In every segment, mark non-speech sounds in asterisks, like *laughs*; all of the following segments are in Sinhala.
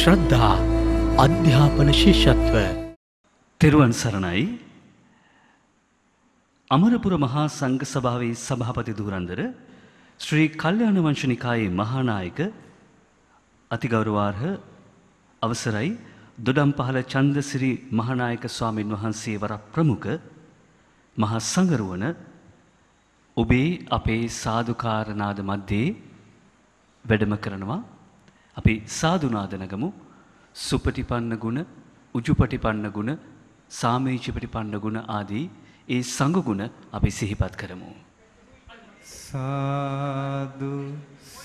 ශ්‍රද්ධා අධ්‍යාපන ශිෂ්‍යත්ව. තෙරුවන් සරණයි. අමරපුර මහා සංඝ සභාවේ සභාපති ධූරන්දර ශ්‍රී කල්්‍යාණ වංශනිකායේ මහානායක අතිගෞරවාර්හ අවසරයි. දොඩම් පහළ චන්දසිරි මහනායක ස්වාමීන් වහන්සේ වර ප්‍රමුඛ මහා සංගරුවන ඔබේ අපේ සාධකාරනාද මධ්‍යයේ වැඩම කරනවා. අපි සාධනාදනගමු සුපටිපන්න ගුණ උජුපටිපන්න ගුණ සාමීචිපටිපන්න ගුණ ආදී ඒ සංගුණ අපි සිහිපත් කරමු. සාදු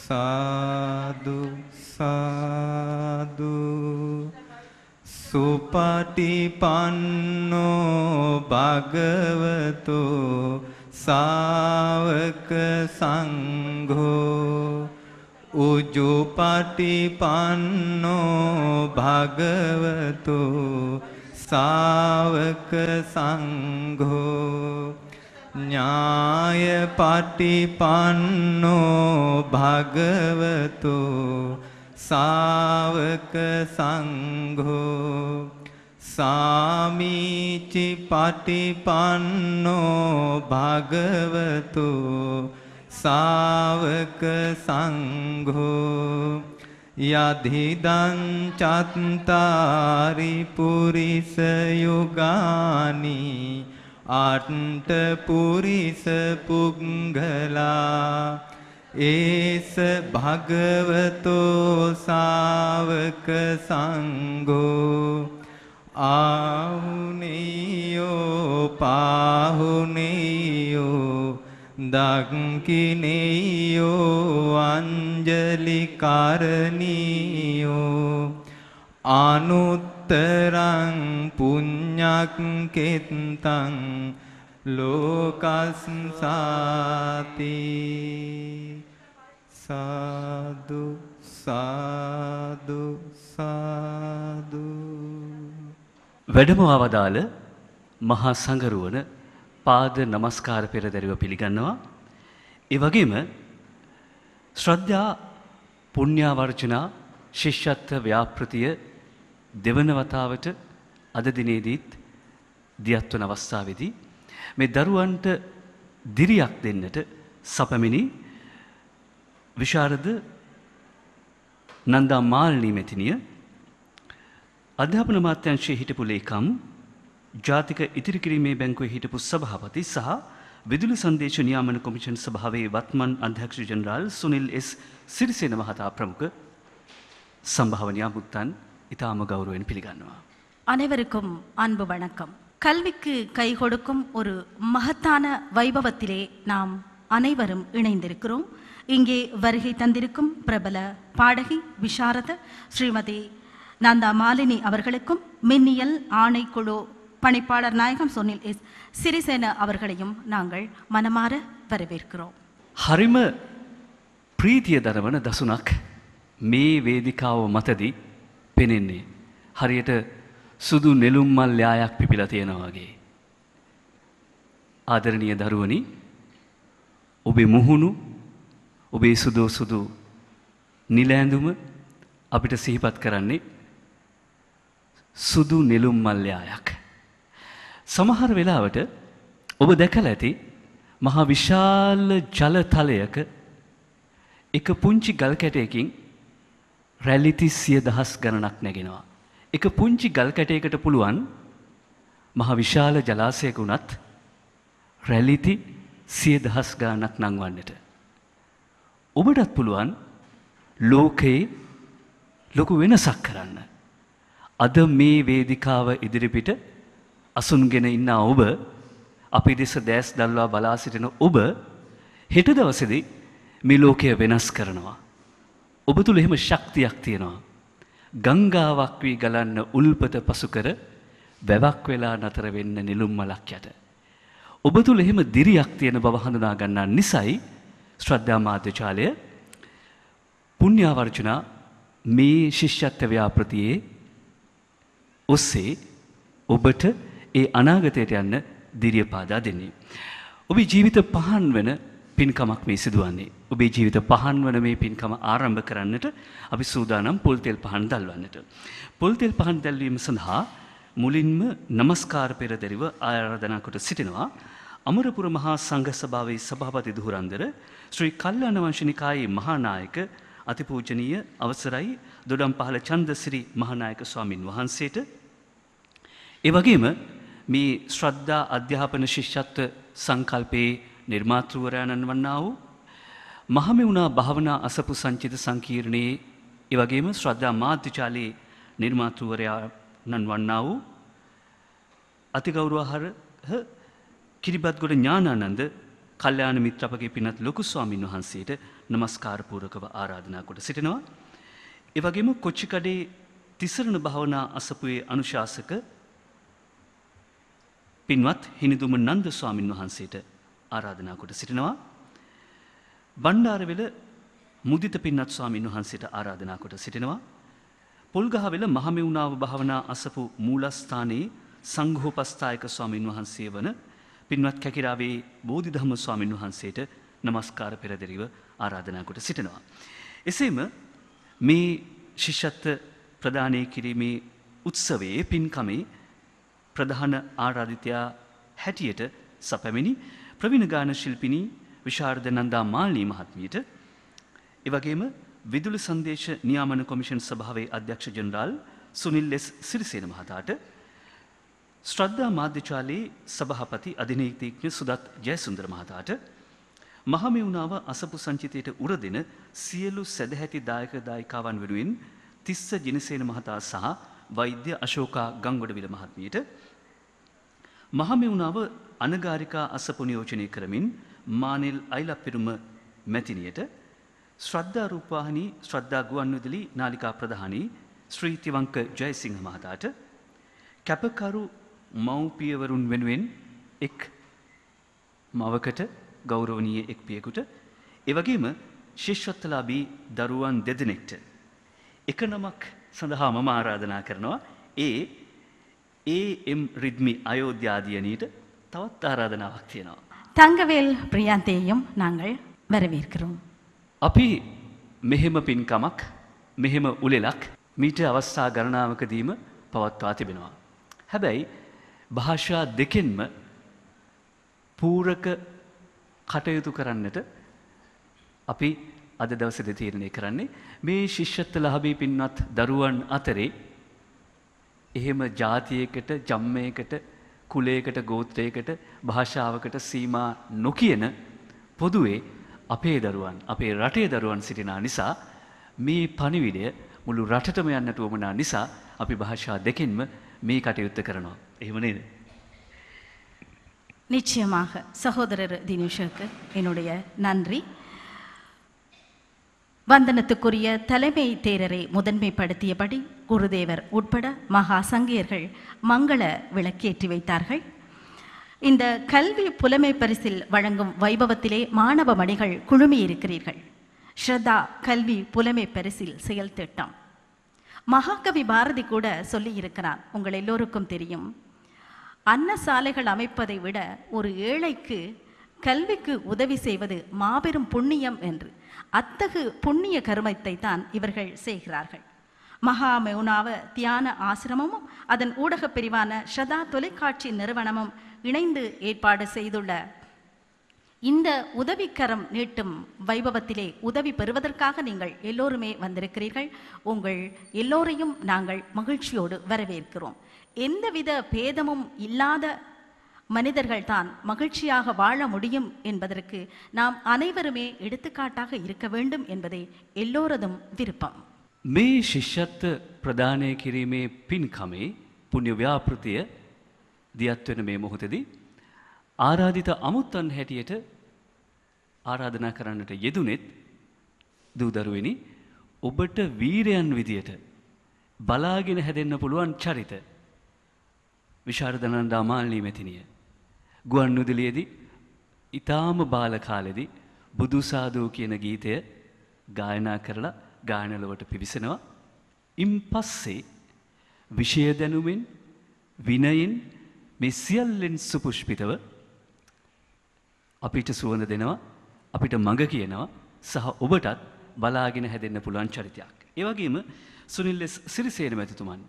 සාදු සාදු. සුපටිපන්නෝ භගවතු සාවක සංඝෝ. උජුපටිපන්නෝ භගවතු සාවක සංඝෝ ඥාය පටිපන්නෝ භගවතු සාවක සංඝෝ සාමීචි පටිපන්නෝ භගවතු සාවක සංඝෝ යදිදං චත්තාරි පුරිස යුගානී අට්ට පුරිස පුංගලා ඒස භගවතෝ සාවක සංඝෝ ආහුනේයෝ පාහුනේයෝ දක්කිනේයෝ අංජලි කරණීයෝ අනුත්තරං පුඤ්ඤක් කෙත්තං ලෝකස්සාති සාදු සාදු සාදු වැඩම අවදාළ මහා සංගරුවන පාද නමස්කාර පෙරදැරිව පිළිගන්නවා. ඒ වගේම ශ්‍රද්ධා පුණ්‍යාවර්ජනා ශිෂ්‍යත්ව ව්‍යාපෘතිය දෙවන වතාවට අද දිනේදීත් දියත්වන අවස්ථාවේදී මේ දරුවන්ට දිරියක් දෙන්නට සපමිනි විශාරද නන්දා මාල්නී මෙතිනිය අධ්‍යාපන මාත්‍යංශයේ හිටපු ලේකම් ජාතික ඉතිරිකිරීමේ බැංකුවේ හිටපු සභාපති සහ විදුලි සංදේශ නියාමන කොමිෂන් සභාවේ වත්මන් අධ්‍යක්ෂ ජනරාල් සුනිල් එස් සිරිසේන මහතා ප්‍රමුඛ සම්භාවනයාමුත්තන් ඉතාම ගෞරවෙන් පිළිගන්නවා. அனைவருக்கும் அன்பு வணக்கம் கல்விக்கு கைகொடுக்கும் ஒரு மகத்தான வைபவத்திலே நாம் அனைவரும் இணைந்திருக்கிறோம் இங்கே வருகை தந்திருக்கும் பிரபல பாடகி விஷாரத ஸ்ரீமதி நந்தா மாலினி அவர்களுக்கும் மின்னியல் ஆணைக்குழு பணிப்பாளர் நாயகம் சொன்னில் எஸ் சிறிசேன அவர்களையும் நாங்கள் மனமாற வரவேற்கிறோம் හරිම ප්‍රීතිය දරවන දසුනක් මේ වේදිකාව මතදී පෙනෙන්නේ. හරියට සුදු නෙළුම්මල් යායක් පිපිලා තියෙනවාගේ. ආදරණීය දරුවනි ඔබේ මුහුණු ඔබේ සුදෝ සුදු නිලෑඳුම අපිට සිහිපත් කරන්නේ සුදු නෙළුම් මල්යායක්. සමහර වෙලාවට ඔබ දැකල ඇති මහා විශාල ජලතලයක එක පුංචි ගල් කැටයකින් රැලිති සිය දහස් ගණනක් නැගෙනවා. එක පුංචි ගල් කැටයකට පුළුවන් මහ විශාල ජලාසයක වුණත් රැලිති සිය දහස් ගානක් නංවන්නට. ඔබටත් පුළුවන් ලෝකයේ ලොකු වෙනසක් කරන්න. අද මේ වේදිකාව ඉදිරිපිට අසුන්ගෙන ඉන්න ඔබ අපි දෙස දෑස් දල්වා බලා සිටින ඔබ හෙට දවසෙදි මේ ලෝකය වෙනස් කරනවා. ඔබ තුළ එහෙම ශක්තියක් තියෙනවා. ගංගාවක් වී ගලන්න උල්පත පසුකර වැවක් වෙලා නතර වෙන්න නිලුම්මලක් යට. ඔබ තුළ එහෙම දිරියක් තියෙන බව හඳුනා ගන්නා නිසයි ශ්‍රද්ධා මාධ්‍යචාලය පුණ්‍යාවර්ජනා මේ ශිෂ්‍යත්ව ව්‍යාපෘතියේ ඔස්සේ ඔබට ඒ අනාගතයට යන්න දිරිය පාදා දෙන්නේ. ඔබ ජීවිත පහන් වෙන පින්කමක් මේ සිදුවන්නේ. ඔබේ ජීවිත පහන් වන මේ පින්කම ආරම්භ කරන්නට අපි සූදානම් පොල් තෙල් පහන් දල්වන්නට. පොල් තෙල් පහන් දැල්වීම සඳහා මුලින්ම নমස්කාර පෙරදරිව ආරාධනා කොට සිටිනවා. අමරපුර මහා සංඝ සභාවේ සභාපති දුහුරන්දර ශ්‍රී කල්යාණ වංශනිකායේ මහානායක අතිපූජනීය අවසරයි දොඩම්පහළ චන්දසිරි මහානායක ස්වාමින් වහන්සේට ඒ වගේම මේ ශ්‍රද්ධා අධ්‍යාපන ශිෂ්‍යත්ව සංකල්පයේ නිර්මාතෘවරයණන් වන්නා වූ මහමෙවුනා භාවනා අසපු සංචිත සංකීර්ණයේ ඒ වගේම ශ්‍රද්ධා මාධ්‍යචාලයේ නිර්මාතෘවරයාණන් වන්නා වූ අතිගෞරවහර කිරිබත්ගොඩ ඥානානන්ද කල්්‍යාන මිත්‍රපගේ පිනත් ලොකු ස්වාමින් වහන්සේට නමස්කාරපූරකව ආරාධනා කොට සිටිනවා. එවගේම කොච්චිකඩේ තිසරණ භාවනා අසපුයේ අනුශාසක පින්වත් හිනිදුම නන්ද ස්වාමින් වහන්සේට ආරාධනා කොට සිටිනවා. බණ්ඩාරවෙල මුදිත පින්නත් ස්වාමින් වහන්සේට ආරාධනා කොට සිටිනවා. පොල්ගහවෙල මහමෙවුණාව භාවනා අසපු මූලස්ථානයේ සංඝෝපස්ථායක ස්වාමින් වහන්සේ වන පින්වත් කැකිරාවේ බෝධිධම්ම ස්වාමින් වහන්සේට නමස්කාර පෙරදරිව ආරාධනා කොට සිටිනවා. එසේම මේ ශිෂ්‍යත්ව ප්‍රදානය කිරීමේ උත්සවයේ පින්කමේ ප්‍රධාන ආරාධිතයා හැටියට සපැමිණි ප්‍රවිණ ගාන ශිල්පිනී විශාරද නන්දා මාල්නී මහත්මියට. එවගේම විදුලි සංදේශ නියාමන කොමිෂන් සභාවේ අධ්‍යක්ෂ ජනරාල් සුනිල් ලෙස් සිරිසේන මහතාට ශ්‍රද්ධා මාධ්‍යචාලයේ සභහපති අධිනීතිඥ සුදත් ජයසුන්දර මහතාට මහමෙවුණාව අසපු සංචිතයට උරදෙන සියලු සැදැහැති දායක දායිකාවන් වෙනුවෙන් තිස්ස ජිනසේන මහතා සහ වෛද්‍ය අශෝකා ගංගොඩවිල මහත්මියට මහමෙවුණාව අනගාරිකා අසපු නියෝජනය කරමින් මානෙල් අයිලප්පිරුම මැතිනියට ශ්‍රද්ධා රූපවාහිනී ශ්‍රද්ධා ගුවන්විදුලි නාලිකා ප්‍රධානී ශ්‍රී තිවංක ජයසිංහ මහතාට කැපකරු මව්පියවරුන් වෙනුවෙන් එක් මවකට ගෞරවනීය එක් පියෙකුට එවැගේම ශිෂ්‍යත්වලාභී දරුවන් දෙදෙනෙක්ට එක නමක් සඳහා මම ආරාධනා කරනවා ඒ ඒ එම් රිද්මි අයෝධ්‍යාදියනීට තවත් ආරාධනාවක් තියෙනවා. තංගවේල් ප්‍රියන්තේයම් නංගල් වරවීර්කරුම්. අපි මෙහෙම පින්කමක් මෙහෙම උලෙලක් මීට අවස්ථා ගණනාවකදීම පවත්වා තිබෙනවා. හැබැයි භාෂා දෙකෙන්ම පූරක කටයුතු කරන්නට අපි අද දවසද තීරණය කරන්නේ මේ ශිෂ්‍යත්ව ලහබී පින්වත් දරුවන් අතරේ එහෙම ජාතියකට ජම්මයකට කුලයකට ගෝත්‍රයකට භාෂාවකට සීමා නොකියන පොදුවේ අපේ දරුවන් අපේ රටේ දරුවන් සිටිනා නිසා මේ පණිවිඩය මුළු රටටම යන්නට උවමනා නිසා අපි භාෂා දෙකෙන්ම මේ කටයුත්ත කරනවා. එහෙම නේද? நிச்சயமாக சகோதரர் தினேஷுக்கு என்னுடைய நன்றி வந்தனத்துக்குரிய தலைமை தேரரை முதன்மைப்படுத்தியபடி குருதேவர் உட்பட மகா சங்கியர்கள் மங்கள விளக்கேற்றி வைத்தார்கள். இந்த கல்வி புலமை பரிசில் வழங்கும் வைபவத்திலே மாணவ மணிகள் குழுமியிருக்கிறீர்கள். ஸ்ரதா கல்வி புலமை பரிசில் செயல் திட்டம். மகாகவி பாரதி கூட சொல்லியிருக்கிறார் உங்கள் எல்லோருக்கும் தெரியும். அன்னசாலைகள் அமைப்பதை விட ஒரு ஏழைக்கு கல்விக்கு உதவி செய்வது மாபெரும் புண்ணியம் என்று. அத்தகு புண்ணிய கருமத்தை தான் இவர்கள் செய்கிறார்கள். மகா மெவுனாவ தியான ஆசிரமமும் அதன் ஊடகப் பிரிவான ஷதா தொலைக்காட்சி நிறுவனமும் இணைந்து ஏற்பாடு செய்துள்ள. இந்த உதவிக்கரம் நீட்டும் வைபவத்திலே உதவி பெறுவதற்காக நீங்கள் எல்லோருமே வந்திருக்கிறீர்கள். உங்கள் எல்லோரையும் நாங்கள் மகிழ்ச்சியோடு வரவேற்கிறோம். எந்தவித பேதமும் இல்லாத மனிதர்கள் தான் மகிழ்ச்சியாக வாழ முடியும் என்பதற்கு நாம் அனைவருமே எடுத்துக்காட்டாக இருக்க வேண்டும் என்பதே எல்லோரதும் விருப்பம் මේ ශිෂ්‍යත්ව ප්‍රධානය කිරීමේ පින්කමේ පුුණ්‍ය ව්‍යාපෘතිය දියත්වෙන මේ මොහොතදී ආරාධිත අමුත්තන් හැටියට ආරාධනා කරන්නට යෙදුනෙත් දූදරුවනි ඔබට වීරයන් විදියට බලාගෙන හැදෙන්න්න පුළුවන් චරිත විශාරධනන්දා මාල්නී මැතිනිය. ගුවන් නුදලියේදී ඉතාම බාල කාලෙදි බුදුසාදූ කියන ගීතය ගායනා කරලා ගායනලවට පිවිසෙනවා. ඉම් පස්සේ විෂය දැනුමෙන් විනයින් මේ සියල්ලෙන් සුපුෂ්පිතව අපිට සුවඳ දෙනවා අපිට මඟ කියනවා සහ ඔබටත් බලාගෙන හැදෙන්න පුළුවන් චරිතයක්. ඒ වගේම සුනිල් එස් සිරිසේන මැතිතුමන්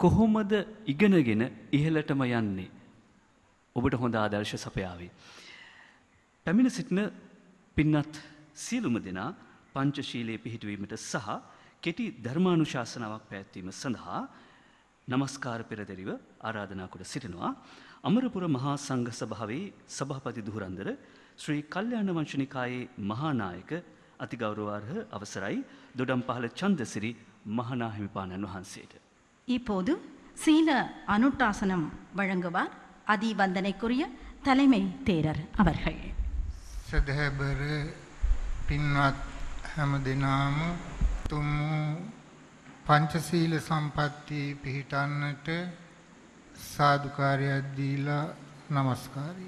කොහොමද ඉගෙනගෙන ඉහළටම යන්නේ? ඔබට හොඳ ආදර්ශ සපයාවේ. පැමිණ සිටින පින්නත් සියලුම දෙනා පංචශීලයේ පිහිටවීමට සහ කෙටි ධර්මානුශාසනාවක් පැවැත්වීම සඳහා নমස්කාර පෙරදරිව ආරාධනා කොට සිටිනවා. අමරපුර මහා සංඝ සභාවේ සභාපති දුහරන්දර ශ්‍රී කල්යාණ වංශනිකායේ මහානායක අතිගෞරවාර්හ අවසරයි දොඩම්පහළ චන්දසිරි මහනාහිමිපාණන් වහන්සේට. இப்போது சீல அனுட்டாசனம் வழங்குவார் அதிவந்தனைக்குரிய தலைமை தேரர் அவர்கள் සදහැබර පින්වත් හැම දෙනාම තුම් පංචසීල සම්පත්තිය පිහිටන්නට සාධකාරයක් දීලා නමස්කාරය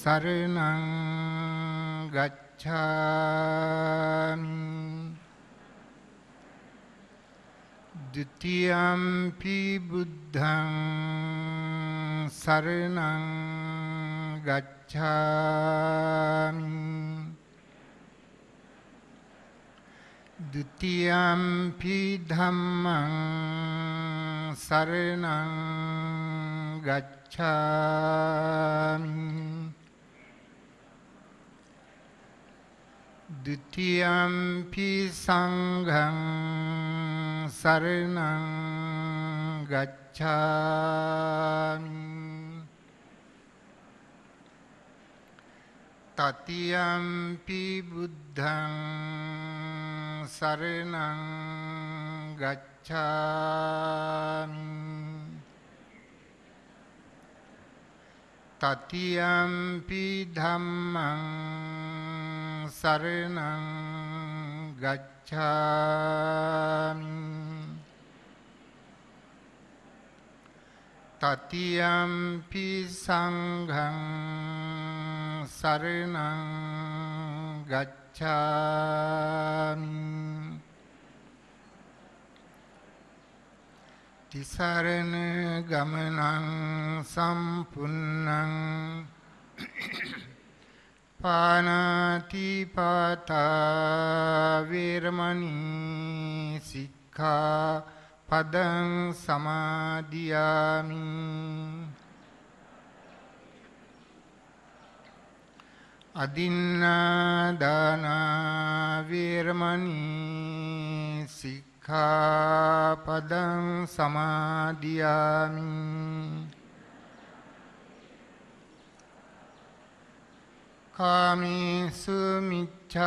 සරණං ගච්ඡාමි. ဒ ුතියම්පි බුද්ධං සරණං ගච්ඡාමි. ဒ ුතියම්පි ධම්මං සරණං ගච්ඡාමි. ဒ ුතියම්පි සංඝං සරණං ගච්ඡාමි තතියම්පි බුද්ධං සරණං ගච්ඡාමි තතියම්පි ධම්මං සරණං ගච්ඡාමි। තතියම්පි සංඝං සරණං ගච්ඡාමි। තිසරණ ගමනං සම්පුන්නං පානාති පාතා වේරමණී සික්ඛා පදං සමාදියාමි. අදින්නා දාන වේරමණී සික්ඛා පදං සමාදියාමි. කාමේසු මිච්ඡාචාරා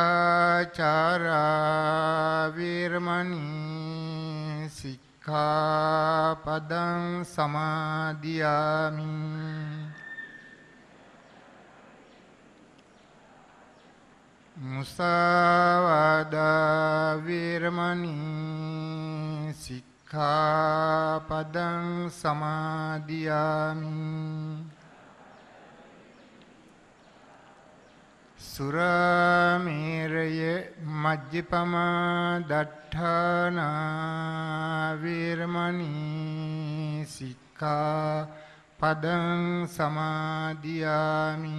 වේරමණී සික්ඛාපදං සමාදියාමි මුසාවාදා වේරමණී සික්ඛාපදං සමාදියාමි සුරාමේරය මජ්ජපමා දට්ඨානා වේරමණී සික්ඛා පදං සමාදියාමි.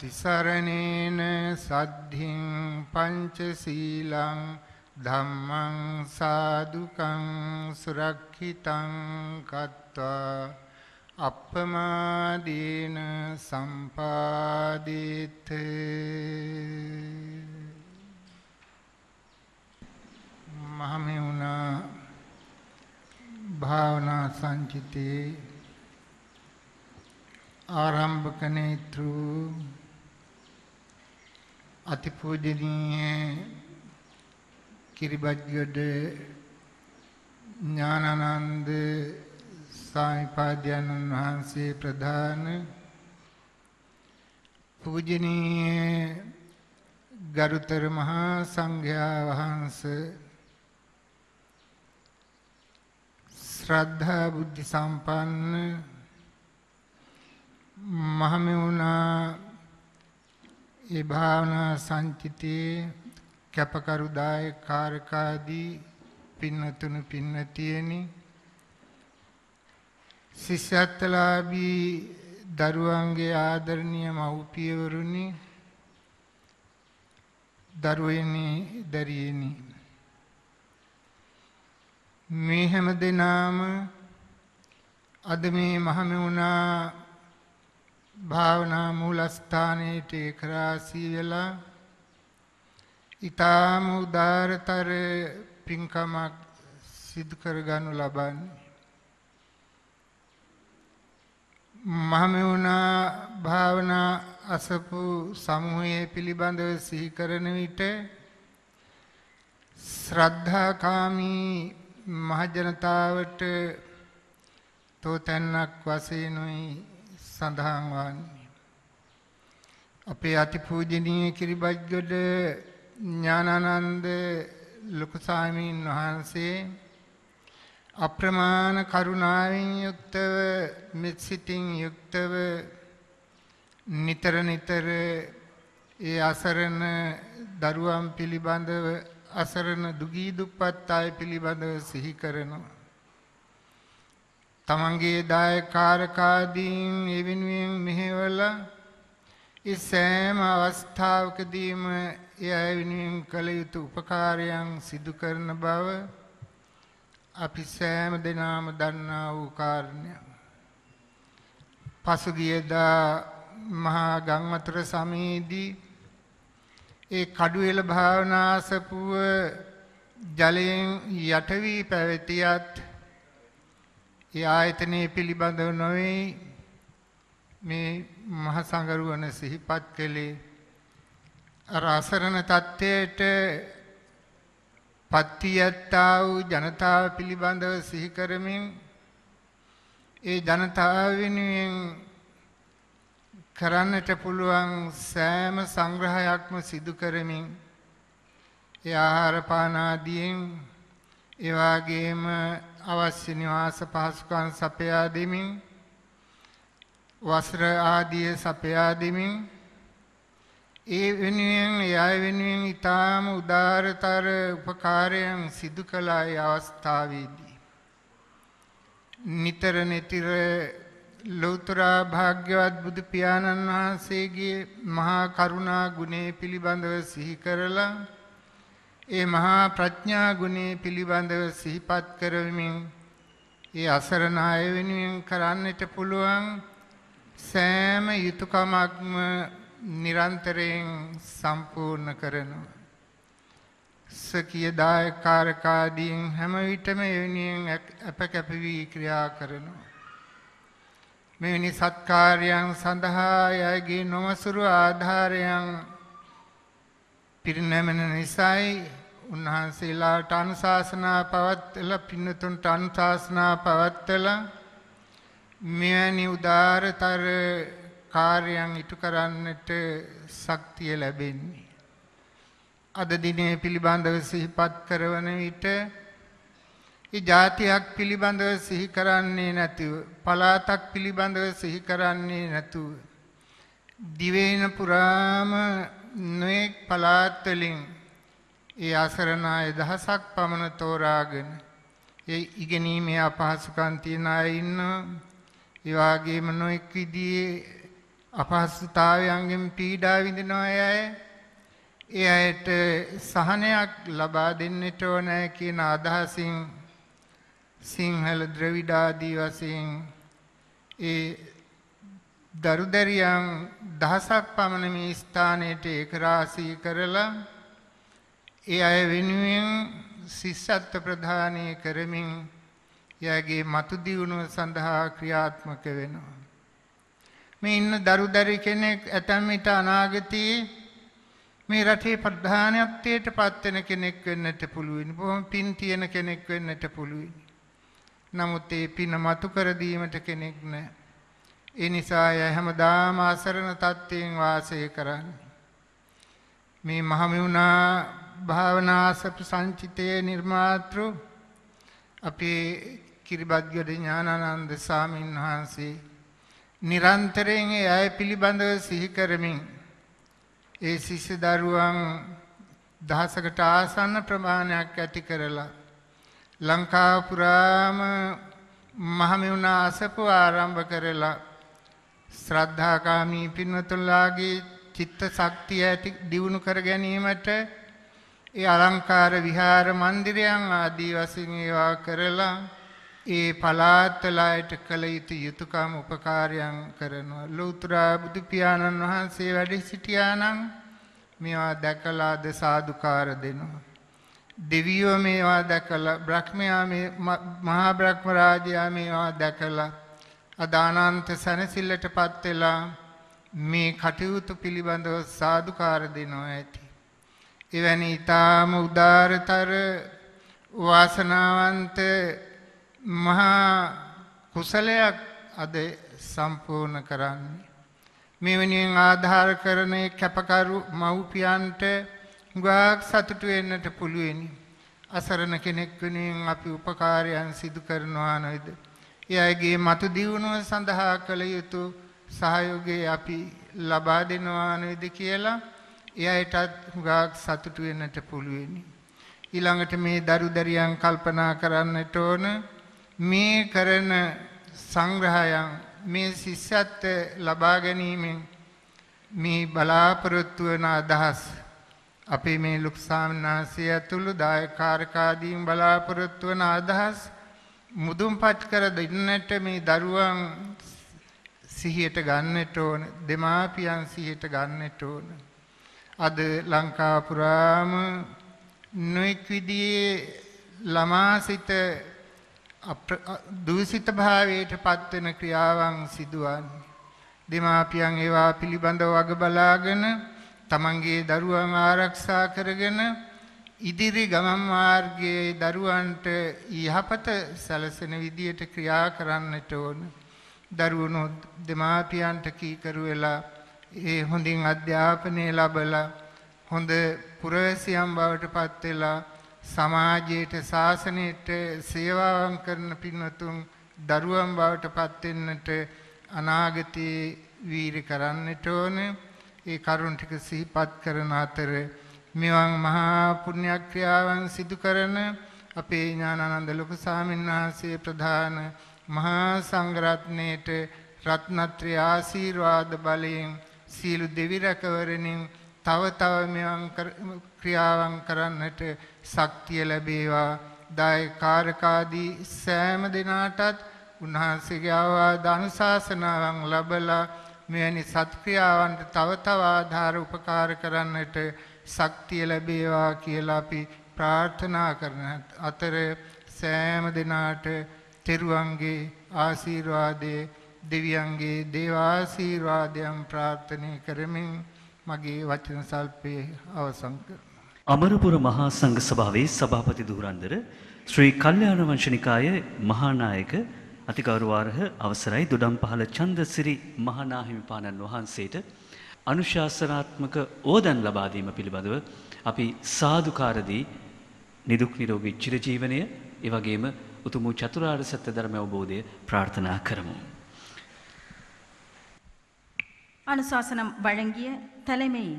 තිසරණේන සද්ධින් පංචශීලං ධම්මං සාදුකං සුරක්ෂිතං කତ୍වා අප්පමාදීන සම්පාදිත. මහමෙවුනා භාවනා සංචිතේ ආරම්භක නේතෘ අතිපූජනීය කිරිබත්ගොඩ ඥානානන්ද සාමිපාදයන් වහන්සේ ප්‍රධාන පූජනීය ගරුතර මහා සංඝයා වහන්සේ ශ්‍රද්ධා බුද්ධ සම්පන්න මහමෙවුනා ඒ භාවනා සංචිතේ කැපකරු දායක කාරකාදී පින්නතුණු පින්නතියනි. ශිෂ්‍යත්වලාභී දරුවන්ගේ ආදරණීය මව්පියවරුනි දරුවනි දරියනි. මේ හැම දෙනාම අද මේ මහමෙවුනා භාවනා මූලස්ථානයට ඒකරාසී වෙලා ඊටාම උදාරතර පින්කමක් සිදු කරගනු ලබන්නේ. මහමෙවුනා භාවනා අසපු සමූහයේ පිළිබඳව සිහි කරන විට ශ්‍රද්ධාකාමී මහජනතාවට තෝතැන්නක් වශයෙන්ුයි සඳහන් වන්නේ. අපේ අතිපූජනීය කිරිබත්ගොඩ ඥානානන්ද ලොකු සාමීන් වහන්සේ අප්‍රමාණ කරුණාවෙන් යුක්තව මෙත් සිතින් යුක්තව නිතර නිතර ඒ අසරණ දරුවන් පිළිබඳව අසරණ දුගී දුප්පත් අය පිළිබඳව සිහි කරනවා. තමන්ගේ දායකාරකාදීන් ඒ වෙනුවෙන් මෙහෙवला ඒ සෑම අවස්ථාවකදීම ඒ අය වෙනුවෙන් කළ යුතු උපකාරයන් සිදු කරන බව අපි සෑම දෙනාම දන්නා වූ කාරණයක්. පසුගියදා මහා ගංවතුර සමයේදී ඒ කඩුවෙල භාවනාසපුව ජලයෙන් යට වී පැවතියත් ඒ ආයතනයේ පිළිබඳව නොවේ මේ මහ සංගරුවන සිහිපත් කළේ අර අසරණ තත්ත්වයට පත්තියත්තා වූ ජනතාව පිළිබඳව සිහි කරමින් ඒ ජනතාව වෙනුවෙන් කරන්නට පුළුවන් සෑම සංග්‍රහයක්ම සිදු කරමින් ඒ ආහාර පාන ආදියෙන් ඒ වගේම අවශ්‍ය නිවාස පහසුකම් සපයා දෙමින් වස්ත්‍ර ආදිය සපයා දෙමින් ඒ වෙනුවෙන් ඒ අය වෙනුවෙන් ඊටාම උදාරතර උපකාරයන් සිදු කළ ඒ අවස්ථාවේදී. නිතර නිතර ලෞතර භාග්‍යවත් බුදු පියාණන් වහන්සේගේ මහා කරුණා ගුණය පිළිබඳව සිහි කරලා ඒ මහා ප්‍රඥා ගුණය පිළිබඳව සිහිපත් කරමින් ඒ අසරණ අය වෙනුවෙන් කරන්නට පුළුවන් සෑම යුතුයකමක්ම නිරන්තරයෙන් සම්පූර්ණ කරනවා. සකිය දායකාරකාදීන් හැම විටම එවැනියෙන් අප කැපවී ක්‍රියා කරනවා. මෙවැනි සත්කාරයන් සඳහා අයගේ නොමසුරු ආධාරයන් පිරිනැමෙන නිසායි උන්වහන්සේලාට අනුශාසනා පවත්වලා පින්නතුන්ට අනුශාසනා පවත්වලා මෙවැනි උදාරතර කාර්යයන් ඉටු කරන්නට ශක්තිය ලැබෙන්නේ. අද දිනේ පිළිබඳව සිහිපත් කරවන විට ඒ જાතියක් පිළිබඳව සිහි කරන්නේ නැතුව පලාතක් පිළිබඳව සිහි කරන්නේ නැතුව දිවයින පුරාම නොඑක් පලාත් වලින් ඒ අසරණ අය දහසක් පමණ තෝරාගෙන ඒ ඉගෙනීමේ අපහසුකම් තියන අය ඉන්නවා ඒ වගේම නොඑක් විදිහේ අපහසුතාවයන්ගෙන් පීඩා විඳින අය ඒ අයට සහනයක් ලබා දෙන්නට ඕනෑ කියන අදහසින් සිංහල ද්‍රවිඩ ආදී වශයෙන් ඒ දරුදරියන් දහසක් පමණ මේ ස්ථානයට ඒකරාශී කරලා ඒ අය වෙනුවෙන් ශිෂ්‍යත්ව ප්‍රදානය කරමින් එයාගේ මතු දියුණුව සඳහා ක්‍රියාත්මක වෙනවා. මේ ඉන්න දරුදරි කෙනෙක් ඇතැම්මිට අනාගතයේ මේ රටේ ප්‍රධානත්වයට පත්වෙන කෙනෙක් වෙන්නට පුළුවන්. බොහොම පින් තියෙන කෙනෙක් වෙන්නට පුළුවන්. නමුත් ඒ පින මතු කර දීමට කෙනෙක් නැහැ. ඒ නිසා එය හැමදාම අසරණ තත්ත්වයෙන් වාසය කරන්නේ. මේ මහමෙවුනා භාවනාසප සංචිතයේ නිර්මාතෘ අපේ කිරිබත්ගොඩ ඥානානන්ද සාමීන් වහන්සේ නිරන්තරයෙන් ඒ අය පිළිබඳව සිහි කරමින් ඒ ශිෂ්‍ය දරුවන් දහසකට ආසන්න ප්‍රමාණයක් ඇති කරලා ලංකාව පුරාම මහමෙවුනා අසපු ආරම්භ කරලා ශ්‍රද්ධාකාමී පින්වතුන්ලාගේ චිත්ත ශක්තිය ඇති දියුණු කර ගැනීමට ඒ අලංකාර විහාර මන්දිරයන් ආදී වශයෙන් ඒවා කරලා ඒ පලාත්වලයට කළ යුතු යුතුයකම් උපකාරයන් කරනවා. ලෝතර බුදු පියාණන් වහන්සේ වැඩ සිටියා නම් මේවා දැකලා ද සාදුකාර දෙනවා. දෙවියෝ මේවා දැකලා බ්‍රහ්මයා මේ මහා බ්‍රහ්ම රාජයා මේවා දැකලා අදානන්ත සැනසෙල්ලටපත් වෙලා මේ කටයුතු පිළිබඳව සාදුකාර දෙනවා ඇති. එවැනි ඊටාම උදාරතර වාසනාවන්ත මහා කුසලයක් අද සම්පූර්ණ කරන්නේ. මෙවැනියෙන් ආධාර කරන කැපකරු මව්පියන්ට ගාක් සතුටු වෙන්නට පුළුවනි. අසරණ කෙනෙක් වෙනුවෙන් අපි උපකාරයන් සිදු කරනවා නොයිද. ඒ අයගේ මතු දියුණුව සඳහා කළ යුතු සහයෝගය අපි ලබා දෙනවා නොයිද කියලා එයටත් හුඟක් සතුටු වෙන්නට පුළුවනි. ඊළඟට මේ දරු දරියන් කල්පනා කරන්නට ඕන මේ කරන සංග්‍රහයන් මේ ශිෂ්‍යත්ව ලබා ගැනීමෙන් මේ බලාපොරොත්තු වන අදහස් අපේ මේ ලොකු ස්වාමීන් ඇතුළු දායකාරකාදීන් බලාපොරොත්තු වන අදහස් මුදුන්පත් කර දෙන්නට මේ දරුවන් සිහියට ගන්නට ඕන දෙමාපියන් සිහියට ගන්නට ඕන. අද ලංකා පුරාම නොඑක් විදිහේ ළමා සිට දූෂිත භාවයට පත්වෙන ක්‍රියාවන් සිදුවන්නේ. දෙමාපියන් ඒවා පිළිබඳව වග බලාගෙන තමන්ගේ දරුවන් ආරක්ෂා කරගෙන ඉදිරි ගමන් මාර්ගයේ දරුවන්ට යහපත සැලසෙන විදියට ක්‍රියා කරන්නට ඕන. දරුවනොත් දෙමාපියන්ට කීකරු වෙලා ඒ හොඳින් අධ්‍යාපනය ලබලා හොඳ පුරවැසියන් බවට පත් වෙලා සමාජයට ශාසනයට සේවාවන් කරන පින්වතුන් දරුවන් බවට පත් වෙන්නට අනාගතයේ වීර කරන්නට ඕන. ඒ කරුණ ටික සිහිපත් කරන අතර මෙවන් මහා පුණ්‍යක්‍රියාවන් සිදු කරන අපේ ඥානানন্দ ලොකු ස්වාමීන් වහන්සේ ප්‍රධාන මහා සංඝරත්නයේට රත්නත්‍රි ආශිර්වාද බලයෙන් සීළු දෙවි රැකවරණින් තව තව මෙවන් ක්‍රියාවන් කරන්නට ශක්තිය ලැබේවා. දායකාරකාදී සෑම දිනාටත් උන්වහන්සේගේ ආවාද අනුශාසනාවන් ලැබලා මෙවැනි සත්ක්‍රියාවන්ට තව තව ආධාර උපකාර කරන්නට ශක්තිය ලැබේවා කියලා අපි ප්‍රාර්ථනා කරන අතර සෑම දිනාට තෙරුවන්ගේ ආශීර්වාදයේ දෙවියන්ගේ දේවාශීර්වාදයන් ප්‍රාර්ථනා කරමින් මගේ වචන සල්පේ අවසන් කරනවා අමරපුර මහා සංඝ සභාවේ සභාපති දුරන්දර ශ්‍රී කල්යාණ වංශනිකාය මහානායක අතිගෞරවාර්හ අවසරයි දොඩම් පහළ චන්දසිරි මහානාහිමිපාණන් වහන්සේට අනුශාසනාත්මක ඕදන් ලබා දීම පිළිබඳව අපි සාදුකාරදී නිදුක් නිරෝගී චිරජීවනය ඒ වගේම උතුම් චතුරාර්ය සත්‍ය ධර්ම අවබෝධය ප්‍රාර්ථනා කරමු. අනුශාසන වළංගිය තලෙමෙයි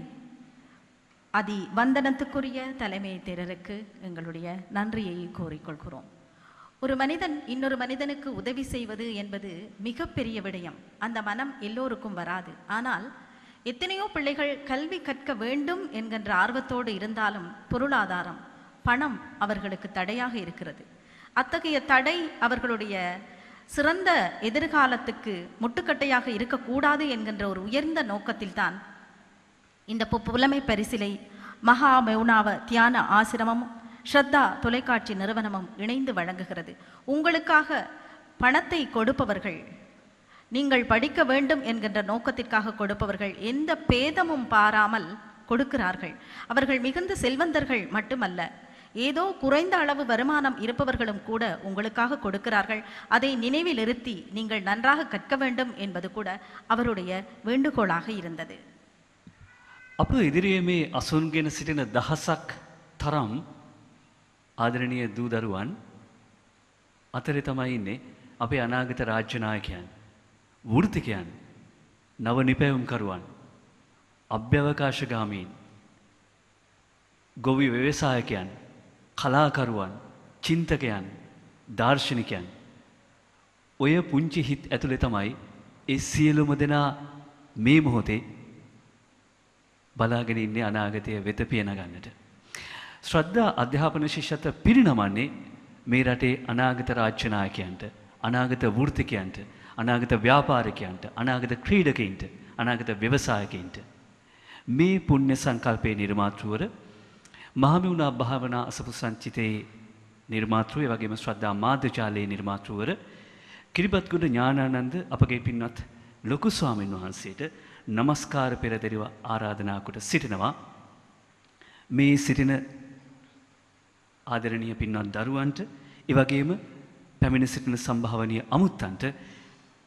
அதி வந்தனத்துக்குரிய தலைமை தேரருக்கு எங்களுடைய நன்றியை கோரிக்கொள்கிறோம் ஒரு மனிதன் இன்னொரு மனிதனுக்கு உதவி செய்வது என்பது மிகப்பெரிய விடயம். அந்த மனம் எல்லோருக்கும் வராது. ஆனால் எத்தனையோ பிள்ளைகள் கல்வி கற்க வேண்டும் என்கின்ற ஆர்வத்தோடு இருந்தாலும் பொருளாதாரம் பணம் அவர்களுக்கு தடையாக இருக்கிறது. அத்தகைய தடை அவர்களுடைய சிறந்த எதிர்காலத்துக்கு முட்டுக்கட்டையாக இருக்கக்கூடாது என்கின்ற ஒரு உயர்ந்த நோக்கத்தில்தான் இந்த பு- புலமை பரிசிலை மகா மௌனாவ தியான ஆசிரமமும் ஸ்ரத்தா தொலைக்காட்சி நிறுவனமும் இணைந்து வழங்குகிறது. உங்களுக்காக பணத்தை கொடுப்பவர்கள் நீங்கள் படிக்க வேண்டும் என்கின்ற நோக்கத்திற்காக கொடுப்பவர்கள் எந்த பேதமும் பாராமல் கொடுக்கிறார்கள். அவர்கள் மிகுந்த செல்வந்தர்கள் மட்டுமல்ல ஏதோ குறைந்த அளவு வருமானம் இருப்பவர்களும் கூட உங்களுக்காக கொடுக்கிறார்கள். அதை நினைவில் இருத்தி நீங்கள் நன்றாக கற்க வேண்டும் என்பது கூட அவருடைய வேண்டுகோளாக இருந்தது. අප ඉදිරියේ මේ අසුන්ගෙන සිටින දහසක් තරම් ආදරණීය දූ දරුවන් අතරේ තමයි ඉන්නේ අපේ අනාගත රාජ්‍ය නායකයන් වෘතිකයන් නව නිපැයුම්කරුවන් අභ්‍යවකාශගාමීන් ගොවි ව්‍යවසායකයන් කලාකරුවන් චින්තකයන් දර්ශනිකයන්. ඔය පුංචි හිත් ඇතුළේ තමයි ඒ සියලුම දෙනා මේ මොහොතේ බලාගෙන ඉන්නේ අනාගතය වෙත පියන ගන්නට. ශ්‍රද්ධා අධ්‍යාපන ශිෂ්‍යත්ව පිරිනමන්නේ මේ රටේ අනාගත රාජ්‍යනායකයන්ට අනාගත වෘතිකයන්ට අනාගත ව්‍යාපාරිකයන්ට අනාගත ක්‍රීඩකයින්ට අනාගත ව්‍යවසායකයින්ට. මේ පුුණ්‍ය සංකල්පය නිර්මාතෘවර මහමිවුණා භාවනා අසපු සංචිතයේ නිර්මාතෘය වගේම ශ්‍රද්ධා මාධ්‍යජාලයේ නිර්මාතෘවර කිරිබත්ගුඩ ඥානානන්ද අපගේ පින්වත් ලොකු ස්වාමීන් වහන්සේට නමස්කාර පෙරදැරිව ආරාධනාකොට සිටිනවා මේ සිටින ආදරණීය පින්වත් දරුවන්ට එවැගේම පැමිණ සිටින සම්භාවනීය අමුත්තන්ට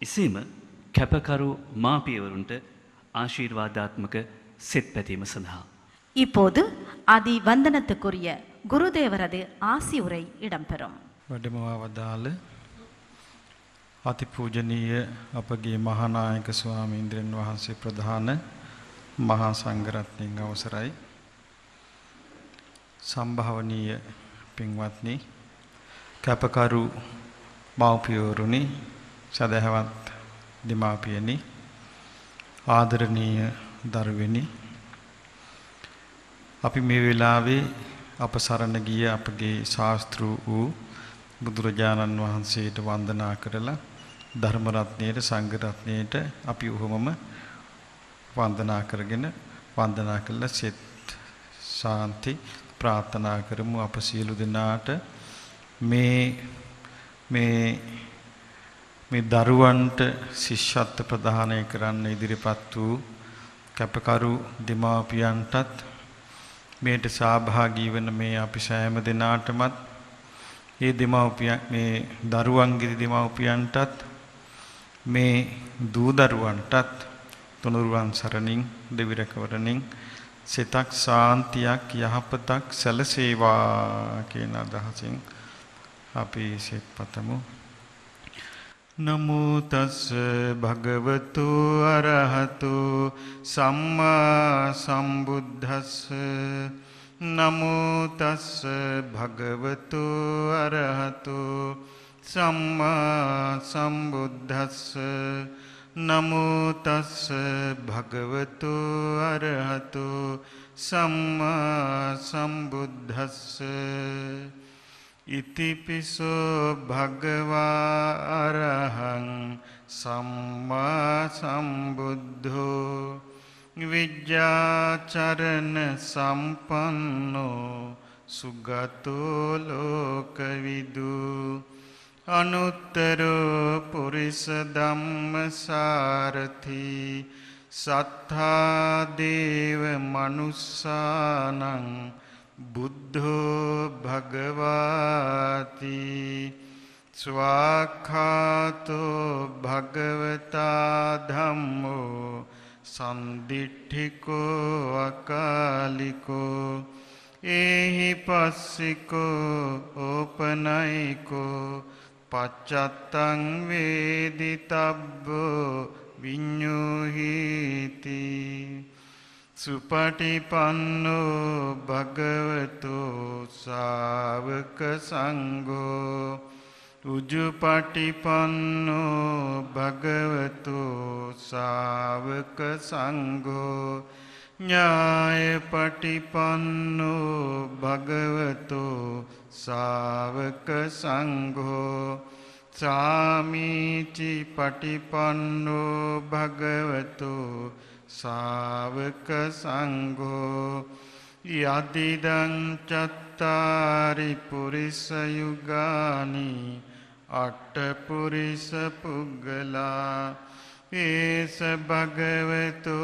එසේම කැපකරු මාපියවරුන්ට ආශීර්වාදාත්මක සෙත් පැතීම සඳහා இப்போது அதி வந்தனத்துக்குரிய குருதேவரது ஆசி உரை இடம்பெறும் වැඩමවා වදාළ අතිපූජනීය අපගේ මහානායක ස්වාමීන්ද්‍රයන් වහන්සේ ප්‍රධාන මහා සංඝරත්නයන් අවසරයි. සම්භාවනීය පින්වත්නි කැපකරු මව්පියවරුනි සදහවත් දෙමාපියනි ආදරණීය දරුවෙනි අපි මේ වෙලාවේ අප සරණ ගිය අපගේ ශාස්තෘ වූ බුදුරජාණන් වහන්සේට වන්දනා කරලා ධර්ම රත්නයට සංඝ රත්නයට අපි උහුමම වන්දනා කරගෙන වන්දනා කළ සෙත් ශාන්ති ප්‍රාර්ථනා කරමු. අප සියලු දෙනාට මේ මේ මේ දරුවන්ට ශිෂ්‍යත්ව ප්‍රදානය කරන්න ඉදිරිපත් වූ කැපකරු දෙමාපියන්ටත් මේට සහභාගී වන මේ අපි සෑම දෙනාටමත් ඒ දෙමව්පියන් මේ දරුවන්ගේ දෙමව්පියන්ටත් මේ දූ දරුවන්ටත් තුනුරුවන් සරණින් දෙවිරකවරණින් සිතක් සාන්තියක් යහපතක් සැලසේවා කියන අදහසින් අපි සෙත් පතමු. නමෝ තස් භගවතු අරහතු සම්මා සම්බුද්දස්ස. නමෝ තස් භගවතු අරහතු සම්මා සම්බුද්දස්ස නමෝ තස් භගවතු අරහතු සම්මා සම්බුද්දස්ස ඉතිපිසෝ භගවා අරහං සම්මා සම්බුද්ධෝ විජ්ජාචරණ සම්පන්නෝ සුගතෝ ලෝකවිදු අනුත්තරෝ පුරිස ධම්මසාරති සත්තා දේව මනුස්සානං බුද්ධෝ භගවාති ස්වාඛාතෝ භගවතා ධම්මෝ සන්දිට්ඨිකෝ අකාලිකෝ ඒහි පස්සිකෝ ඕපනයිකෝ පච්චත්තං වේදිතබ්බෝ විඤ්ඤෝහීති සුපටිපන්නෝ භගවතෝ ශාවක සංඝෝ උජුපටිපන්නෝ භගවතෝ ශාවක සංඝෝ ඥායපටිපන්නෝ භගවතෝ ශාවක සංඝෝ සාමීචි පටිපන්නෝ භගවතෝ ශාවක සංඝෝ යදිදං චත්තාරි පුරිස යුගානි අට්ඨපුරිස පුග්ගලා ඒස භගවතු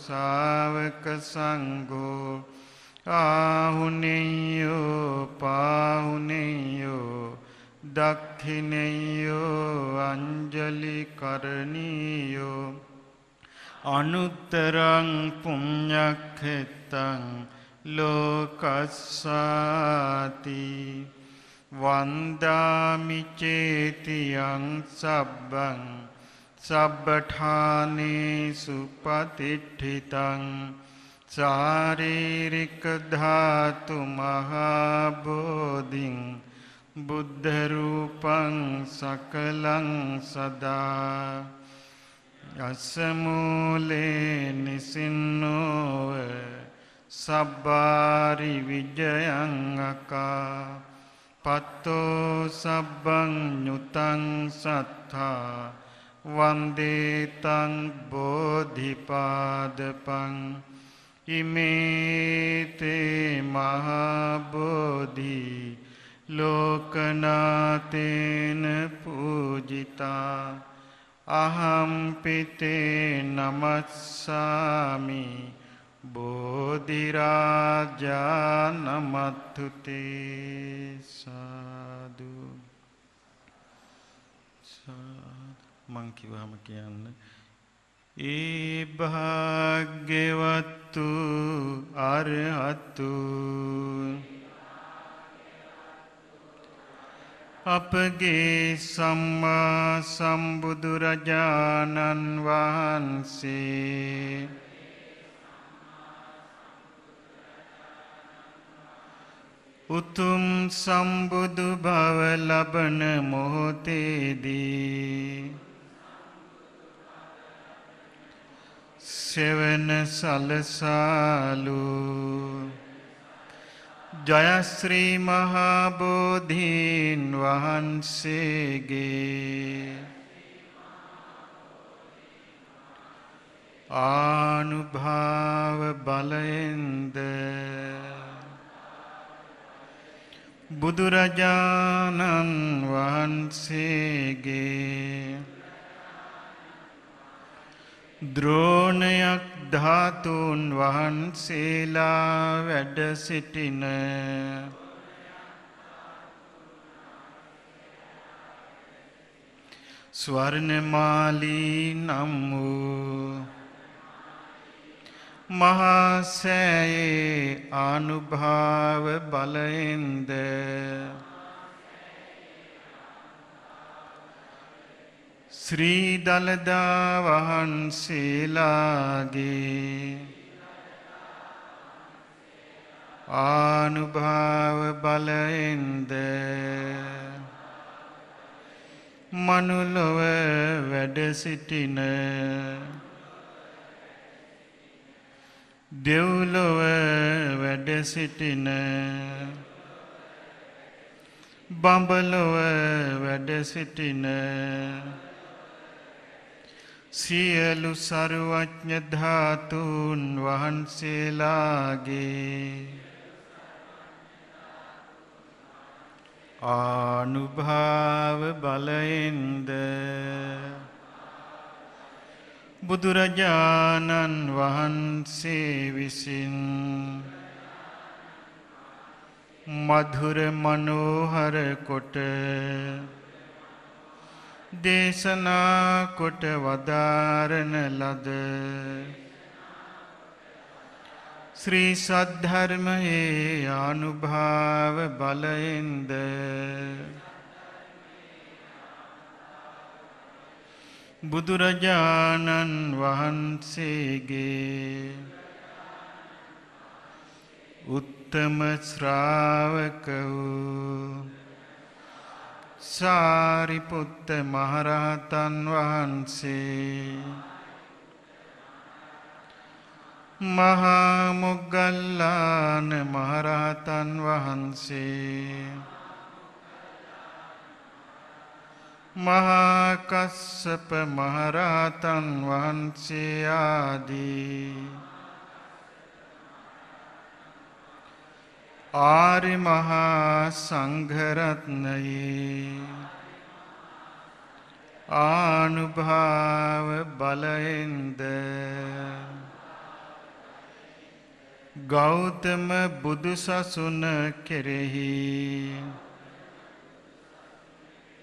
ශාවක සංඝෝ ආහුනෙය්‍යෝ පාහුනෙය්‍යෝ දක්ඛිනෙය්‍යෝ අංජලි කරණීයෝ අනුත්තරං පුඤ්ඤක්ඛෙත්තං ලෝකස්සාති. වන්දාමි චේතියං සබ්බං සබ්බඨානේසු පතිට්ඨිතං සාරීරික ධාතු මහා බෝධින් බුද්ධ රූපං සකලං සදා අසමූලේ නිසින්නෝව සබ්බාරි විජයං අකා පත්තෝ සබ්බං nyුතං සත්තා වන්දේතං බෝධිපාදපං ඉමේතේ මහබෝධි ලෝකනාතේන පූජිතා අහම්පිතේ නමත්සාමි බෝධිරාජා නමත්තුතේ සාදු මංකිවහම කියන්න ඒ භාග්‍යවත්තු අරහත්තු අපගේ සම්මා සම්බුදුරජාණන් වහන්සේ උතුම් සම්බුදු බව ලබන මොහොතේදී සෙවන සලසාලු. ජයශ්‍රී මහාබෝධීන් වහන්සේගේ ආනුභාව බලයෙන්ද බුදුරජාණන් වහන්සේගේ ද්‍රෝණයක් ධාතුන් වහන්සේලා වැඩ සිටින. ස්වර්ණමාලී නම් වූ මහාසෑයේ ආනුභාව බලයෙන්ද ශ්‍රී දළදා වහන්සේලාගේ ආනුභාව බලයෙන්ද මනුලොව වැඩ සිටින දෙව්ලොව වැඩ සිටින බඹලොව වැඩ සිටින සියලු සරුවඥ ධාතුන් වහන්සේලාගේ ආනුභාව බලයෙන්ද බුදුරජාණන් වහන්සේ විසින් මధుර මනෝහර කොට දේශනා කොට වදාරන ලද ශ්‍රී සද්ධර්මයේ ආනුභාව බලයෙන්ද? බුදුරජාණන් වහන්සේගේ උත්තම ශ්‍රාවක වූ සාරිපුත්ත මහරහතන් වහන්සේ. මහාමුගල්ලාන මහරහතන් වහන්සේ. මහාකස්සප මහරහතන් වහන්සේ ආදී. ආරි මහා සංඝරත්නයේ ආනුභාව බලයෙන්ද ගෞතම බුදුසසුන කෙරෙහි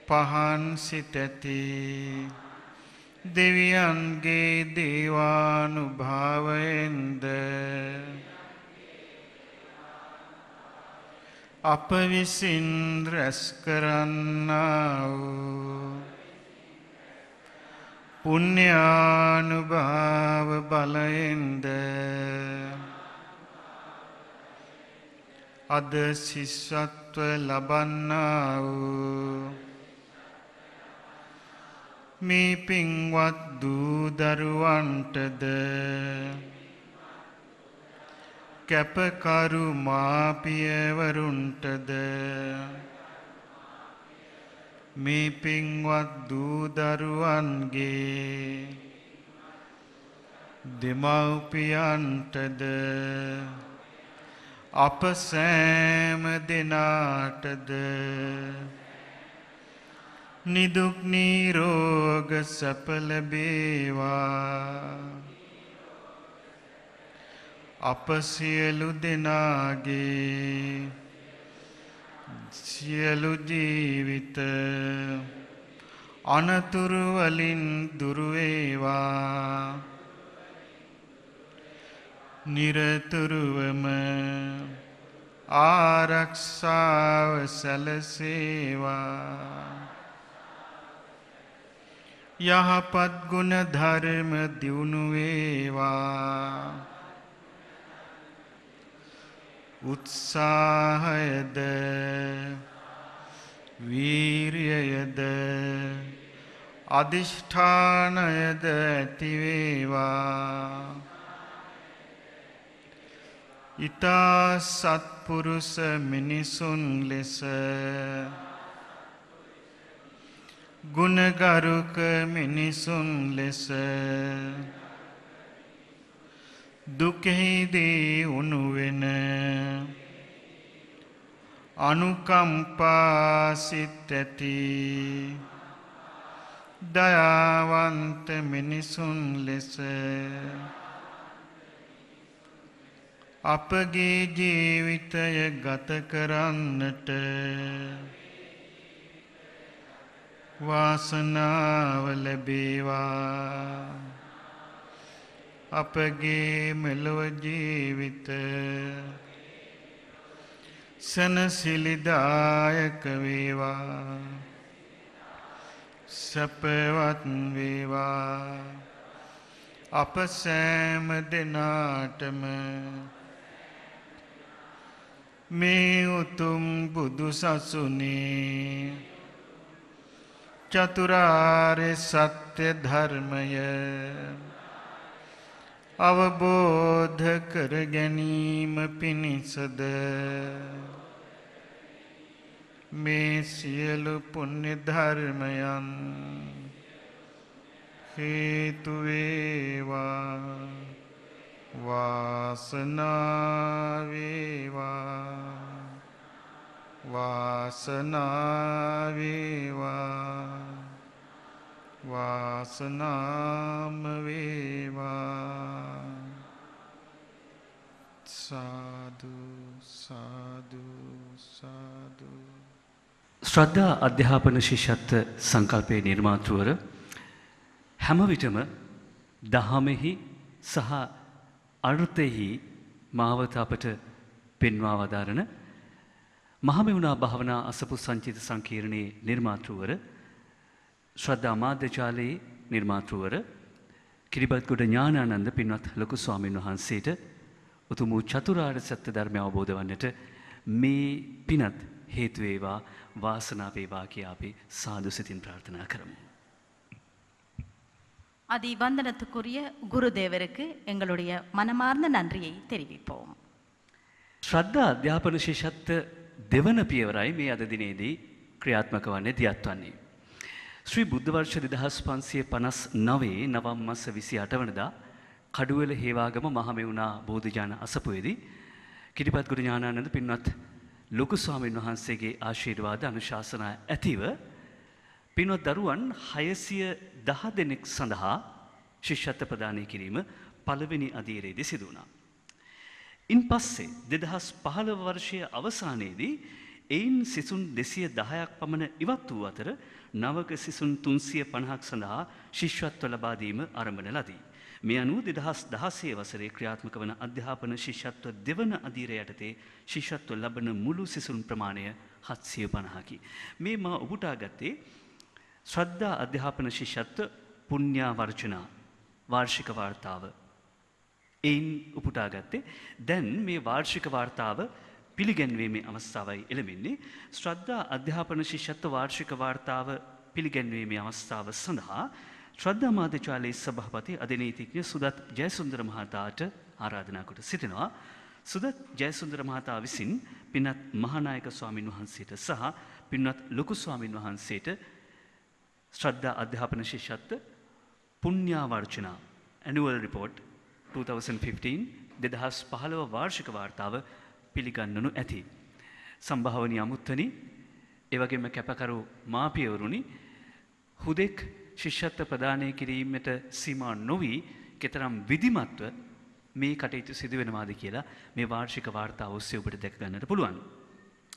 පහන් සිතැති දෙවියන්ගේ දේවානුභාවයෙන්ද අප විසින් රැස් කරන්නා වූ පුුණ්‍යානුභාව බලයෙන්ද අද ශිෂ්වත්ව ලබන්නා වූ මේ පින්වත් දූදරුවන්ටද කැපකරු මාපියවරුන්ටද? මේ පින්වත් දූදරුවන්ගේ දෙමව්පියන්ටද? අප සෑම දෙනාටද? නිදුක් නීරෝග සැපලබේවා අප සියලු දෙනාගේ සියලු ජීවිත අනතුරුවලින් දුරුවේවා නිරතුරුවම ආරක්ෂාව සැලසේවා. යහපත් ගුණ ධර්ම දියුණුවේවා උත්සාහයද වීරියයද අධිෂ්ඨානයද ඇතිවේවා ඉතා සත්පුරුස මිනිසුන් ලෙස ගුණගරුක මිනිසුන් ලෙස දුකෙහිදී උනුවෙන අනුකම්පාසිත් ඇති දයාවන්ත මිනිසුන් ලෙස අපගේ ජීවිතය ගත කරන්නට වාසනාව ලැබේවා. අපගේ මෙලොව ජීවිත සනසිලිදායක වේවා. සැපවත් වේවා. අප සෑම දෙනාටම මේ උතුම් බුදු සසුනේ චතුරාර්ය සත්‍ය ධර්මය අවබෝධ කර ගැනීම පිණිසද? මේ සියලු පුණ්‍ය ධර්මයන් හේතු වේවා. වාසනාව වේවා. වාසනාව වේවා. වාසනාම වේවා. සාදු සාදු සාදු. ශ්‍රද්ධා අධ්‍යාපන ශිෂ්‍යත්ව සංකල්පයේ නිර්මාතෘවර හැම විටම දහමෙහි සහ අර්ථයෙහි මාවත අපට පෙන්වා වදාරන මහමෙවුනා භාවනා අසපු සංචිත සංකීර්ණයේ නිර්මාතෘවර ශ්‍රද්ධා මාධ්‍යජාලයේ නිර්මාතෘවර කිරිබත්ගොඩ ඥානානන්ද පින්වත් ලොකු ස්වාමීන් වහන්සේට උතුම් වූ චතුරාර්ය සත්‍ය ධර්මය අවබෝධ වන්නට මේ පිනත් හේතු වේවා වාසනාව වේවා කියා අපි සාදු සිතින් ප්‍රාර්ථනා කරමු. அதி வந்தனத்துக்குரிய குருதேவருக்கு எங்களுடைய மனமார்ந்த நன்றியை தெரிவிப்போம் ශ්‍රද්ධා අධ්‍යාපන ශිෂත්ත දෙවන පියවරයි මේ අද දිනේදී ක්‍රියාත්මක වන්නේ දියත් වන්නේ. ශ්‍රී බුද්ධ වර්ෂ දෙදහස් පන්සිය පනස් නවේ නවම් මස විසි අටවනදා කඩුවල හේවාගම මහමෙවුනා බෝධජාන අසපුයේදී කිරිපත් ගුරු ඥානානන්ද පින්වත් ලොකු ස්වාමීන් වහන්සේගේ ආශීර්වාද අනුශාසනා ඇතිව පින්වත් දරුවන් 610 දෙනෙක් සඳහා ශිෂ්‍යත්ව ප්‍රදානය කිරීම පළවෙනි අධීරයේදී සිදු වුණා. ඉන් පස්සේ දෙදහස් පහළ වර්ෂය අවසානයේදී එයින් සිසුන් දෙසිය දහයක් පමණ ඉවත් වූ අතර නවක සිසුන් තුන්සිය පණහක් සඳහා ශිෂ්‍යත්ව ලබාදීම අරඹන ලදී. මේ අනුව දෙදහස් දහසේ වසරේ ක්‍රියාත්මක වන අධ්‍යාපන ශිෂ්‍යත්ව දෙවන අධීරය යටතේ ශිෂ්‍යත්ව ලබන මුළු සිසුන් ප්‍රමාණය හත්සිය පණහකි. මේ මා ඔබුටා ගත්තේ ශ්‍රද්ධා අධ්‍යාපන ශිෂ්‍යත්ව පුණ්‍යා වර්ජනා වාර්ෂික වාර්තාව එයින් උපුටා ගත්තේ දැන් මේ වාර්ෂික වාර්තාව පිළිගැන්වීමේ අවස්ථාවයි එළඹෙන්නේ ශ්‍රද්ධා අධ්‍යාපන ශිෂ්‍යත්ව වාර්ෂික වාර්තාව පිළිගැන්වීමේ අවස්ථාව සඳහා ශ්‍රද්ධා මාධ්‍යචාලයේ සභාපති අධිනීතිඥ සුදත් ජයසුන්දර මහතාට ආරාධනා කොට සිටිනවා සුදත් ජයසුන්දර මහතා විසින් පින්වත් මහානායක ස්වාමින් වහන්සේට සහ පින්වත් ලොකු ස්වාමින් වහන්සේට ශ්‍රද්ධා අධ්‍යාපන ශිෂ්‍යත්ව පුණ්‍යාවර්ජනා ඇනුවල් රිපෝට් 2015 දෙදහස් පහළව වාර්ෂික වාර්තාව පිළිගන්නනු ඇති. සම්භාවනි අමුත්තනි එවගේම කැපකරු මාපියවරුණි හුදෙක් ශිෂ්‍යත්ව ප්‍රදානය කිරීමට සීමා නොවී කෙතරම් විධිමත්ව මේ කටයුතු සිදුවෙනවාද කියලා මේ වාර්ෂික වාර්තා ඔස්සේ ඔබට දැක ගන්නට පුළුවන්.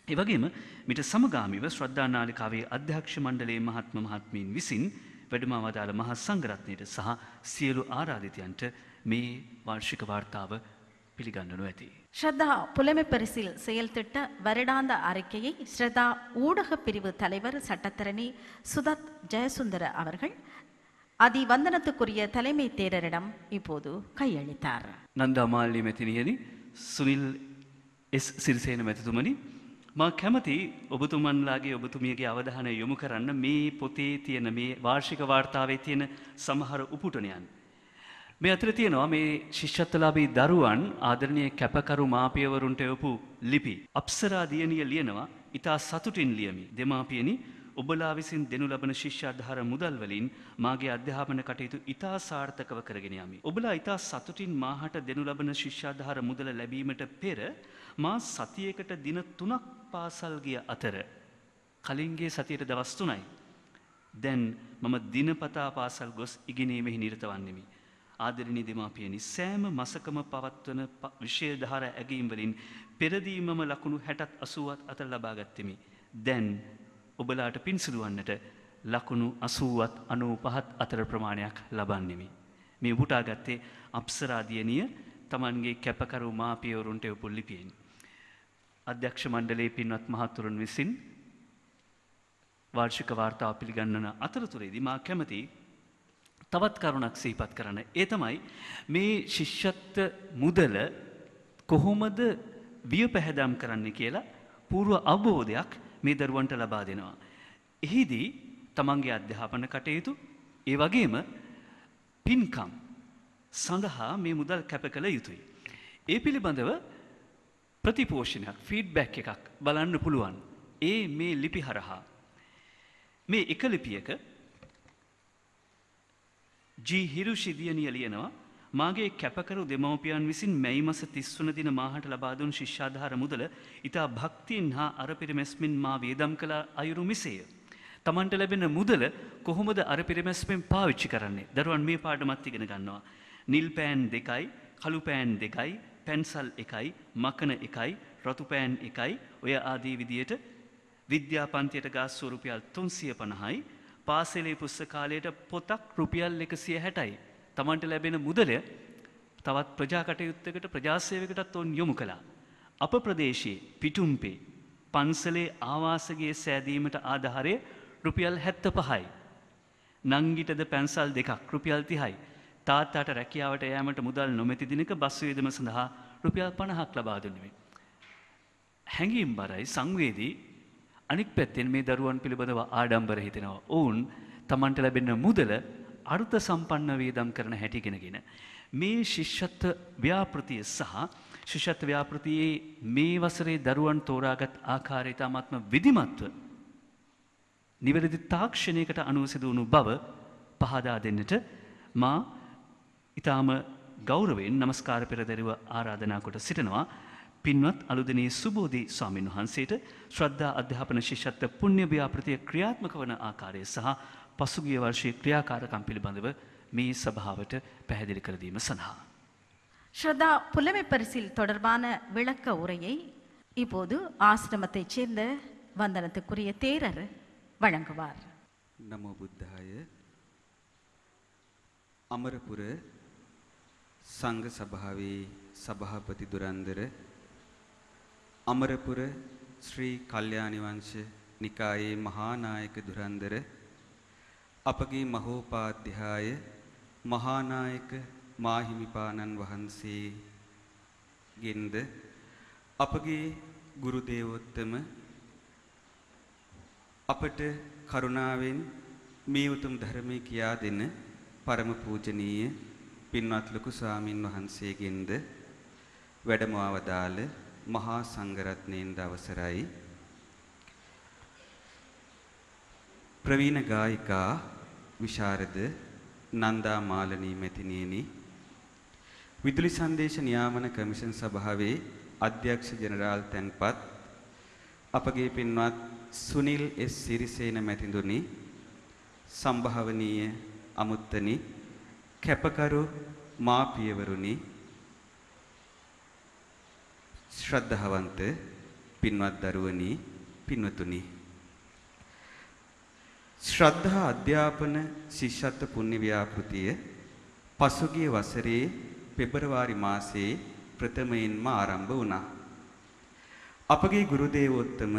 ඒ වගේම මිට සමගාමීව ශ්‍රද්ධා නාලිකාවේ අධ්‍යක්ෂ මණ්ඩලයේ මහත්ම මහත්මීන් විසින් වැඩම වදාළ මහා සංඝරත්නයට සහ සියලු ආරාධිතයන්ට මේ වාර්ෂික වාර්තාව පිළිගන්නනු ඇති. ஸ்ரதா புலமை பரிசில் செயல் திட்ட வருடாந்த அறிக்கையை ஸ்ரதா ஊடக பிரிவு தலைவர் சட்டத்தரணி சுதத் ஜெயசுந்தர அவர்கள் அதி வந்தனத்துக்குரிய தலைமை தேரரிடம் இப்போது கையளித்தார் නන්දා මාල්ලි මැතිනියනි සුනිල් එස් සිරිසේන මැතිතුමනි මා කැමති ඔබතුමන්ලාගේ ඔබතුමියගේ අවධානය යොමු කරන්න මේ පොතේ තියෙන මේ වාර්ෂික වාර්තාවේ තියෙන සමහර උපුටනයන්. මේ අතර තියෙනවා මේ ශිෂ්‍යත්වලාබී දරුවන් ආදරණය කැපකරු මාපියවරුන්ට යොපු ලිපි. අප්සරා දියණිය ලියනවා ඉතා සතුටින් ලියමි. දෙමාපියනි ඔබලා විසින් දෙනු ලබන ශිෂ්‍යාධාර මුදල් වලින් මාගේ අධ්‍යාපන කටයුතු ඉතා සාර්ථකව කරගෙන යමි. ඔබලා ඉතා සතුටින් මාහට දෙනු ලබන ශිෂ්‍යාධාර මුදල ලැබීමට පෙර මා සතියකට දින තුනක් පාසල් ගිය අතර කලින්ගේ සතියට දවස් තුනයි. දැන් මම දිනපතා පාසල් ගොස් ඉගෙනීමෙහි නිරත වන්නෙමි. ආදරණී දෙමාපියනි සෑම මසකම පවත්වන විශේධාර ඇගීම් වලින් පෙරදීමම ලකුණු 60ත් 80ත් අතර ලබා ගත්තෙමි. දැන් ඔබලාට පින් සිදුවන්නට ලකුණු 80ත් 95ත් අතර ප්‍රමාණයක් ලබන්නෙමි. මේ උපුටා ගත්තේ අප්සරා දියණිය තමන්ගේ කැපකරු මාපියවරුන්ට යොපු ලිපියෙන්. අධ්‍යක්ෂ මණ්ඩලයේ පින්වත් මහතුරුන් විසින් වාර්ෂික වාර්තාව පිළිගන්නන අතරතුරේදී මා කැමති තවත් කරුණක් සීපත් කරන්න. ඒ තමයි මේ ශිෂ්‍යත්ව මුදල කොහොමද විය පැහැදම් කරන්න කියලා පූර්ව අවබෝධයක් මේ දරුවන්ට ලබා දෙනවා. එහිදී තමන්ගේ අධ්‍යාපන කටයුතු ඒ වගේම පින්කම් සඳහා මේ මුදල් කැප කළ යුතුයි. ඒ පිළිබඳව ප්‍රතිපෝෂණයක් ෆීඩ්බැක් එකක් බලන්න පුළුවන්. ඒ මේ ලිපි හරහා. මේ එක ලිපියක ජී හිරුෂි දියණිය ලියනවා මාගේ කැපකරු දෙමව්පියන් විසින් මැයි මස 30 වන දින මාහට ලබා දුන් ශිෂ්‍යාධාර මුදල ඊට භක්තියෙන් හා අරපිරිමැස්මින් මා වේදම් කළ අයුරු මිසය. තමන්ට ලැබෙන මුදල කොහොමද අරපිරිමැස්මෙන් පාවිච්චි කරන්නේ? දරුවන් මේ පාඩමත් ඉගෙන ගන්නවා. නිල් පෑන් දෙකයි, කළු පෑන් දෙකයි, පැන්සල් එකයි, මකන එකයි, රතු පෑන් එකයි ඔය ආදී විදියට විද්‍යාපන්තියට ගාස්තු රුපියල් 350යි පාසලේ පුස්තකාලයට පොතක් රුපියල් 160යි. තමන්ට ලැබෙන මුදල තවත් ප්‍රජා කටයුත්තකට ප්‍රජාසේවකටත් ඔවුන් යොමු කළා. අප ප්‍රදේශයේ පිටුම්පේ පන්සලේ ආවාසගේ සෑදීමට ආධාරය රුපියල් 75යි. නංගිටද පැන්සල් දෙකක් රුපියල් 30යි. තාත්තාට රැකියාවට යෑමට මුදල් නොමැති දිනක බස් වේදම සඳහා රුපියල් 50ක් ලබා දුන්නෙමි. හැඟීම් බරයි සංවේදී අනික් පැත්තෙන් මේ දරුවන් පිළිබඳව ආඩම්බර හිතෙනවා. ඔවුන් තමන්ට ලැබෙන මුදල අර්ථ සම්පන්න වේදම් කරන හැටිගෙනගෙන. මේ ශිෂ්‍යත්ව ව්‍යාපෘතිය සහ ශිෂ්‍යත්ව ව්‍යාපෘතියේ මේ වසරේ දරුවන් තෝරාගත් ආකාරය ඉතාමත්ම විධිමත්ව නිවැරදි තාක්ෂණයකට අනුව සිදුවුණු බව පහදා දෙන්නට මා ඉතාම ගෞරවයෙන් නමස්කාර පෙරදැරිව ආරාධනා කොට සිටිනවා පින්වත් අලුදනේ සුබෝධි ස්වාමින් වහන්සේට ශ්‍රද්ධා අධ්‍යාපන ශිෂ්‍යත්ව පුණ්‍ය ව්‍යාපෘතිය ක්‍රියාත්මක වන ආකාරය සහ පසුගිය වර්ෂයේ ක්‍රියාකාරකම් පිළිබඳව මේ සභාවට පැහැදිලි කර දීම සඳහා. ஸ்ரதா புலமை பரிசில் தொடர்பான விளக்க உரையை இப்போது ஆசிரமத்தைச் சேர்ந்த வந்தனத்துக்குரிய தேரர் வழங்குவார் නමෝ බුද්ධාය අමරපුර සංඝ සභාවේ සභාපති දුරන්දර අමරපුර ශ්‍රී කල්යාණි වංශ නිකායේ මහානායක දුරන්දර අපගේ මහෝපාධ්‍යාය මහානායක මාහිමිපාණන් වහන්සේ ගෙන්ද අපගේ ගුරු දේවෝත්තම අපට කරුණාවෙන් මේ උතුම් ධර්මයේ කියා දෙන පරම පූජනීය පින්වත් ලොකු ස්වාමින් වහන්සේගෙන්ද වැඩම අවදාළ මහා සංඝරත්නයෙන්ද අවසරයි. ප්‍රවීණ ගායිකා විශාරද නන්දා මාලනී මෙතිනියනි විදුලි සංදේශ නියාමන කමිෂන් සභාවේ අධ්‍යක්ෂ ජෙනරාල් තැන්පත් අපගේ පින්වත් සුනිල් එස් සිරිසේන මැතිඳුනි සම්භාවනීය අමුත්තනි කැපකරු මා පියවරුනි ශ්‍රද්ධාවන්ත පින්වත් දරුවනි පින්වතුනි ශ්‍රද්ධා අධ්‍යාපන ශිෂ්‍යත්ව පුණ්‍ය ව්‍යාපෘතිය පසුගිය වසරේ පෙබරවාරි මාසයේ ප්‍රථමයෙන්ම ආරම්භ වුණා. අපගේ ගුරු දේවෝත්තම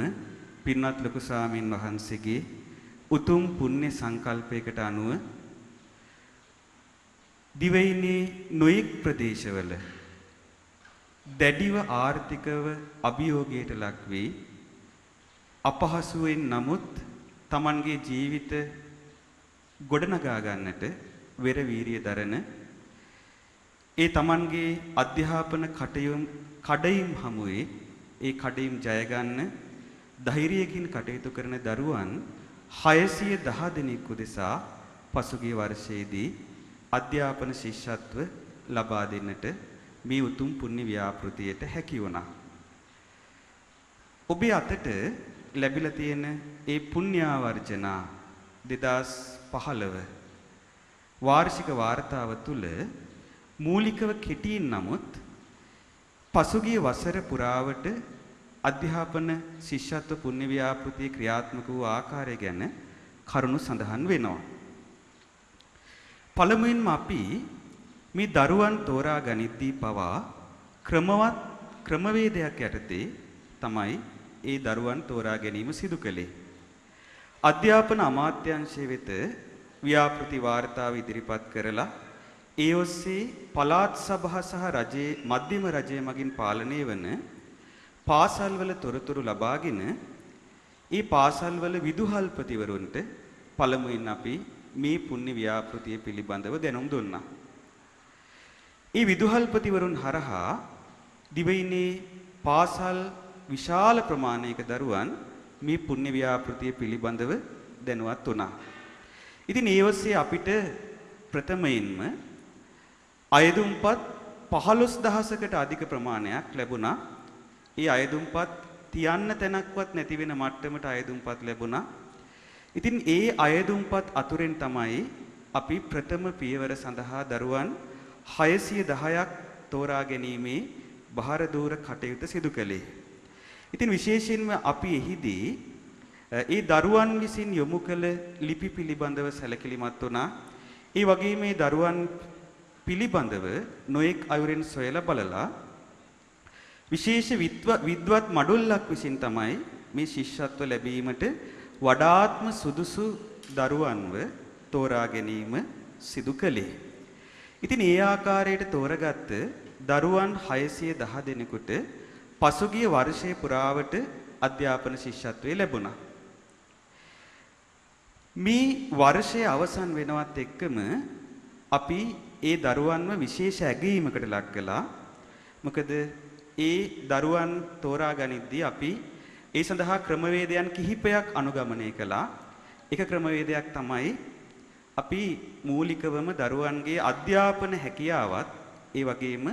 පින්වත් ලොකු ස්වාමින් වහන්සේගේ උතුම් පුණ්‍ය සංකල්පයකට අනුව දිවයිනේ නොයෙක් ප්‍රදේශවල දැඩිව ආර්ථිකව අභියෝගයට ලක් වී අපහසුවෙන් නමුත් Tamanගේ ජීවිත ගොඩනගා ගන්නට වෙර වීරිය දරන ඒ Tamanගේ අධ්‍යාපන කටයුම් කඩයිම් හමුවේ ඒ කඩයිම් ජය ගන්න ධෛර්යයෙන් කටයුතු කරන දරුවන් 610 දෙනෙකු දෙසා පසුගිය වර්ෂයේදී අධ්‍යාපන ශිෂ්‍යත්ව ලබා දෙන්නට මේ උතුම් පුණ්‍ය ව්‍යාපෘතියට හැකි වුණා. ඔබේ අතට ලැබිලා තියෙන ඒ පුණ්‍යාවර්ජනා 2015 වාර්ෂික වාර්තාව තුල මූලිකව කෙටියෙන් නමුත් පසුගිය වසර පුරාවට අධ්‍යාපන ශිෂ්‍යත්ව පුණ්‍ය ව්‍යාපෘතියේ ක්‍රියාත්මක වූ ආකාරය ගැන කරුණු සඳහන් වෙනවා. පළමුවෙන්ම අපි මේ දරුවන් තෝරා ගනිද්දී පවා ක්‍රමවත් ක්‍රමවේදයක් යටතේ තමයි ඒ දරුවන් තෝරා ගැනීම සිදු කළේ. අධ්‍යාපන අමාත්‍යාංශය වෙත ව්‍යාපෘති වාර්තාව ඉදිරිපත් කරලා ඒ ඔස්සේ පළාත් සභා සහ රජයේ මධ්‍යම රජය මගින් පාලනය වන පාසල්වල තොරතුරු ලබාගෙන ඒ පාසල්වල විදුහල්පතිවරුන්ට පළමුවෙන් අපි මේ පුණ්‍ය ව්‍යාපෘතිය පිළිබඳව දැනුම් දුන්නා. ඒ විදුහල්පතිවරුන් හරහා දිවයිනේ පාසල් විශාල ප්‍රමාණයක දරුවන් මේ පුණ්‍ය ව්‍යාපෘතිය පිළිබඳව දැනුවත් වුණා. ඉතින් ඒ ඔස්සේ අපිට ප්‍රථමයෙන්ම අයදුම්පත් 15000කට අධික ප්‍රමාණයක් ලැබුණා. ඒ අයදුම්පත් තියන්න තැනක්වත් නැති වෙන මට්ටමට අයදුම්පත් ලැබුණා. ඉතින් ඒ අයදුම්පත් අතුරෙන් තමයි අපි ප්‍රථම පියවර සඳහා දරුවන් 610ක් තෝරා ගැනීමේ බාහිර දූර කටයුතු සිදු කළේ. ඉතින් විශේෂයෙන්ම අපි එහිදී ඒ දරුවන් විසින් යොමු කළ ලිපි පිළිබඳව සැලකිලිමත් වුණා. ඒ වගේම මේ දරුවන් පිළිබඳව නොඑක් අයුරින් සොයලා බලලා විශේෂ විද්වත් මඩුල්ලක් විසින් තමයි මේ ශිෂ්‍යත්ව ලැබීමට වඩාත්ම සුදුසු දරුවන්ව තෝරා ගැනීම සිදු කළේ. ඉතින් ඒ ආකාරයට තෝරගත්ත දරුවන් 610 දෙනෙකුට පසුගිය වර්ෂයේ පුරාවට අධ්‍යාපන ශිෂ්‍යත්වයේ ලැබුණා. මේ වර්ෂය අවසන් වෙනවත් එක්කම අපි ඒ දරුවන්ව විශේෂ ඇගීමකට ලක් කළා. මොකද ඒ දරුවන් තෝරා ගනිද්දී අපි ඒ සඳහා ක්‍රමවේදයන් කිහිපයක් අනුගමනය කළා. එක ක්‍රමවේදයක් තමයි අපි මූලිකවම දරුවන්ගේ අධ්‍යාපන හැකියාවත් ඒ වගේම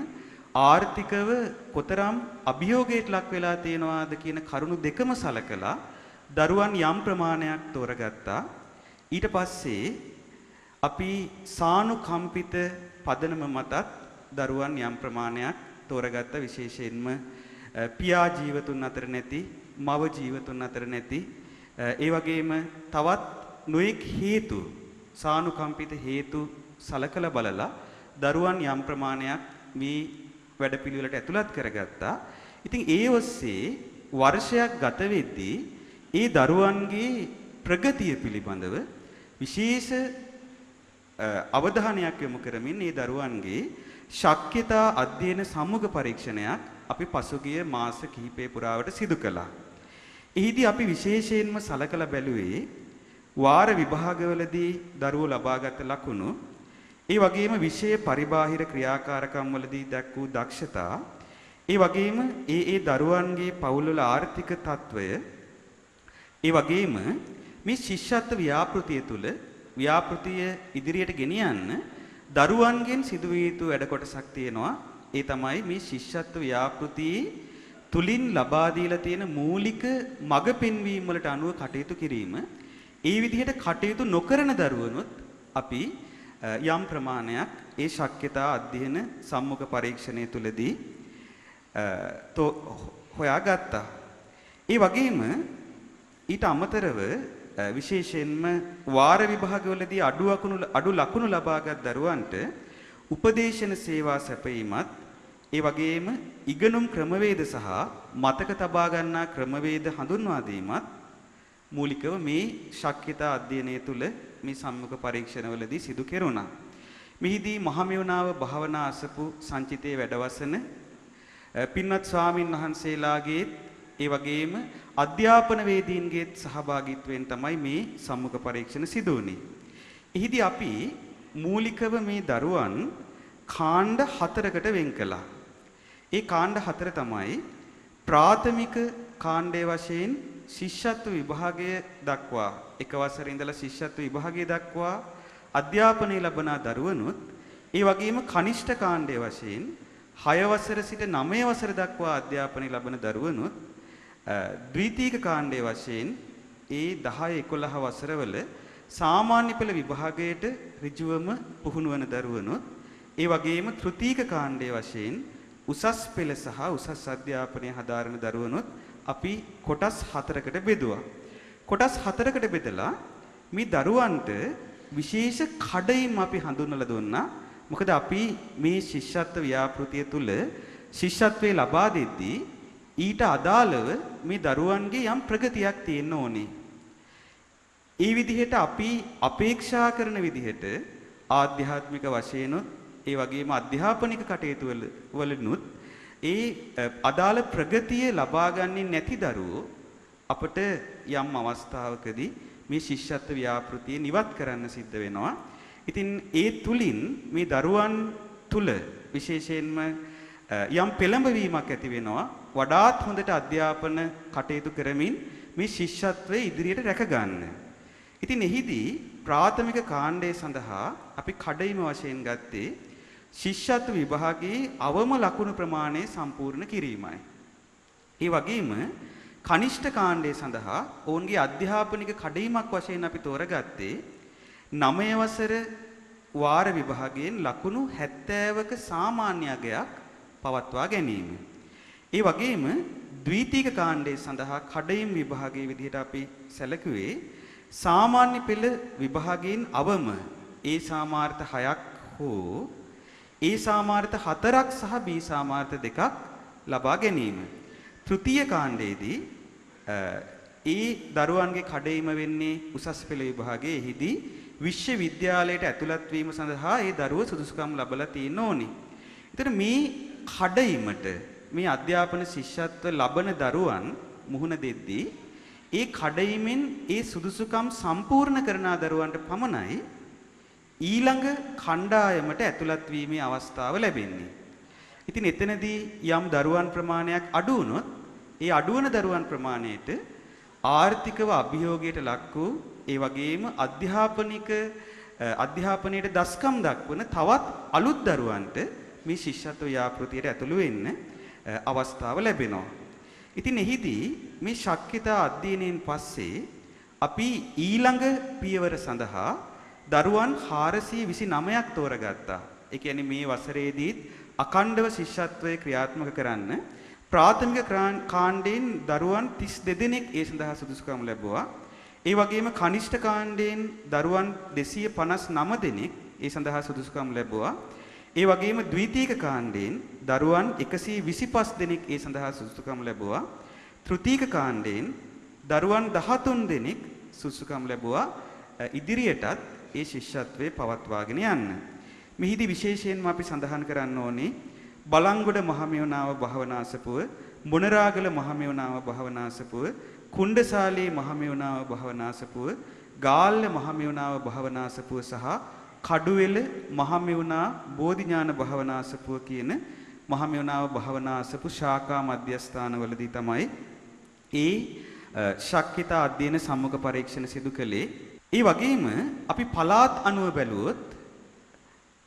ආර්ථිකව කොතරම් අභියෝගයට ලක් වෙලා තියෙනවාද කියන කරුණු දෙකම සලකලා දරුවන් යම් ප්‍රමාණයක් තෝරගත්තා. ඊට පස්සේ අපි සානුකම්පිත පදනම මතත් දරුවන් යම් ප්‍රමාණයක් තෝරගත්ත විශේෂයෙන්ම අ, පියා ජීවතුන් අතර නැති, මව ජීවතුන් අතර නැති, අ, ඒ වගේම තවත් නොඑක් හේතු සානුකම්පිත හේතු සලකලා බලලා දරුවන් යම් ප්‍රමාණයක් මේ වැඩපිළිවෙලට ඇතුළත් කරගත්තා. ඉතින් ඒ ඔස්සේ වර්ෂයක් ගත වෙද්දී ඒ දරුවන්ගේ ප්‍රගතිය පිළිබඳව විශේෂ අ, අවධානයක් යොමු කරමින් මේ දරුවන්ගේ ශක්්‍යතා අධ්‍යයන සම්මුඛ පරීක්ෂණයක් අපි පසුගිය මාස කිහිපය පුරාවට සිදු කළා. එහිදී අපි විශේෂයෙන්ම සලකලා බැලුවේ වාර විභාගවලදී දරුවෝ ලබාගත් ලකුණු ඒ වගේම විෂය පරිබාහිර ක්‍රියාකාරකම් වලදී දැක් වූ දක්ෂතා ඒ වගේම ඒ ඒ දරුවන්ගේ පවුල්වල ආර්ථික తত্ত্বය ඒ වගේම මේ ශිෂ්‍යත්ව ව්‍යාපෘතිය තුළ ව්‍යාපෘතිය ඉදිරියට ගෙනියන්න දරුවන්ගෙන් සිදුවිය යුතු වැඩ කොටසක් තියෙනවා. ඒ තමයි මේ ශිෂ්‍යත්ව ව්‍යාපෘතියේ තුලින් ලබා දීලා තියෙන මූලික මඟ පෙන්වීම වලට අනුව කටයුතු කිරීම. ඒ විදිහට කටයුතු නොකරන දරුවනුත් අපි අ, යම් ප්‍රමාණයක් ඒ ශක්්‍යතා අධ්‍යයන සම්මුඛ පරීක්ෂණය තුලදී අ, තෝ හොයාගත්තා. ඒ වගේම ඊට අමතරව අ, විශේෂයෙන්ම වාර විභාගවලදී අඩු ලකුණු අඩු ලකුණු ලබාගත් දරුවන්ට උපදේශන සේවා සැපයීමත් ඒ වගේම ඉගෙනුම් ක්‍රමවේද සහ මතක තබා ගන්නා ක්‍රමවේද හඳුන්වා දීමත් මූලිකව මේ ශක්්‍යතා අධ්‍යයනය තුළ මේ සම්මුඛ පරීක්ෂණවලදී සිදු කෙරුණා. මෙහිදී මහමෙවුනාව භාවනා අසපු සංචිතයේ වැඩවසන අ, පින්වත් ස්වාමින් වහන්සේලාගේ ඒ වගේම අධ්‍යාපන වේදීන්ගේ සහභාගීත්වයෙන් තමයි මේ සම්මුඛ පරීක්ෂණ සිදු වුණේ. එහිදී අපි මූලිකව මේ දරුවන් කාණ්ඩ හතරකට වෙන් කළා. ඒ කාණ්ඩ හතර තමයි ප්‍රාථමික කාණ්ඩයේ වශයෙන් ශිෂ්‍යත්ව විභාගය දක්වා එක වසරේ ඉඳලා ශිෂ්‍යත්ව විභාගය දක්වා අධ්‍යාපනය ලබන දරුවනුත් ඒ වගේම කනිෂ්ඨ කාණ්ඩයේ වශයෙන් 6 වසර සිට 9 වසර දක්වා අධ්‍යාපනය ලබන දරුවනුත් අ, ද්විතීක කාණ්ඩයේ වශයෙන් ඒ 10 11 වසරවල සාමාන්‍ය පෙළ විභාගයට ඍජුවම පුහුණු වන දරුවනුත් ඒ වගේම තෘතීක කාණ්ඩයේ වශයෙන් උසස් පෙළ සහ උසස් අධ්‍යාපනය හදාරන දරුවනුත් අපි කොටස් හතරකට බෙදුවා. කොටස් හතරකට බෙදලා මේ දරුවන්ට විශේෂ කඩයිම් අපි හඳුන්වලා දුන්නා. මොකද අපි මේ ශිෂ්‍යත්ව ව්‍යාපෘතිය තුල ශිෂ්‍යත්වේ ලබා දෙද්දී ඊට අදාළව මේ දරුවන්ගේ යම් ප්‍රගතියක් තියෙන්න ඕනේ. ඒ විදිහට අපි අපේක්ෂා කරන විදිහට ආධ්‍යාත්මික වශයෙන්ුත් ඒ වගේම අධ්‍යාපනික කටයුතු වල වලනුත් ඒ අ, අදාළ ප්‍රගතිය ලබා ගන්නේ නැති දරුවෝ අපට යම් අවස්ථාවකදී මේ ශිෂ්‍යත්ව ව්‍යාපෘතිය නිවත් කරන්න සිද්ධ වෙනවා. ඉතින් ඒ තුලින් මේ දරුවන් තුල විශේෂයෙන්ම අ, යම් පෙළඹවීමක් ඇති වෙනවා. වඩාත් හොඳට අධ්‍යාපන කටයුතු කරමින් මේ ශිෂ්‍යත්වයේ ඉදිරියට රැක ගන්න. ඉතින් එහිදී ප්‍රාථමික කාණ්ඩය සඳහා අපි කඩයිම වශයෙන් ගත්තේ ශිෂ්‍යත්ව විභාගයේ අවම ලකුණු ප්‍රමාණය සම්පූර්ණ කිරීමයි. ඒ වගේම කනිෂ්ඨ කාණ්ඩය සඳහා ඔවුන්ගේ අධ්‍යාපනික කඩයිමක් වශයෙන් අපි තෝරගත්තේ 9 වසර වාර විභාගයෙන් ලකුණු 70ක සාමාන්‍ය අගයක් පවත්වා ගැනීම. ඒ වගේම ද්විතීක කාණ්ඩය සඳහා කඩයිම් විභාගයේ විදිහට අපි සැලකුවේ සාමාන්‍ය පෙළ විභාගයෙන් අවම ඒ සාමාර්ථ 6ක් හෝ ඒ සාමාර්ථ 4ක් සහ බී සාමාර්ථ දෙකක් ලබා ගැනීම. තෘතීය කාණ්ඩයේදී අ, ඒ දරුවන්ගේ කඩයිම වෙන්නේ උසස් පෙළ විභාගයේ එහිදී විශ්වවිද්‍යාලයට ඇතුළත් වීම සඳහා ඒ දරුවෝ සුදුසුකම් ලබලා තියෙන්න ඕනේ. ඒතර මේ කඩයිමට මේ අධ්‍යාපන ශිෂ්‍යත්ව ලබන දරුවන් මුහුණ දෙද්දී ඒ කඩයිමෙන් ඒ සුදුසුකම් සම්පූර්ණ කරන දරුවන්ට පමණයි ඊළඟ කණ්ඩායමට ඇතුළත් වීමේ අවස්ථාව ලැබෙන්නේ. ඉතින් එතනදී යම් දරුවන් ප්‍රමාණයක් අඩු වුණොත් ඒ අඩුවන දරුවන් ප්‍රමාණයට ආර්ථිකව අභියෝගයට ලක් වූ ඒ වගේම අධ්‍යාපනික අ, අධ්‍යාපනයේ දස්කම් දක්වන තවත් අලුත් දරුවන්ට මේ ශිෂ්‍යත්ව ව්‍යාපෘතියට ඇතුළු වෙන්න අ, අවස්ථාව ලැබෙනවා. ඉතින් එහිදී මේ ශක්්‍යතා අධ්‍යයනයෙන් පස්සේ අපි ඊළඟ පියවර සඳහා දරුවන් 429ක් තෝරගත්තා. ඒ කියන්නේ මේ වසරේදීත් අකණ්ඩව ශිෂ්‍යත්වයේ ක්‍රියාත්මක කරන්න ප්‍රාථමික ක්‍රාන්- කාණ්ඩයෙන් දරුවන් 32 දෙනෙක් ඒ සඳහා සුදුසුකම් ලැබුවා. ඒ වගේම කනිෂ්ඨ කාණ්ඩයෙන් දරුවන් 259 දෙනෙක් ඒ සඳහා සුදුසුකම් ලැබුවා. ඒ වගේම ද්විතීක කාණ්ඩයෙන් දරුවන් 125 දෙනෙක් ඒ සඳහා සුදුසුකම් ලැබුවා. තෘතීක කාණ්ඩයෙන් දරුවන් 13 දෙනෙක් සුදුසුකම් ලැබුවා අ, ඉදිරියටත් ඒ ශිෂ්‍යත්වයේ පවත්වාගෙන යන්න. මෙහිදී විශේෂයෙන්ම අපි සඳහන් කරන්න ඕනේ බලංගොඩ මහමෙවුනාව භවනාසපුව, මොනරාගල මහමෙවුනාව භවනාසපුව, කුණ්ඩසාලේ මහමෙවුනාව භවනාසපුව, ගාල්ල මහමෙවුනාව භවනාසපුව සහ කඩුවෙල මහමෙවුනා බෝධිඥාන භවනාසපුව කියන මහමෙවුනාව භවනාසපු ශාඛා මධ්‍යස්ථානවලදී තමයි ඒ අ, ශක්්‍යතා අධ්‍යයන සම්මුඛ පරීක්ෂණ සිදු කළේ. ඒ වගේම අපි පළාත් අණුව බැලුවොත්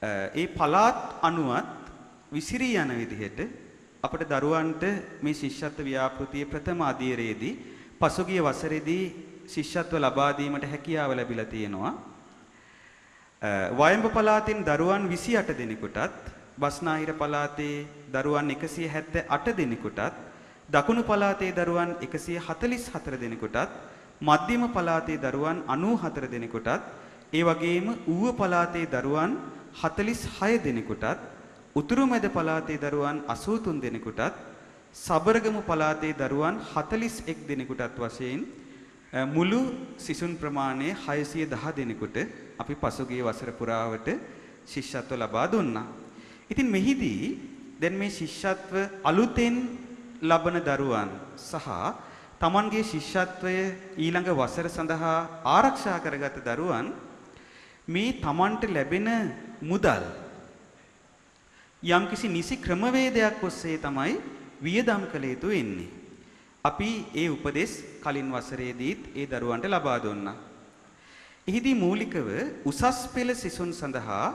අ, ඒ පළාත් අණුවත් විසිරී යන විදිහට අපට දරුවන්ට මේ ශිෂ්‍යත්ව ව්‍යාපෘතියේ ප්‍රථම අධීරයේදී පසුගිය වසරේදී ශිෂ්‍යත්ව ලබා දීමට හැකියාව ලැබිලා තියෙනවා. අ, වයඹ පළාතෙන් දරුවන් 28 දෙනෙකුටත් බස්නාහිර පළාතේ දරුවන් 178 දෙනෙකුටත් දකුණු පළාතේ දරුවන් 144 දෙනෙකුටත් මධ්‍යම පළාතේ දරුවන් 94 දෙනෙකුටත් ඒ වගේම ඌව පළාතේ දරුවන් 46 දෙනෙකුටත් උතුරු මැද පළාතේ දරුවන් 83 දෙනෙකුටත් සබරගමු පළාතේ දරුවන් 41 දෙනෙකුටත් වශයෙන් අ, මුළු සිසුන් ප්‍රමාණය 610 දෙනෙකුට අපි පසුගිය වසර පුරාවට ශිෂ්‍යත්ව ලබා දුන්නා. ඉතින් මෙහිදී දැන් මේ ශිෂ්‍යත්ව අලුතෙන් ලබන දරුවන් සහ Tamanගේ ශිෂ්‍යත්වය ඊළඟ වසර සඳහා ආරක්ෂා කරගත් දරුවන් මේ Tamanට ලැබෙන මුදල් යම්කිසි නිසි ක්‍රමවේදයක් ඔස්සේ තමයි වියදම් කළ යුතු වෙන්නේ. අපි ඒ උපදෙස් කලින් වසරේදීත් ඒ දරුවන්ට ලබා දුන්නා. එහිදී මූලිකව උසස් පෙළ සිසුන් සඳහා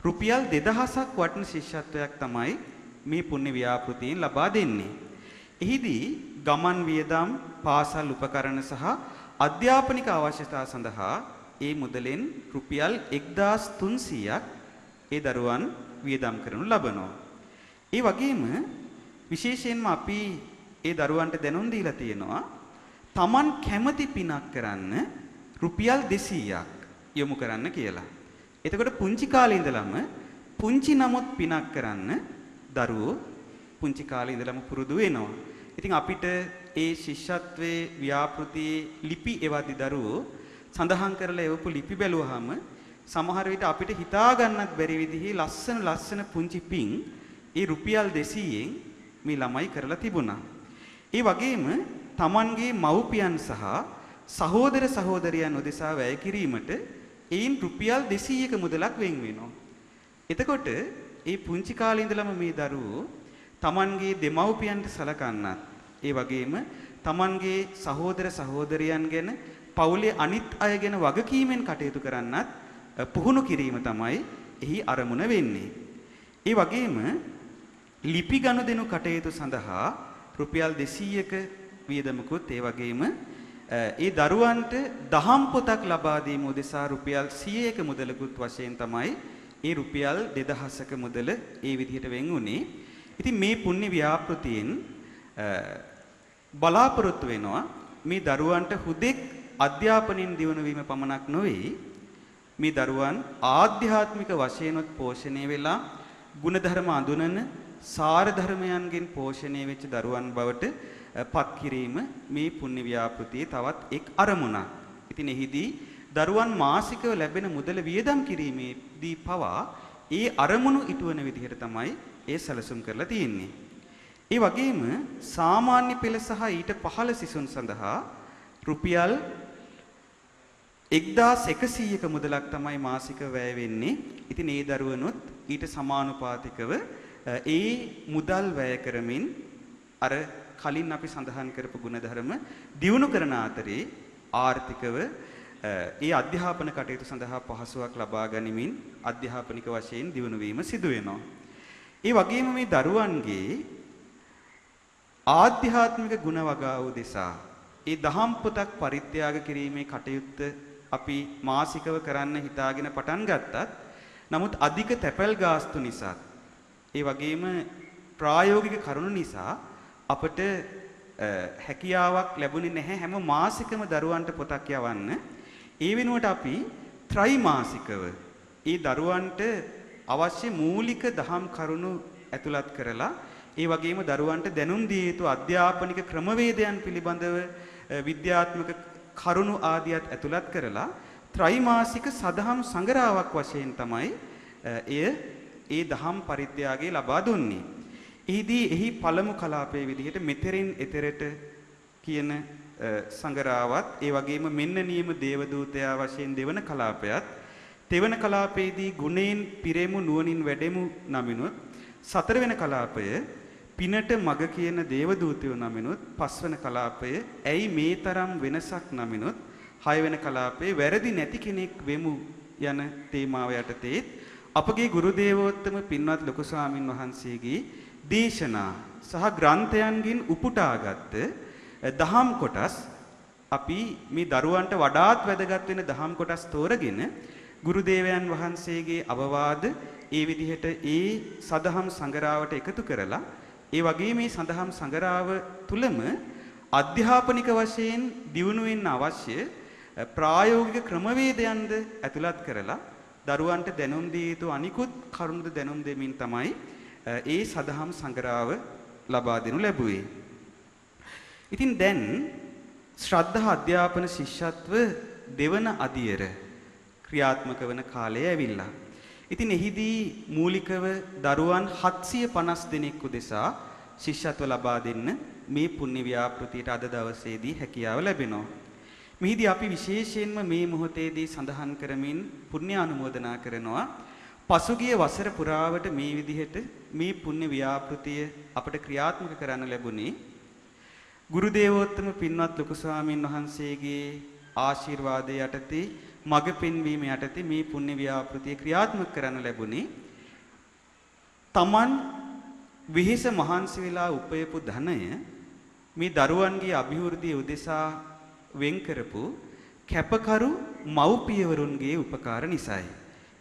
රුපියල් 2000ක් වටින ශිෂ්‍යත්වයක් තමයි මේ පුණ්‍ය ව්‍යාපෘතියෙන් ලබා දෙන්නේ. එහිදී ගමන් වියදම්, පාසල් උපකරණ සහ අධ්‍යාපනික අවශ්‍යතා සඳහා ඒ මුදලෙන් රුපියල් 1300ක් ඒ දරුවන් වියදම් කරනු ලබනවා. ඒ වගේම විශේෂයෙන්ම අපි ඒ දරුවන්ට දැනුම් දීලා තියෙනවා Taman කැමති පිනක් කරන්න රුපියල් 200ක් යොමු කරන්න කියලා. එතකොට පුංචි කාලේ ඉඳලම පුංචි නමුත් පිනක් කරන්න දරුවෝ පුංචි කාලේ ඉඳලම පුරුදු වෙනවා. ඉතින් අපිට ඒ ශිෂ්‍යත්වයේ ව්‍යාපෘතියේ ලිපි එවදි දරුවෝ සඳහන් කරලා එවපු ලිපි බැලුවාම සමහර විට අපිට හිතා ගන්නත් බැරි විදිහේ ලස්සන ලස්සන පුංචි පිං ඒ රුපියල් 200න් මේ ළමයි කරලා තිබුණා. ඒ වගේම Tamanගේ මව්පියන් සහ සහෝදර සහෝදරියන් උදෙසා වැය කිරීමට ඒන් රුපියල් 200ක මුදලක් වෙන් වෙනවා. එතකොට ඒ පුංචි කාලේ ඉඳලම මේ දරුවෝ Tamanගේ දෙමව්පියන්ට සලකන්නත් ඒ වගේම Tamanගේ සහෝදර සහෝදරියන් ගැන පවුලේ අනිත් අය ගැන වගකීමෙන් කටයුතු කරන්නත් අ, පුහුණු කිරීම තමයි එහි අරමුණ වෙන්නේ. ඒ වගේම ලිපි ගනුදෙනු කටයුතු සඳහා රුපියල් 200ක වියදමකුත් ඒ වගේම අ, ඒ දරුවන්ට දහම් පොතක් ලබා දීම උදෙසා රුපියල් 100ක මුදලකුත් වශයෙන් තමයි ඒ රුපියල් 2000ක මුදල ඒ විදිහට වෙන් වුණේ. ඉතින් මේ පුණ්‍ය ව්‍යාපෘතියෙන් අ, බලාපොරොත්තු වෙනවා මේ දරුවන්ට හුදෙක් අධ්‍යාපනයෙන් දියුණු වීම පමණක් නොවේ මේ දරුවන් ආධ්‍යාත්මික වශයෙන්වත් පෝෂණය වෙලා ಗುಣධර්ම අඳුනන සාර ධර්මයන්ගෙන් පෝෂණය වෙච්ච දරුවන් බවට අ, පත් කිරීම මේ පුණ්‍ය ව්‍යාපෘතියේ තවත් එක් අරමුණක්. ඉතින් එහිදී දරුවන් මාසිකව ලැබෙන මුදල වියදම් කිරීමේදී පවා ඒ අරමුණු ඉටුවන විදිහට තමයි ඒ සැලසුම් කරලා තියෙන්නේ. ඒ වගේම සාමාන්‍ය පෙළ සහ ඊට පහළ සිසුන් සඳහා රුපියල් 1100ක මුදලක් තමයි මාසික වැය වෙන්නේ. ඉතින් ඒ දරුවනොත් ඊට සමානුපාතිකව අ, ඒ මුදල් වැය කරමින් අර කලින් අපි සඳහන් කරපු ಗುಣධර්ම දියුණු කරන අතරේ ආර්ථිකව අ, ඒ අධ්‍යාපන කටයුතු සඳහා පහසුවක් ලබා ගනිමින් අධ්‍යාපනික වශයෙන් දියුණු වීම සිදු වෙනවා. ඒ වගේම මේ දරුවන්ගේ ආධ්‍යාත්මික ගුණ වගා උදෙසා ඒ දහම් පොතක් පරිත්‍යාග කිරීමේ කටයුත්ත අපි මාසිකව කරන්න හිතාගෙන පටන් ගත්තත් නමුත් අධික තැපැල් ගාස්තු නිසා ඒ වගේම ප්‍රායෝගික කරුණු නිසා අපට හැකියාවක් ලැබුණේ නැහැ හැම මාසිකම දරුවන්ට පොතක් යවන්න. ඒ වෙනුවට අපි ත්‍රිමාසිකව ඒ දරුවන්ට අවශ්‍ය මූලික දහම් කරුණු ඇතුළත් කරලා ඒ වගේම දරුවන්ට දැනුම් දිය යුතු අධ්‍යාපනික ක්‍රමවේදයන් පිළිබඳව විද්‍යාත්මක කරුණු ආදියත් ඇතුළත් කරලා ත්‍රිමාසික සදහම් සංග්‍රහාවක් වශයෙන් තමයි එය ඒ දහම් පරිත්‍යාගය ලබා දුන්නේ. එහිදී එහි පළමු කලාපයේ විදිහට මෙතරින් එතරට කියන සංගරාවත් ඒ වගේම මෙන්න නියම දේවදූතයා වශයෙන් දෙවන කලාපයත් තෙවන කලාපයේදී ගුණයෙන් පිරෙමු නුවණින් වැඩෙමු නමිනුත් සතරවෙන කලාපය පිනට මග කියන දේවදූතයෝ නමිනුත් පස්වන කලාපය ඇයි මේ තරම් වෙනසක් නමිනුත් හයවෙන කලාපයේ වැරදි නැති කෙනෙක් වෙමු යන තේමාව යටතේ අපගේ ගුරු දේවෝත්තම පින්වත් ලොකු ස්වාමින් වහන්සේගේ දේශනා සහ ග්‍රන්ථයන්ගෙන් උපුටාගත් දහම් කොටස් අපි මේ දරුවන්ට වඩාත් වැදගත් වෙන දහම් කොටස් තෝරගෙන ගුරුදේවයන් වහන්සේගේ අවවාද ඒ විදිහට ඒ සදහම් සංගරාවට එකතු කරලා ඒ වගේ මේ සදහම් සංගරාව තුලම අධ්‍යාපනික වශයෙන් දියුණු වෙන්න අවශ්‍ය ප්‍රායෝගික ක්‍රමවේදයන්ද ඇතුළත් කරලා දරුවන්ට දැනුම් දී යුතු අනිකුත් කරුණුද දැනුම් දෙමින් තමයි ඒ සදහම් සංගරාව ලබා දෙනු ලැබුවේ. ඉතින් දැන් ශ්‍රද්ධා අධ්‍යාපන ශිෂ්‍යත්ව දෙවන අදියර ක්‍රියාත්මක වන කාලය ඇවිල්ලා. ඉතින් එහිදී මූලිකව දරුවන් 750 දෙනෙක් උදෙසා ශිෂ්‍යත්ව ලබා දෙන්න මේ පුණ්‍ය ව්‍යාපෘතියට අද දවසේදී හැකියාව ලැබෙනවා. මෙහිදී අපි විශේෂයෙන්ම මේ මොහොතේදී සඳහන් කරමින් පුණ්‍ය අනුමෝදනා කරනවා පසුගිය වසර පුරාවට මේ විදිහට මේ පුණ්‍ය ව්‍යාපෘතිය අපට ක්‍රියාත්මක කරන්න ලැබුණේ ගුරු දේවෝත්තම පින්වත් ලොකු ස්වාමීන් වහන්සේගේ ආශිර්වාදය යටතේ මග පෙන්වීම යටතේ මේ පුණ්‍ය ව්‍යාපෘතිය ක්‍රියාත්මක කරන්න ලැබුණේ තමන් විහිස මහන්සි වෙලා උපයපු ධනය මේ දරුවන්ගේ અભිවෘද්ධිය උදෙසා වෙන් කරපු කැපකරු මව්පියවරුන්ගේ උපකාර නිසායි.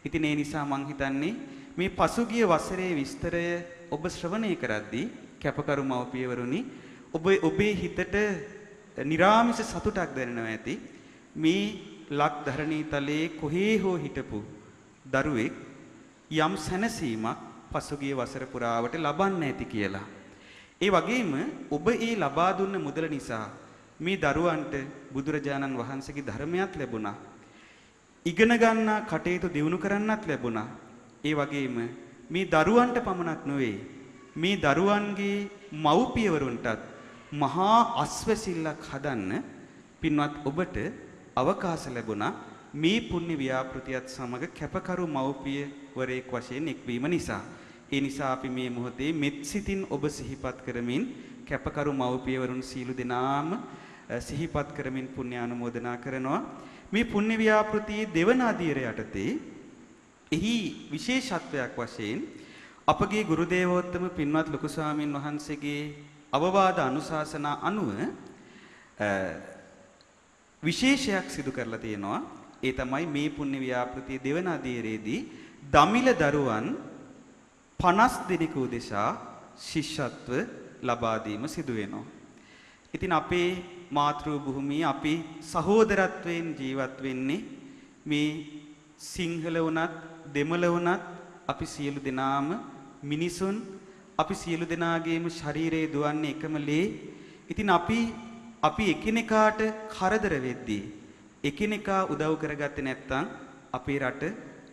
ඉතින් ඒ නිසා මං හිතන්නේ මේ පසුගිය වසරේ විස්තරය ඔබ ශ්‍රවණය කරද්දී කැපකරු මව්පියවරුනි ඔබ ඔබේ හිතට निराமிස සතුටක් දැනෙනවා ඇති මේ ලක් ධරණී තලයේ කොහේ හෝ හිටපු දරුවෙක් යම් සැනසීමක් පසුගිය වසර පුරාවට ලබන්න ඇති කියලා. ඒ වගේම ඔබ ඒ ලබා දුන්න මුදල නිසා මේ දරුවන්ට බුදුරජාණන් වහන්සේගේ ධර්මයක් ලැබුණා. ඉගෙන ගන්නා කටයුතු දියුණු කරන්නත් ලැබුණා. ඒ වගේම මේ දරුවන්ට පමණක් නොවේ මේ දරුවන්ගේ මව්පියවරුන්ටත් මහා අස්වැසිල්ලක් හදන්න පින්වත් ඔබට අවකාශ ලැබුණා මේ පුණ්‍ය ව්‍යාපෘතියත් සමග කැපකරු මව්පියවරයෙක් වශයෙන් එක්වීම නිසා. ඒ නිසා අපි මේ මොහොතේ මෙත් සිතින් ඔබ සිහිපත් කරමින් කැපකරු මව්පියවරුන් සීලු දෙනාම සිහිපත් කරමින් පුණ්‍ය ආනුමෝදනා කරනවා. මේ පුණ්‍ය ව්‍යාපෘතියේ දෙවන අධීර යටතේ එහි විශේෂත්වයක් වශයෙන් අපගේ ගුරු දේවෝත්තම පින්වත් ලොකු ස්වාමින් වහන්සේගේ අවවාද අනුශාසනා අනුව විශේෂයක් සිදු කරලා තියෙනවා. ඒ තමයි මේ පුණ්‍ය ව්‍යාපෘතියේ දෙවන අධීරයේදී දමිල දරුවන් 50 දෙනෙකු උදෙසා ශිෂ්‍යත්ව ලබා දීම සිදු වෙනවා. ඉතින් අපේ මාතෘ භූමිය අපි සහෝදරත්වයෙන් ජීවත් වෙන්නේ මේ සිංහල වුණත් දෙමළ වුණත් අපි සියලු දෙනාම මිනිසුන් අපි සියලු දෙනාගේම ශරීරයේ දුවන්නේ එකම ලේ. ඉතින් අපි අපි එකිනෙකාට කරදර වෙද්දී එකිනෙකා උදව් කරගත්තේ නැත්නම් අපේ රට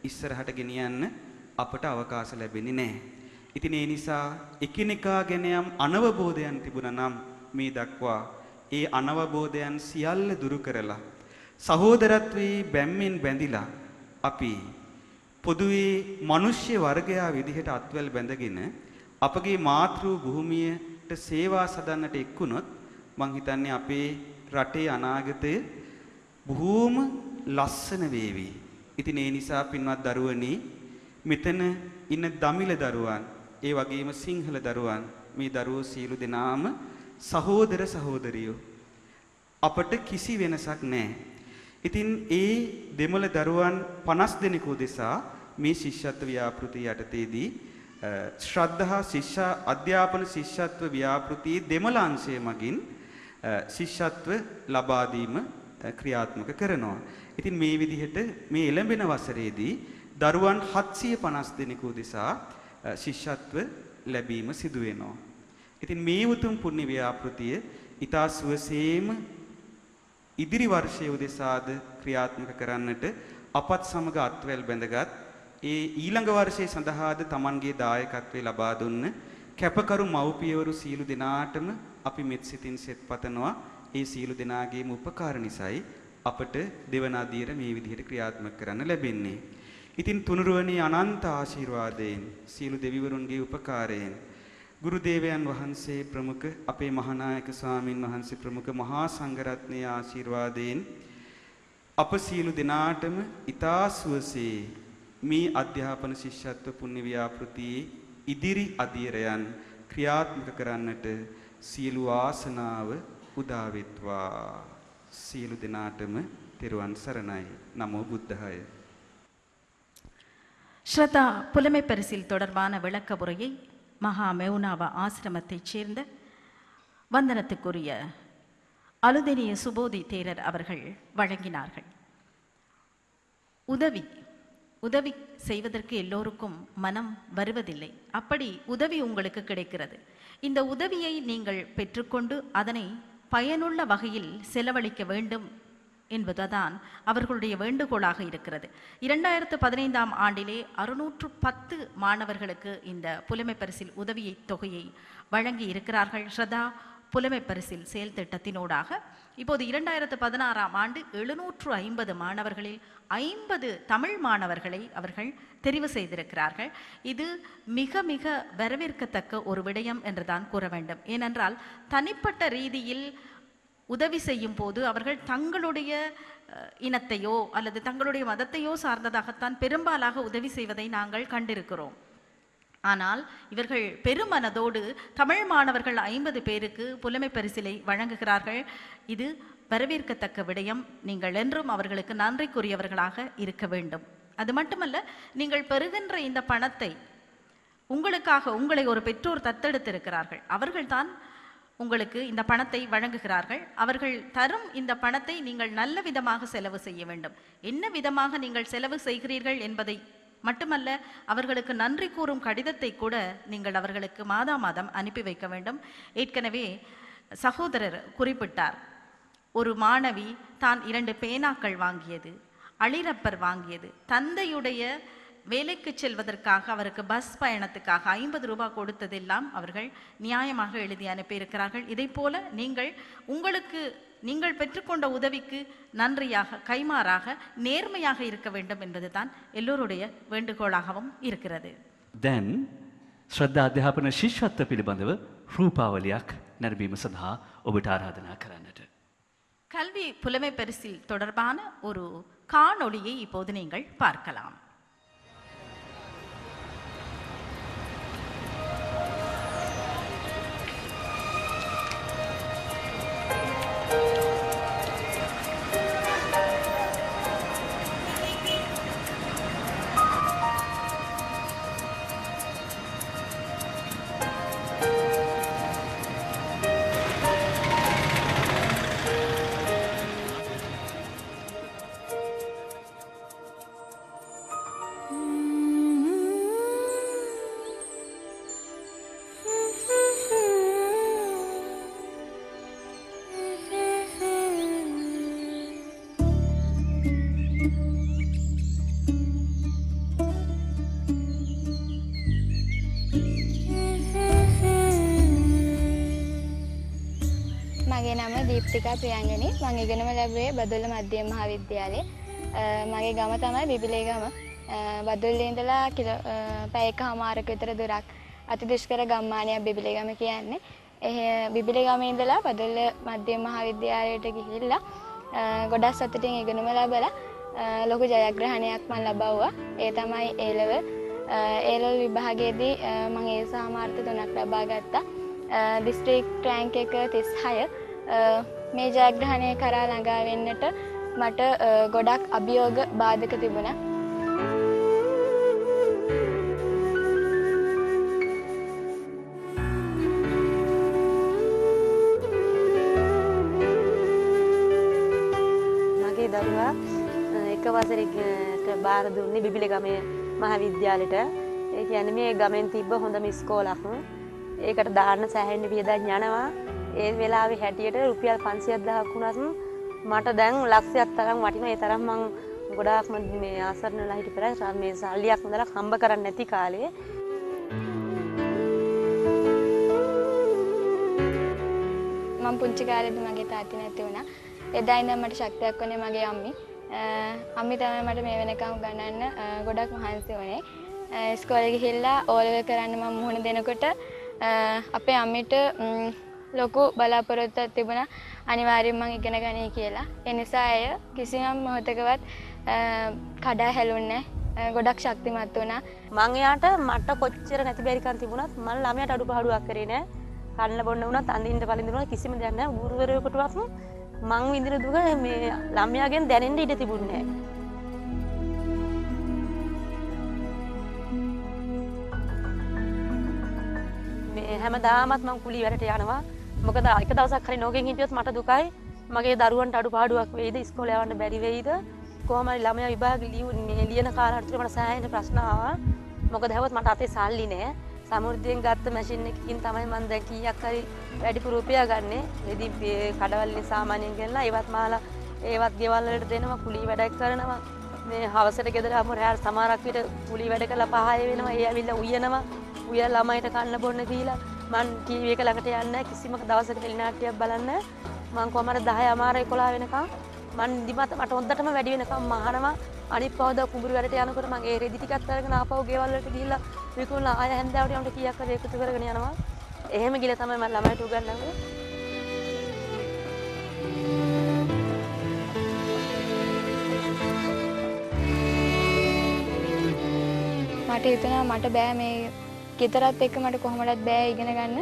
ඉස්සරහට ගෙනියන්න අපට අවකාශ ලැබෙන්නේ නැහැ. ඉතින් ඒ නිසා එකිනෙකා ගැන යම් අනවබෝධයන් තිබුණා නම් මේ දක්වා ඒ අනවබෝධයන් සියල්ල දුරු කරලා සහෝදරත්වයේ බැම්මෙන් බැඳිලා අපි පොදුවේ මිනිස්්‍ය වර්ගයා විදිහට අත්වැල් බැඳගෙන අපගේ මාතෘ භූමියට සේවා සදන්නට එක්ුණොත් මං හිතන්නේ අපේ රටේ අනාගතය බොහෝම ලස්සන වේවි. ඉතින් ඒ නිසා පින්වත් දරුවනි මෙතන ඉන්න දමිල දරුවන් ඒ වගේම සිංහල දරුවන් මේ දරුවෝ සියලු දෙනාම සහෝදර සහෝදරියෝ. අපට කිසි වෙනසක් නැහැ. ඉතින් ඒ දෙමළ දරුවන් 50 දෙනෙකු දෙසා මේ ශිෂ්‍යත්ව ව්‍යාපෘතිය යටතේදී අ, ශ්‍රද්ධහා ශිෂ්‍ය අධ්‍යාපන ශිෂ්‍යත්ව ව්‍යාපෘතියේ දෙමළ අංශය මගින් අ, ශිෂ්‍යත්ව ලබා දීම අ, ක්‍රියාත්මක කරනවා. ඉතින් මේ විදිහට මේ එළඹෙන වසරේදී දරුවන් 750 දෙනෙකු දෙසා අ, ශිෂ්‍යත්ව ලැබීම සිදු වෙනවා. ඉතින් මේ උතුම් පුණ්‍ය ව්‍යාපෘතිය ඊතා සුවසේම ඉදිරි වර්ෂයේ උදෙසාද ක්‍රියාත්මක කරන්නට අපත් සමග අත්වැල් බැඳගත් ඒ ඊළඟ වර්ෂයේ සඳහාද Tamanගේ දායකත්වය ලබා දුන්න කැපකරු මව්පියවරු සීලු දෙනාටම අපි මෙත් සිතින් සෙත් පතනවා ඒ සීලු දෙනාගේම උපකාර නිසායි අපට දෙවන අදියර මේ විදිහට ක්‍රියාත්මක කරන්න ලැබෙන්නේ. ඉතින් තුනුරුවනි අනන්ත ආශිර්වාදයෙන් සීලු දෙවිවරුන්ගේ උපකාරයෙන් ගුරු දේවයන් වහන්සේ ප්‍රමුඛ අපේ මහානායක ස්වාමින් වහන්සේ ප්‍රමුඛ මහා සංඝරත්නයේ ආශිර්වාදයෙන් අප සියලු දෙනාටම ඊතා සුවසේ මේ අධ්‍යාපන ශිෂ්‍යත්ව පුණ්‍ය ව්‍යාපෘතියේ ඉදිරි අධීරයන් ක්‍රියාත්මක කරන්නට සියලු ආසනාව උදා වෙත්වා සියලු දෙනාටම තෙරුවන් සරණයි නමෝ බුද්ධාය ஸ்ரதா புலமை பரிசில் தொடர்பான விளக்க உரையை மகா மெவுனாவா ஆசிரமத்தைச் சேர்ந்த வந்தனத்துக்குரிய அலுதெனிய சுபோதி தேரர் அவர்கள் வழங்கினார்கள் உதவி உதவி செய்வதற்கு எல்லோருக்கும் மனம் வருவதில்லை. அப்படி உதவி உங்களுக்கு கிடைக்கிறது. இந்த உதவியை நீங்கள் பெற்றுக்கொண்டு அதனை பயனுள்ள வகையில் செலவழிக்க வேண்டும் என்பதுதான் அவர்களுடைய வேண்டுகோளாக இருக்கிறது. இரண்டாயிரத்து பதினைந்தாம் ஆண்டிலே அறுநூற்று பத்து மாணவர்களுக்கு இந்த புலமை பரிசில் உதவியை தொகையை வழங்கி இருக்கிறார்கள் ஸ்ரதா புலமை பரிசில் செயல் திட்டத்தினூடாக இப்போது இரண்டாயிரத்து பதினாறாம் ஆண்டு எழுநூற்று ஐம்பது மாணவர்களில் ஐம்பது தமிழ் மாணவர்களை அவர்கள் தெரிவு செய்திருக்கிறார்கள். இது மிக மிக வரவேற்கத்தக்க ஒரு விடயம் என்றுதான் கூற வேண்டும். ஏனென்றால் தனிப்பட்ட ரீதியில் உதவி செய்யும் போது அவர்கள் தங்களுடைய இனத்தையோ அல்லது தங்களுடைய மதத்தையோ சார்ந்ததாகத்தான் பெரும்பாலாக உதவி செய்வதை நாங்கள் கண்டிருக்கிறோம். ஆனால் இவர்கள் பெருமனதோடு தமிழ் மாணவர்கள் ஐம்பது பேருக்கு புலமை பரிசிலை வழங்குகிறார்கள். இது வரவேற்கத்தக்க விடயம். நீங்கள் என்றும் அவர்களுக்கு நன்றிக்குரியவர்களாக இருக்க வேண்டும். அது மட்டுமல்ல நீங்கள் பெறுகின்ற இந்த பணத்தை உங்களுக்காக உங்களை ஒரு பெற்றோர் தத்தெடுத்திருக்கிறார்கள். அவர்கள்தான் உங்களுக்கு இந்த பணத்தை வழங்குகிறார்கள். அவர்கள் தரும் இந்த பணத்தை நீங்கள் நல்ல விதமாக செலவு செய்ய வேண்டும். என்ன விதமாக நீங்கள் செலவு செய்கிறீர்கள் என்பதை மட்டுமல்ல அவர்களுக்கு நன்றி கூறும் கடிதத்தை கூட நீங்கள் அவர்களுக்கு மாதா மாதம் அனுப்பி வைக்க வேண்டும். ஏற்கனவே சகோதரர் குறிப்பிட்டார் ஒரு மாணவி தான் இரண்டு பேனாக்கள் வாங்கியது அளிரப்பர் வாங்கியது தந்தையுடைய வேலைக்கு செல்வதற்காக அவருக்கு பஸ் பயணத்துக்காக ஐம்பது ரூபாய் கொடுத்ததெல்லாம் அவர்கள் நியாயமாக எழுதி அனுப்பியிருக்கிறார்கள் இதை போல நீங்கள் உங்களுக்கு நீங்கள் பெற்றுக்கொண்ட உதவிக்கு நன்றியாக கைமாறாக நேர்மையாக இருக்க வேண்டும் என்பதுதான் எல்லோருடைய வேண்டுகோளாகவும் இருக்கிறது දැන් ශ්‍රද්ධා අධ්‍යාපන ශිෂ්‍යත්ව පිළිබඳව රූපාවලියක් නැරබීම සඳහා ඔබට ආරාධනා කරන්නට. கல்வி புலமை பரிசில் தொடர்பான ஒரு காணொளியை இப்போது நீங்கள் பார்க்கலாம் නම දීප්තිකා ප්‍රියංගනි. මං ඉගෙනම ලැබුවේ බදුල්ල මධ්‍යම මහාවිද්‍යාලයේ අ, මගේ ගම තමයි බිබිලේ ගම. අ, බදුල්ලේ ඉඳලා කිලෝ අ, පැය එකහමාරක විතර දුරක් අති දුෂ්කර ගම්මානයක් බිබිලේ ගම කියන්නේ. එහ බිබිලේ ගමේ ඉඳලා බදුල්ල මධ්‍යම මහාවිද්‍යාලයට ගිහිල්ලා අ, ගොඩක් සතුටින් ඉගෙනුම ලැබලා අ, ලොකු ජයග්‍රහණයක් මම ලබවුවා. ඒ තමයි A level අ, ඒලල් විභාගයේදී මං ඒ සාමාර්ථ තුනක් ලබා ගත්තා. දිස්ත්‍රික් ට්‍රෑන්ක් එක තිස් හය. මේ ජයග්‍රහණය කරා ළඟා වෙන්නට මට ගොඩක් අභියෝග බාධක තිබුණ. මගේ දරුවා එක වසරක බාර දුන්නේ බිබිලි ගමේ මහාවිද්‍යාලෙට. ඒ කියන්නේ මේ ගමෙන් තිබ්බ හොඳම ඉස්කෝලක්. ඒකට දාන්න සෑහෙන්න වියදම් යනවා. ඒ වෙලාවේ හැටියට රුපියල් 500ක් වුණත් මට දැන් ලක්ෂයක් තරම් වටිනවා ඒ තරම් මං ගොඩාක්ම මේ ආසරණ වෙලා හිටපෙර මේ සල්ලියක් මුදලක් හම්බ කරන්නේ නැති කාලේ මම පුංචි කාලෙදී මගේ තාත්ති නැති වුණා. එදා ඉඳන් මට ශක්තියක් වුණේ මගේ අම්මි. අම්මි තමයි මට මේ වෙනකම් ගණන්න ගොඩක් මහන්සි වුණේ. ඉස්කෝලේ ගිහිල්ලා ඕ ලෙවල් කරන්න මම මුහුණ දෙනකොට අපේ අම්මිට ලොකු බලාපොරොත්තුවක් තිබුණා අනිවාර්යෙන් මං ඉගෙන ගනී කියලා. ඒ නිසා ඇය කිසියම් මොහොතකවත් කඩා හැලුන්නේ ගොඩක් ශක්තිමත් වුණා. මං එයාට මට කොච්චර නැති බැරිකම් තිබුණත් මම ළමයාට අඩුපාඩුවක් කරේ නෑ. කන්න බොන්න වුණත් අඳින්න පළඳින්න වුණත් කිසිම දෙයක් නෑ. ගුරුවරයෙකුටවත් මං විඳින දුක මේ ළමයාගෙන් දැනෙන්න ඉඩ තිබුණේ නෑ. මේ හැමදාමත් මං කුලී වැඩට යනවා. මොකද එක දවසක් හරි නෝගෙන් හිටියොත් මට දුකයි. මගේ දරුවන්ට අඩුපාඩුවක් වෙයිද ඉස්කෝලේ යවන්න බැරි වෙයිද? කොහොම හරි ළමයා විභාග ලියු ලියන කාලයට මට සෑහෙන ප්‍රශ්න ආවා. මොකද හැවත් මට අතේ සල්ලි නෑ. සමෘද්ධියෙන් ගත්ත මැෂින් එකකින් තමයි මම දැන් කීයක් හරි වැඩිපුර රුපියල් ගන්නෙ. ඉතින් කඩවලින් සාමාන්‍යයෙන් ගෙනලා ඒවත් මාලා ඒවත් ගෙවල් වලට දෙනවා කුලී වැඩක් කරනවා. මේ හවසට ගෙදර ආපු රැයට සමහරක් විට කුලී වැඩ කරලා පහය වෙනවා. ඒ ඇවිල්ලා උයනවා. උයලා ළමයිට කන්න බොන්න දීලා මං ටීවී එක ළඟට යන්නේ නැහැ. කිසිම දවසක ටෙලිනාට්‍යයක් බලන්නේ නැහැ. මං කොහමද 10 අමාර 11 වෙනකම් මං දිමත මට හොඳටම වැඩි වෙනකම් මහනවා අනිත් පවද කුඹුරු වැඩට යනකොට මං ඒ රෙදි ටිකක් අරගෙන ආපහු ගෙවල් වලට ගිහිල්ලා විකුණලා ආය හැන්දෑවට යනකොට කීයක් හරි එකතු කරගෙන යනවා එහෙම ගිහලා තමයි මම ළමයිට උගන්වන්නේ මට හිතෙනවා මට බෑ මේ ගෙදරත් එක්ක මට කොහොමදත් බෑ ඉගෙන ගන්න.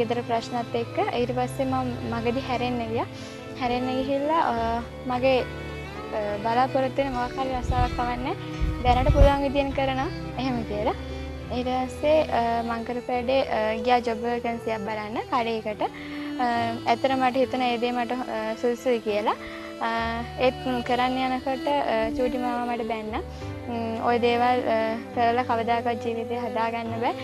ගෙදර ප්‍රශ්නත් එක්ක. ඊට පස්සේ මම මගදී හැරෙන්න ගියා. හැරෙන්න ගිහිල්ලා මගේ බලාපොරොත්තු වෙන මොකක් හරි රස්සාවක් කවන්නේ දැනට පුළුවන් විදියෙන් කරනවා. එහෙම කියලා. ඊට පස්සේ මං කරපු වැඩේ ගියා ජොබ් වැකන්සියක් බලන්න. කඩේකට. ඇත්තට මට හිතුණ ඒ දේ මට සුදුසුයි කියලා. ඒත් කරන්න යනකොට චූටි මාමා මට බැන්න. ඔය දේවල් කරලා කවදාකවත් ජීවිතේ හදාගන්න බෑ.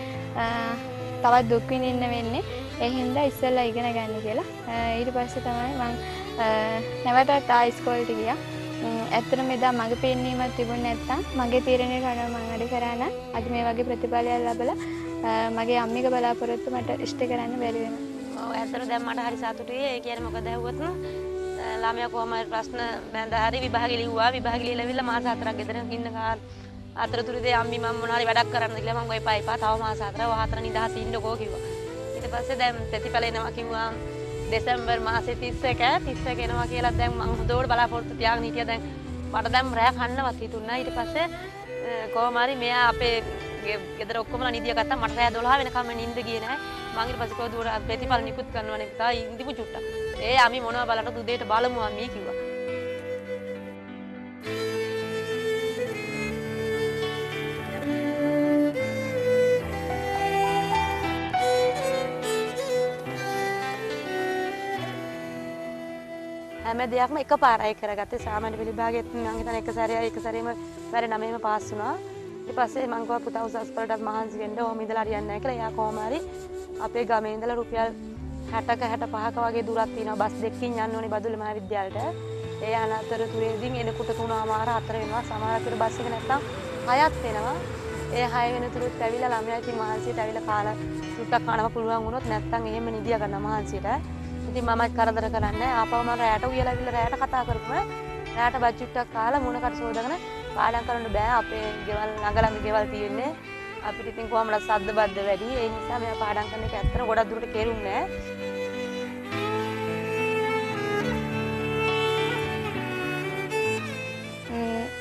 තවත් දුක් විඳින්න වෙන්නේ. ඒ හින්දා ඉස්සෙල්ලා ඉගෙන ගන්න කියලා. ඊට පස්සේ තමයි මං නැවතත් ආ ඉස්කෝලේට ගියා. ඇත්තටම එදා මගේ පෙන්වීමක් තිබුණ නැත්තම් මගේ තීරණයට අනුව මං වැඩ කරා නම් අද මේ වගේ ප්‍රතිඵලයක් ලැබලා මගේ අම්මික බලාපොරොත්තු මට ඉෂ්ට කරන්න බැරි වෙනවා. ඔව් ඇත්තට දැන් මට හරි සතුටුයි. ඒ කියන්නේ මොකද ඇහුවොත් ළමයා කොහොම හරි ප්‍රශ්න බැඳ හරි විභාගෙ ලිව්වා. විභාගෙ ලියලා මාස හතරක් ගෙදර ඉන්න කාල අතරතුරදී අම්මි මම මොනවා හරි වැඩක් කරන්න කියලා මම ඔය එපා තව මාස හතරක් ඔය හතර නිදහස් ඉන්නකෝ කිව්වා. ඊට පස්සේ දැන් ප්‍රතිඵල එනවා කිව්වා. දෙසැම්බර් මාසේ 31 31 එනවා කියලා දැන් මම හොඳට බලාපොරොත්තු තියාගෙන හිටියා. දැන් මට දැන් රෑ කන්නවත් හිතුණා. ඊට පස්සේ කොහොම හරි මෙයා අපේ ගෙදර ඔක්කොමලා නිදිය ගත්තා. මට රෑ 12 වෙනකම් නිින්ද ගියේ නැහැ මං ඊට පස්සේ කොහොමද උඩ ප්‍රතිඵල නිකුත් කරනවනේ තා. ඉඳිපු චුට්ටක්. ඒ අපි මොනවා බලන්න උදේට බලමු අම්මී කිව්වා. හැම දෙයක්ම එක පාරයි කරගත්තේ. සාමාන්‍ය විභාගෙත් මම හිතන එක සැරේ එක සැරේම වැඩ නමේම පාස් වුණා. ඊට පස්සේ මං ගියා පුතා උසස් වලටත් මහන්සි වෙන්න ඕම ඉඳලා හරියන්නේ නැහැ කියලා. එයා කොහොම හරි අපේ ගමේ ඉඳලා රුපියල් 60ක 65ක වගේ දුරක් තියෙනවා. බස් දෙකකින් යන්න ඕනේ බදුල්ල මහාවිද්‍යාලයට. ඒ අනතුරතුරේදී එනකොට තුනමාර හතර වෙනවා. සමහරකට බස් එක නැත්තම් හයක් වෙනවා. ඒ හය වෙනතුරුත් ඇවිල්ලා ළමයා ඉතින් මහන්සියට ඇවිල්ලා කාලා සුට්ටක් කනවා පුළුවන් වුණොත් නැත්තම් එහෙම නිදියා ගන්න මහන්සියට. ඉතින් මමත් කරදර කරන්නේ ආපහු මම රැයට උයලා ඇවිල්ලා රැයට කතා කරපුවා. රැයට බජ්ජුට්ටක් කාලා මුණකට සෝදාගෙන පාඩම් කරන්න බෑ. අපේ ගෙවල් ළඟ ළඟ ගෙවල් තියෙන්නේ. අපිට ඉතින් කොහමද සද්ද බද්ද වැඩි? ඒ නිසා මෙයා පාඩම් කරන එක ඇත්තට ගොඩක් දුරට කෙරුන්නේ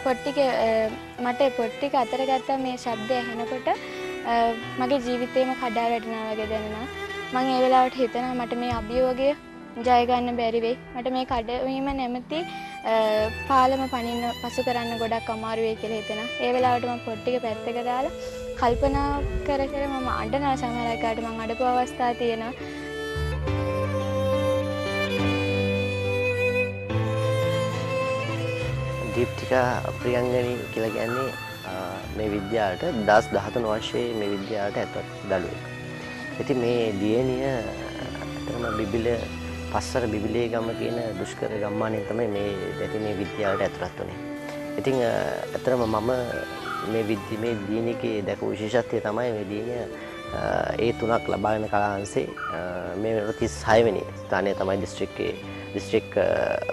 පොට්ටික මට පොට්ටික අතර ගත්තා මේ ශබ්දය ඇහෙනකොට. අ, මගේ ජීවිතේම කඩා වැටෙනවා වගේ දැනෙනවා මං ඒ වෙලාවට හිතනවා මට මේ අභියෝගය ජය ගන්න බැරි වෙයි. මට මේ කඩවීම නැමැති අ, පාලම පනින්න පසු කරන්න ගොඩක් අමාරු වෙයි කියලා හිතෙනවා. ඒ වෙලාවට මම පොට්ටික පැත්තක දාලා කල්පනා කර කර මම අඬනවා සමහරකට මං අඬපු අවස්ථා තියෙනවා දීප්තිකා ප්‍රියංගනී කියලා කියන්නේ අ, මේ විද්‍යාවට දස් දහතුන වර්ෂයේ මේ විද්‍යාවට ඇතත් දළුවෙක්. ඉති මේ දියනිය ඇතරම බිබිල පස්සර බිබිලේ ගම කියන දුෂ්කර ගම්මානය තමයි මේ දැති මේ විද්‍යාවට ඇතුළත් වනේ. ඉතිං අ, ඇතරම මම මේ විද්‍ය මේ දීනකේ දැක විශේෂත්වය තමයි මේ දීනය අ, ඒ තුනක් ලබාගෙන කලාන්සේ මේ තිස් හයවනි ස්ථානය තමයි දිස්ත්‍රික්කේ දිස්ත්‍රික්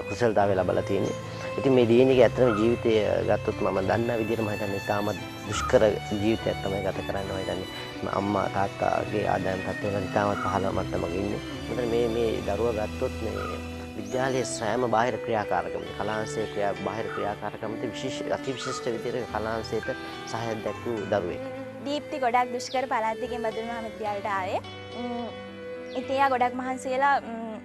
කුසල්තාව ලබල තියෙන්නේ ඉතින් මේ දියනික ඇත්තම ජීවිතය ගත්තොත් මම දන්න විදිහට මම හිතන්නේ තාමත් දුෂ්කර ජීවිතයක් තමයි ගත කරන්න මම හිතන්නේ අම්මා තාත්තාගේ ආදායම් තත්ත්වය නම් තාමත් පහළ මට්ටමක ඉන්නේ. මොකද මේ මේ දරුවා ගත්තොත් මේ විද්‍යාලයේ සෑම බාහිර ක්‍රියාකාරකම කලාංශයේ ක්‍රියා බාහිර ක්‍රියාකාරකමට විශේෂ අතිවිශිෂ්ට විදිහට කලාංශයට සහාය දැක්වූ දරුවෙක්. දීප්ති ගොඩක් දුෂ්කර පළාත්තිකින් බදුල් මහාවිද්‍යාලයට ආවේ. ම්, ඉතින් එයා ගොඩක් මහන්සි වෙලා ම්,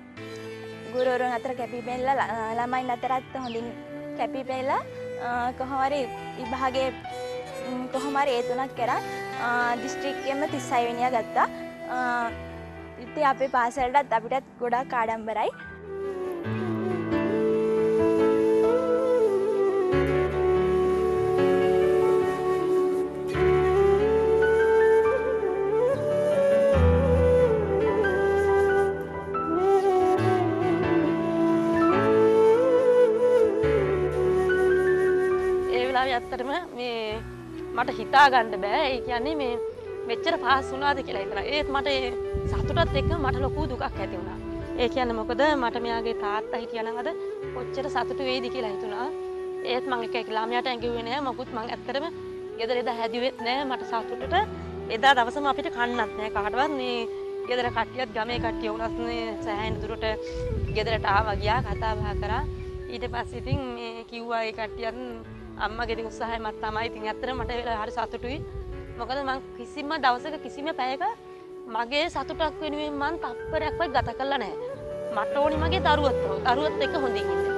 ගුරුවරුන් අතර කැපිපෙන්නලා ල- ළමයින් අතරත් හොඳින් කැපිපෙන්නලා අ, කොහොම හරි විභාගයේ ම්, කොහොම හරි ඒ තුනක් කරා අ, දිස්ත්‍රික්කයෙන්ම 36 වෙනියා ගත්තා. අ, ඉතින් අපේ පාසලටත් අපිටත් ගොඩක් ආඩම්බරයි. මට හිතා ගන්න බෑ ඒ කියන්නේ මේ මෙච්චර පහසු වුණාද කියලා හිතනවා. ඒත් මට ඒ සතුටත් එක්ක මට ලොකු දුකක් ඇති වුණා. ඒ කියන්නේ මොකද මට මෙයාගේ තාත්තා හිටියනම් අද කොච්චර සතුටු වෙයිද කියලා හිතුණා. ඒත් මං එක එක ළමයාට ඇඟුවේ නෑ. මොකුත් මං ඇත්තටම ගෙදර එදා හැදුවෙත් නෑ. මට සතුටට එදා දවසම අපිට කන්නත් නෑ කාටවත් මේ ගෙදර කට්ටියත් ගමේ කට්ටිය වුණත් මේ සෑහෙන දුරට ගෙදරට ආවා ගියා කතා බහ කරා. ඊට පස්සේ ඉතින් මේ කිව්වා ඒ කට්ටියත් අම්මගේ ඉතින් උත්සාහයමත් තමයි ඉතින් ඇත්තට මට ඒ වෙලාවේ හරි සතුටුයි. මොකද මං කිසිම දවසක කිසිම පැයක මගේ සතුටක් වෙනුවෙන් මං තප්පරයක්වත් ගත කළා නැහැ. මට ඕනි මගේ දරුවත් දරුවත් එක්ක හොඳින් ඉන්න.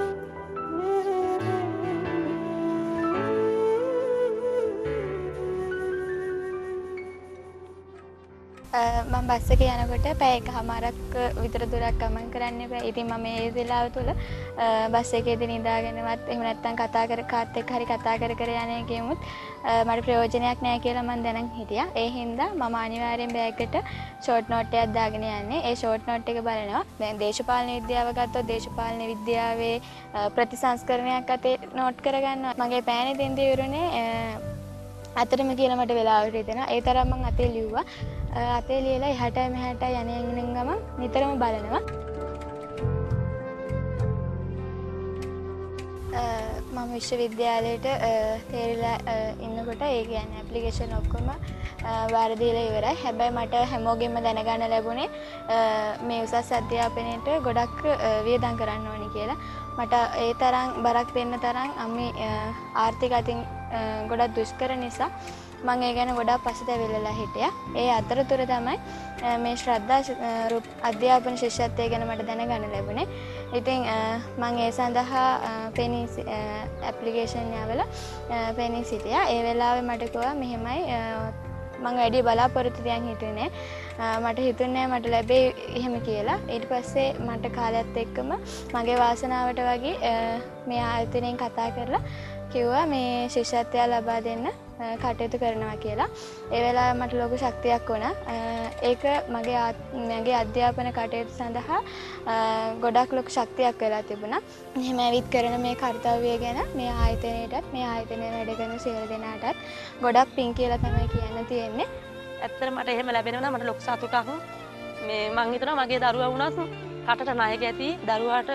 මම බස් එකේ යනකොට පැය එකහමාරක් විතර දුරක් ගමන් කරන්න බෑ. ඉතින් මම මේ වෙලාව තුල බස් එකේදී නිදාගෙනවත් එහෙම නැත්නම් කතා කර කාත් එක්ක හරි කතා කර කර යන එකෙමුත් මට ප්‍රයෝජනයක් නැහැ කියලා මම දැනන් හිටියා. ඒ හින්දා මම අනිවාර්යෙන් බෑග් එකට ෂෝට් නෝට් එකක් දාගෙන යන්නේ. ඒ ෂෝට් නෝට් එක බලනවා. දැන් දේශපාලන විද්‍යාව ගත්තොත් දේශපාලන විද්‍යාවේ අ, ප්‍රතිසංස්කරණයක් අතේ නෝට් කරගන්නවා. මගේ පෑනේ දෙන්දේ ඉවරුනේ අතරම කියලා මට වෙලාවට හිතෙනවා. ඒ තරම් මං අතේ ලිව්වා. අ, අතේ ලියලා එහාට මෙහාට යන යන ගමන් නිතරම බලනවා. අ, මම විශ්වවිද්‍යාලයට අ, තේරිලා අ, ඉන්නකොට ඒ කියන්නේ ඇප්ලිකේෂන් ඔක්කොම අ, වාර දීලා ඉවරයි. හැබැයි මට හැමෝගෙම දැනගන්න ලැබුණේ අ, මේ උසස් අධ්‍යාපනයට ගොඩක් අ, වියදම් කරන්න ඕනි කියලා. මට ඒ තරම් බරක් දෙන්න තරම් අම්මේ අ, ආර්ථික අතින් අ, ගොඩක් දුෂ්කර නිසා මම ඒ ගැන ගොඩක් පසුතැවිල්ලලා හිටියා. ඒ අතරතුර තමයි අ, මේ ශ්‍රද්ධා ශ- අ, රු- අධ්‍යාපන ශිෂ්‍යත්වය ගැන මට දැනගන්න ලැබුණේ. ඉතින් අ, මම ඒ සඳහා අ, පෙනී සි- අ, ඇප්ලිකේෂන් යවලා අ, පෙනී සිටියා. ඒ වෙලාවේ මට කිව්වා මෙහෙමයි අ, මං වැඩි බලාපොරොත්තු තියන් හිතුනේ මට හිතුන්නේ මට ලැබේ එහෙම කියලා. ඊට පස්සේ මට කාලයත් එක්කම මගේ වාසනාවට වගේ අ, මේ ආයතනයෙන් කතා කරලා කිව්වා මේ ශිෂ්‍යත්වය ලබා දෙන්න අ, කටයුතු කරනවා කියලා. ඒ වෙලා මට ලොකු ශක්තියක් වුණා. අ, ඒක මගේ ආත්- මගේ අධ්‍යාපන කටයුතු සඳහා අ, ගොඩක් ලොකු ශක්තියක් වෙලා තිබුණා. එහෙම ඇවිත් කරන මේ කර්තව්‍ය ගැන මේ ආයතනයටත් මේ ආයතනය වැඩ කරන සියලු දෙනාටත් ගොඩක් පින් කියලා තමයි කියන්න තියෙන්නේ. ඇත්තට මට එහෙම ලැබෙනවා මට ලොකු සතුටක්. මේ මං හිතනවා මගේ දරුවා වුණත් රටට නායක ඇති. දරුවාට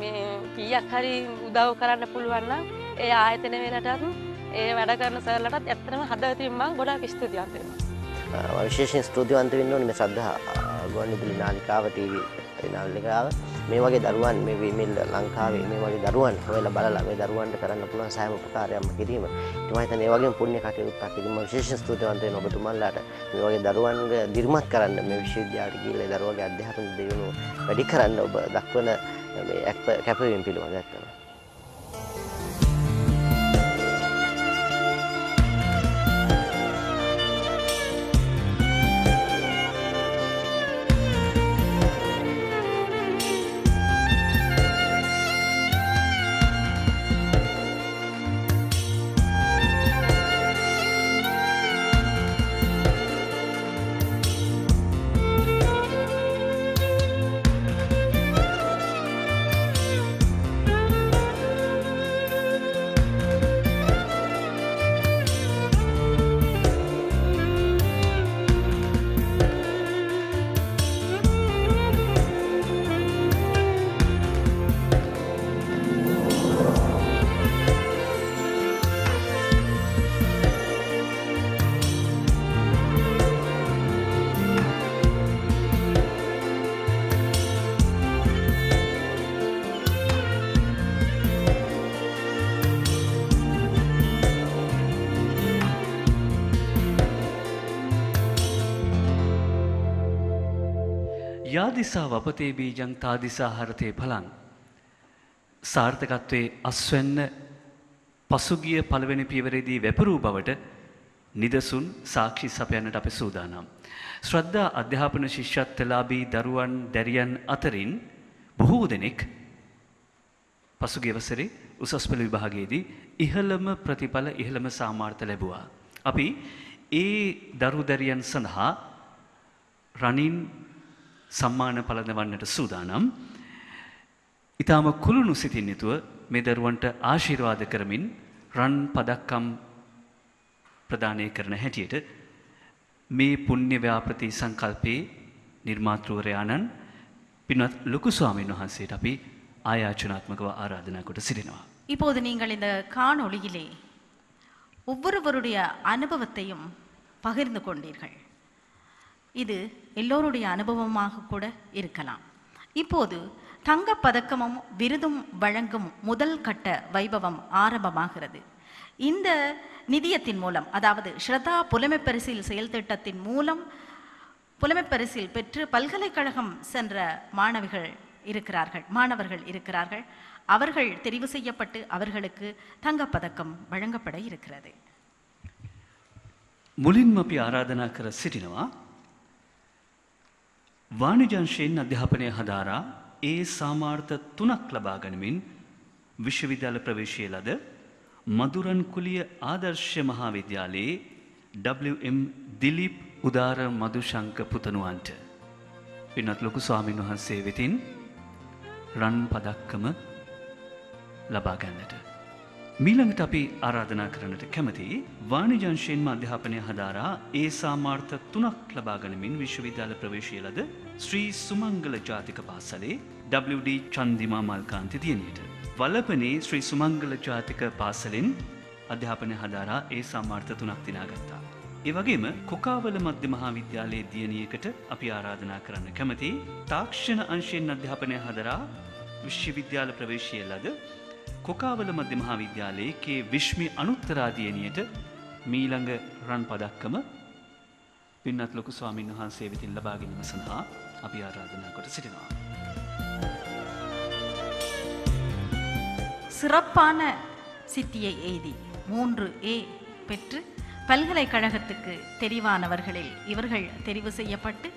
මේ කීයක් හරි උදව් කරන්න පුළුවන් නම් ඒ ආයතන වලටත් ඒ වැඩ කරන සර්ලටත් ඇත්තටම හදවතින් මං ගොඩාක් ස්තුතිවන්ත වෙනවා. විශේෂයෙන් ස්තුතිවන්ත වෙන්න ඕනේ මේ ශ්‍රද්ධා ගුවන්විදුලි නාලිකාව ටීවී. නාලිකාව මේ වගේ දරුවන් මේ විමිල් ලංකාවේ මේ වගේ දරුවන් හොයලා බලලා මේ දරුවන්ට කරන්න පුළුවන් සෑම උපකාරයක්ම කිරීම. ඉතින් මම හිතන්නේ ඒ වගේම පුණ්‍ය කටයුත්තක් කිරීම විශේෂ ස්තුතිවන්ත වෙන ඔබතුමන්ලාට. මේ වගේ දරුවන්ගේ දිරිමත් කරන්න මේ විශ්වවිද්‍යාලයට ගිහිල්ලා ඒ දරුවගේ අධ්‍යාපන දියුණුව වැඩි කරන්න ඔබ දක්වන මේ ඇක්ප- කැපවීම පිළිබඳව යාදිසා වපතේ බීජං තාදිසා හරතේ බලං. සාර්ථකත්වයේ අස්වැන්න පසුගිය පළවෙනි පියවරේදී වැපරූ බවට නිදසුන් සාක්ෂි සපයන්නට අප සූදානම්. ශ්‍රද්ධා අධ්‍යාපන ශිෂ්‍යත්වලාබී දරුවන් දැරියන් අතරින් බොහෝ දෙනෙක් පසුගිය වසරේ උසස් පෙළ විභාගයේදී ඉහළම ප්‍රතිඵල ඉහළම සාමාර්ථ ලැබුවා. අපි ඒ දරු දැරියන් සඳහා රනින් සම්මාන පලඳවන්නට සූදානම්. ඉතාම කුළුණු සිතින් යුතුව මේ දරුවන්ට ආශිර්වාද කරමින් රන් පදක්කම් ප්‍රදානය කරන හැටියට මේ පුණ්‍ය ව්‍යාපෘති සංකල්පයේ නිර්මාතෘවරයාණන් පින්වත් ලොකු ස්වාමීන් වහන්සේට අපි ආයාචනාත්මකව ආරාධනා කොට සිටිනවා. இப்போது நீங்கள் இந்த காணொளியிலே ஒவ்வொருவருடைய அனுபவத்தையும் பகிர்ந்து கொண்டீர்கள் இது எல்லோருடைய அனுபவமாக கூட இருக்கலாம் இப்போது தங்கப் பதக்கமும் விருதும் வழங்கும் முதல் கட்ட வைபவம் ஆரம்பமாகிறது இந்த நிதியத்தின் மூலம் அதாவது ஸ்ரதா புலமைப் பரிசில் செயல் திட்டத்தின் மூலம் புலமைப் பரிசில் பெற்று பல்கலைக்கழகம் சென்ற மாணவிகள் இருக்கிறார்கள் மாணவர்கள் இருக்கிறார்கள் அவர்கள் தெரிவு செய்யப்பட்டு அவர்களுக்கு தங்கப்பதக்கம் வழங்கப்பட இருக்கிறது මුලින්ම අපි ආරාධනා කර සිටිනවා වාණිජංශයෙන් අධ්‍යාපනය හදාරා ඒ සාමාර්ථ තුනක් ලබා ගනිමින් විශ්වවිද්‍යාල ප්‍රවේශය ලද මදුරන් කුලිය ආදර්ශ මහාවිද්‍යාලයේ WM දිලිප් උදාර මදුශංක පුතනුවන්ට පිනත් ලොකු ස්වාමීන් වහන්සේ වෙතින් රන් පදක්කම ලබා ගන්නට. මීළඟට අපි ආරාධනා කරන්නට කැමති වාණිජංශයෙන්ම අධ්‍යාපනය හදාරා ඒ සාමාර්ථ තුනක් ලබා ගනිමින් විශ්වවිද්‍යාල ප්‍රවේශය ලද ශ්‍රී සුමංගල ජාතික පාසලේ WD චන්දිමා මල්කාන්ති දියණියට. වලපනේ ශ්‍රී සුමංගල ජාතික පාසලෙන් අධ්‍යාපනය හදාරා ඒ සාමාර්ථ තුනක් දිනාගත්තා. ඒ වගේම කොකාවල මධ්‍ය මහාවිද්‍යාලයේ දියණියකට අපි ආරාධනා කරන්න කැමති තාක්ෂණ අංශයෙන් අධ්‍යාපනය හදරා විශ්වවිද්‍යාල ප්‍රවේශය ලද කොකාවල මධ්‍ය මහාවිද්‍යාලයේ කේ විශ්මි අනුත්තරාදියණියට මීළඟ රන් පදක්කම පින්නත් ලොකු ස්වාමීන් වහන්සේ වෙතින් ලබා ගැනීම සඳහා අපි ආරාධනා කොට සිටිනවා. சிறப்பான சித்தியை எய்தி மூன்று ஏ பெற்று பல்கலைக்கழகத்துக்கு தெரிவானவர்களில் இவர்கள் தெரிவு செய்யப்பட்டு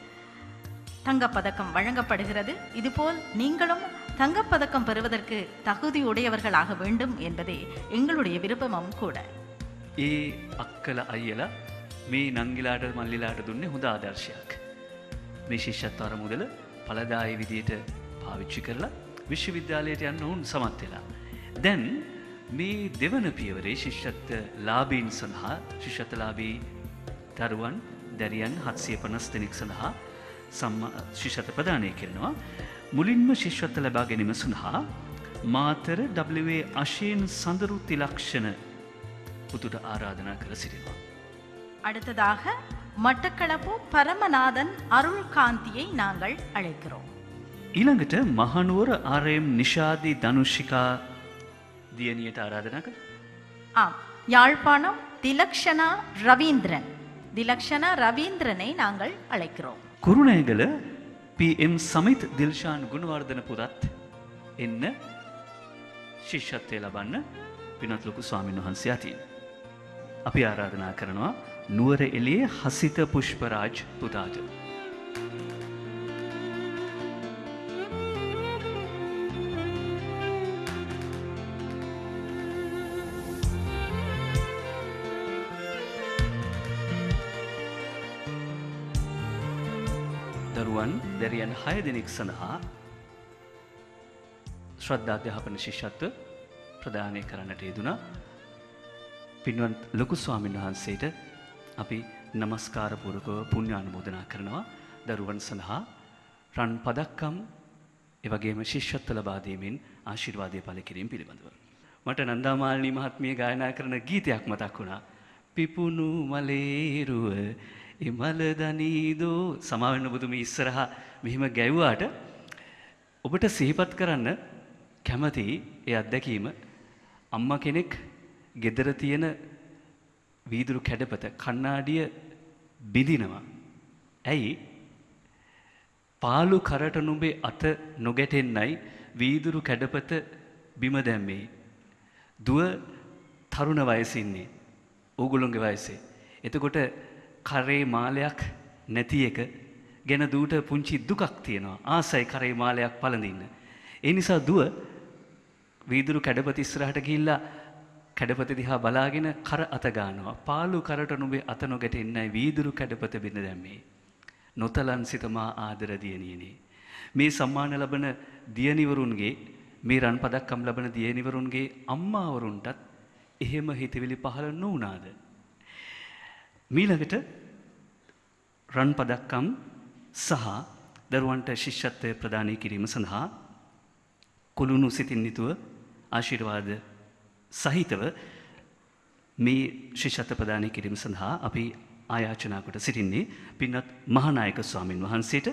தங்கப்பதக்கம் வழங்கப்படுகிறது இதுபோல் நீங்களும் தங்கப்பதக்கம் பெறுவதற்கு தகுதியுடையவர்களாக வேண்டும் என்பதே எங்களுடைய விருப்பமும் கூட ඒ අක්කල අයියල මේ නංගිලාට මල්ලිලාට දුන්නේ හොඳ ආදර්ශයක්. මේ ශිෂ්‍යත්වර මුදල පලදාය විදියට පාවිච්චි කරලා විශ්වවිද්‍යාලයට යන්න ඔවුන් සමත් වෙලා. දැන් මේ දෙවන පියවරේ ශිෂ්‍යත්ව ලාබීන් සඳහා ශිෂ්‍යතලාබී දරුවන් දැරියන් හත්සිය පනස් දෙනෙක් සඳහා ශිෂත ප්‍රධානය කරනවා. මුලින්ම ශිෂ්වත්ත ලබා ගැනීම සඳහා මාතර W අශයෙන් සඳරු තිලක්ෂණ පුතුට ආරාධනා කර සිටිනවා. அடுத்ததாக மட்டக்களப்பு பரமநாதன் அருள் காந்தியை நாங்கள் அழைக்கிறோம் ඊළඟට මහනුවර ආරයම් නිශාදී දනුෂිකා දියනියට ආරාධනා කළ ஆம் யாழ்ப்பாணம் திலக்ஷனா ரவீந்திரன் திலக்ஷனா ரவீந்திரனை நாங்கள் அழைக்கிறோம் කුරුණෑගල PM සමිත් දිල්ශාන් ගුණවර්ධන පුරත් එන්න ශිෂ්‍යත්වය ලබන්න පිනත් ලොකු ස්වාමීන් වහන්සේ අතින්. අපි ආරාධනා කරනවා නුවර එලියේ හසිත පුෂ්පරාජ් පුතාට. දරුවන් දැරියන් හය දෙනෙක් සඳහා ශ්‍රද්ධාධ්‍යාපන ශිෂ්‍යත්ව ප්‍රදානය කරන්නට යෙදුනා පින්වත් ලොකු ස්වාමීන් වහන්සේට අපි නමස්කාරපුරකව පුුණ්‍යානුමෝදනා කරනවා දරුවන් සඳහා රන් පදක්කම් එවගේම ශිෂ්‍යත්ව ලබාදීමෙන් ආශිර්වාදය පල කිරීම පිළිබඳව. මට නන්දාමාලනී මහත්මිය ගායනා කරන ගීතයක් මතක් වුණා. පිපුුණු මලේරුව එමලදනීදෝ සමාවෙන්න බුදුම ඉස්සරහ මෙහෙම ගැව්වාට ඔබට සිහිපත් කරන්න කැමති ඒ අත්දැකීම අම්ම කෙනෙක් ගෙදර තියෙන වීදුරු කැඩපත කන්නාඩිය බිදිනවා. ඇයි පාලු කරට නුඹේ අත නොගැටෙන්නයි වීදුරු කැඩපත බිම දැම්මේ. දුව තරුණ වයසින්නේ ඕගුලොන්ගේ වයසේ. එතකොට කරේ මාලයක් නැති එක ගැන දූට පුංචි දුකක් තියෙනවා ආසයි කරේ මාලයක් පලඳන්න. ඒ නිසා දුව වීදුරු කැඩපති ඉස්රහට ගිල්ලා කැඩපති දිහා බලාගෙන කර අතගානවා පාලු කරට නුබේ අත නොගැට එන්නයි වීදුරු කැඩපත බිඳ දැම්මේ. නොතලන් සිතමා ආදර දියනියනේ. මේ සම්මාන ලබන දියනිවරුන්ගේ මේ රන් පදක්කම් ලබන දියනිවරුන්ගේ අම්මාවරුන්ටත් එහෙම හිතවිලි පහළ නොවනාද. මීළඟට රන් පදක්කම් සහ දරුවන්ට ශිෂ්‍යත්වය ප්‍රදානය කිරීම සඳහා කුළුණු සිතින් නිතුව ආශිර්වාද සහිතව මේ ශිෂ්‍යත්ව ප්‍රදානය කිරීම සඳහා අපි ආයාචනා කොට සිටින්නේ පින්වත් මහානායක ස්වාමින් වහන්සේට.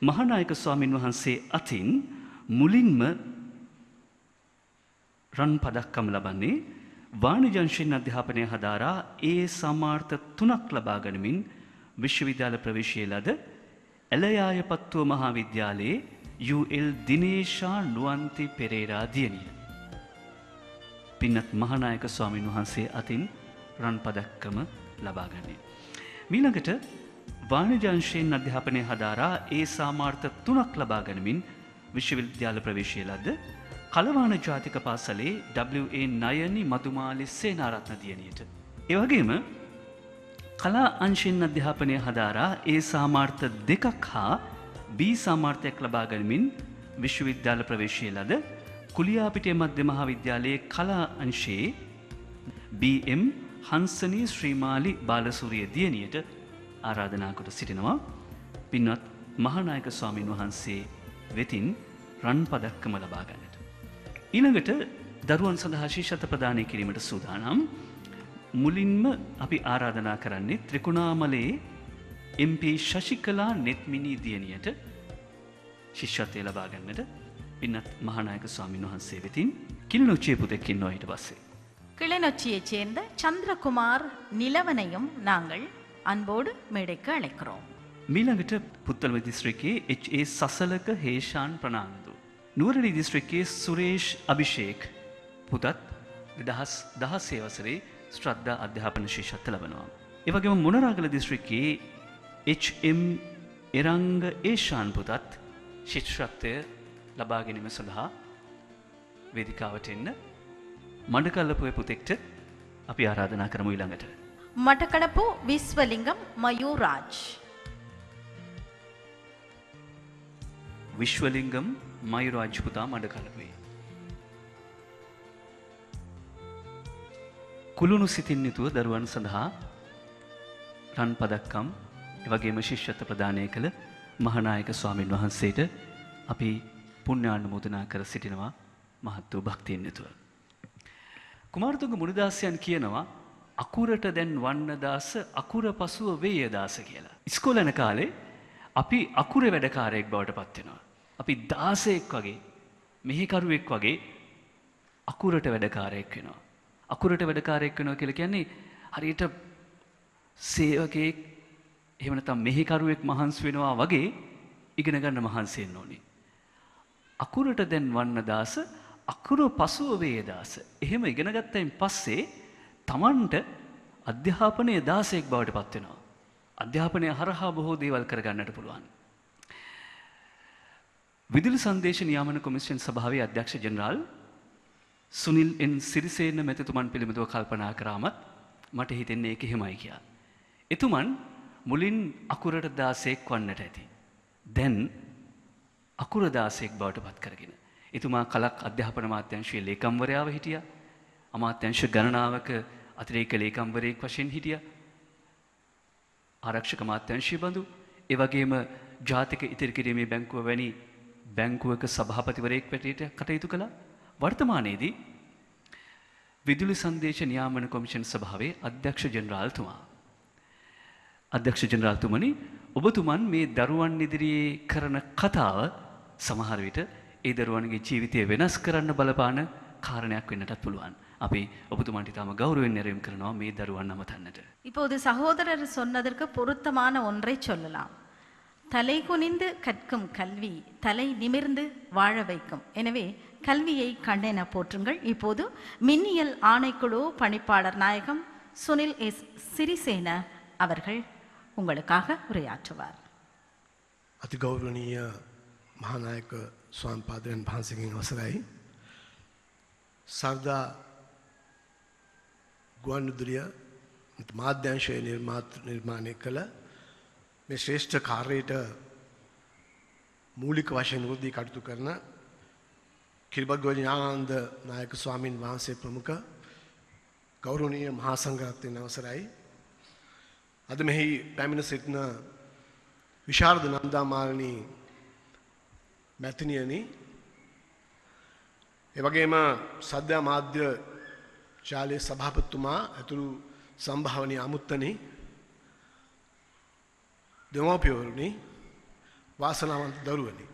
මහානායක ස්වාමින් වහන්සේ අතින් මුලින්ම රන් පදක්කම් ලබන්නේ වාණිජංශයෙන් අධ්‍යාපනය හදාරා ඒ සමාර්ථ තුනක් ලබා ගනිමින් විශ්වවිද්‍යාල ප්‍රවේශය ලද ඇලයායපත්තුව මහාවිද්‍යාලයේ UL දිනේශා නුවන්ති පෙරේරා දියණිය. පින්නත් මහානායක ස්වාමින් වහන්සේ අතින් රන් පදක්කම ලබාගන්නේ. මීළඟට වාණිජංශයෙන් අධ්‍යාපනය හදාරා ඒ සාමාර්ථ තුනක් ලබා ගනිමින් විශ්වවිද්‍යාල ප්‍රවේශය ලද කලවාන ජාතික පාසලේ WA නයනි මදුමාලි සේනාරත්න දියණියට. එවගේම කලා අංශයෙන් අධ්‍යාපනය හදාරා ඒ සාමාර්ථ දෙකක් හා B සාමාර්ථයක් ලබා ගනිමින් විශ්වවිද්‍යාල ප්‍රවේශය ලද කුලියාපිටිය මධ්‍ය මහාවිද්‍යාලයේ කලා අංශයේ BM හංසනී ශ්‍රීමාලි බාලසූරිය දියණියට ආරාධනා කොට සිටිනවා පින්වත් මහානායක ස්වාමින් වහන්සේ වෙතින් රන් පදක්කම ලබා ගන්නට. ඊළඟට දරුවන් සඳහා ශිෂ්‍යත ප්‍රදානය කිරීමට සූදානම් මුලින්ම අපි ආරාධනා කරන්නේ ත්‍රිකුණාමලේ MP ශශිකලා නෙත්මිනී දියණියට ශිෂ්‍යත්වය ලබා ගන්නට පින්නත් මහානායක ස්වාමින් වහන්සේ වෙතින් කිල්ලොච්චේ පුතෙක්කින් නොහිට පස්සේ. கிளிநொச்சியைச் சேர்ந்த சந்திரகுமார் நிலவனையும் நாங்கள் அன்போடு மேடைக்கு அழைக்கிறோம் මීළඟට පුත්තලම දිස්ත්‍රිකයේ HA සසලක හේෂාන් ප්‍රනාන්දු. නුවරලි දිස්ත්‍රික්කයේ සුරේෂ් අභිෂේක් පුතත් දෙදහස් දහස්සේ වසරේ ශ්‍රද්ධා අධ්‍යාපන ශිෂත්ත ලබනවා. එවගේම මොනරාගල දිස්ත්‍රික්කයේ HM එරංග ඒශාන් පුතත් ශිෂ්‍රත්වය ලබාගැනීම සඳහා වේදිකාවට එන්න මඩකල්ලපුය පුතෙක්ට අපි ආරාධනා කරමු ඊළඟට. මටකඩපු විශ්වලිංගම් මයූරාජ්. විශ්වලිංගම් මයුරාජ්පුතා මඩකලපුයි. කුළුණු සිතින් යුතුව දරුවන් සඳහා රන් පදක්කම් එවගේම ශිෂ්‍යත්ව ප්‍රදානය කළ මහනායක ස්වාමින් වහන්සේට අපි පුණ්‍යානුමෝදනා කර සිටිනවා මහත් වූ භක්තියෙන් යුතුව. කුමාරතුංග මුනිදාසයන් කියනවා අකුරට දැන් වන්න දාස අකුර පසුව වේය දාස කියලා. ඉස්කෝලන කාලේ අපි අකුර වැඩකාරයෙක් බවට පත්වෙනවා. අපි දාසයෙක් වගේ මෙහිකරුවෙක් වගේ අකුරට වැඩකාරයෙක් වෙනවා. අකුරට වැඩකාරයෙක් වෙනවා කියලා කියන්නේ හරියට සේවකයෙක් එහෙම නැත්නම් මෙහිකරුවෙක් මහන්සි වෙනවා වගේ ඉගෙන ගන්න මහන්සි වෙන්න ඕනේ. අකුරට දැන් වන්න දාස අකුර පසුව වේ දාස. එහෙම ඉගෙන ගත්තයින් පස්සේ Tamanට අධ්‍යාපනයේ දාසයෙක් බවට පත් වෙනවා. අධ්‍යාපනය හරහා බොහෝ දේවල් කරගන්නට පුළුවන්. විදුලි සංදේශ නියාමන කොමිෂන් සභාවේ අධ්‍යක්ෂ ජෙනරාල් සුනිල් එන් සිරිසේන මැතිතුමන් පිළිබඳව කල්පනා කරාමත් මට හිතෙන්නේ ඒක එහෙමයි කියලා. එතුමන් මුලින් අකුරට දාසයෙක් වන්නට ඇති. දැන් අකුර දාසයෙක් බවට පත් කරගෙන. එතුමා කලක් අධ්‍යාපන අමාත්‍යංශයේ ලේකම්වරයාව හිටියා. අමාත්‍යංශ ගණනාවක අතිරේක ලේකම්වරයෙක් වශයෙන් හිටියා. ආරක්ෂක අමාත්‍යංශය බඳු ඒ වගේම ජාතික ඉතිරි කිරීමේ බැංකුව වැනි බැංකුවක සභාපතිවරයෙක් පැටියට කටයුතු කළා. වර්තමානයේදී විදුලි සංදේශ නියාමන කොමිෂන් සභාවේ අධ්‍යක්ෂ ජෙනරාල්තුමා. අධ්‍යක්ෂ ජෙනරාල්තුමනි ඔබතුමන් මේ දරුවන් ඉදිරියේ කරන කතාව සමහර විට ඒ දරුවන්ගේ ජීවිතය වෙනස් කරන්න බලපාන කාරණයක් වෙන්නටත් පුළුවන්. අපි ඔබතුමාට ඉතාම கௌரவம் நிறைவு කරනවා මේ දරුවන් අමතන්නට. இப்போது சகோதரர் சொன்னதற்கு பொருத்தமான ஒன்றை சொல்லலாம் தலை குனிந்து கற்கும் கல்வி தலை நிமிர்ந்து வாழ வைக்கும். எனவே கல்வியை கண்டென போற்றுங்கள். இப்போது மின்னியல் ஆணைக்குழு பணிப்பாளர் நாயகம் சுனில் எஸ். சிறிசேன அவர்கள் உங்களுக்காக உரையாற்றுவார். அதி கௌரவனீய மகாநாயக சுவாமி பாதிரன் பான்சிங் அவசராய் சாரதா ಗುವಾಂಡುದುರಿಯ ಮತ್ತು நிர்மாத் ನಿರ್ಮಾತ್ මේ ශ්‍රේෂ්ඨ කාර්යයට මූලික වශයෙන් වෘද්ධී කටයුතු කරන කිරිබග්ගෝජ ඥානන්ද නායක ස්වාමීන් වහන්සේ ප්‍රමුඛ ගෞරවනීය මහා සංඝරත්නයන් අවසරයි. අද මෙහි පැමිණ සිටින විශාරද නන්දාමාලනී මැතිනියනි එවගේම සද්‍යා මාධ්‍ය ශාලයේ සභාපතිතුමා ඇතුළු සම්භාවනීය අමුත්තනි දෙමෝපියවරුනි වාසනාවන්ත දරුවනි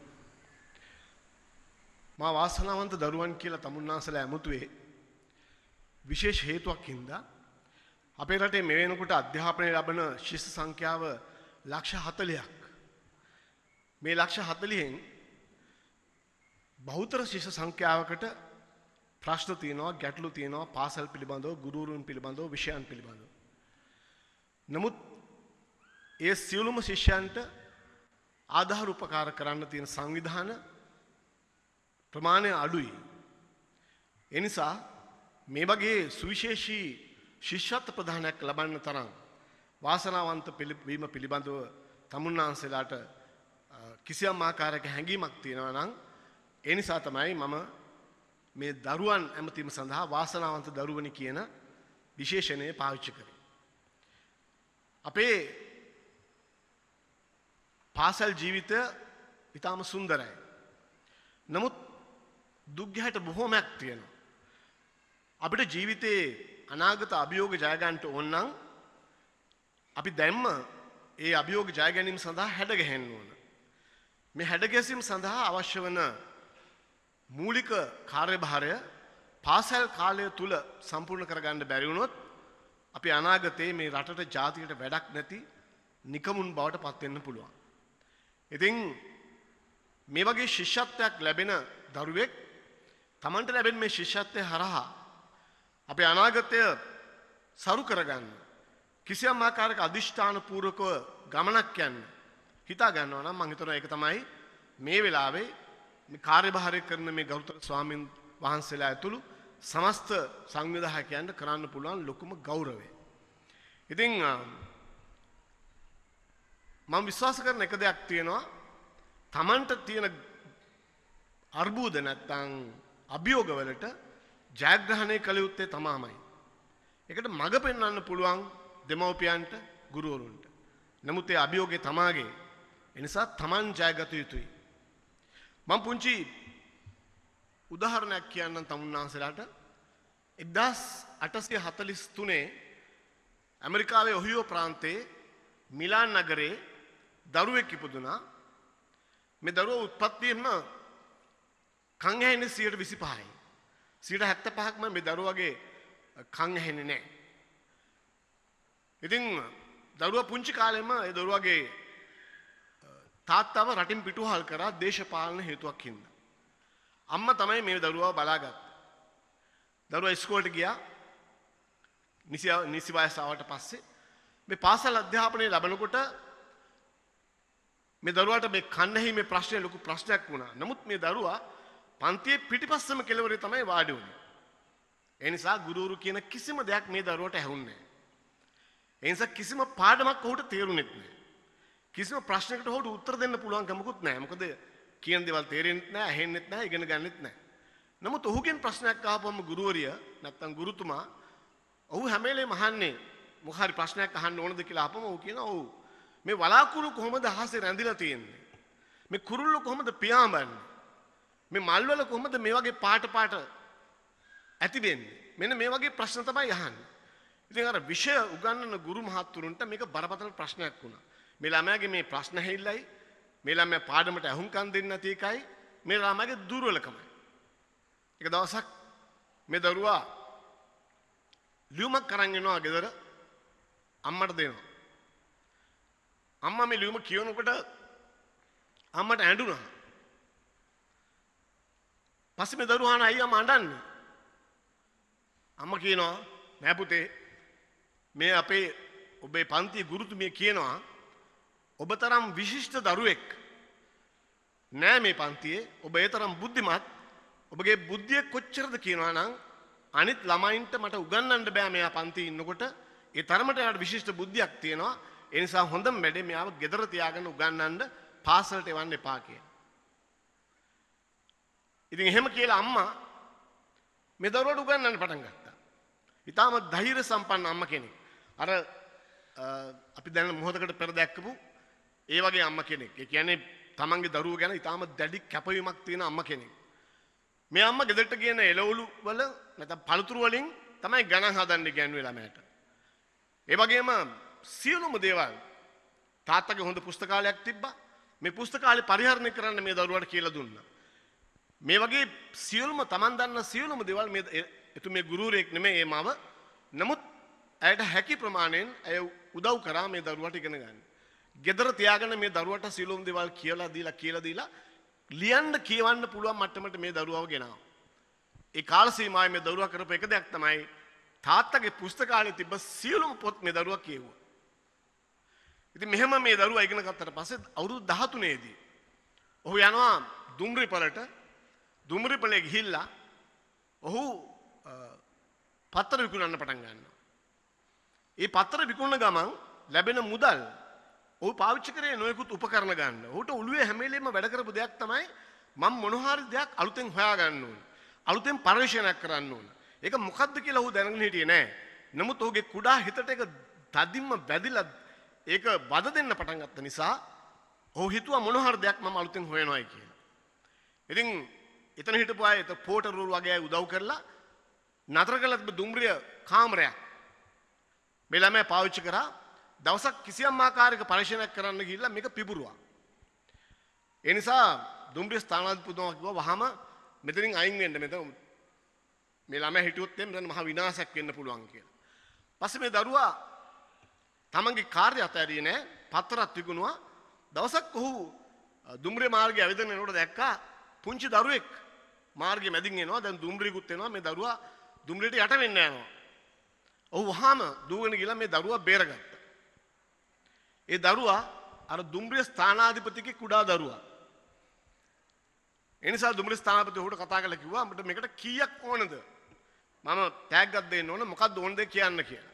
මා වාසනාවන්ත දරුවන් කියලා තමුන්නාසලා ඇමුතුවේ විශේෂ හේතුවක් හින්දා අපේ රටේ මේ වෙනකොට අධ්‍යාපනය ලබන ශිෂ්‍ය සංඛ්‍යාව ලක්ෂ 40ක් මේ ලක්ෂ 40න් බහුතර ශිෂ්‍ය සංඛ්‍යාවකට ප්‍රශ්න තියෙනවා ගැටලු තියෙනවා පාසල් පිළිබඳව ගුරුවරුන් පිළිබඳව විෂයන් පිළිබඳව. නමුත් ඒ සියලුම ශිෂ්‍යයන්ට ආධාර උපකාර කරන්න තියෙන සංවිධාන ප්‍රමාණය අඩුයි. එනිසා මේ වගේ සුවිශේෂී ශිෂ්‍යත්ව ප්‍රධානයක් ලබන්න තරම් වාසනාවන්ත වීම පිළිබඳව තමුන්නාන්සේලාට කිසියම් ආකාරයක හැඟීමක් තියෙනවා නම් ඒ නිසා තමයි මම මේ දරුවන් ඇමතීම සඳහා වාසනාවන්ත දරුවනි කියන විශේෂණය පාවිච්චි කරේ. අපේ පාසල් ජීවිතය ඉතාම සුන්දරයි. නමුත් දුක්ගැහැට බොහෝමයක් තියෙනවා. අපිට ජීවිතයේ අනාගත අභියෝග ජයගන්ට ඔන්නම් අපි දැම්ම ඒ අභියෝග ජයගැනීම සඳහා හැඩගැහෙන්න ඕන. මේ හැඩගැසීම් සඳහා අවශ්‍ය වන මූලික කාර්යභාරය පාසැල් කාලය තුළ සම්පූර්ණ කරගන්න බැරිවුණොත් අපි අනාගතයේ මේ රටට ජාතියට වැඩක් නැති නිකමුන් බවට පත්වෙන්න පුළුවන්. ඉතිං මේ වගේ ශිෂ්‍යත්වයක් ලැබෙන දරුවෙක් තමන්ට ලැබෙන මේ ශිෂ්‍යත්වය හරහා අපේ අනාගතය සරු කරගන්න කිසියම් ආකාරක අධිෂ්ඨාන පූර්වකව ගමනක් යන්න හිතා ගන්නවා නම් මං හිතනවා ඒක තමයි මේ වෙලාවේ මේ කාර්යභාරය කරන මේ ගෞතම ස්වාමීන් වහන්සේලා ඇතුළු සමස්ත සංවිධායකයන්ට කරන්න පුළුවන් ලොකුම ගෞරවය. ඉතින් මම විශ්වාස කරන එක දෙයක් තියෙනවා තමන්ට තියෙන අර්බූද නැත්තං අභියෝගවලට ජයග්‍රහණය කළ යුත්තේ තමාමයි. එකට මඟ පෙන්වන්න පුළුවන් දෙමව්පියන්ට ගුරුවරුන්ට. නමුත් ඒ අභියෝගේ තමාගේ එනිසා තමන් ජයගත යුතුයි. මං පුංචි උදාහරණයක් කියන්න තමුන්නාන්සලාට එක්දස් අටසිය හතලිස් තුනේ ඇමරිකාවේ ඔහියෝ ප්‍රාන්තයේ මිලාන් නගරේ දරුවෙක් ඉපදුනා මේ දරුව උත්පත්තියෙන්ම කං ඇහෙන්නේ 125යි. 175ක්ම මේ දරුවගේ කං ඇහෙන්නේ නැහැ. ඉතින් දරුවා පුංචි කාලෙම ඒ දරුවගේ තාත්තව රටින් පිටුහල් කරා දේශපාලන හේතුවක් හින්දා. අම්මා තමයි මේ දරුවා බලාගත්තේ. දරුවා ඉස්කෝලේට ගියා. නිසි නිසි වයස ආවට පස්සේ මේ පාසල් අධ්‍යාපනය ලැබනකොට මේ දරුවාට මේ කන්නැහිමේ ප්‍රශ්නය ලොකු ප්‍රශ්නයක් වුණා. නමුත් මේ දරුවා පන්තියේ පිටිපස්සම කෙළවරේ තමයි වාඩි වුණේ. ඒ නිසා ගුරුවරු කියන කිසිම දෙයක් මේ දරුවට ඇහුන්නේ නැහැ. ඒ නිසා කිසිම පාඩමක් ඔහුට තේරුණෙත් නැහැ. කිසිම ප්‍රශ්නයකට ඔහුට උත්තර දෙන්න පුළුවන් කමකුත් නැහැ. මොකද කියන දේවල් තේරෙන්නෙත් නැහැ, ඇහෙන්නෙත් නැහැ, ඉගෙන ගන්නෙත් නැහැ. නමුත් ඔහුගෙන් ප්‍රශ්නයක් ආපුවම ගුරුවරිය නැත්තම් ගුරුතුමා ඔහු හැම වෙලේම අහන්නේ මොකක් හරි ප්‍රශ්නයක් අහන්න ඕනද කියලා අහපම ඔහු කියනවා ඔව්. මේ වලාකුළු කොහොමද අහසේ රැඳිලා තියෙන්නේ? මේ කුරුල්ල කොහොමද පියාඹන්නේ? මේ මල්වල කොහොමද මේ වගේ පාට පාට ඇති වෙන්නේ? මෙන්න මේ වගේ ප්‍රශ්න තමයි අහන්නේ. ඉතින් අර විෂය උගන්වන ගුරු මහත්තුරුන්ට මේක බරපතල ප්‍රශ්නයක් වුණා. මේ ළමයාගේ මේ ප්‍රශ්න හැල්ලයි මේ ළමයා පාඩමට අහුම්කම් දෙන්නේ නැති එකයි මේ ළමයාගේ දුර්වලකමයි. එක දවසක් මේ දරුවා ලියුමක් කරන් එනවා ගෙදර අම්මට දෙනවා. අම්මා මේ ලියුම කියනකොට අම්මට ඇඬුණා. පස්සේ මේ දරුවා අහන අයියා අඬන්නේ. අම්මා කියනවා නෑ පුතේ මේ අපේ ඔබේ පන්ති ගුරුතුමිය කියනවා ඔබ තරම් විශිෂ්ට දරුවෙක් නෑ මේ පන්තියේ ඔබ ඒ තරම් බුද්ධිමත් ඔබගේ බුද්ධිය කොච්චරද කියනවා නම් අනිත් ළමයින්ට මට උගන්වන්න බෑ මෙයා පන්තියේ ඉන්නකොට ඒ තරමට එයාට විශිෂ්ට බුද්ධියක් තියෙනවා ඒ නිසා හොඳම වැඩේ මෙයාව ගෙදර තියාගෙන උගන්වන්න පාසලට එවන්න එපා කියලා. ඉතින් එහෙම කියලා අම්මා මේ දරුවට උගන්වන්න පටන් ගත්තා. ඊටාම ධෛර්ය සම්පන්න අම්ම කෙනෙක්. අර අපි දැන් මොහොතකට පෙර දැක්කපු ඒ වගේ අම්ම කෙනෙක්. ඒ කියන්නේ තමන්ගේ දරුවෝ ගැන ඊටාම දැඩි කැපවීමක් තියෙන අම්ම කෙනෙක්. මේ අම්මා ගෙදරට කියන එළවලු වල නැත්නම් පළතුරු වලින් තමයි ගණන් හදන්න ඉගැන්වුවේ ළමයට. ඒ වගේම සියලුම දේවල් තාත්තගේ හොඳ පුස්තකාලයක් තිබ්බා. මේ පුස්තකාලේ පරිහරණය කරන්න මේ දරුවාට කියලා දුන්නා. මේ වගේ සියලුම Taman දන්න සියලුම දේවල් මේ එතුමේ ගුරුවරයෙක් නෙමෙයි ඒ මව. නමුත් ඇයට හැකි ප්‍රමාණයෙන් ඇය උදව් කරා මේ දරුවාට ඉගෙන ගන්න. ගෙදර තියාගෙන මේ දරුවට සියලුම දේවල් කියලා දීලා කියලා දීලා ලියන්න කියවන්න පුළුවන් මට්ටමට මේ දරුවව ගෙනාවා. ඒ කාල සීමාවේ මේ දරුවා කරපු එක දෙයක් තමයි තාත්තගේ පුස්තකාලේ තිබ්බ සියලුම පොත් මේ දරුවා කියවුවා. ඉතින් මෙහෙම මේ දරුවා ඉගෙන ගත්තට පස්සේ අවුරුදු 13 දී ඔහු යනවා දුම්රිපලට දුම්රිපලේ ගිහිල්ලා ඔහු පත්තර විකුණන්න පටන් ගන්නවා. ඒ පත්තර විකුණන ගමන් ලැබෙන මුදල් ඔහු පාවිච්චි කරේ නොයෙකුත් උපකරණ ගන්න. ඔහුට ඔළුවේ හැම වෙලේම වැඩ කරපු දෙයක් තමයි මම මොන හරි දෙයක් අලුතෙන් හොයා ගන්න ඕන. අලුතෙන් පරිශීලනයක් කරන්න ඕන. ඒක මොකද්ද කියලා ඔහු දැනගෙන හිටියේ නෑ. නමුත් ඔහුගේ කුඩා හිතට ඒක තදින්ම වැදිලා ඒක වද දෙන්න පටන් ගත්ත නිසා ඔහු හිතුවා මොන හරි දෙයක් මම අලුතෙන් හොයනවායි කියලා. ඉතින් එතන හිටපු අය එතන පෝටර්වරු වගේ අය උදව් කරලා නතර කළ තිබ්බ දුම්රිය කාමරයක් මේ ළමයා පාවිච්චි කරා දවසක් කිසියම් ආකාරයක පරීක්ෂණයක් කරන්න ගිහිල්ලා මේක පිපුරුවා. ඒ නිසා දුම්රිය ස්ථානාධිපතිතුමා කිව්වා වහම මෙතනින් අයින් වෙන්න මෙතන මේ ළමයා හිටියොත් එම් දැන් මහ විනාශයක් වෙන්න පුළුවන් කියලා. පස්සේ මේ දරුවා තමන්ගේ කාර්ය අතහැරියේ නෑ පත්තරත් විකුණුවා. දවසක් ඔහු දුම්රිය මාර්ගයේ ඇවිදින යනකොට දැක්කා පුංචි දරුවෙක් මාර්ගයේ මැදින් එනවා. දැන් දුම්රියකුත් එනවා. මේ දරුවා දුම්රියට යට වෙන්න යනවා. ඔහු වහාම දුවගෙන ගිහලා මේ දරුවා බේරගත්තා. ඒ දරුවා අර දුම්රිය ස්ථානාධිපතිගේ කුඩා දරුවා. ඒ නිසා දුම්රිය ස්ථානාධිපති ඔහුට කතා කරලා කිව්වා අපිට මේකට කීයක් ඕනද? මම ටැග් එකක් දෙන්න ඕන මොකක්ද ඕනද කියන්න කියලා.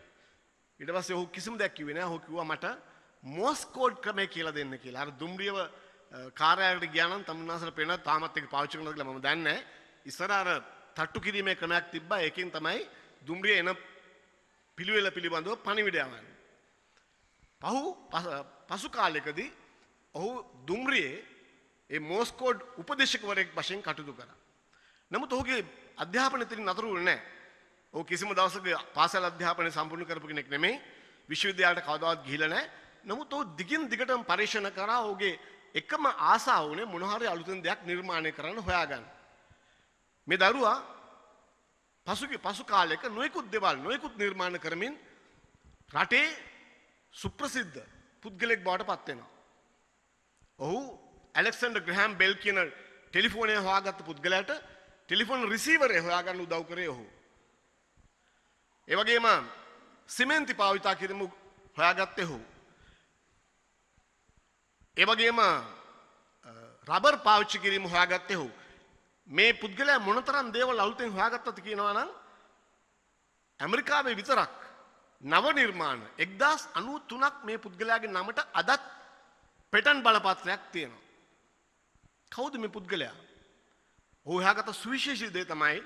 ඊට පස්සේ ඔහු කිසිම දෙයක් කිව්වේ නෑ. ඔහු කිව්වා මට මෝස් කෝඩ් ක්‍රමය කියලා දෙන්න කියලා. අර දුම්රියව කාර්යාලයට ගියා නම් තමුන්නාසල පේන තාමත් ඒක පාවිච්චි කරනවද කියලා මම දන්නේ නෑ. ඉස්සර අර තට්ටු කිරීමේ ක්‍රමයක් තිබ්බා. ඒකෙන් තමයි දුම්රිය එන පිළිවෙල පිළිබඳව පණිවිඩය යවන්නේ. පහු පසු කාලෙකදී ඔහු දුම්රියේ ඒ මෝස්කෝඩ් උපදේශකවරයෙක් වශයෙන් කටයුතු කරා. නමුත් ඔහුගේ අධ්‍යාපනය ඉතින් නතර වුණේ නැහැ. ඔහු කිසිම දවසක පාසල් අධ්‍යාපනය සම්පූර්ණ කරපු කෙනෙක් නෙමෙයි. විශ්වවිද්‍යාලයට කවදාවත් ගිහිල්ලා නැහැ. නමුත් ඔහු දිගින් දිගටම පරීක්ෂණ කරා ඔහුගේ එකම ආසාව වුණේ මොන හරි අලුතෙන් දෙයක් නිර්මාණය කරන්න හොයාගන්න. මේ දරුවා පසුගිය පසු කාලයක නොයෙකුත් දේවල් නොයෙකුත් නිර්මාණ කරමින් රටේ සුප්‍රසිද්ධ පුද්ගලෙක් බවට පත් වෙනවා. ඔහු ඇලෙක්සැන්ඩර් ග්‍රෑම් බෙල් කියන ටෙලිෆෝනය හොයාගත්ත පුද්ගලයාට ටෙලිෆෝන් රිසීවරය හොයාගන්න උදව් කරේ ඔහු. ඒ වගේම සිමෙන්ති භාවිතා කිරීම හොයාගත්තේ ඔහු. ඒ වගේම රබර් පාවිච්චි කිරීම හොයාගත්තේ ඔහු. මේ පුද්ගලයා මොනතරම් දේවල් අලුතෙන් හොයාගත්තද කියනවා නම් ඇමරිකාවේ විතරක් නව නිර්මාණ එක්දස් අනු තුනක් මේ පුද්ගලයාගේ නමට අදත් පෙටන් බලපත්‍රයක් තියෙනවා. කවුද මේ පුද්ගලයා? ඔහු හොයාගත්ත සුවිශේෂී දේ තමයි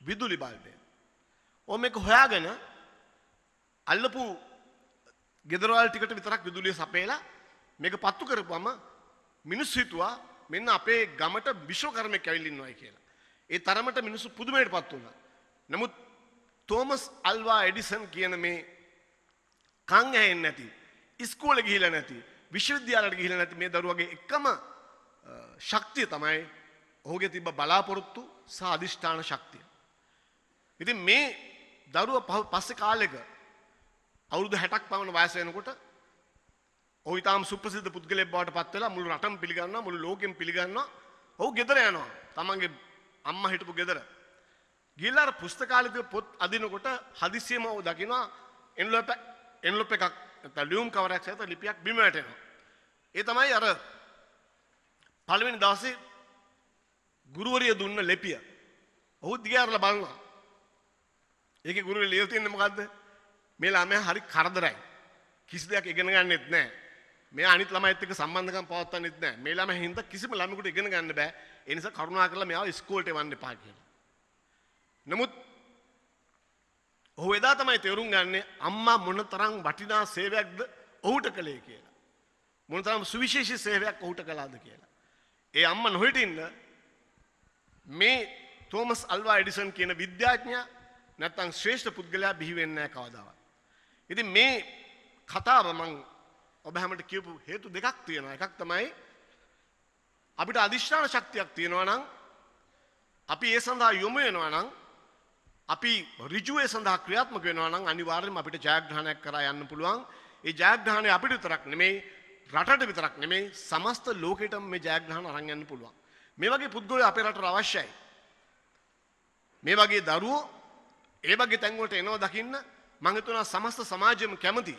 විදුලි බල්බය. ඔහු මේක හොයාගෙන අල්ලපු ගෙදරවල් ටිකට විතරක් විදුලිය සපයලා මේක පත්තු කරපුවම මිනිස්සු හිතුවා මෙන්න අපේ ගමට විශ්වකර්මයෙක් ඇවිල්ලා ඉන්නවායි කියලා. ඒ තරමට මිනිස්සු පුදුමයටපත් වුණා. නමුත් තෝමස් අල්වා එඩිසන් කියන මේ කං ඇහෙන්නේ නැති, ඉස්කෝලේ ගිහිල්ලා නැති, විශ්වවිද්‍යාලයට ගිහිල්ලා නැති මේ දරුවගේ එකම ශක්තිය තමයි ඔහුගේ තිබ්බ බලාපොරොත්තු සහ අධිෂ්ඨාන ශක්තිය. ඉතින් මේ දරුව පස්සේ කාලෙක අවුරුදු 60ක් පමණ වයස වෙනකොට ඔහු ඊටාම් සුප්‍රසිද්ධ පුද්ගලයෙක් බවට පත් වෙලා මුළු රටම පිළිගන්නවා මුළු ලෝකෙම පිළිගන්නවා. ඔහු ගෙදර යනවා. තමන්ගේ අම්මා හිටපු ගෙදර. ගිහිල්ලා අර පුස්තකාලේ පොත් අදිනකොට හදිස්සියම ඔහු දකිනවා එන්ලොප් එන්ලොප් එකක් නැත්නම් ලියුම් කවරයක් සහිත ලිපියක් බිම වැටෙනවා. ඒ තමයි අර පළවෙනි දවසේ ගුරුවරිය දුන්න ලිපිය. ඔහු දිගාරලා බලනවා. ඒකේ ගුරුවරිය ලියලා තියෙන්නේ මොකද්ද? මේ ළමයා හරි කරදරයි. කිසි දෙයක් ඉගෙන ගන්නෙත් නැහැ. මේ අනිත් ළමයිත් එක්ක සම්බන්ධකම් පවත්වන්නෙත් නැහැ. මේ ළමයා හින්දා කිසිම ළමයෙකුට ඉගෙන ගන්න බෑ. ඒ නිසා කරුණාකරලා මෙයාව ඉස්කෝලේට එවන්න එපා කියලා. නමුත් ඔහු එදා තමයි තේරුම් ගන්නේ අම්මා මොනතරම් වටිනා සේවයක්ද ඔහුට කළේ කියලා. මොනතරම් සුවිශේෂී සේවයක් ඔහුට කළාද කියලා. ඒ අම්මා නොහිටින්න මේ තෝමස් අල්වා එඩිසන් කියන විද්‍යාඥයා නැත්තම් ශ්‍රේෂ්ඨ පුද්ගලයා බිහි වෙන්නේ නැහැ කවදාවත්. ඉතින් මේ කතාව මං ඔබ හැමට කියපු හේතු දෙකක් තියෙනවා. එකක් තමයි අපිට අධිෂ්ඨාන ශක්තියක් තියෙනවා නම් අපි ඒ සඳහා යොමු වෙනවා නම් අපි ඍජුව ඒ සඳහා ක්‍රියාත්මක වෙනවා නම් අනිවාර්යයෙන්ම අපිට ජයග්‍රහණයක් කරා යන්න පුළුවන්. ඒ ජයග්‍රහණය අපිට විතරක් නෙමෙයි රටට විතරක් නෙමෙයි සමස්ත ලෝකෙටම මේ ජයග්‍රහණ අරන් යන්න පුළුවන්. මේ වගේ පුද්ගලයෝ අපේ රටට අවශ්‍යයි. මේ වගේ දරුවෝ ඒ වගේ තැන්වලට එනවා දකින්න මම හිතනවා සමස්ත සමාජයම කැමතියි.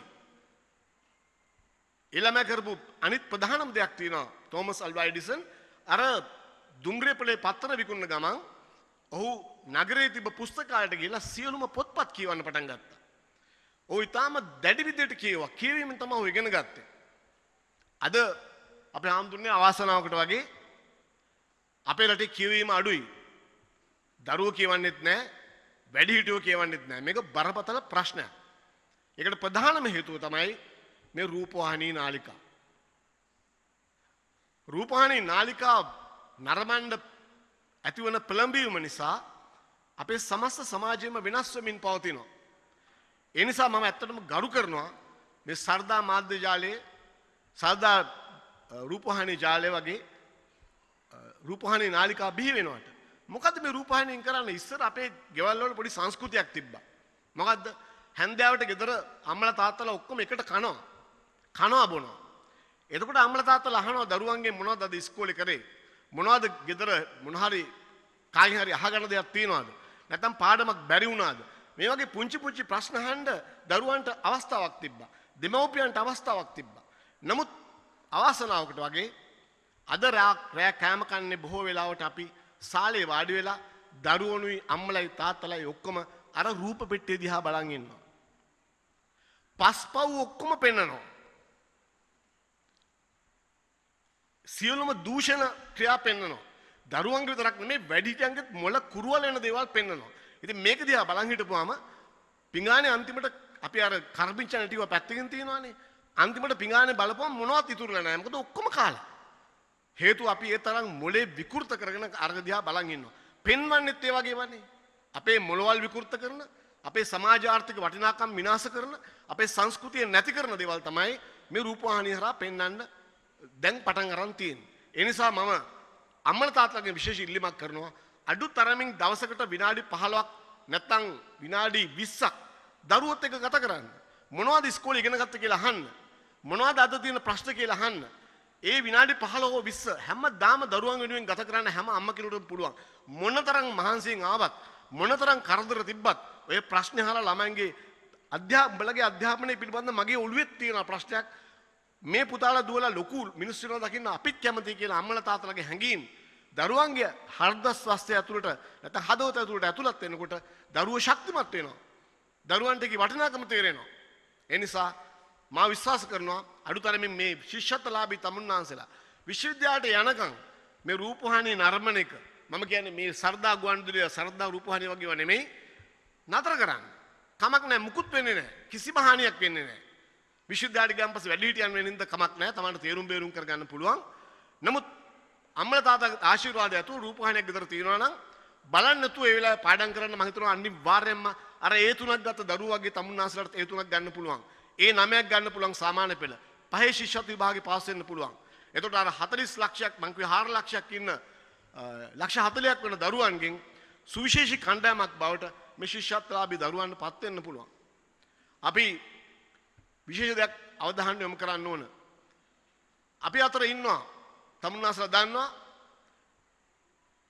එළම කරපු අනිත් ප්‍රධානම දෙයක් තියෙනවා තෝමස් අල්වා එඩිසන් අර දුම්රියපලේ පත්තර විකුණන ගමන් ඔහු නගරයේ තිබ පුස්තකාලයට ගිහිල්ලා සියලුම පොත්පත් කියවන්න පටන් ගත්තා. ඔහු ඊටාම දැඩි විදිහට කියවා. කියවීමෙන් තමයි ඔහු ඉගෙන ගත්තේ. අද අපේ හාමුදුරනේ අවාසනාවකට වගේ අපේ රටේ කියවීම අඩුයි. දරුවෝ කියවන්නෙත් නැහැ, වැඩිහිටියෝ කියවන්නෙත් නැහැ. මේක බරපතල ප්‍රශ්නයක්. ඒකට ප්‍රධානම හේතුව තමයි මේ රූපවාහිනී නාලිකා. රූපවාහිනී නාලිකා නරඹන්න ඇතිවන පෙළඹවීම නිසා අපේ සමස්ත සමාජයම වෙනස් වෙමින් පවතිනවා. ඒ නිසා මම ඇත්තටම ගරු කරනවා මේ සර්දා මාධ්‍ය ජාලයේ සර්දා රූපවාහිනී ජාලය වගේ රූපවාහිනී නාලිකා බිහි වෙනවට. මොකද්ද මේ රූපවාහිනියෙන් කරන්නේ? ඉස්සර අපේ ගෙවල් වල පොඩි සංස්කෘතියක් තිබ්බා. මොකද්ද? හැන්දෑවට ගෙදර අම්මලා තාත්තලා ඔක්කොම එකට කනවා. කනවා බොනවා. එතකොට අම්මලා තාත්තලා අහනවා දරුවන්ගෙන් මොනවද අද ඉස්කෝලේ කරේ? මොනවද ගෙදර මොන හරි කාගෙන් හරි අහගන්න දෙයක් තියනවද? නැත්නම් පාඩමක් බැරි වුණාද? මේ වගේ පුංචි පුංචි ප්‍රශ්න අහන්න දරුවන්ට අවස්ථාවක් තිබ්බා. දෙමව්පියන්ට අවස්ථාවක් තිබ්බා. නමුත් අවාසනාවකට වගේ අද රෑ කෑම කන්නේ බොහෝ වෙලාවට අපි සාලේ වාඩි වෙලා දරුවනුයි අම්මලයි තාත්තලයි ඔක්කොම අර රූප පෙට්ටිය දිහා බලන් ඉන්නවා. පස්පව් ඔක්කොම පෙන්නනවා. සියලුම දූෂණ ක්‍රියා පෙන්න්නනවා. දරුවන්ගේ විතරක් නෙමේ වැඩිහිටියන්ගෙත් මොළ කුරුවල වෙන දේවල් පෙන්න්නනවා. ඉතින් මේක දිහා බලන් හිටපුවාම පිඟානේ අන්තිමට අපි අර කරපිංචා නැටිව පැත්තකින් තියෙනවානේ. අන්තිමට පිඟානේ බලපුවම මොනවත් ඉතුරුලා නැහැ. මොකද ඔක්කොම කාලා. හේතුව අපි ඒ තරම් මොලේ විකෘත කරගෙන අර්ග දිහා බලන් ඉන්නවා. පෙන්වන්නෙත් ඒ වගේමනේ. අපේ මොළවල් විකෘත කරන අපේ සමාජාර්ථික වටිනාකම් විනාශ කරන අපේ සංස්කෘතිය නැති කරන දේවල් තමයි මේ රූපවාහිනිය හරහා පෙන්වන්න දැන් පටන් අරන් තියෙන්නේ. ඒ නිසා මම අම්මලා තාත්තලාගෙන් විශේෂ ඉල්ලීමක් කරනවා අඩු තරමින් දවසකට විනාඩි 15ක් නැත්නම් විනාඩි 20ක් දරුවොත් එක්ක ගත කරන්න. මොනවද ඉස්කෝලේ ඉගෙන ගත්ත කියලා අහන්න. මොනවද අද තියෙන ප්‍රශ්න කියලා අහන්න. ඒ විනාඩි 15 හෝ 20 හැමදාම දරුවන් වෙනුවෙන් ගත කරන්න හැම අම්ම කෙනෙකුටම පුළුවන්. මොනතරම් මහන්සියෙන් ආවත් මොනතරම් කරදර තිබ්බත් ඔය ප්‍රශ්නේ අහලා ළමයින්ගේ අධ්‍යාපනයේ අධ්‍යාපනය පිළිබඳ මගේ ඔළුවේ තියෙන ප්‍රශ්නයක් මේ පුතාලා දුවලා ලොකු මිනිස්සු වෙනවා දකින්න අපිත් කැමතියි කියලා අම්මලා තාත්තලාගේ හැඟීම් දරුවන්ගේ හෘද ස්වාස්ථ්‍ය ඇතුළට නැත්නම් හදවත ඇතුළට ඇතුළත් වෙනකොට දරුවෝ ශක්තිමත් වෙනවා. දරුවන්ට ඒකේ වටිනාකම තේරෙනවා. ඒ නිසා මා විශ්වාස කරනවා අඩුතරමින් මේ ශිෂ්‍යත්වලාභී තමුන්නාන්සලා විශ්වවිද්‍යාලයට යනකම් මේ රූපවාහිනිය නරඹන එක මම කියන්නේ මේ සරදා ගුවන්විදුලිය සරදා රූපවාහිනිය වගේව නෙමෙයි නතර කරන්න. කමක් නැහැ මුකුත් වෙන්නේ නැහැ. කිසිම හානියක් වෙන්නේ නැහැ. විශ්වවිද්‍යාලයට ගියන් පස්සේ වැඩිහිටියන් වෙනින්ද කමක් නැහැ. Tamanට තේරුම් බේරුම් කරගන්න පුළුවන්. නමුත් අම්මලා තාත්තාගේ ආශිර්වාදය ඇතුව රූපවාහිනියක් ගෙදර තියෙනවා නම් බලන්න නැතුව ඒ වෙලාවේ පාඩම් කරන්න මම හිතනවා අනිවාර්යයෙන්ම අර ඒ තුනක් ගත්ත දරුවෝ වගේ තමුන්නාසලට ඒ තුනක් ගන්න පුළුවන්. ඒ නමයක් ගන්න පුළුවන් සාමාන්‍ය පෙළ. පහේ ශිෂ්‍යත්ව විභාගේ පාස් වෙන්න පුළුවන්. එතකොට අර 40 ලක්ෂයක් මං කිව්වේ 4 ලක්ෂයක් ඉන්න ලක්ෂ 40ක් වෙන දරුවන්ගෙන් සුවිශේෂී කණ්ඩායමක් බවට මේ ශිෂ්‍යත්වලාභී දරුවන්ට පත් වෙන්න පුළුවන්. අපි විශේෂ දෙයක් අවධානය යොමු කරන්න ඕන. අපි අතර ඉන්නවා තමුන්නාසලා දන්නවා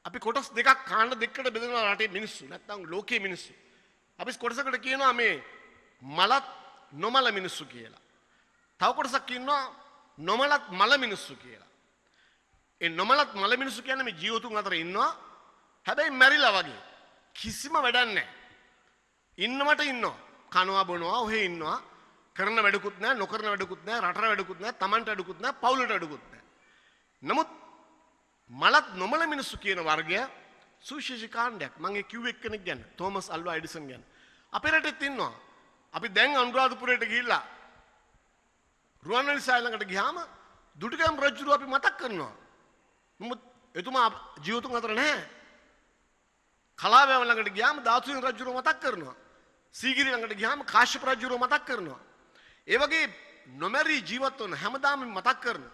අපි කොටස් දෙකක් කාණ්ඩ දෙකකට බෙදෙනවා රටේ මිනිස්සු නැත්නම් ලෝකයේ මිනිස්සු. අපි කොටසකට කියනවා මේ මලත් නොමල මිනිස්සු කියලා. තව කොටසක් ඉන්නවා නොමලත් මල මිනිස්සු කියලා. ඒ නොමලත් මල මිනිස්සු කියන්නේ මේ ජීවතුන් අතර ඉන්නවා. හැබැයි මැරිලා වගේ. කිසිම වැඩක් නැහැ. ඉන්නවට ඉන්නවා. කනවා බොනවා ඔහෙ ඉන්නවා. කරන වැඩකුත් නැහැ, නොකරන වැඩකුත් නැහැ, රටට වැඩකුත් නැහැ, Tamanට වැඩකුත් නැහැ, පවුලට වැඩකුත් නැහැ. නමුත් මලත් නොමල මිනිස්සු කියන වර්ගය සුවිශේෂී කාණ්ඩයක්. මම ඒ කිව්ව එක්කෙනෙක් ගැන, තෝමස් අල්වා එඩිසන් ගැන. අපේ රටෙත් ඉන්නවා. අපි දැන් අනුරාධපුරයට ගිහිල්ලා රුවන්වැලි සෑය ළඟට ගියාම දුටුගැමුණු රජුව අපි මතක් කරනවා. නමුත් එතුමා ජීවතුන් අතර නැහැ. කලාවැව ළඟට ගියාම ධාතුන් රජුව මතක් කරනවා. සීගිරි ළඟට ගියාම කාශ්‍යප රජුව මතක් කරනවා. ඒ වගේ නොමැරී ජීවත් වන හැමදාම මතක් කරන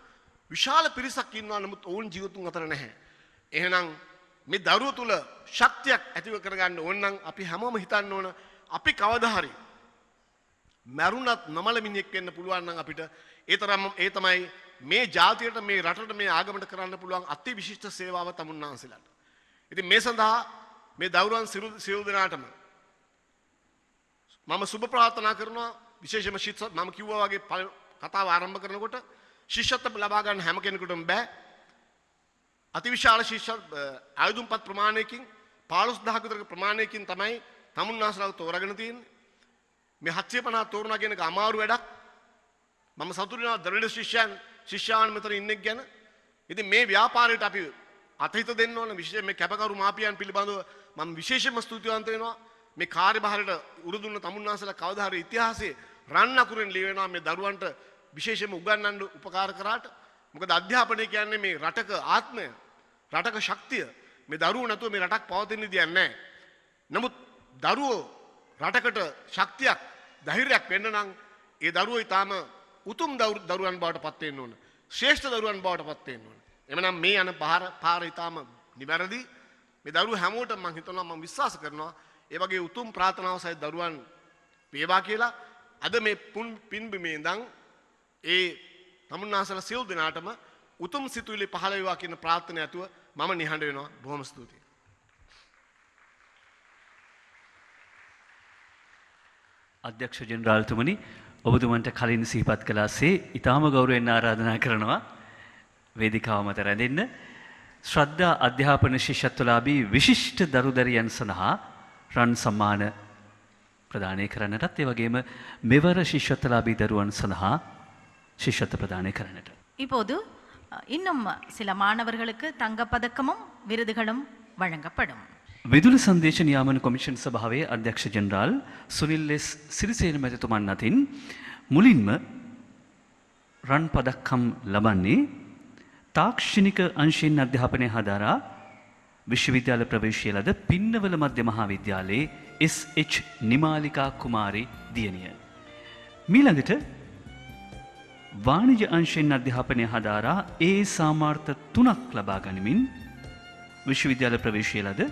විශාල පිරිසක් ඉන්නවා නමුත් ඔවුන් ජීවතුන් අතර නැහැ. එහෙනම් මේ දරුව තුල ශක්තියක් ඇතිව කරගන්න ඕන නම් අපි හැමෝම හිතන්න ඕන අපි කවදා හරි මැරුණත් නොමල මිනිහෙක් වෙන්න පුළුවන් නම් අපිට ඒ තරම් ඒ තමයි මේ ජාතියට මේ රටට මේ ආගමට කරන්න පුළුවන් අති විශිෂ්ට සේවාව තමුන්නාන්සලාට. ඉතින් මේ සඳහා මේ දවුරුවන් සියලු දෙනාටම මම සුබ ප්‍රාර්ථනා කරනවා විශේෂම ශිෂ්‍ය මම කිව්වා වගේ කතාව ආරම්භ කරනකොට ශිෂ්‍යත්ව ලබා ගන්න හැම කෙනෙකුටම බෑ. අතිවිශාල ශිෂ්‍ය ආයුධම්පත් ප්‍රමාණයකින් 15000ක විතර ප්‍රමාණයකින් තමයි තමුන්නාසලාව තෝරාගෙන තියෙන්නේ. මේ 750 තෝරනවා කියන එක අමාරු වැඩක්. මම සතුටු වෙනවා ද්‍රවිඩ ශිෂ්‍යයන් ශිෂ්‍යාවන් මෙතන ඉන්නෙක් ගැන. ඉතින් මේ ව්‍යාපාරයට අපි අතහිත දෙන්න ඕන විශේෂ මේ කැපකරු මාපියන් පිළිබඳව මම විශේෂයෙන්ම ස්තුතිවන්ත වෙනවා. මේ කාර්යභාරයට උරුදුන්න තමුන්නාසලා කවදා හරි ඉතිහාසයේ රන් අකුරෙන් ලියවෙනවා මේ දරුවන්ට විශේෂයෙන්ම උගන්වන්න උපකාර කරාට. මොකද අධ්‍යාපනය කියන්නේ මේ රටක ආත්මය, රටක ශක්තිය. මේ දරුවෝ නැතුව මේ රටක් පවතින විදියක් නැහැ. නමුත් දරුවෝ රටකට ශක්තියක් ධෛර්යයක් වෙන්න නම් ඒ දරුවෝ ඊටාම උතුම් දරුවන් බවට පත් වෙන්න ඕන. ශ්‍රේෂ්ඨ දරුවන් බවට පත් වෙන්න ඕන. එමනම් මේ යන පාර පාර ඊටාම නිවැරදි. මේ දරුවෝ හැමෝටම මම හිතනවා මම විශ්වාස කරනවා ඒ වගේ උතුම් ප්‍රාර්ථනාව සහිත දරුවන් වේවා කියලා අද මේ පුන් පින්බිමේ ඉඳන් ඒ තමුන්නාසල සියලු දෙනාටම උතුම් සිතුවිලි පහළ වේවා කියන ප්‍රාර්ථනාව ඇතුව මම නිහඬ වෙනවා බොහොම ස්තුතියි අධ්‍යක්ෂ ජනරාල්තුමනි ඔබතුමන්ට කලින් සිහිපත් කලාසේ ඉතාම ගෞරවෙන් ආරාධනා කරනවා වේදිකාව මත රැඳෙන්න ශ්‍රද්ධා අධ්‍යාපන ශිෂ්‍යත්වලාබී විශිෂ්ට දරුදරියන් සඳහා රන් සම්මාන ප්‍රදානය කරන්නටත් ඒ වගේම මෙවර ශිෂ්‍යත්වලාබී දරුවන් සඳහා ශිෂ්‍යත්ව பிரதானே කරන්නට. இப்போது அஹ், இன்னும் சில மாணவர்களுக்கு தங்கப்பதக்கமும் விருதுகளும் வழங்கப்படும் විදුලි සංදේශ නියාමන කොමිෂන් සභාවේ අධ්‍යක්ෂ ජනරාල් සුනිල් ලෙස් සිරිසේන මැතිතුමන් අතින් මුලින්ම රන් පදක්කම් ලබන්නේ තාක්ෂණික අංශයෙන් අධ්‍යාපනය හදාරා විශ්වවිද්‍යාල ප්‍රවේශය ලද පින්නවල මධ්‍ය මහා විද්‍යාලයේ SH නිමාලිකා කුමාරි දියණිය. මීළඟට වාණිජ අංශයෙන් අධ්‍යාපනය හදාරා ඒ සාමාර්ථ තුනක් ලබා ගනිමින් විශ්වවිද්‍යාල ප්‍රවේශය ලද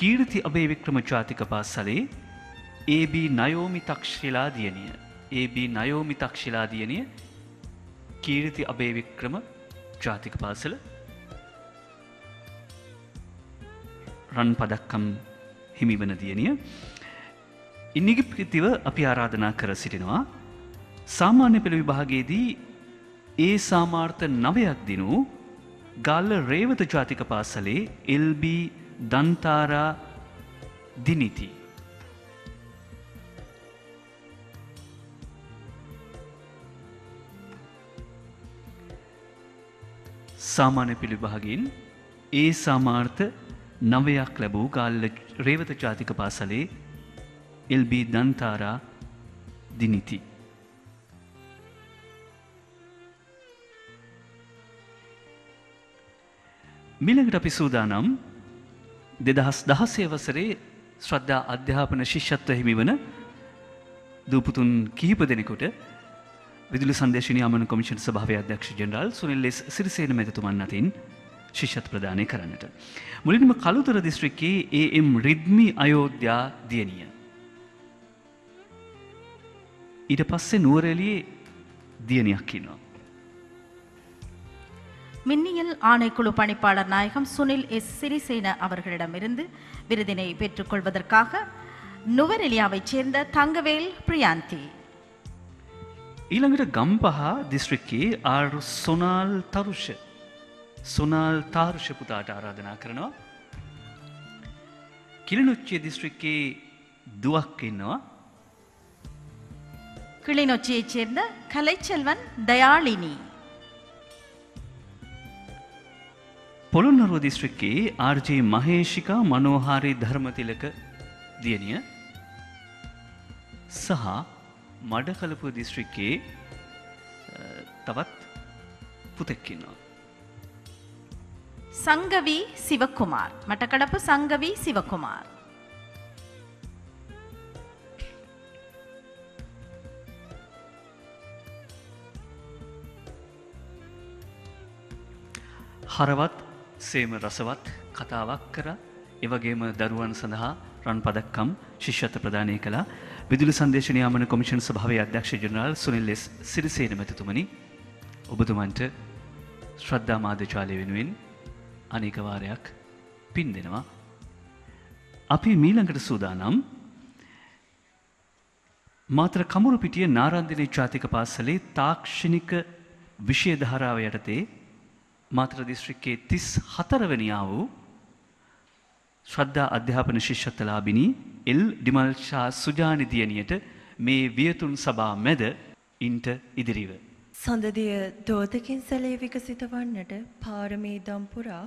කීර්ති අබේ වික්‍රම ජාතික පාසලේ AB නයෝමි තක්ෂිලා දියණිය. AB නයෝමි තක්ෂිලා දියණිය කීර්ති අබේ වික්‍රම ජාතික පාසල රන් පදක්කම් හිමිවන දියණිය. ඉනිගිපිතිව අපි ආරාධනා කර සිටිනවා. සාමාන්‍ය පෙළ විභාගයේදී ඒ සාමාර්ථ නවයක් දිනු ගල්ල රේවත ජාතික පාසලේ එල්බ දන්තාරා දිනිති. සාමාන්‍ය පිළිභාගින් ඒ සාමාර්ථ නවයක් ලැබූ ගාල්ල රේවත ජාතික පාසලේ එල්බ දන්තාරා දිනිති. මිළඟට අපි සූදානම් දෙදහස් දහසේ වසරේ ශ්‍රද්ධා අධ්‍යාපන ශිෂ්‍යත්ව හිමිවන දූපුතුන් කිහිප දෙනෙකුට විදුලි සංදේශනය අමන කොමිෂන් සභාවේ අධ්‍යක්ෂ ජෙනරාල් සුනිල් ලෙස් සිරිසේන මැතිතුමන් අතින් ශිෂ්‍යත් ප්‍රදානය කරන්නට. මුලින්ම කළුතර දිස්ත්‍රික්කයේ ඒ.එම්. රිද්මි අයෝධ්‍යා දියණිය. ඊට පස්සේ නුවරඑළියේ දියණියක් ඉන්නවා. மின்னியல் ஆணைக்குழு பணிப்பாளர் நாயகம் சுனில் எஸ் சிறிசேன அவர்களிடமிருந்து விருதினை பெற்றுக்கொள்வதற்காக நுவரெலியாவைச் சேர்ந்த தங்கவேல் பிரியாந்தி ඊළඟට ගම්පහ දිස්ත්‍රික්කයේ ආර් සොනාල් තරුෂ සොනාල් තාරුෂ පුතාට ආරාධනා කරනවා. කිලිනොච්චේ දිස්ත්‍රික්කයේ දුවක් ඉන්නවා. கிளிநொச்சியைச் சேர்ந்த கலைச்செல்வன் தயாளினி පොළොන්නරුව දිස්ත්‍රික්කයේ ආර්ජී මහේෂිකා මනෝහාරී ධර්මතිලක දියණිය සහ මඩකලපුව දිස්ත්‍රික්කයේ තවත් පුතෙක් ඉන්නවා. සංගවී සිවකුමාර් මටකඩපු සංගවී සිවකුමාර්. හරවත් සේම රසවත් කතාවක් කර. එවගේම දරුවන් සඳහා රන් පදක්කම් ශිෂ්‍යත්ව ප්‍රදානය කළා. විදුලි සංදේශනයාමන කොමිෂන් සභාවේ අධ්‍යක්ෂ ජනරාල් සුනිල් ලෙස් සිරිසේන මැතිතුමනි. ඔබතුමන්ට ශ්‍රද්ධා මාධ්‍යචාලය වෙනුවෙන් අනේකවාරයක් පින් දෙනවා. අපි මීළඟට සූදානම්. මාත්‍ර කමුරු පිටිය නාරන්දිනය ජාතික පාසලේ තාක්ෂණික විෂය ධාරාව යටතේ මාත්‍ර දිස්ත්‍රික්කයේ තිස් හතරවනියා වූ ශ්‍රද්ධා අධ්‍යාපන ශිෂ්‍යත්තලාබිනි එල් ඩිමල්ෂා සුජානි දියණියට මේ වියතුන් සභා මැද ඉන්ට ඉදිරිව. සඳදිය දෝතකින් සැලේ විකසිත වන්නට පාරමී දම්පුරා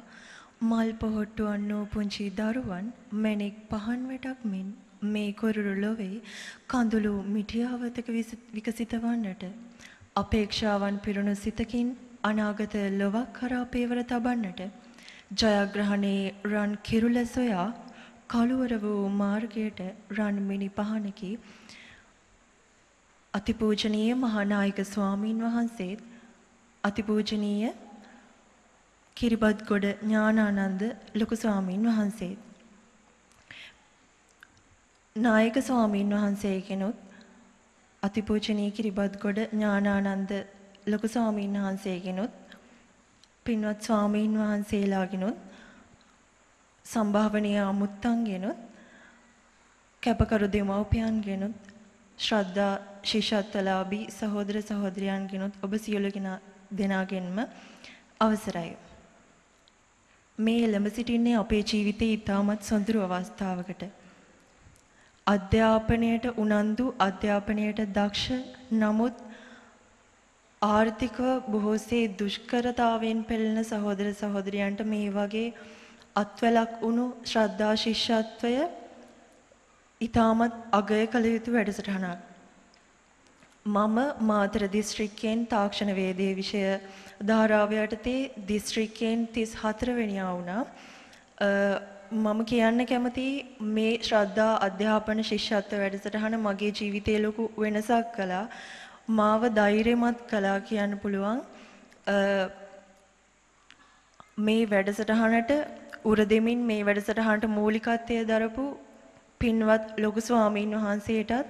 මල් පොහොට්ටු අන්නෝ පුංචි දරුවන් මැණික් පහන් වැටක් මෙන් මේ කොරුරු ලොවේ කඳුළු මිටියාවතක විස- විකසිත වන්නට අපේක්ෂාවන් පිරුණු සිතකින් අනාගත ලොවක් කරා පේවර තබන්නට. ජයග්‍රහණයේ රන් කිරුල සොයා කළුවර වූ මාර්ගයට රන් මිනි පහනකි. අතිපූජනීය මහානායක ස්වාමීන් වහන්සේත් අතිපූජනීය කිරිබත්ගොඩ ඥානානන්ද ලොකු ස්වාමීන් වහන්සේත්. නායක ස්වාමීන් වහන්සේගෙනුත් අතිපූජනීය කිරිබත්ගොඩ ඥානානන්ද ලොකු ස්වාමීන් වහන්සේගෙනුත් පින්වත් ස්වාමීන් වහන්සේලාගෙනුත් සම්භාවනීය අමුත්තන්ගෙනුත් කැපකරු දෙමව්පියන්ගෙනුත් ශ්‍රද්ධා ශිෂ්‍යත්වලාභී සහෝදර සහෝදරයන්ගෙනුත් ඔබ සියලු කෙනා දෙනාගෙන්ම අවසරයි. මේ එළඹ සිටින්නේ අපේ ජීවිතයේ ඉතාමත් සොඳුරු අවස්ථාවකට. අධ්‍යාපනයට උනන්දු අධ්‍යාපනයට දක්ෂ නමුත් ආර්ථිකව බොහෝසේ දුෂ්කරතාවෙන් පෙළෙන සහෝදර සහෝදරියන්ට මේ වගේ අත්වැලක් වුණු ශ්‍රද්ධා ශිෂ්‍යත්වය ඉතාමත් අගය කළ යුතු වැඩසටහනක්. මම මාතර දිස්ත්‍රික්කයෙන් තාක්ෂණ වේදේ විෂය ධාරාව යටතේ දිස්ත්‍රික්කයෙන් 34 වෙනියා වුණා. අ, මම කියන්න කැමති මේ ශ්‍රද්ධා අධ්‍යාපන ශිෂ්‍යත්ව වැඩසටහන මගේ ජීවිතයේ ලොකු වෙනසක් කළා. මාව ධෛර්යමත් කළා කියන්න පුළුවන්. අ, මේ වැඩසටහනට උර දෙමින් මේ වැඩසටහනට මූලිකත්වය දරපු පින්වත් ලොකු ස්වාමීන් වහන්සේටත්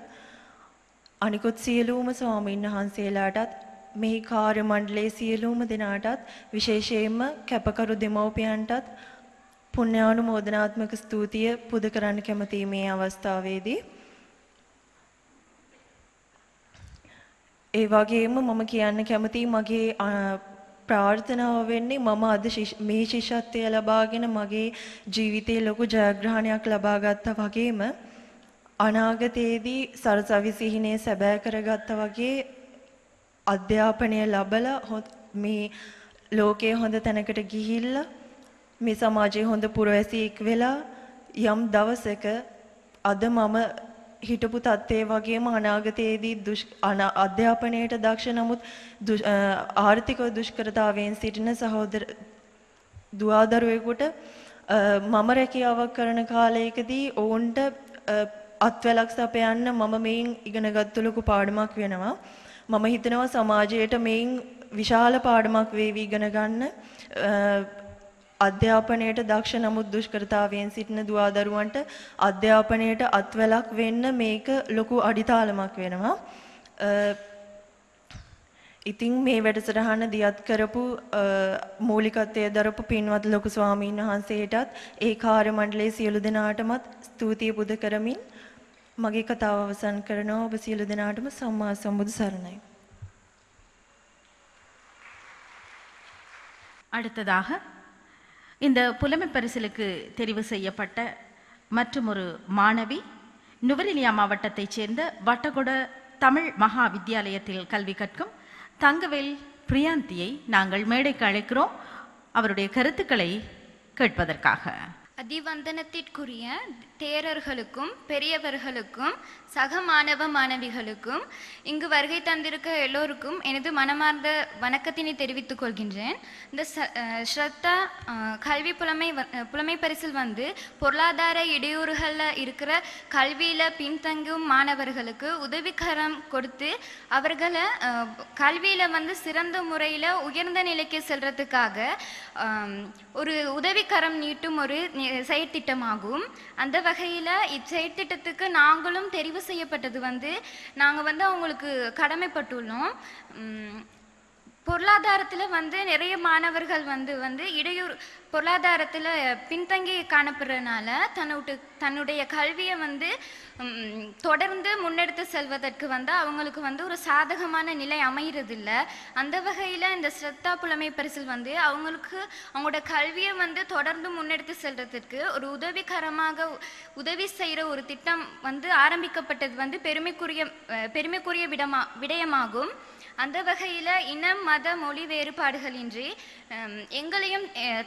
අනිකුත් සියලුම ස්වාමීන් වහන්සේලාටත් මේ කාර්ය මණ්ඩලයේ සියලුම දෙනාටත් විශේෂයෙන්ම කැපකරු දෙමව්පියන්ටත් පුණ්‍යානුමෝදනාත්මක ස්තුතිය පුද කරන්න කැමතියි මේ අවස්ථාවේදී. ඒ වගේම මම කියන්න කැමතියි මගේ අ, ප්‍රාර්ථනාව වෙන්නේ මම අද ශිෂ්- මේ ශිෂ්‍යත්වය ලබාගෙන මගේ ජීවිතයේ ලොකු ජයග්‍රහණයක් ලබා ගත්තා වගේම අනාගතයේදී සරසවි සිහිනේ සැබෑ කරගත්තා වගේ අධ්‍යාපනය ලබලා හො- මේ ලෝකයේ හොඳ තැනකට ගිහිල්ලා මේ සමාජයේ හොඳ පුරවැසියෙක් වෙලා යම් දවසක අද මම හිටපු තත්ත්වයේ වගේම අනාගතයේදී දුෂ් අනා- අධ්‍යාපනයට දක්ෂ නමුත් දුෂ්- අ, ආර්ථික දුෂ්කරතාවයෙන් සිටින සහෝදර දුවදරුවෙකුට අ, මම රැකියාවක් කරන කාලයකදී ඔවුන්ට අ, අත්වැලක් සපයන්න මම මේන් ඉගෙනගත්තු ලොකු පාඩමක් වෙනවා. මම හිතනවා සමාජයට මේන් විශාල පාඩමක් වේවි ඉගෙන ගන්න. අ, අධ්‍යාපනයට දක්ෂ නමුත් දුෂ්කරතාවයෙන් සිටින දුවදරුවන්ට අධ්‍යාපනයට අත්වැලක් වෙන්න මේක ලොකු අඩිතාලමක් වෙනවා. අ, ඉතින් මේ වැඩසටහන දියත් කරපු අ, මූලිකත්වයේ දරපු පින්වත් ලොකු ස්වාමීන් වහන්සේටත් ඒ කාර්ය මණ්ඩලයේ සියලු දෙනාටමත් ස්තුතිය පුද කරමින් මගේ කතාව අවසන් කරනවා ඔබ සියලු දෙනාටම සම්මා සම්බුදු සරණයි. அடுத்ததாக இந்த புலமை பரிசிலுக்கு தெரிவு செய்யப்பட்ட மற்றுமொரு மாணவி நுவரெலியா மாவட்டத்தைச் சேர்ந்த வட்டகொட தமிழ் மகா வித்தியாலயத்தில் கல்வி கற்கும் தங்கவேல் பிரியாந்தியை நாங்கள் மேடைக்கு அழைக்கிறோம். அவருடைய கருத்துக்களை கேட்பதற்காக. அதிவந்தனத்திற்குரிய தேரர்களுக்கும் பெரியவர்களுக்கும் சக மாணவ மாணவிகளுக்கும் இங்கு வருகை தந்திருக்க எல்லோருக்கும் எனது மனமார்ந்த வணக்கத்தினை தெரிவித்துக் கொள்கின்றேன். இந்த ஸ்ரத்தா கல்வி புலமை புலமை பரிசில் வந்து பொருளாதார இடையூறுகளில் இருக்கிற கல்வியில் பின்தங்கும் மாணவர்களுக்கு உதவிக்கரம் கொடுத்து அவர்களை கல்வியில் வந்து சிறந்த முறையில் உயர்ந்த நிலைக்கு செல்றதுக்காக ஒரு உதவிக்கரம் நீட்டும் ஒரு செயற்திட்டமாகும். அந்த வகையில் இச்செயற்திட்டத்துக்கு நாங்களும் தெரிவு செய்யப்பட்டது வந்து நாங்கள் வந்து அவங்களுக்கு கடமைப்பட்டுள்ளோம். பொருளாதாரத்தில் வந்து நிறைய மாணவர்கள் வந்து வந்து இடையூறு பொருளாதாரத்தில் பின்தங்கி காணப்படுறதுனால தன்னோட தன்னுடைய கல்வியை வந்து தொடர்ந்து முன்னெடுத்து செல்வதற்கு வந்து அவங்களுக்கு வந்து ஒரு சாதகமான நிலை அமைகிறதில்ல அந்த வகையில் இந்த ஸ்ரத்தா புலமை பரிசில் வந்து அவங்களுக்கு அவங்களோட கல்வியை வந்து தொடர்ந்து முன்னெடுத்து செல்றதுக்கு ஒரு உதவிகரமாக உதவி செய்கிற ஒரு திட்டம் வந்து ஆரம்பிக்கப்பட்டது வந்து பெருமைக்குரிய பெருமைக்குரிய விடமா விடயமாகும். அந்த வகையில் இனம் மத மொழி வேறுபாடுகளின்றி எங்களையும்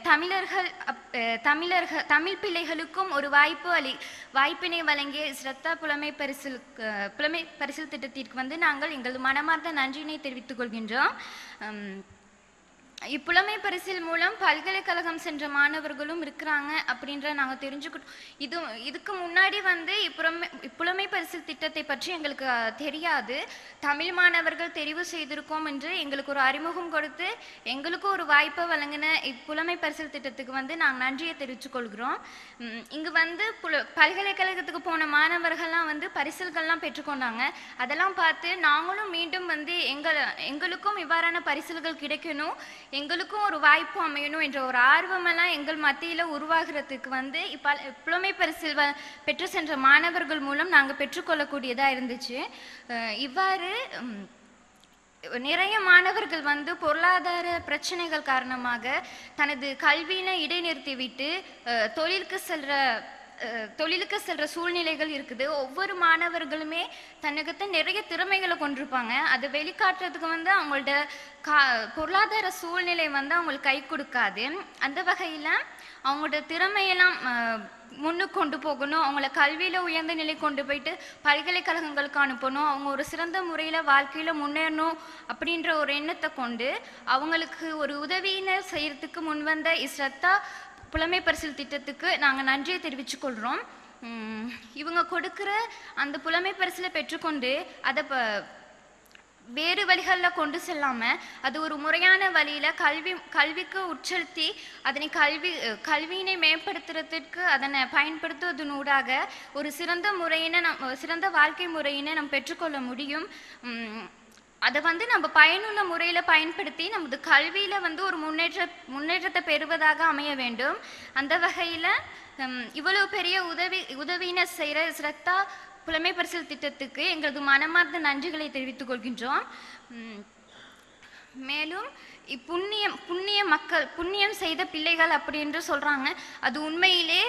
தமிழர்கள் தமிழர்கள் தமிழ் பிள்ளைகளுக்கும் ஒரு வாய்ப்பு அளி வாய்ப்பினை வழங்கிய ஸ்ரத்தா புலமை பரிசில் புலமை பரிசில் திட்டத்திற்கு வந்து நாங்கள் எங்கள் மனமார்ந்த நன்றியினை தெரிவித்துக் கொள்கின்றோம். இப்புலமை பரிசில் மூலம் பல்கலைக்கழகம் சென்ற மாணவர்களும் இருக்கிறாங்க அப்படின்ற நாங்கள் தெரிஞ்சுக்கிட்டோம். இது இதுக்கு முன்னாடி வந்து இப்புறமை இப்புலமை பரிசில் திட்டத்தை பற்றி எங்களுக்கு தெரியாது. தமிழ் மாணவர்கள் தெரிவு செய்திருக்கோம் என்று எங்களுக்கு ஒரு அறிமுகம் கொடுத்து எங்களுக்கும் ஒரு வாய்ப்பை வழங்கின இப்புலமை பரிசில் திட்டத்துக்கு வந்து நாங்கள் நன்றியை தெரிவித்துக்கொள்கிறோம் இங்கே இங்கு வந்து புல பல்கலைக்கழகத்துக்கு போன மாணவர்கள்லாம் வந்து பரிசில்கள்லாம் பெற்றுக்கொண்டாங்க அதெல்லாம் பார்த்து நாங்களும் மீண்டும் வந்து எங்கள் எங்களுக்கும் இவ்வாறான பரிசில்கள் கிடைக்கணும். எங்களுக்கும் ஒரு வாய்ப்பு அமையணும் என்ற ஒரு ஆர்வமெல்லாம் எங்கள் மத்தியில் உருவாகிறதுக்கு வந்து இப்போ புலமை பரிசில் வ- பெற்று சென்ற மாணவர்கள் மூலம் நாங்கள் பெற்றுக்கொள்ளக்கூடியதாக இருந்துச்சு. இவ்வாறு நிறைய மாணவர்கள் வந்து பொருளாதார பிரச்சனைகள் காரணமாக தனது கல்வியினை இடைநிறுத்திவிட்டு தொழிலுக்கு செல்கிற தொழிலுக்கு செல்ற சூழ்நிலைகள் இருக்குது. ஒவ்வொரு மாணவர்களுமே தனக்குத்த நிறைய திறமைகளை கொண்டிருப்பாங்க. அதை வெளிக்காட்டுறதுக்கு வந்து அவங்களோட கா பொருளாதார சூழ்நிலை வந்து அவங்களுக்கு கை கொடுக்காது. அந்த வகையில் அவங்களோட திறமையெல்லாம் முன்னுக்கு கொண்டு போகணும். அவங்கள கல்வியில் உயர்ந்த நிலை கொண்டு போயிட்டு பல்கலைக்கழகங்களுக்கு அனுப்பணும். அவங்க ஒரு சிறந்த முறையில் வாழ்க்கையில் முன்னேறணும் அப்படின்ற ஒரு எண்ணத்தை கொண்டு அவங்களுக்கு ஒரு உதவியினர் செய்கிறதுக்கு முன்வந்த இஸ்ரத்தா புலமை பரிசில் திட்டத்துக்கு நாங்கள் நன்றியை தெரிவித்துக் கொள்கிறோம் இவங்க கொடுக்குற அந்த புலமை பரிசில் பெற்றுக்கொண்டு அதை ப வேறு வழிகளில் கொண்டு செல்லாமல் அது ஒரு முறையான வழியில் கல்வி கல்விக்கு உட்செலுத்தி அதனை கல்வி கல்வியினை மேம்படுத்துறதுக்கு அதனை பயன்படுத்துவதனூடாக ஒரு சிறந்த முறையினை நம் சிறந்த வாழ்க்கை முறையினை நாம் பெற்றுக்கொள்ள முடியும். அதை வந்து நம்ம பயனுள்ள முறையில் பயன்படுத்தி நமது கல்வியில் வந்து ஒரு முன்னேற்ற முன்னேற்றத்தை பெறுவதாக அமைய வேண்டும். அந்த வகையில் இவ்வளவு பெரிய உதவி உதவியினர் செய்கிற ஸ்ரத்தா புலமை பரிசல் திட்டத்துக்கு எங்களது மனமார்ந்த நன்றிகளை தெரிவித்துக் கொள்கின்றோம். மேலும் இப்புண்ணியம் புண்ணிய மக்கள் புண்ணியம் செய்த பிள்ளைகள் அப்படி என்று அது உண்மையிலே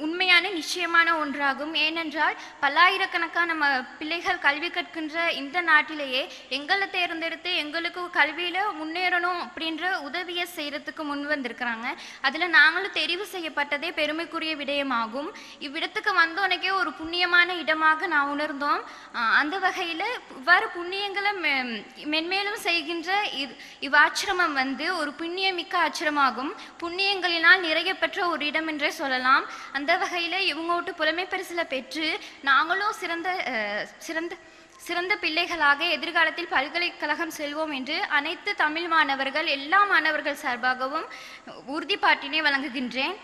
உண்மையான நிச்சயமான ஒன்றாகும். ஏனென்றால் பல்லாயிரக்கணக்கான நம்ம பிள்ளைகள் கல்வி கற்கின்ற இந்த நாட்டிலேயே எங்களை தேர்ந்தெடுத்து எங்களுக்கு கல்வியில் முன்னேறணும் அப்படின்ற உதவியை செய்கிறதுக்கு முன் வந்திருக்கிறாங்க. அதில் நாங்களும் தெரிவு செய்யப்பட்டதே பெருமைக்குரிய விடயமாகும். இவ்விடத்துக்கு வந்தோனக்கே ஒரு புண்ணியமான இடமாக நான் உணர்ந்தோம். அந்த வகையில் இவ்வாறு புண்ணியங்களை மெ- மென்மேலும் செய்கின்ற இவ்- இவ்வாச்சிரமம் வந்து ஒரு புண்ணியமிக்க ஆச்சிரமாகும் புண்ணியங்களினால் நிறைய பெற்ற ஒரு இடம் என்றே சொல்லலாம். அந்த வகையில் இவங்கோட்டு புலமை பரிசில பெற்று நாங்களும் சிறந்த சிறந்த சிறந்த பிள்ளைகளாக எதிர்காலத்தில் பல்கலைக்கழகம் செல்வோம் என்று அனைத்து தமிழ் மாணவர்கள் எல்லா மாணவர்கள் சார்பாகவும் உறுதிப்பாட்டினை வழங்குகின்றேன்.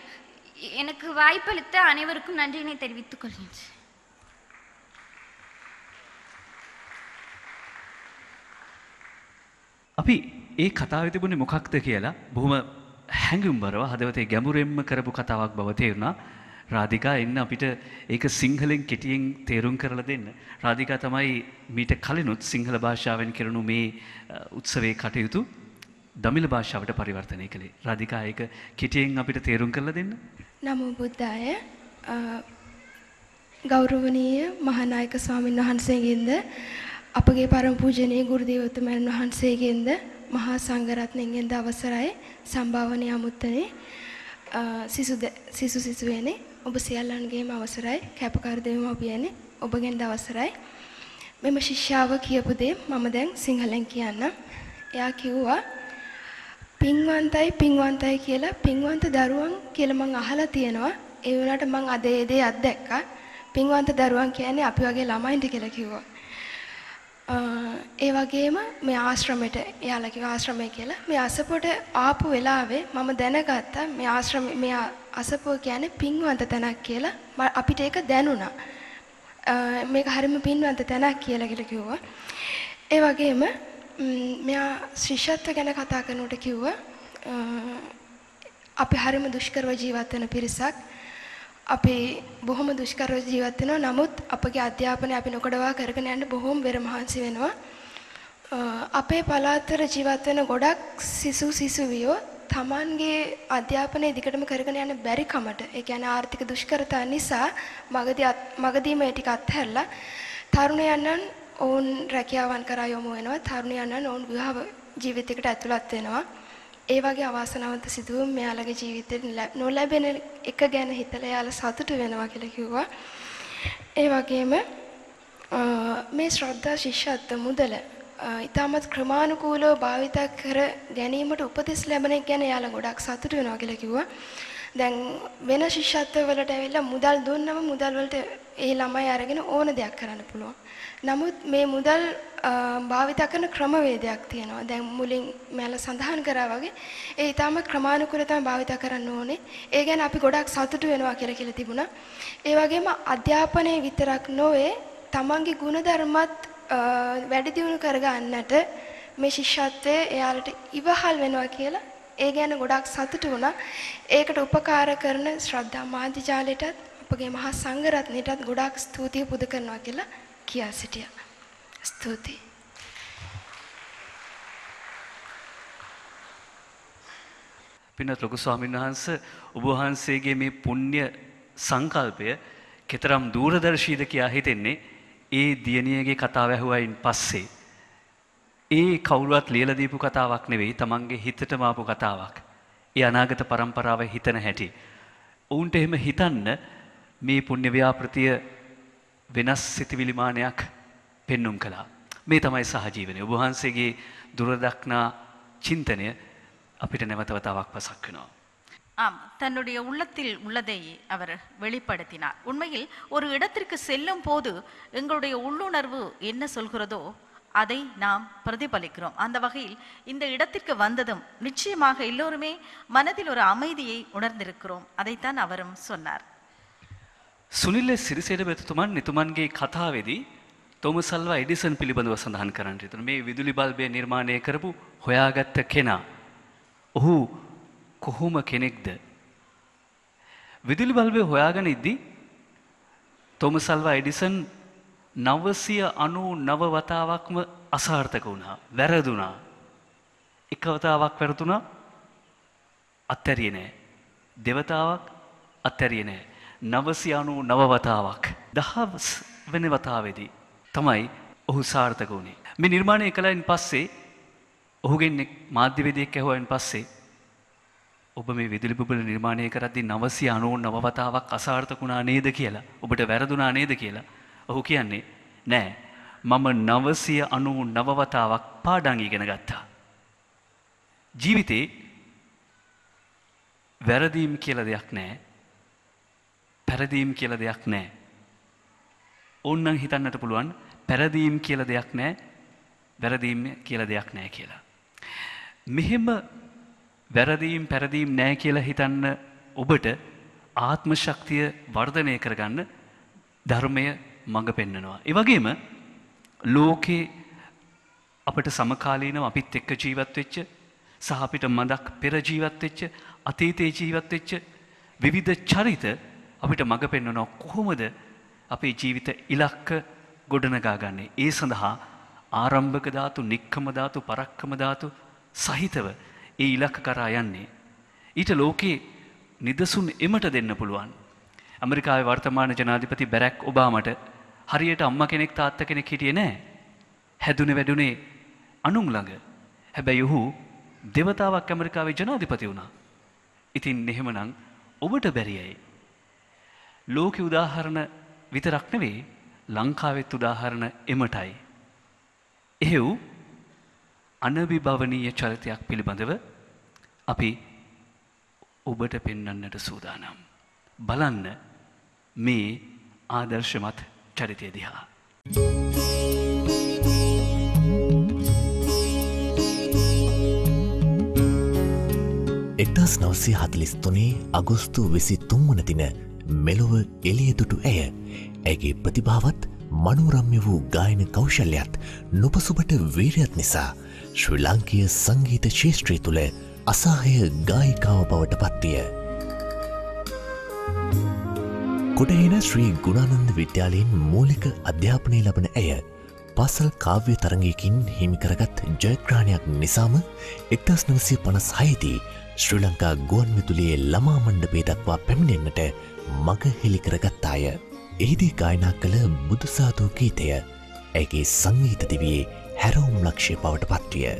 எனக்கு வாய்ப்பளித்த அனைவருக்கும் நன்றியினை தெரிவித்துக் கொள்கின்றேன். அபி ඒ කතාව තිබුණේ මොකක්ද කියලා බොහොම හැඟුම්බරව හදවතේ ගැඹුරෙන්ම කරපු කතාවක් බව තේරුණා. රාධිකා එන්න අපිට ඒක සිංහලෙන් කෙටියෙන් තේරුම් කරලා දෙන්න. රාධිකා තමයි මීට කලිනුත් සිංහල භාෂාවෙන් කරනු මේ අ, උත්සවයේ කටයුතු දමිළ භාෂාවට පරිවර්තනය කළේ. රාධිකා ඒක කෙටියෙන් අපිට තේරුම් කරලා දෙන්න. නමෝ බුද්ධාය අ, ගෞරවනීය මහානායක ස්වාමීන් වහන්සේගෙන්ද අපගේ පරම පූජනීය ගුරු දේවතුමන් වහන්සේගෙන්ද මහා සංඝරත්නයෙන්ද අවසරයි සම්භාවනීය අමුත්තනේ අ, සිසු ද- සිසු සිසුවනේ ඔබ සියල්ලන්ගේම අවසරයි කැපකාර දෙවියනේ ඔබගෙන්ද අවසරයි මෙම ශිෂ්‍යාව කියපු දේ මම දැන් සිංහලෙන් කියන්න එයා කිව්වා පින්වන්තයි පින්වන්තයි කියලා පින්වන්ත දරුවන් කියලා මං අහලා තියෙනවා. ඒ වුණාට මං අද ඒ දේ අත්දැක්කා. පින්වන්ත දරුවන් කියන්නේ අපි වගේ ළමයින්ට කියලා කිව්වා. අ, ඒ වගේම මේ ආශ්‍රමයට එයාලා කිව්වා ආශ්‍රමය කියලා. මේ අසපොට ආපු වෙලාවේ මම දැනගත්තා මේ ආශ්‍රම මේ අසපුව කියන්නේ පින්වන්ත තැනක් කියලා. ම- අපිට ඒක දැනුණා. අ, මේක හරිම පින්වන්ත තැනක් කියලා කියලා කිව්වා. ඒ වගේම ම්, මෙයා ශිෂ්‍යත්ව ගැන කතා කරනකොට කිව්වා අ, අපි හරිම දුෂ්කරව ජීවත් වෙන පිරිසක්. අපි බොහොම දුෂ්කරව ජීවත් වෙනවා. නමුත් අපගේ අධ්‍යාපනය අපි නොකඩවා කරගෙන යන්න බොහොම වෙර මහන්සි වෙනවා. අ, අපේ පළාතවල ජීවත් වෙන ගොඩක් සිසු සිසුවියෝ තමන්ගේ අධ්‍යාපනය දිගටම කරගෙන යන්න බැරි කමට ඒ කියන්නේ ආර්ථික දුෂ්කරතා නිසා මගදී අත්- මගදීම ඒ ටික අත්හැරලා තරුණයන්න් ඔවුන් රැකියාවන් කරා යොමු වෙනවා තරුණයන්න් ඔවුන් විවාහ ජීවිතයකට ඇතුළත් වෙනවා ඒ වගේ අවාසනාවන්ත සිදුවීම් මෙයාලගේ ජීවිතේ ලැබ- නොලැබෙන එක ගැන හිතලා එයාලා සතුටු වෙනවා කියලා කිව්වා ඒ වගේම අ, මේ ශ්‍රද්ධා ශිෂ්‍යත්ව මුදල අ, ඉතාමත් ක්‍රමානුකූලව භාවිත කර ගැනීමට උපදෙස් ලැබෙන එක ගැන එයාලා ගොඩක් සතුටු වෙනවා කියලා කිව්වා. දැන් වෙන ශිෂ්‍යත්ව වලට ඇවිල්ලා මුදල් දුන්නම මුදල් වලට ඒ ළමයි අරගෙන ඕන දෙයක් කරන්න පුළුවන්. නමුත් මේ මුදල් අ, භාවිත කරන ක්‍රමවේදයක් තියෙනවා. දැන් මුලින් මම සඳහන් කරා වගේ ඒ ඊටාම ක්‍රමානුකූලව තමයි භාවිත කරන්න ඕනේ. ඒ ගැන අපි ගොඩක් සතුටු වෙනවා කියලා කියලා තිබුණා. ඒ වගේම අධ්‍යාපනයේ විතරක් නොවේ තමන්ගේ ಗುಣධර්මත් අ, වැඩි දියුණු කරගන්නට මේ ශිෂ්‍යත්වය එයාලට ඉවහල් වෙනවා කියලා ඒ ගැන ගොඩක් සතුටු වුණා. ඒකට උපකාර කරන ශ්‍රද්ධා මාධ්‍යජාලයටත් අපගේ මහා සංඝරත්නයටත් ගොඩක් ස්තුතිය පුද කරනවා කියලා කියා සිටියා. ස්තුතියි. පින්නත් ලොකු ස්වාමීන් වහන්ස ඔබ වහන්සේගේ මේ පුණ්‍ය සංකල්පය කෙතරම් දූරදර්ශීද කියා හිතෙන්නේ ඒ දියණියගේ කතාව ඇහුවයින් පස්සේ ඒ කවුරුවත් ලියලා දීපු කතාවක් නෙවෙයි තමන්ගේ හිතටම ආපු කතාවක්. ඒ අනාගත પરම්පරාව හිතන හැටි. ඔවුන්ට එහෙම හිතන්න මේ පුණ්‍ය ව්‍යාපෘතිය වෙනස් සිතිවිලිමානයක් පෙන්නුම් කළා. මේ තමයි සහජීවනය. ඔබ වහන්සේගේ දුරදක්නා சிந்தனை அப்பிட்ட நிமத்தவத்தாவாக பசாக்கணும் ஆம். தன்னுடைய உள்ளத்தில் உள்ளதை அவர் வெளிப்படுத்தினார். உண்மையில் ஒரு இடத்திற்கு செல்லும் போது எங்களுடைய உள்ளுணர்வு என்ன சொல்கிறதோ அதை நாம் பிரதிபலிக்கிறோம். அந்த வகையில் இந்த இடத்திற்கு வந்ததும் நிச்சயமாக எல்லோருமே மனதில் ஒரு அமைதியை உணர்ந்திருக்கிறோம். அதைத்தான் அவரும் சொன்னார். සුනිල්ල සිරිසේට බැතුතුමන් නිතුමන්ගේ කතාවේදී තොමසල්වා එඩිසන් පිළිබඳව සඳහන් කරන්න යුතුන මේ විදුලි බල්බය නිර්මාණය කරපු හොයාගත්ත කෙනා. ඔහු කොහොම කෙනෙක්ද. විදුලි බල්බය හොයාගෙන ඉද්දි තොමසල්වා එඩිසන් නවසිය අනු නවවතාවක්ම අසාර්ථක වුණා වැරදුනා. එකවතාවක් වැරතුනා අත්තැරිය නෑ. දෙවතාවක් අත්තැරිය නෑ. නවසියානු නවවතාවක්. දහස් වෙන වතාවේදී. තමයි ඔහු සාර්ථක වුණේ. මේ නිර්මාණය කළයින් පස්සේ ඔහුගෙන් මාධ්‍යවේදයක් ඇහුවෙන් පස්සේ ඔබ මේ විදුලි බුබල නිර්මාණය කරද්දී නවසිය අනුව නවවතාවක් අසාර්ථකුණා නේද කියලා ඔබට වැරදුනා නේද කියලා ඔහු කියන්නේ නෑ මම නවසිය අනු නවවතාවක් පාඩං ඉගෙන ගත්තා. ජීවිතේ වැරදීම් කියල දෙයක් නෑ පැරදීම් කියල දෙයක් නෑ. ඔන්නන් හිතන්නට පුළුවන් පැරදීම් කියල දෙයක් නෑ වැරදීම් කියල දෙයක් නෑ කියලා. මෙහෙම වැරදීම් පැරදීම් නෑ කියලා හිතන්න ඔබට ආත්ම ශක්තිය වර්ධනය කරගන්න ධර්මය මඟ පෙන්නනවා. ඒවගේම ලෝකේ අපට සමකාලීනව අපිත් එක්ක ජීවත් වෙච්ච සහ අපිට මදක් පෙර ජීවත් වෙච්ච අතීතයේ ජීවත් වෙච්ච විවිධ චරිත අපිට මඟ පෙන්වනවා කොහොමද අපේ ජීවිත ඉලක්ක ගොඩනගා ගන්නේ. ඒ සඳහා ආරම්භක ධාතු, නික්කම ධාතු, පරක්කම ධාතු සහිතව ඒ ඉලක්ක කරා යන්නේ. ඊට ලෝකේ නිදසුන් එමට දෙන්න පුළුවන්. ඇමරිකාවේ වර්තමාන ජනාධිපති බැරැක් ඔබාමට හරියට අම්ම කෙනෙක් තාත්ත කෙනෙක් හිටියේ නෑ. හැදුනේ වැඩුනේ අනුන් ළඟ. හැබැයි ඔහු දෙවතාවක් ඇමරිකාවේ ජනාධිපති වුණා. ඉතින් එහෙමනම් ඔබට බැරියයි. ලෝක උදාහරණ විතරක් නෙවෙයි ලංකාවෙත් උදාහරණ එමටයි. එහෙව් අනවිභවනීය චරිතයක් පිළිබඳව අපි ඔබට පෙන්වන්නට සූදානම්. බලන්න මේ ආදර්ශමත් චරිතය දිහා. එක්දස් නවසේ හතලිස් තුනේ අගොස්තු විසි තුන්වන දින මෙලොව එළියදුටු ඇය ඇගේ ප්‍රතිභාවත් මනුරම්ය වූ ගායන කෞශල්‍යත් නොපසුබට වීරයත් නිසා ශ්‍රී ලාංකීය සංගීත ශේෂත්‍රී තුළ අසාහය ගායිකාව බවට පත්විය. කොටහෙන ශ්‍රී ගුණානන්ද විද්‍යාලයෙන් මූලික අධ්‍යාපනය ලබන ඇය පසල් කාව්‍ය තරගයකින් හිමිකරගත් ජයග්‍රාණයක් නිසාම එක්දස් නවසය පනස් හයදී ශ්‍රී ලංකා ගුවන් විතුලියේ ළමා මණ්ඩපේ දක්වා පැමිණෙන්න්නට මග හෙළිකරගත්තාය. එහිදී ගායනා කළ බුදුසාතෝ ගීතය ඇගේ සංගීත දිවියේ හැරවුම් ලක්ෂය බවට පත්විය.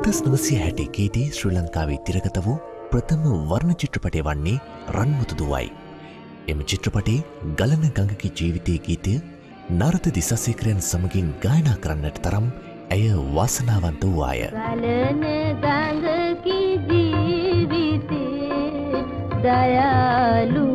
එක්දස් නවසය හැටකේදී ශ්‍රී ලංකාවේ තිරගත වූ ප්‍රථම වර්ණ චිත්‍රපටය වන්නේ රන්මුතුදුවයි. එම චිත්‍රපටේ ගලන ගඟකි ජීවිතය ගීතය නරත දිසසේකරයන් සමගින් ගායනා කරන්නට තරම් ඇය වාසනාවන්ත වූවාය. ගලන ගඟකි ජීවිතේ දයාලු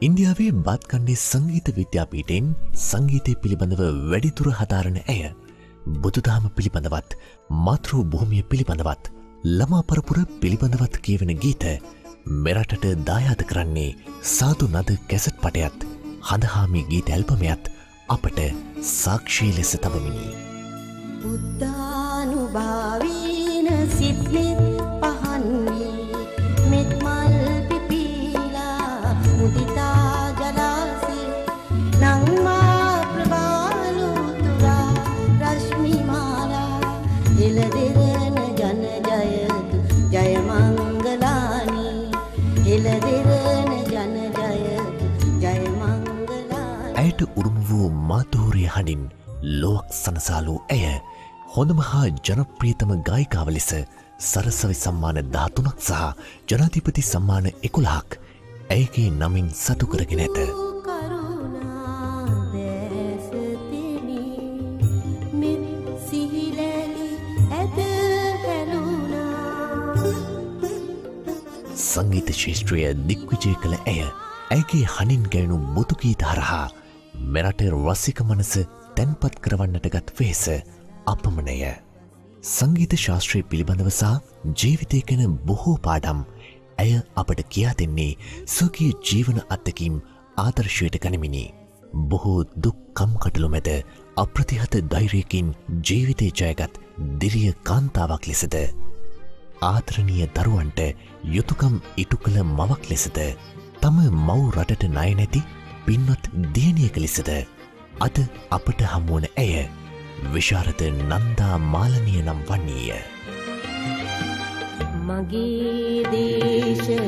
ඉන්දියාවේ බත්කණ්ඩේ සංගීත විද්‍යාපීටෙන් සංගීතය පිළිබඳව වැඩිතුර හදාරණ ඇය බුදුදාම පිළිබඳවත් මාතෘ භූමිය පිළිබඳවත් ළමා පරපුර පිළිබඳවත් කියවෙන ගීත මෙරටට දායාද කරන්නේ සාදු නද කැසට් පටයත් හඳහාමි ගීත ඇල්පමයත් අපට සාක්ෂී ලෙස තබමිනි. බුද්ධානුභාවීන සිත්නෙත් හෙළදෙරන ජන ජයතු ජය මංගලානි හෙළදෙරන ජන ජයතු ජය මංගලානි ඇයට උරුම වූ මාතූරිය හඬින් ලොවක් සනසාලූ ඇය හොඳම හා ජනප්‍රියතම ගායිකාව ලෙස සරසවි සම්මාන ධාතුනක් සහ ජනාධිපති සම්මාන එකුළහක් ඇයගේ නමින් සතු කරගෙන ඇත. සංගීත ශේෂත්‍රය දික්විජය කළ ඇය ඇයගේ හනින් ගැයුණු මුතුකීත හරහා මෙරට රසික මනස තැන්පත් කරවන්නට ගත් වෙහෙස අපමණය. සංගීත ශාස්ත්‍රය පිළිබඳව සහ ජීවිතය ගැන බොහෝ පාඩම් ඇය අපට කියා දෙන්නේ සුකී ජීවන අත්තකින් ආදර්ශයට ගනිමිනි. බොහෝ දුක්කම් කටළු මැද අප්‍රතිහත ධෛරයකින් ජීවිතය ජයගත් දිරිය කාන්තාවක් ලෙසද. ආත්‍රණීය දරුවන්ට යුතුකම් ඉටු කළ මවක් ලෙසද තම මව් රටට ණය නැති පින්වත් දියණියක ලෙසද අද අපට හමුවන ඇය විශාරද නන්දා මාලනිය නම් වන්නේය. මගේ දේශය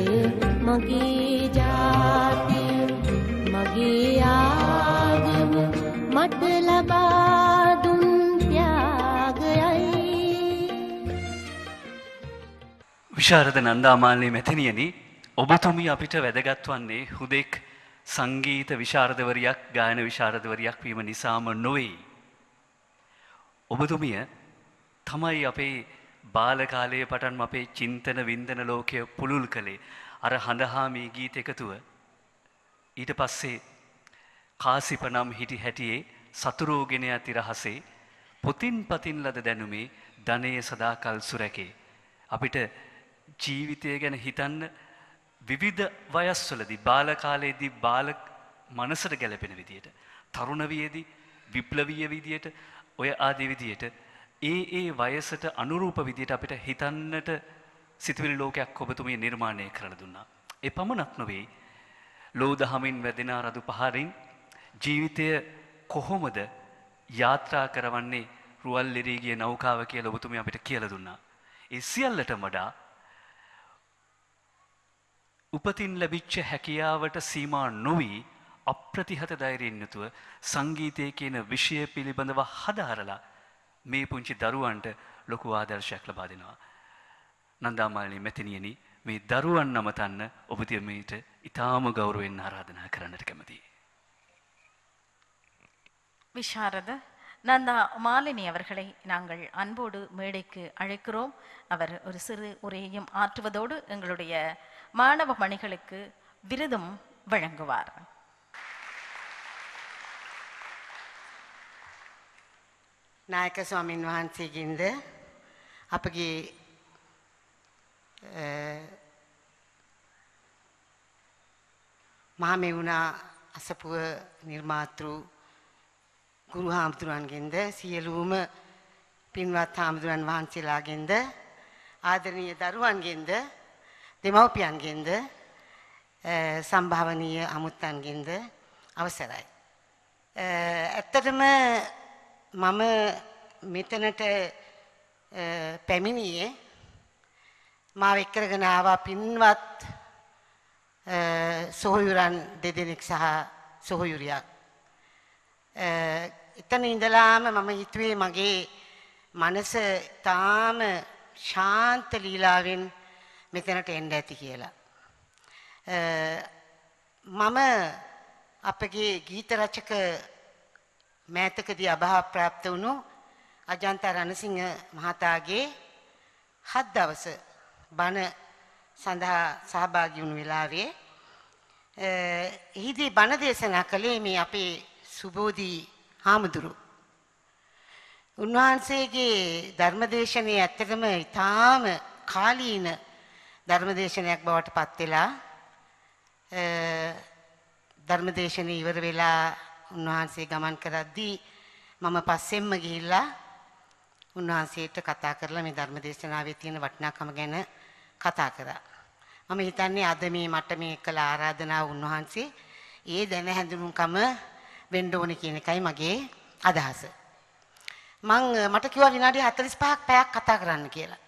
මගේ ජාතිය මගේ ආගම මට ලබා විශාරද නන්දාමාලනය මැතිනියනි ඔබතුමී අපිට වැදගත් වන්නේ හුදෙක් සංගීත විශාරදවරයක් ගායන විශාරදවරයක් වීම නිසාම නොවෙයි. ඔබතුමිය තමයි අපේ බාලකාලයේ පටන්ම අපේ චින්තන වින්දන ලෝකය පුළුල් කළේ අර හඬහා මේ ගීත එකතුව ඊට පස්සේ කාසිප නම් හිටි හැටියේ සතුරෝගෙන ඇති රහසේ පොතින් පතින් ලද දැනුමේ ධනය සදාකල් සුරැකේ. අපිට ජීවිතය ගැන හිතන්න විවිධ වයස්වලදී බාලකාලයේදී බාල මනසට ගැලපෙන විදියට තරුණවියේදී විප්ලවීය විදියට ඔය ආදී විදියට ඒ ඒ වයසට අනුරූප විදියට අපිට හිතන්නට සිතුවිලි ලෝකයක් ඔබතුමිය නිර්මාණය කරලා දුන්නා. ඒ පමණක් නොවේ ලෝ දහමින් වැදෙනා රදු පහරින් ජීවිතය කොහොමද යාත්‍රා කරවන්නේ රුවල් ලෙරීගේ නෞකාව කියලා ඔබතුමිය අපිට කියලා දුන්නා. ඒ සියල්ලට වඩා උපතින් ලැබිච්ච හැකියාවට සීමා නොවී අප්‍රතිහත ධෛර්යයෙන් යුතුව සංගීතය කියන විෂය පිළිබඳව හදාරලා මේ පුංචි දරුවන්ට ලොකු ආදර්ශයක් ලබා දෙනවා. නන්දාමාලනී මැතිනියනි මේ දරුවන් නමතන්න ඔබතියමීට ඉතාම ගෞරවෙන් ආරාධනා කරන්නට කැමතියි. விஷாரத நந்தா மாலினி அவர்களை நாங்கள் அன்போடு மேடைக்கு அழைக்கிறோம் அவர் ஒரு சிறு உரையையும் ஆற்றுவதோடு எங்களுடைய மாணவ மணிகளுக்கு விருதும் வழங்குவார் නායක ස්වාමින් වහන්සේගෙන්ද අපගේ මහමෙවුනා අසපුව නිර්මාතෘ ගුරු හාමුදුරුවන්ගෙන්ද සියලුම පින්වත් හාමුදුරුවන් වහන්සේලාගෙන්ද ආදරණීය දරුවන්ගෙන්ද දෙමව්පියන්ගෙන්ද සම්භාවනීය අමුත්තන්ගෙන්ද අවසරයි. ඇත්තටම මම මෙතනට පැමිණියේ මාව එක්කරගෙන ආවා පින්වත් සොහොයුරන් දෙදෙනෙක් සහ සොහොයුරියක්. එතන ඉඳලාම මම හිතුවේ මගේ මනස තාම ශාන්ත ලීලාවෙන් මෙතනට එන්න ඇති කියලා. මම අපගේ ගීත රචක මෑතකදී අභාව ප්‍රාප්ත වුණු අජන්ත රණසිංහ මහතාගේ හත් දවස බණ සඳහා සහභාගී වුණු වෙලාවේ එහිදී බණ දේශනා කළේ මේ අපේ සුබෝධී හාමුදුරු. උන්වහන්සේගේ ධර්මදේශනය ඇත්තටම ඉතාම කාලීන ධර්මදේශනයක් බවට පත් වෙලා ධර්මදේශනය ඉවර වෙලා උන්වහන්සේ ගමන් කරද්දී මම පස්සෙන්ම ගිහිල්ලා උන්වහන්සේට කතා කරලා මේ ධර්ම දේශනාවේ තියෙන වටිනාකම ගැන කතා කරා. මම හිතන්නේ අද මේ මට මේ කළ ආරාධනාව උන්වහන්සේ ඒ දැන හැඳුනුම්කම වෙන්න ඕනේ කියන එකයි මගේ අදහස. මං මට කිව්වා විනාඩි 45ක් පැයක් කතා කරන්න කියලා.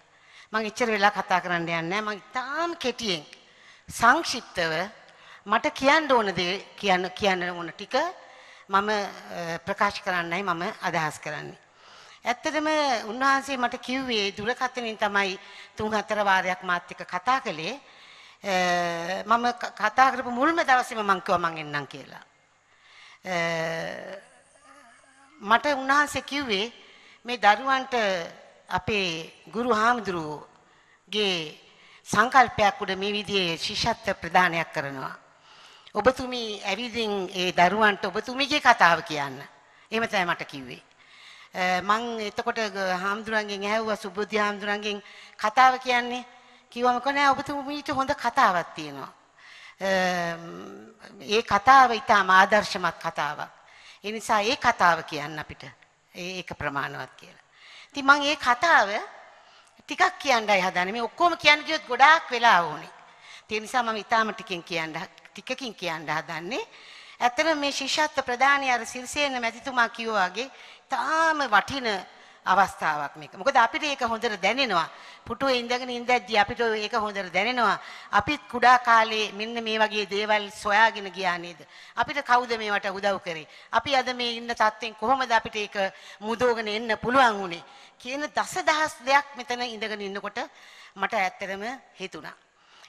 මං එච්චර වෙලා කතා කරන්න යන්නේ නැහැ. මං ඉතාම කෙටියෙන් සංක්ෂිප්තව මට කියන්න ඕන දේ කියන්න කියන්න ඕන ටික මම අ, ප්‍රකාශ කරන්නයි මම අදහස් කරන්නේ. ඇත්තටම උන්වහන්සේ මට කිව්වේ දුරකථනයෙන් තමයි තුන් හතර වාරයක් මාත් එක්ක කතා කළේ. අ, මම ක- කතා කරපු මුල්ම දවසේම මං කිව්වා මං එන්නම් කියලා. අ, මට උන්වහන්සේ කිව්වේ මේ දරුවන්ට අපේ ගුරු හාමුදුරුවෝගේ සංකල්පයක් උඩ මේ විදිහේ ශිෂ්‍යත්ව ප්‍රදානයක් කරනවා. ඔබතුමී ඇවිදින් ඒ දරුවන්ට ඔබතුමීගේ කතාව කියන්න. එහෙම තමයි මට කිව්වේ. අ, මං එතකොට ග- හාමුදුරන්ගෙන් ඇහුවා සුබුද්ධි හාමුදුරන්ගෙන් කතාව කියන්නේ කිව්වම කොහේ ඔබතුමීට හොඳ කතාවක් තියෙනවා. අ, ඒ කතාව ඊටම ආදර්ශමත් කතාවක්. ඒ නිසා ඒ කතාව කියන්න අපිට. ඒ- ඒක ප්‍රමාණවත් කියලා. ඉතින් මම ඒ කතාව ටිකක් කියන්නයි හදන්නේ. මේ ඔක්කොම කියන්න ගියොත් ගොඩාක් වෙලා ඕනේ. ඒ නිසා මම ඊටාම ටිකෙන් කියන්න ටිකකින් කියන්න හදන්නේ. ඇත්තටම මේ ශිෂ්‍යත්ව ප්‍රදානය අර සිරිසේන මැතිතුමා කිව්වා වගේ තාම වටින අවස්ථාවක් මේක. මොකද අපිට ඒක හොඳට දැනෙනවා. පුටුවේ ඉඳගෙන ඉඳද්දී අපිට ඒක හොඳට දැනෙනවා. අපිත් කුඩා කාලේ මෙන්න මේ වගේ දේවල් සොයාගෙන ගියා නේද? අපිට කවුද මේවට උදව් කරේ? අපි අද මේ ඉන්න තත්ත්වෙන් කොහොමද අපිට ඒක මුදවගෙන එන්න පුළුවන් වුනේ? කියන දසදහස් දෙයක් මෙතන ඉඳගෙන ඉන්නකොට මට ඇත්තටම හිතුණා.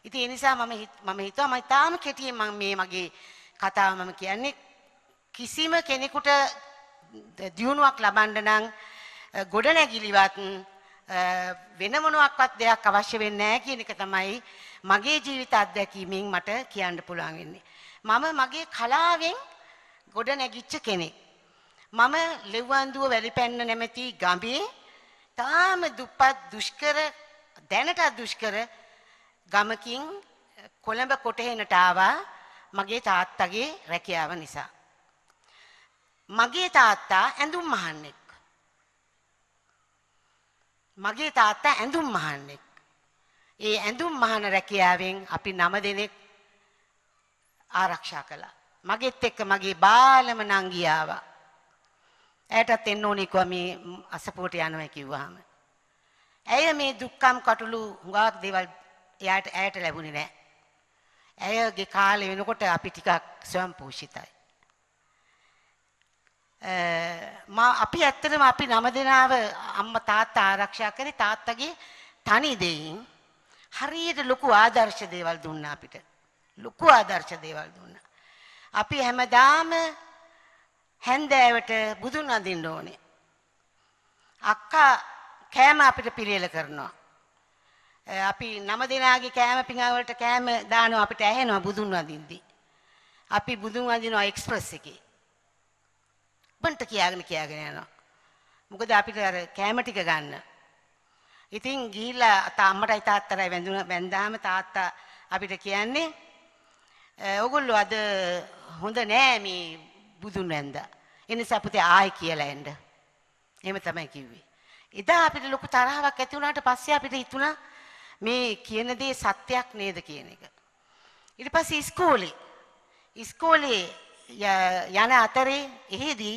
ඉතින් ඒ නිසා මම හිත- මම හිතුවා මම තාම කෙටියෙන් මම මේ මගේ කතාව මම කියන්නේ කිසිම කෙනෙකුට දියුණුවක් ලබන්න නම් අ, ගොඩනැගිලිවත් අ, වෙන මොනක්වත් දෙයක් අවශ්‍ය වෙන්නේ නැහැ කියන එක තමයි මගේ ජීවිත අත්දැකීමෙන් මට කියන්න පුළුවන් වෙන්නේ. මම මගේ කලාවෙන් ගොඩනැගිච්ච කෙනෙක්. මම ලෙව්වන්දුව වැලිපැන්න නැමැති ගමේ තාම දුප්පත් දුෂ්කර දැනටත් දුෂ්කර ගමකින් කොළඹ කොටහෙනට ආවා මගේ තාත්තගේ රැකියාව නිසා. මගේ තාත්තා ඇඳුම් මහන්නෙක්. මගේ තාත්තා ඇඳුම් මහන්නෙක්. ඒ ඇඳුම් මහන රැකියාවෙන් අපි නම දෙනෙක් ආරක්ෂා කළා. මගෙත් එක්ක මගේ බාලම නංගි ආවා. ඇයටත් එන්න ඕනේ කිව්වා මේ අසපුවට යනවා කිව්වහම. ඇය මේ දුක්ඛම් කටළු හුඟක් දේවල් එයාට ඇයට ලැබුණේ නැහැ. ඇයගේ කාලේ වෙනකොට අපි ටිකක් ස්වයං පෝෂිතයි. මා අපි ඇත්තටම අපි නම දෙනාව අම්මා තාත්තා ආරක්ෂා කරේ තාත්තගේ තනි දෙයින් හරියට ලොකු ආදර්ශ දේවල් දුන්නා අපිට. ලොකු ආදර්ශ දේවල් දුන්නා. අපි හැමදාම හැන්දෑවට බුදුන් අඳින්න ඕනේ. අක්කා කෑම අපිට පිළියෙල කරනවා. අපි නම දෙනාගේ කෑම පිඟාවලට කෑම දානවා අපිට ඇහෙනවා බුදුන් වඳින්දී. අපි බුදුන් වඳිනවා එක්ස්ප්‍රස් එකේ. බන්ට කියාගෙන කියාගෙන යනවා. මොකද අපිට අර කෑම ටික ගන්න. ඉතින් ගිහිල්ලා තා අම්මටයි තාත්තටයි වැඳුන වැඳාම තාත්තා අපිට කියන්නේ ඔගොල්ලෝ අද හොඳ නෑ මේ බුදුන් වැඳා. ඒ නිසා පුතේ ආයි කියලා එන්න. එහෙම තමයි කිව්වේ. එදා අපිට ලොකු තරහාවක් ඇති වුණාට පස්සේ අපිට හිතුණා මේ කියන දේ සත්‍යයක් නේද කියන එක. ඊට පස්සේ ඉස්කෝලේ ඉස්කෝලේ යන අතරේ එහෙදී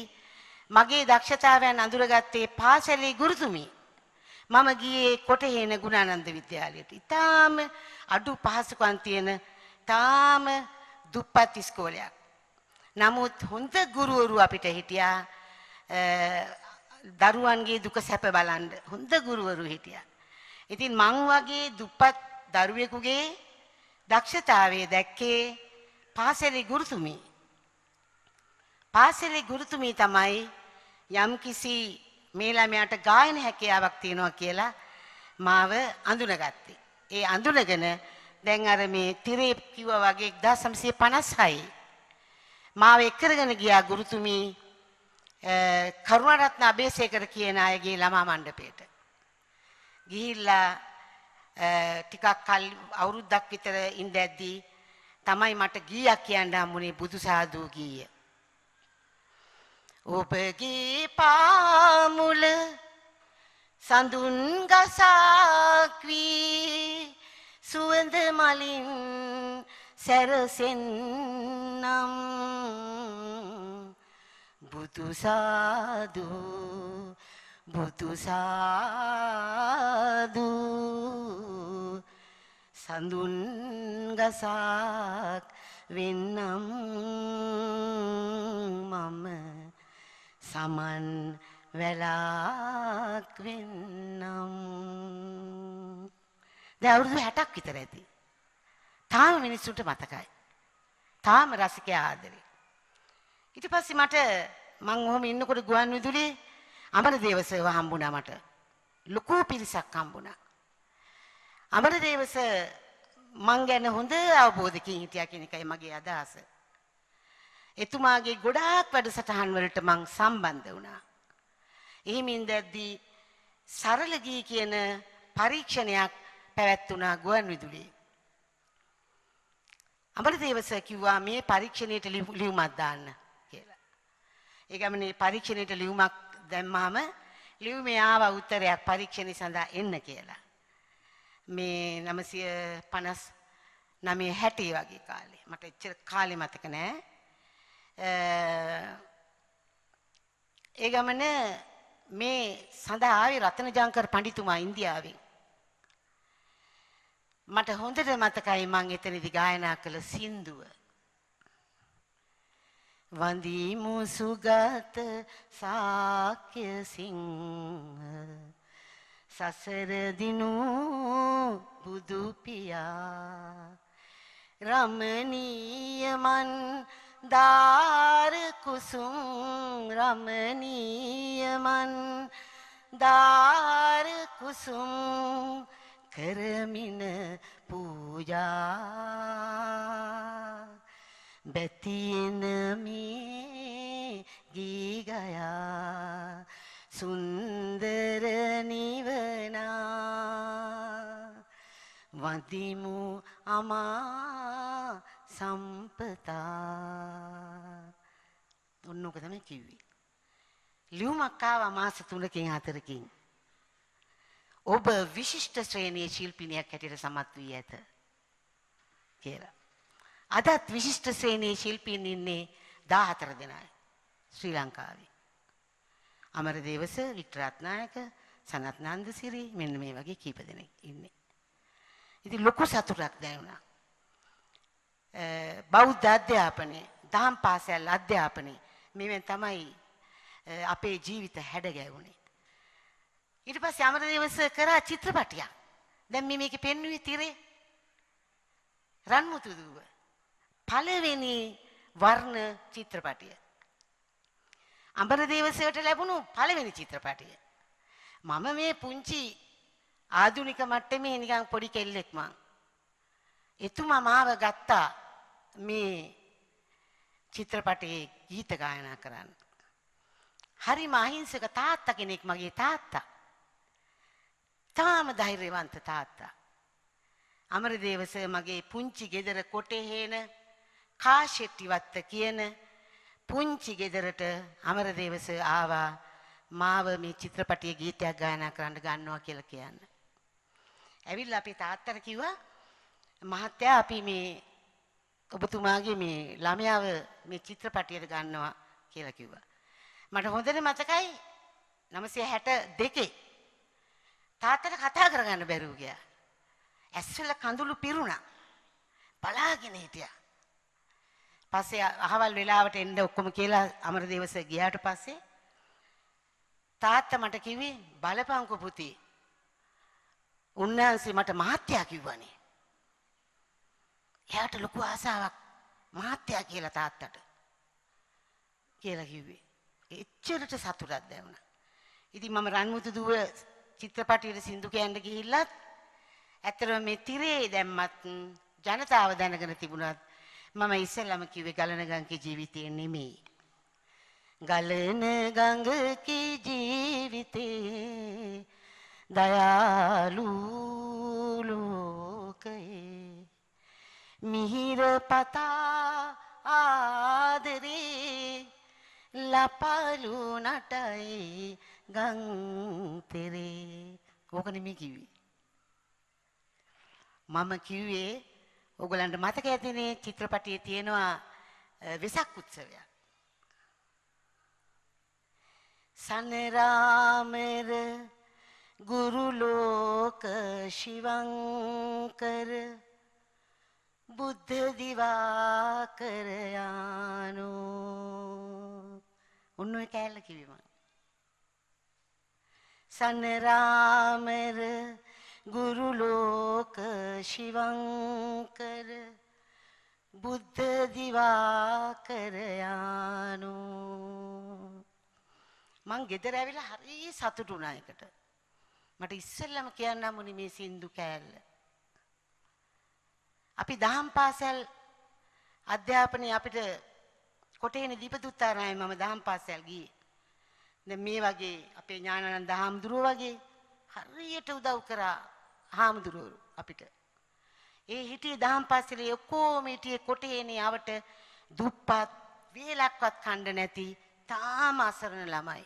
මගේ දක්ෂතාවයන් අඳුරගත්තේ පාසලේ ගුරුතුමී. මම ගියේ කොටහේන ගුණානන්ද විද්‍යාලයට. ඊටාම අඩු පහසුකම් තියෙන තාම දුප්පත් ඉස්කෝලයක්. නමුත් හොඳ ගුරුවරු අපිට හිටියා දරුවන්ගේ දුක සැප බලන්න හොඳ ගුරුවරු හිටියා. ඉතින් මං වගේ දුප්පත් දරුවෙකුගේ දක්ෂතාවය දැක්කේ පාසලේ ගුරුතුමී. පාසලේ ගුරුතුමී තමයි යම්කිසි මේ ළමයාට ගායන හැකියාවක් තියෙනවා කියලා මාව අඳුනගත්තේ. ඒ අඳුනගෙන දැන් අර මේ තිරේ කිව්වා වගේ 1956 මාව එක්කරගෙන ගියා ගුරුතුමී කරුණාරත්න අබේසේකර කියන අයගේ ළමා මණ්ඩපයට. ගිහිල්ලා ටිකක් කල් අවුරුද්දක් විතර ඉඳද්දී තමයි මට ගීයක් කියන්න හම්බුනේ බුදුසාදු ගීය. ඔබගේ පාමුල සඳුන් ගසක් වී සුවඳ මලින් සැරසෙන්නම්. බුදුසාදු බුදු සාදු. සඳුන් ගසක් වෙන්නම් මම. සමන් වැලක් වෙන්නම් දැන් අවුරුදු 60ක් විතර ඇති. තාම මිනිස්සුන්ට මතකයි. තාම රසිකයා ආදරේ. ඊට පස්සේ මට මං ඔහොම ඉන්නකොට ගුවන් විදුලියේ අමරදේවසව හම්බුණා මට. ලොකු පිරිසක් හම්බුණා. අමරදේවස මං ගැන හොඳ අවබෝධකින් හිටියා කියන එකයි මගේ අදහස. එතුමාගේ ගොඩාක් වැඩසටහන් වලට මං සම්බන්ධ වුණා. එහෙම ඉඳද්දී සරල ගී කියන පරීක්ෂණයක් පැවැත්වුණා ගුවන් විදුලියේ. අමරදේවස කිව්වා මේ පරීක්ෂණයට ලියුමක් දාන්න කියලා. ඒ ගමනේ පරීක්ෂණයට ලියුමක් දැම්මහම ලියුමේ ආව උත්තරයක් පරීක්ෂණය සඳහා එන්න කියලා. මේ 950 නමේ 60 වගේ කාලේ. මට එච්චර කාලේ මතක නෑ. ඒ ගමන මේ සඳහා ආවේ රතනජාංකර් පඬිතුමා ඉන්දියාවෙන්. මට හොඳට මතකයි මං එතනදි ගායනා කළ සින්දුව. වඳීමු සුගත සාක්‍ය සිංහ සසර දිනු බුදු පියා රමණීයමන් දාර කුසුම් රමණීයමන් දාර කුසුම් කරමින පූජා බැතියෙන මේ ගීගයා සුන්දර නිවනා වදිමු අමා සම්පතා ඔන්නෝක තමයි කිව්වේ ලියුමක් ආවා මාස 3කින් 4කින් ඔබ විශිෂ්ට ශ්‍රේණියේ ශිල්පිනියක් හැටියට සමත් වී ඇත කියලා. අදත් විශිෂ්ට ශ්‍රේණියේ ශිල්පීන් ඉන්නේ 14 දෙනායි ශ්‍රී ලංකාවේ. අමරදේවස, වික්ටර් රත්නායක, සනත් නන්දසිරි මෙන්න මේ වගේ කීප දෙනෙක් ඉන්නේ. ඉතින් ලොකු සතුටක් දැනුණා. බෞද්ධ අධ්‍යාපනය, දහම් පාසල් අධ්‍යාපනය මෙවෙන් තමයි අපේ ජීවිත හැඩ ගැවුණේ. ඊට පස්සේ අමරදේවස කරා චිත්‍රපටියක්. දැන් මේ මේකේ පෙන්වුවේ තිරේ රන්මුතු දුව. පළවෙනි වර්ණ චිත්‍රපටිය. අමරදේවසයට ලැබුණු පළවෙනි චිත්‍රපටිය. මම මේ පුංචි ආධුනික මට්ටමේ නිකන් පොඩි කෙල්ලෙක් මං. එතුමා මාව ගත්තා මේ චිත්‍රපටයේ ගීත ගායනා කරන්න. හරිම අහිංසක තාත්තා කෙනෙක් මගේ තාත්තා. තාම ධෛර්යවන්ත තාත්තා. අමරදේවස මගේ පුංචි ගෙදර කොටේහේන කාශෙට්ටිවත්ත කියන පුංචි ගෙදරට අමරදේවස ආවා මාව මේ චිත්‍රපටියේ ගීතයක් ගායනා කරන්න ගන්නවා කියලා කියන්න. ඇවිල්ලා අපි තාත්තට කිව්වා මහත්තයා අපි මේ ඔබතුමාගේ මේ ළමයාව මේ චිත්‍රපටියට ගන්නවා කියලා කිව්වා. මට හොඳට මතකයි 962 තාත්තට කතා කරගන්න බැරුව ගියා. ඇස්වල කඳුළු පිරුණා. බලාගෙන හිටියා. පස්සේ අහවල් වෙලාවට එන්න ඔක්කොම කියලා අමරදේවස ගියාට පස්සේ තාත්තා මට කිව්වේ බලපංකෝ පුතේ. උන්වහන්සේ මට මහත්යා කිව්වනේ. එයාට ලොකු ආසාවක් මහත්යා කියලා තාත්තට කියලා කිව්වේ. එච්චරට සතුටක් දැනුණා. ඉතින් මම රන්මුතු දුව චිත්‍රපටියට සින්දු කියන්න ගිහිල්ලත් ඇත්තටම මේ තිරේ දැම්මත් ජනතාව දැනගෙන තිබුණත් මම ඉස්සෙල්ලම කිව්වේ ගලන ගංගේ ජීවිතේ නෙමෙයි. ගලන ගංගකේ ජීවිතේ දයාලු ලෝකයේ මිහිර පතා ආදරේ ලපලු නටයි ගං තෙරේ ඕක නෙමෙයි කිව්වේ? මම කිව්වේ ඔයගලන්ට මතක ඇතිනේ චිත්‍රපටියේ තියෙනවා වෙසක් උත්සවයක්. සනරාමර ගුරුලෝක ශිවංකර බුද්ධ දිවාකරයානු ඔන්න ඔය කෑල්ල කිවිම සනරාමර ගුරුලෝක ශිවංකර බුද්ධ දිවාකරයානු මං ගෙදර ඇවිල්ලා හරි සතුටු වුණා එකට. මට ඉස්සෙල්ලම කියන්න මුනි මේ සින්දු කෑල්ල. අපි දහම් පාසල් අධ්‍යාපනයේ අපිට කොටේන දීපදුත්තාරාමයේ මම දහම් පාසල් ගියේ. දැන් මේ වගේ අපේ ඥානানন্দ හාමුදුරුවෝ වගේ හරියට උදව් කරා හාමුදුරුවෝ අපිට. ඒ හිටියේ දහම් පාසලේ ඔක්කොම හිටියේ කොටේනේ යවට දුප්පත් වේලක්වත් කන්න නැති තාම අසරණ ළමයි.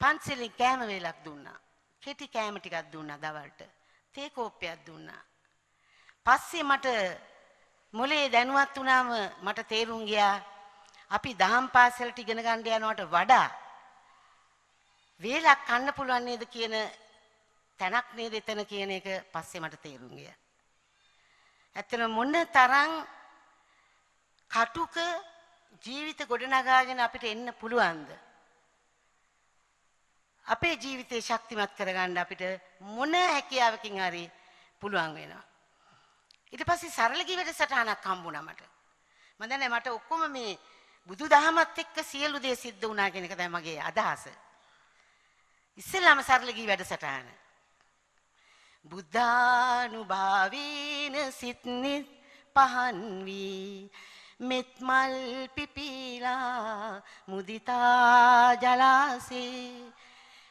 පන්සලෙන් කෑම වේලක් දුන්නා. කෙටි කෑම ටිකක් දුන්නා දවල්ට. තේ කෝප්පයක් දුන්නා. පස්සේ මට මොලේ දැනුවත් වුණාම මට තේරුම් ගියා අපි දහම් පාසලට ඉගෙන ගන්න යනවට වඩා වේලක් කන්න පුළුවන් නේද කියන තැනක් නේද එතන කියන එක පස්සේ මට තේරුම් ගියා. ඇත්තම මොන තරම් කටුක ජීවිත ගොඩනගාගෙන අපිට එන්න පුළුවන්ද? අපේ ජීවිතේ ශක්තිමත් කරගන්න අපිට මොන හැකියාවකින් හරි පුළුවන් වෙනවා. ඊට පස්සේ සරලගී වැඩසටහනක් හම්බුණා මට. මම දන්නේ මට ඔක්කොම මේ බුදුදහමත් එක්ක සියලු දේ සිද්ධ වුණා කියන එක තමයි මගේ අදහස. ඉස්සෙල්ලාම සරලගී වැඩසටහන. බුද්ධානුභාවීන සිත්නිත් පහන් වී මෙත්මල් පිපීලා මුදිතා ජලාසේ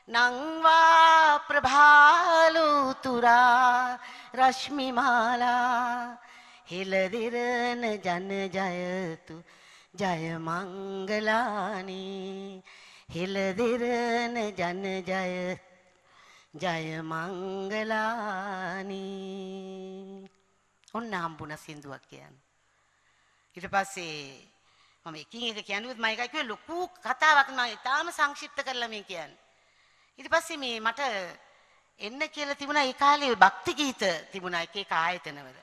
නංවා ප්‍රභාලුතුරා රශ්මිමාලා හෙළදිරන ජන ජයතු ජයමංගලානී හෙළදිරන ජන ජය ජයමංගලානී ඔන්න හම්බුණ සින්දුවක් කියන්න. ඊට පස්සේ මම එකින් එක කියනුවත් මම එකයි කිව්වේ ලොකු කතාවක් මම ඊටාම සංක්ෂිප්ත කරලා මේ කියන්නේ. ඊට පස්සේ මේ මට එන්න කියලා තිබුණා ඒ කාලේ භක්ති ගීත තිබුණා එක එක ආයතනවල.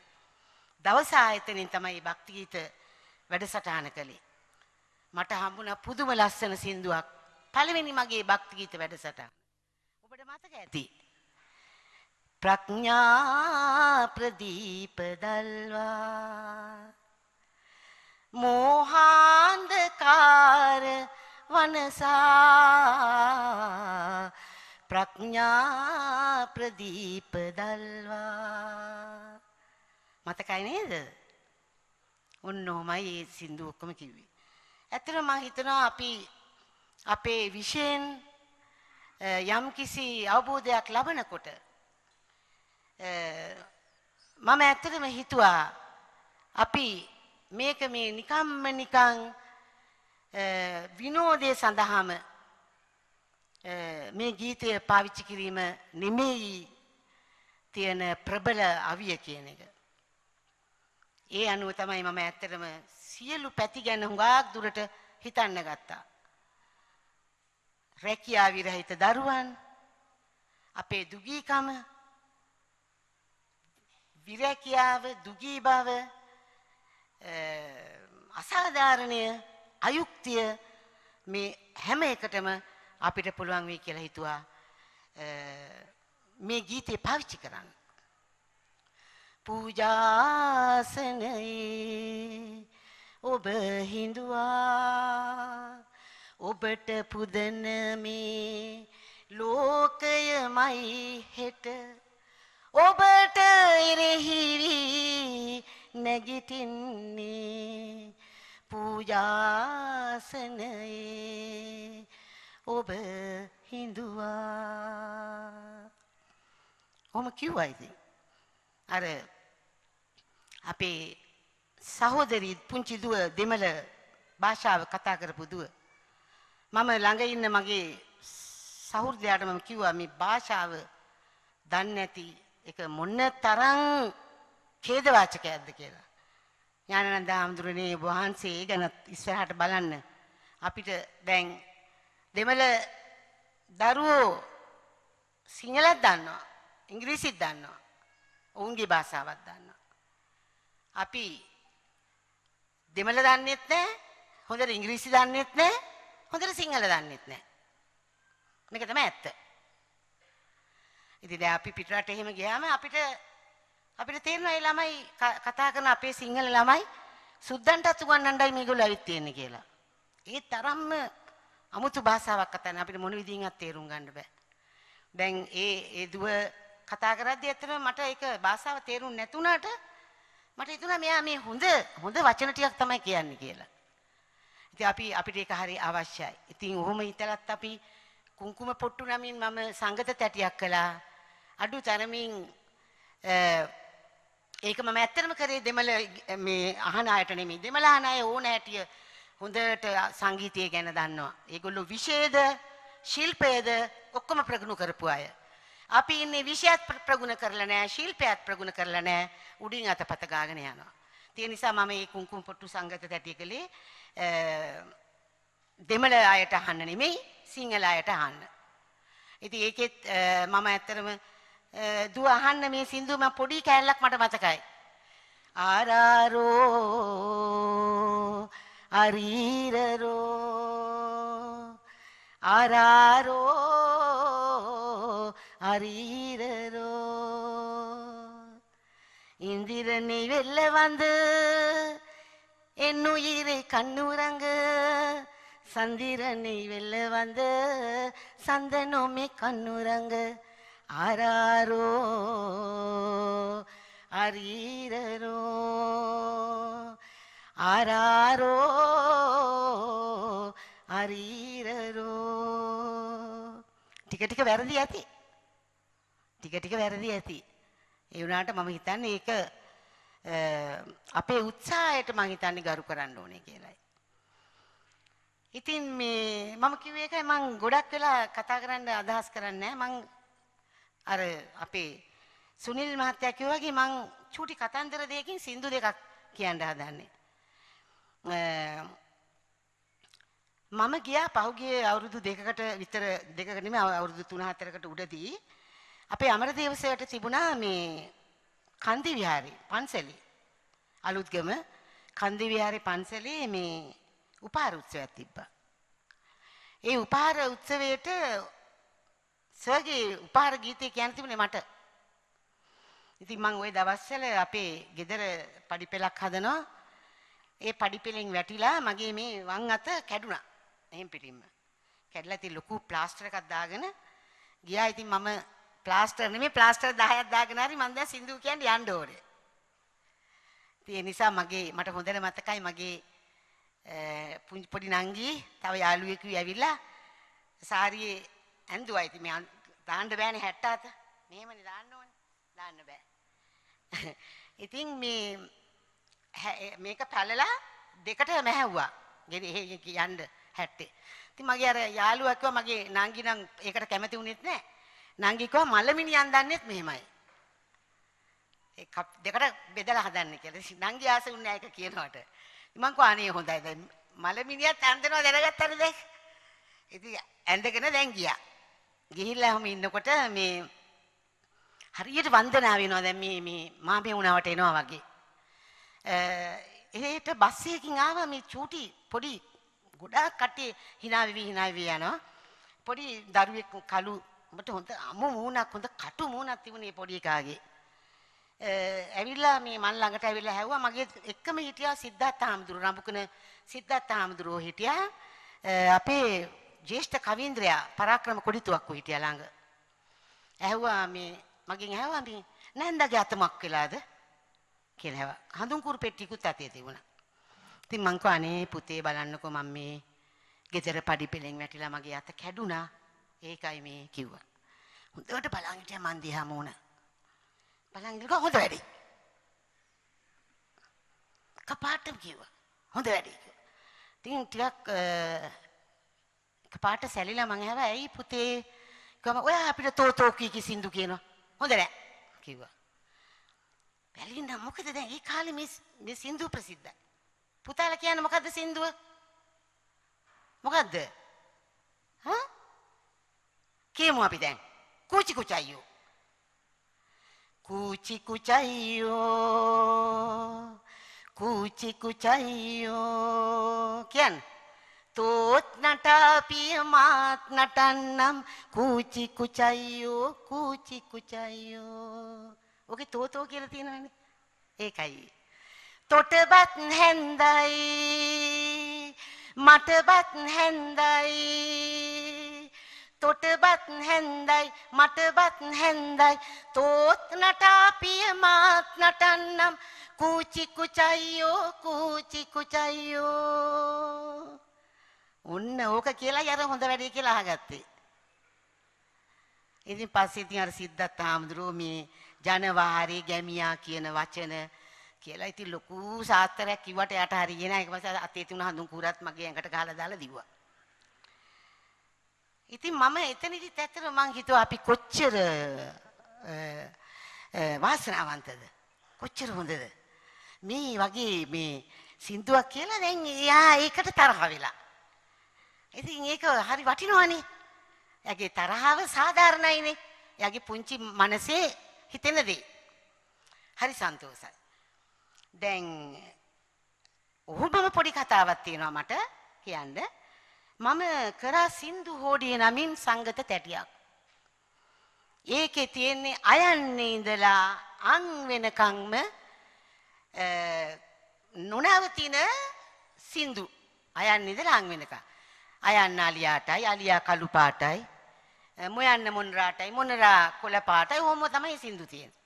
දවස ආයතනෙන් තමයි භක්ති ගීත වැඩසටහන කළේ. මට හම්බුණා පුදුම ලස්සන සින්දුවක්. පළවෙනි මගේ භක්ති ගීත වැඩසටහන. ඔබට මතක ඇති. ප්‍රඥා ප්‍රදීප දල්වා මෝහාන්ධකාර වනසා ප්‍රඥා ප්‍රදීප දල්වා මතකයි නේද? ඔන්න ඔහමයි ඒ සින්දු ඔක්කොම කිව්වේ. ඇත්තට මම හිතනවා අපි අපේ විශේෂයෙන් යම් කිසි අවබෝධයක් ලබනකොට මම ඇත්තටම හිතුවා අපි මේක මේ නිකම්ම නිකං විනෝදය සඳහාම මේ ගීතය පාවිච්චි කිරීම නෙමෙයි තියෙන ප්‍රබල අවිය කියන එක. ඒ අනුව තමයි මම ඇත්තටම සියලු පැති ගැන හුඟක් දුරට හිතන්න ගත්තා. රැකියා විරහිත දරුවන් අපේ දුගීකම විරැකියාව දුගී බව අසාධාරණය අයුක්තිය මේ හැම එකටම අපිට පුළුවන් වෙයි කියලා හිතුවා. මේ ගීතේ පාවිච්චි කරන්න. පූජාසනයේ ඔබ හිඳුවා. ඔබට පුදන මේ ලෝකයමයි හෙට. ඔබට එරෙහිවි නැගිටින්නේ. පූජාසනයේ ඔබ හිඳුවා. ඔහම කිව්වා ඉතින්. අර අපේ සහෝදරී පුංචි දුව දෙමළ භාෂාව කතා කරපු දුව. මම ළඟ ඉන්න මගේ සහෘදයාට මම කිව්වා මේ භාෂාව දන්නේ නැති එක මොන තරම් ඛේදවාචකයක්ද කියලා. ඥානানন্দ හාමුදුරනේ වහන්සේ ගැන ඉස්සරහට බලන්න. අපිට දැන් දෙමළ දරුවෝ සිංහලත් දන්නවා ඉංග්‍රීසිත් දන්නවා ඔවුන්ගේ භාෂාවත් දන්නවා. අපි දෙමළ දන්නෙත් නැහැ හොඳට ඉංග්‍රීසි දන්නෙත් නැහැ හොඳට සිංහල දන්නෙත් නැහැ මේක තමයි ඇත්ත. ඉතින් දැන් අපි පිටරට එහෙම ගියාම අපිට අපිට තේරෙනවා ඒ ළමයි ක- කතා කරන අපේ සිංහල ළමයි සුද්දන්ටත් උගන්වන්නයි මේගොල්ලෝ ඇවිත් තියෙන්නේ කියලා. ඒ තරම්ම අමුතු භාෂාවක් කතා කරන අපිට මොන විදිහින්වත් තේරුම් ගන්න බෑ. දැන් ඒ ඒ දුව කතා කරද්දී ඇත්තටම මට ඒක භාෂාව තේරුම් නැතුණාට මට හිතුණා මෙයා මේ හොඳ හොඳ වචන ටිකක් තමයි කියන්නේ කියලා. ඉතින් අපි අපිට ඒක හරි අවශ්‍යයි. ඉතින් ඔහොම හිතලත් අපි කුංකුම පොට්ටු නමින් මම සංගත තැටියක් කළා. අඩු තරමින් අ, ඒක මම ඇත්තටම කරේ දෙමළ මේ අහන අයට නෙමෙයි. දෙමළ අහන අය ඕන හැටිය හොඳට සංගීතය ගැන දන්නවා. ඒගොල්ලෝ විෂයද ශිල්පයද ඔක්කොම ප්‍රගුණ කරපු අය. අපි ඉන්නේ විෂයත් ප්‍ර- ප්‍රගුණ කරලා නැහැ, ශිල්පයත් ප්‍රගුණ කරලා නැහැ. උඩින් අතපත ගාගෙන යනවා. ඒ නිසා මම මේ කුංකුම පොට්ටු සංගත තැටිය කළේ අ, දෙමළ අයට අහන්න නෙමෙයි සිංහල අයට අහන්න. ඉතින් ඒකෙත් අ, මම ඇත්තටම අ, දුව අහන්න මේ සින්දුව මම පොඩි කෑල්ලක් මට මතකයි. ආරාරෝ අරීරරෝ ආරාරෝ අරීරරෝ இந்திரனை வெல்ல வந்து என்னுயிரை கண்ணுறங்க சந்திரனை வெல்ல வந்து சந்தனோமே கண்ணுறங்க ஆராரோ அரீரரோ ஆராரோ அரீரரோ ටික ටික වැරදි ඇති ටික ටික වැරදි ඇති ඒ වුණාට මම හිතන්නේ ඒක අ, අපේ උත්සාහයට මම හිතන්නේ ගරු කරන්න ඕනේ කියලායි. ඉතින් මේ මම කිව්වේ ඒකයි මම ගොඩක් වෙලා කතා කරන්න අදහස් කරන්නේ නැහැ. මම අර අපේ සුනිල් මහත්තයා කිව්වා වගේ මම චූටි කතන්දර දෙකකින් සින්දු දෙකක් කියන්න හදන්නේ. අ, මම ගියා පහුගිය අවුරුදු දෙකකට විතර දෙකක නෙමෙයි අවුරුදු 3-4කට උඩදී අපේ අමරදේව සර්ට තිබුණා මේ කන්දි විහාරේ පන්සලේ අලුත්ගම කන්දි විහාරේ පන්සලේ මේ උපාර උත්සවයක් තිබ්බා. ඒ උපාර උත්සවයට සර්ගේ උපාර ගීතය කියන්න තිබුණේ මට. ඉතින් මම ওই දවස්වල අපේ ගෙදර පඩිපෙලක් හදනවා. ඒ පඩිපෙලෙන් වැටිලා මගේ මේ වම් අත කැඩුනා. එහෙම් පිටින්ම. කැඩලා ඉතින් ලොකු ප්ලාස්ටර් එකක් දාගෙන ගියා. ඉතින් මම ප්ලාස්ටර් නෙමෙයි ප්ලාස්ටර් 10ක් දාගෙන හරි මම දැන් සින්දු කියන්නේ යන්න ඕනේ. ඉතින් ඒ නිසා මගේ මට හොඳට මතකයි මගේ පුංචි පොඩි නංගී තව යාළුවෙකුයි ඇවිල්ලා සාරියේ ඇඳුවා. ඉතින් මේ අන්- දාන්න බෑනේ 67. මෙහෙමනේ දාන්න ඕනේ. දාන්න බෑ. *laughs* ඉතින් මේ හැ- මේක පැලලා දෙකට මැහැව්වා. ගෙන එහෙ යන්න 70. ඉතින් මගේ අර යාළුවා කිව්වා මගේ නංගි නම් ඒකට කැමති වුණෙත් නැහැ. නංගි කිව්වා මලමිනියන් දන්නෙත් මෙහෙමයි. ඒ කප් දෙකට බෙදලා හදන්න කියලා. ඉතින් නංගි ආසෙ උන්නේ නැහැ ඒක කියනවට. ඉතින් මං කිව්වා අනේ හොඳයි දැන් මලමිනියත් ඇඳෙනවා දැනගත්තද දැන්. ඉතින් ඇඳගෙන දැන් ගියා. ගිහිල්ලා ඔහම ඉන්නකොට මේ හරියට වන්දනා වෙනවා දැන් මේ මේ මාමේ වුණාවට එනවා වගේ. එහෙට බස් එකකින් ආවා මේ චූටි පොඩි ගොඩාක් කට්ටිය hina වෙවි hina වෙවි යනවා. පොඩි දරුවෙක් කළු මට හොඳ අමු මූණක් හොඳ කටු මූණක් තිබුණේ පොඩි එකාගේ. ඇවිල්ලා මේ මන් ළඟට ඇවිල්ලා හැව්වා මගේ එක්කම හිටියා සිද්ධාර්ථ හාමුදුරුවෝ රඹුකන සිද්ධාර්ථ හාමුදුරුවෝ හිටියා අපේ ජ්‍යෙෂ්ඨ කවීන්ද්‍රයා පරාක්‍රම කොඩිතුවක්කු හිටියා ළඟ. ඇහුවා මේ මගෙන් ඇහුවා මේ නැන්දගේ අතමක් වෙලාද කියලා ඇහුවා. හඳුන් කුරු පෙට්ටියකුත් අතේ තිබුණා. ඉතින් මං කිව්වා අනේ පුතේ බලන්නකෝ මම මේ ගෙදර පඩි පෙලෙන් වැටිලා මගේ අත කැඩුනා. ඒකයි මේ කිව්වා. හොඳට බලන් හිටියා මන් දිහා මූණ. බලන් ඉල්ලුවා හොඳ වැඩි. කපාටම කිව්වා. හොඳ වැඩි කිව්වා. ඉතින් ටිකක් කපාට සැලිලා මං ඇහුවා ඇයි පුතේ කිව්වම ඔයා අපිට තෝතෝ කී කී සින්දු කියනවා. හොඳ නෑ කිව්වා. බැලින්න මොකද දැන් මේ කාලේ මේ මේ සින්දු ප්‍රසිද්ධයි. පුතාලා කියන්නේ මොකද්ද සින්දුව? මොකද්ද? හා? කියමු අපි දැන්. කූචි කුචයියෝ. කූචි කුචයියෝ. කූචි කුචයියෝ. කියන්නේ තෝත් නටාපිය මාත් නටන්නම් කූචි කුචයියෝ කූචි කුචයියෝ. ඔකේ තෝතෝ කියලා තියෙනවනේ. ඒකයි. තොටබත් හැන්දයි මටබත් හැන්දයි තොටබත් හැන්දයි මටබත් හැන්දයි තෝත් නටාපිය මාත් නටන්නම් කූචි කුචයියෝ කූචි කුචයියෝ ඔන්න ඕක කියලා අර හොඳ වැඩේ කියලා අහගත්තේ. ඉතින් පස්සේ ඉතින් අර සිද්ධාර්ථ හාමුදුරුවෝ මේ ජනවාරේ ගැමියා කියන වචන කියලා ඉතින් ලොකු සාත්තරයක් කිව්වට එයාට හරියන්නේ නැහැ. ඒක පස්සේ අතේ තිබුණ හඳුන් කුරත් මගේ ඇඟට ගහලා දාලා දිව්වා. ඉතින් මම එතනදිත් ඇත්තට මං හිතුවා අපි කොච්චර වාසනාවන්තද කොච්චර හොඳද මේ වගේ මේ සින්දුවක් කියලා දැන් එයා ඒකට තරහ වෙලා. ඉතින් ඒක හරි වටිනවනේ. එයාගේ තරහව සාධාරණයිනේ. එයාගේ පුංචි මනසේ හිතෙන දේ. හරි සන්තෝසයි. දැන් ඔහුමම පොඩි කතාවක් තියෙනවා මට කියන්න. මම කරා සින්දු හෝඩිය නමින් සංගත තැටියක්. ඒකේ තියෙන්නේ අයන්නේ ඉඳලා අං වෙනකන්ම නොනවතින සින්දු අයන්න ඉඳලා අං වෙනකන්. අයන්න අලියාටයි අලියා කළු පාටයි මොයන්න මොනරාටයි මොනරා කොළ පාටයි ඔහොම තමයි සින්දු තියෙන්නේ.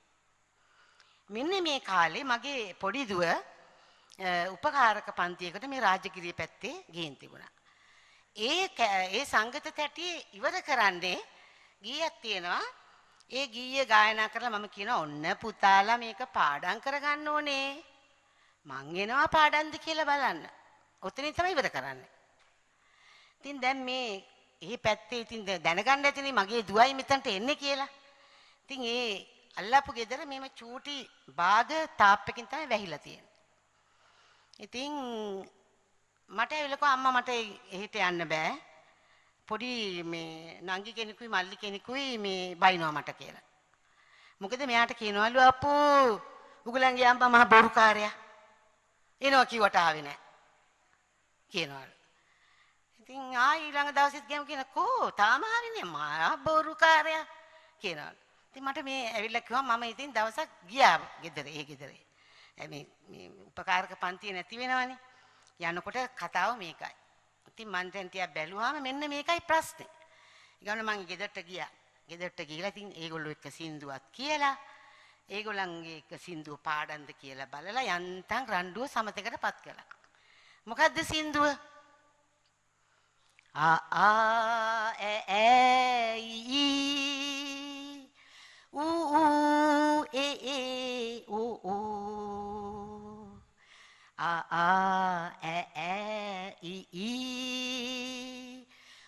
මෙන්න මේ කාලේ මගේ පොඩි දුව උපකාරක පන්තියකට මේ රාජගිරිය පැත්තේ ගිහින් තිබුණා. ඒ ඒ සංගත තැටියේ ඉවර කරන්නේ ගීයක් තියෙනවා. ඒ ගීය ගායනා කරලා මම කියනවා ඔන්න පුතාලා මේක පාඩම් කරගන්න ඕනේ. මං එනවා පාඩම්ද කියලා බලන්න. ඔතනින් තමයි ඉවර කරන්නේ. ඉතින් දැන් මේ ඒ පැත්තේ ඉතින් දැනගන්න ඇතිනේ මගේ දුවයි මෙතනට එන්නේ කියලා. ඉතින් ඒ අල්ලාපු ගෙදර මෙම චූටි බාග තාප්පකින් තමයි වැහිලා තියෙන්නේ. ඉතින් මට ඇවිල්ලා අම්මා මට එහෙට යන්න බෑ. පොඩි මේ නංගි කෙනෙකුයි මල්ලි කෙනෙකුයි මේ බයිනවා මට කියලා. මොකද මෙයාට කියනවලු අප්පෝ උගලන්ගේ අම්මා මහ බොරුකාරයා. එනවා කිව්වට ආවේ නැහැ. කියනවලු. ඉතින් ආයි ඊළඟ දවසෙත් ගියම කියන කෝ තාම ආවේ නෑ මහා බොරුකාරයා කියනවලු. ඉතින් මට මේ ඇවිල්ලා කිව්වා මම ඉතින් දවසක් ගියා ගෙදර ඒ ගෙදරේ. මේ මේ උපකාරක පන්තිය නැති වෙනවනේ. යනකොට කතාව මේකයි. ඉතින් මං දැන් ටිකක් බැලුවාම මෙන්න මේකයි ප්‍රශ්නේ. ඊගොල්ලෝ මං ගෙදරට ගියා. ගෙදරට ගිහලා ඉතින් ඒගොල්ලෝ එක්ක සින්දුවක් කියලා ඒගොල්ලන්ගේ එක සින්දුව පාඩම්ද කියලා බලලා යන්තම් රණ්ඩුව සමතකටපත් කළා. මොකද්ද සින්දුව? ආ ආ ඈ ඈ ඊ ඌ ඌ ඒ ඒ ඌ ඌ ආ ආ ඈ ඈ ඊ ඊ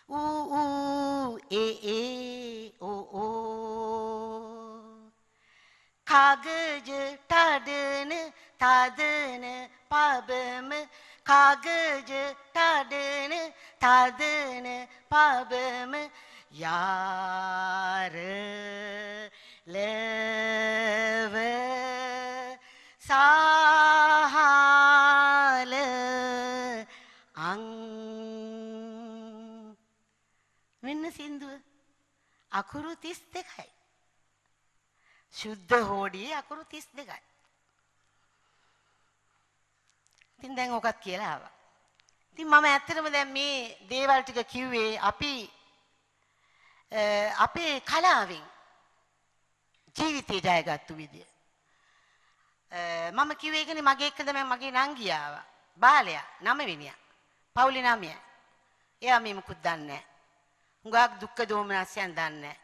ඌ ඌ ඒ ඒ ඌ ඌ කාගජ ටඩන තදන පබම කාගජ ටඩන තදන පබම යාර ලව සහල අං මෙන්න සින්දුව අකුරු 32යි ශුද්ධ හෝඩියේ අකුරු 32යි ඉතින් දැන් ඔකත් කියලා ආවා ඉතින් මම ඇත්තටම දැන් මේ දේවල් ටික කිව්වේ අපි අපේ කලාවෙන් ජීවිතය ජයගත්තු විදිය. මම කිව්වේ ඒකනේ මගේ එක්ක තමයි මගේ නංගිය ආවා. බාලයා නවවෙනියා. පවුලේ නමය. එයා මේ මුකුත් දන්නේ නැහැ. හුඟක් දුක්ඛ දෝමනස්යන් දන්නේ නැහැ.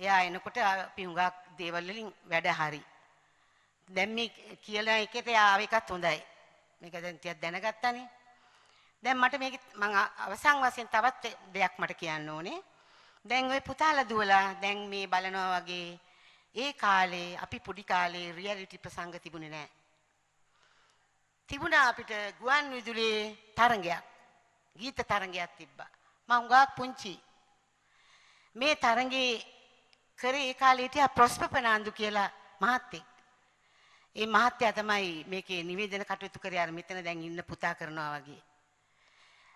එයා එනකොට අපි හුඟක් දේවල් වලින් වැඩ හරි. දැන් මේ කියලා එකට ආව එකත් හොඳයි. මේක දැන් ටිකක් දැනගත්තානේ. දැන් මට මේක මම අවසන් වශයෙන් තවත් දෙයක් මට කියන්න ඕනේ. දැන් ওই පුතාලා දුවලා දැන් මේ බලනවා වගේ ඒ කාලේ අපි පොඩි කාලේ රියැලිටි ප්‍රසංග තිබුණේ නැහැ. තිබුණා අපිට ගුවන් විදුලියේ තරංගයක්. ගීත තරංගයක් තිබ්බා. මම හුඟක් පුංචි. මේ තරඟේ කරේ ඒ කාලේ හිටියා ප්‍රොස්පර් පනාන්දු කියලා මහත්තයෙක්. ඒ මහත්තයා තමයි මේකේ නිවේදන කටයුතු කරේ අර මෙතන දැන් ඉන්න පුතා කරනවා වගේ.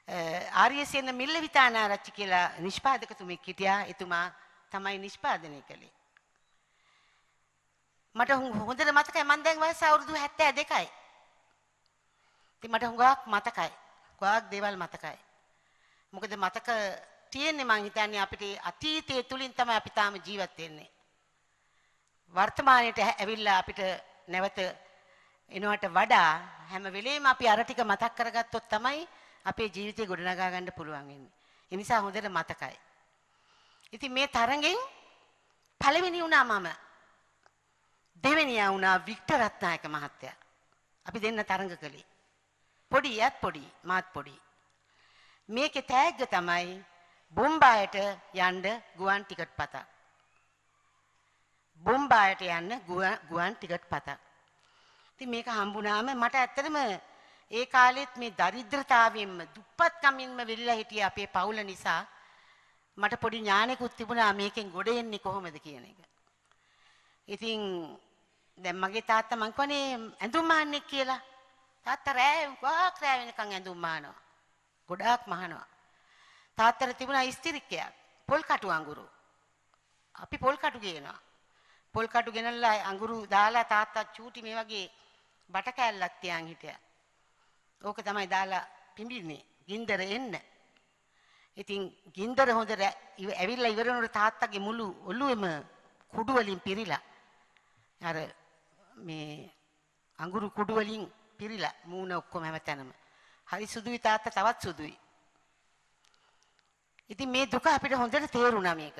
ආර්යසේන මිල්ල විතානාරච්චි කියලා නිෂ්පාදකතුමෙක් හිටියා. එතුමා තමයි නිෂ්පාදනය කළේ. මට හොඳට මතකයි මම දැන් වයස අවුරුදු 72යි. ඉතින් මට හුඟක් මතකයි. ගොඩාක් දේවල් මතකයි. මොකද මතක තියෙන්නේ මං හිතන්නේ අපිට අතීතයේ තුලින් තමයි අපි තාම ජීවත් වෙන්නේ. වර්තමානයට ඇවිල්ලා අපිට නැවත එනවට වඩා හැම වෙලේම අපි අර ටික මතක් කරගත්තොත් තමයි අපේ ජීවිතේ ගොඩනගා ගන්න පුළුවන් වෙන්නේ. ඒ නිසා හොඳට මතකයි. ඉතින් මේ තරගෙන් පළවෙනි වුණා මම. දෙවෙනියා වුණා වික්ටර් රත්නායක මහත්තයා. අපි දෙන්න තරඟ කළේ. පොඩි යත් පොඩි මාත් පොඩි. මේකේ තෑග්ග තමයි බොම්බායට යන්න ගුවන් ටිකට් පතක්. බොම්බායට යන්න ගුවන් ටිකට් පතක්. ඉතින් මේක හම්බුනාම මට ඇත්තටම ඒ කාලෙත් මේ දරිද්‍රතාවයෙන්ම දුප්පත්කමින්ම වෙල්ලා හිටිය අපේ පවුල නිසා මට පොඩි ඥානෙකුත් තිබුණා මේකෙන් ගොඩ එන්නේ කොහොමද කියන එක. ඉතින් දැන් මගේ තාත්තා මං කනේ ඇඳුම් මහන්නෙක් කියලා. තාත්තා රෑ ගොඩාක් රෑ වෙනකන් ඇඳුම් මහනවා. ගොඩාක් මහනවා. තාත්තට තිබුණා ඉස්තිරික්කයක්. පොල් කටු අඟුරු. අපි පොල් කටු ගේනවා. පොල් කටු ගෙනල්ලා අඟුරු දාලා තාත්තා චූටි මේ වගේ බට කෑල්ලක් තියන් හිටියා. ඕක තමයි දාලා පිඹින්නේ. ගින්දර එන්න. ඉතින් ගින්දර හොඳට ඇවිල්ලා ඉවර වුණොත් තාත්තගේ මුළු ඔළුවෙම කුඩු වලින් පිරීලා. අර මේ අඟුරු කුඩු වලින් පිරීලා මූණ ඔක්කොම හැමතැනම. හරි සුදුයි තාත්තා තවත් සුදුයි. ඉතින් මේ දුක අපිට හොඳට තේරුණා මේක.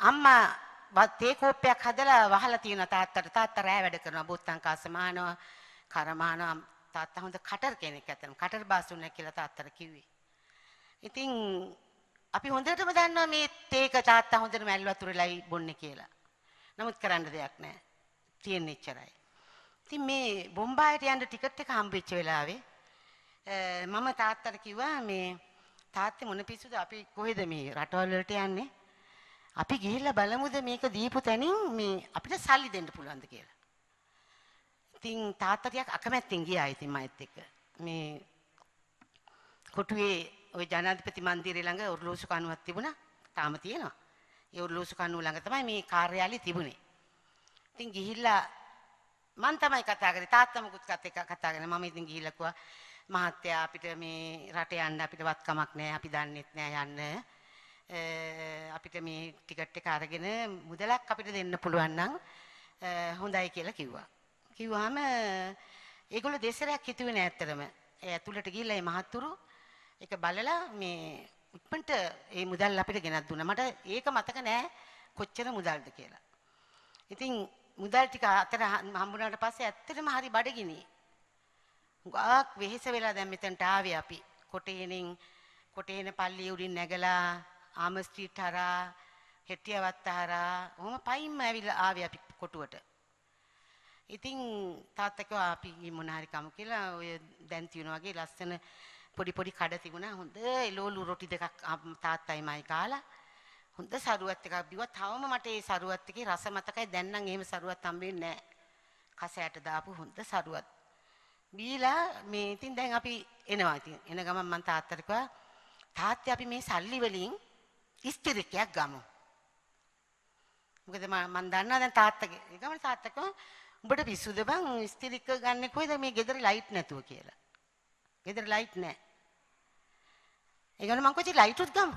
අම්මා තේ කෝප්පයක් හදලා වහලා තියෙන තාත්තට තාත්තා රෑ වැඩ කරනවා බොත්තම් කාස මානවා කර මානවා තාත්තා හොඳ කටර් කෙනෙක් ඇත්තටම කටර් බාසුන්නේ කියලා තාත්තට කිව්වේ. ඉතින් අපි හොඳටම දන්නවා මේ තේක තාත්තා හොඳටම ඇල් වතුරලයි බොන්නේ කියලා. නමුත් කරන්න දෙයක් නැහැ. තියෙන්නේ එච්චරයි. ඉතින් මේ බොම්බායට යන්න ටිකට් එක හම්බෙච්ච වෙලාවේ මම තාත්තට කිව්වා මේ තාත්තේ මොන පිස්සුද අපි කොහෙද මේ රටවල් වලට යන්නේ? අපි ගිහිල්ලා බලමුද මේක දීපු තැනින් මේ අපිට සල්ලි දෙන්න පුළුවන්ද කියලා. ඉතින් තාත්තා ටිකක් අකමැත්තෙන් ගියා ඉතින් මයිත් එක්ක. මේ කොටුවේ ওই ජනාධිපති මන්දිරය ළඟ ඔර්ලෝසු කණුවක් තිබුණා. තාම තියෙනවා. ඒ ඔර්ලෝසු කණුව ළඟ තමයි මේ කාර්යාලය තිබුණේ. ඉතින් ගිහිල්ලා මං තමයි කතා කරේ තාත්තා මුකුත් කතා කරේ මම ඉතින් ගිහිල්ලා කිව්වා මහත්තයා අපිට මේ රට යන්න අපිට වත්කමක් නැහැ අපි දන්නෙත් නැහැ යන්න අපිට මේ ටිකට් එක අරගෙන මුදලක් අපිට දෙන්න පුළුවන් නම් හොඳයි කියලා කිව්වා. කිව්වහම ඒගොල්ලෝ දෙසරයක් හිතුවේ නෑ ඇත්තටම. ඒ ඇතුළට ගිහිල්ලා මේ මහත්තුරු ඒක බලලා මේ ඉක්මනට ඒ මුදල් අපිට ගෙනත් දුන්නා. මට ඒක මතක නෑ කොච්චර මුදල්ද කියලා. ඉතින් මුදල් ටික අතර හම්බුනාට පස්සේ ඇත්තටම හරි බඩගිනි. ගාක් වෙහෙස වෙලා දැන් මෙතනට ආවේ අපි. කොටේනෙන් කොටේන පල්ලිය උඩින් නැගලා ආම ස්ට්‍රීට් හරහා හෙට්ටියවත්ත හරහා ඔහොම පයින්ම ඇවිල්ලා ආවේ අපි කොටුවට. ඉතින් තාත්තා කිව්වා අපි මොන හරි කමු කියලා ඔය දැන් තියෙන වගේ ලස්සන පොඩි පොඩි කඩ තිබුණා. හොඳ එළවලු රොටි දෙකක් තාත්තයි මයි කාලා. හොඳ සරුවත් එකක් බිව්වා. තවම මට ඒ සරුවත් එකේ රස මතකයි. දැන් නම් එහෙම සරුවත් හම්බෙන්නේ නැහැ. කසයට දාපු හොඳ සරුවත්. බීලා මේ ඉතින් දැන් අපි එනවා ඉතින්. එන ගමන් මං තාත්තට කිව්වා තාත්තේ අපි මේ සල්ලි වලින් ඉස්තිරිකයක් ගමු. මොකද මම දන්නවා දැන් තාත්තගේ. ඒ ගමන් තාත්තා කිව්වා උඹට පිස්සුද බං ඉස්තිරික ගන්න කොහෙද මේ ගෙදර ලයිට් නැතුව කියලා. ගෙදර ලයිට් නැහැ. ඒ ගමන් මං කිව්වා ලයිට් උත් ගමු.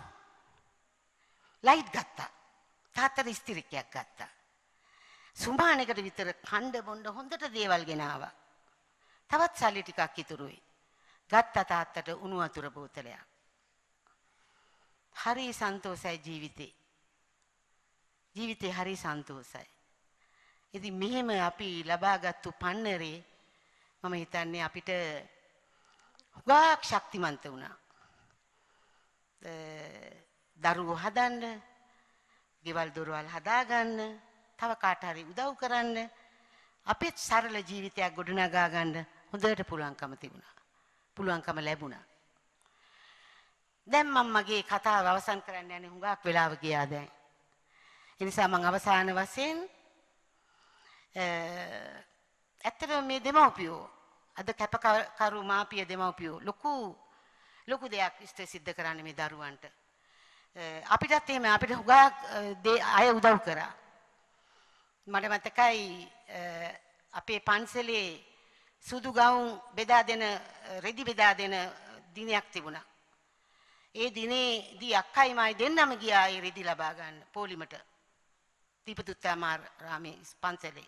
ලයිට් ගත්තා. තාත්තට ඉස්තිරිකයක් ගත්තා. සුමානකට විතර කණ්ඩ බොණ්ඩ හොඳට දේවල් ගෙනාවා. තවත් සල්ලි ටිකක් ඉතුරුයි. ගත්ත තාත්තට උණු වතුර බෝතලයක්. හරි සන්තෝසයි ජීවිතේ. ජීවිතේ හරි සන්තෝසයි. ඉතින් මෙහෙම අපි ලබාගත්තු පන්නරේ මම හිතන්නේ අපිට හුඟක් ශක්තිමන්ත වුණා. දරුවෝ හදන්න, ගෙවල් දොරවල් හදාගන්න, තව කාට හරි උදව් කරන්න, අපේ සරල ජීවිතයක් ගොඩනගා ගන්න හොඳට පුළුවන්කම තිබුණා. පුළුවන්කම ලැබුණා. දැන් මම මගේ කතාව අවසන් කරන්න යන්නේ හුඟක් වෙලාව ගියා දැන්. ඒ නිසා මම අවසාන වශයෙන් ඇත්තටම මේ දෙමව්පියෝ අද කැපකරු මාපිය දෙමව්පියෝ ලොකු ලොකු දෙයක් ඉෂ්ට සිද්ධ කරන්න මේ දරුවන්ට. අපිටත් එහෙම අපිට හුඟක් අය උදව් කරා. මට මතකයි අපේ පන්සලේ සුදු ගවුම් බෙදා දෙන රෙදි බෙදා දෙන දිනයක් තිබුණා. ඒ දිනේදී අක්කයි මයි දෙන්නම ගියා ඒ රෙදි ලබා ගන්න පොලිමට. දීපතුත්තාමාර රාමේ පන්සලේ.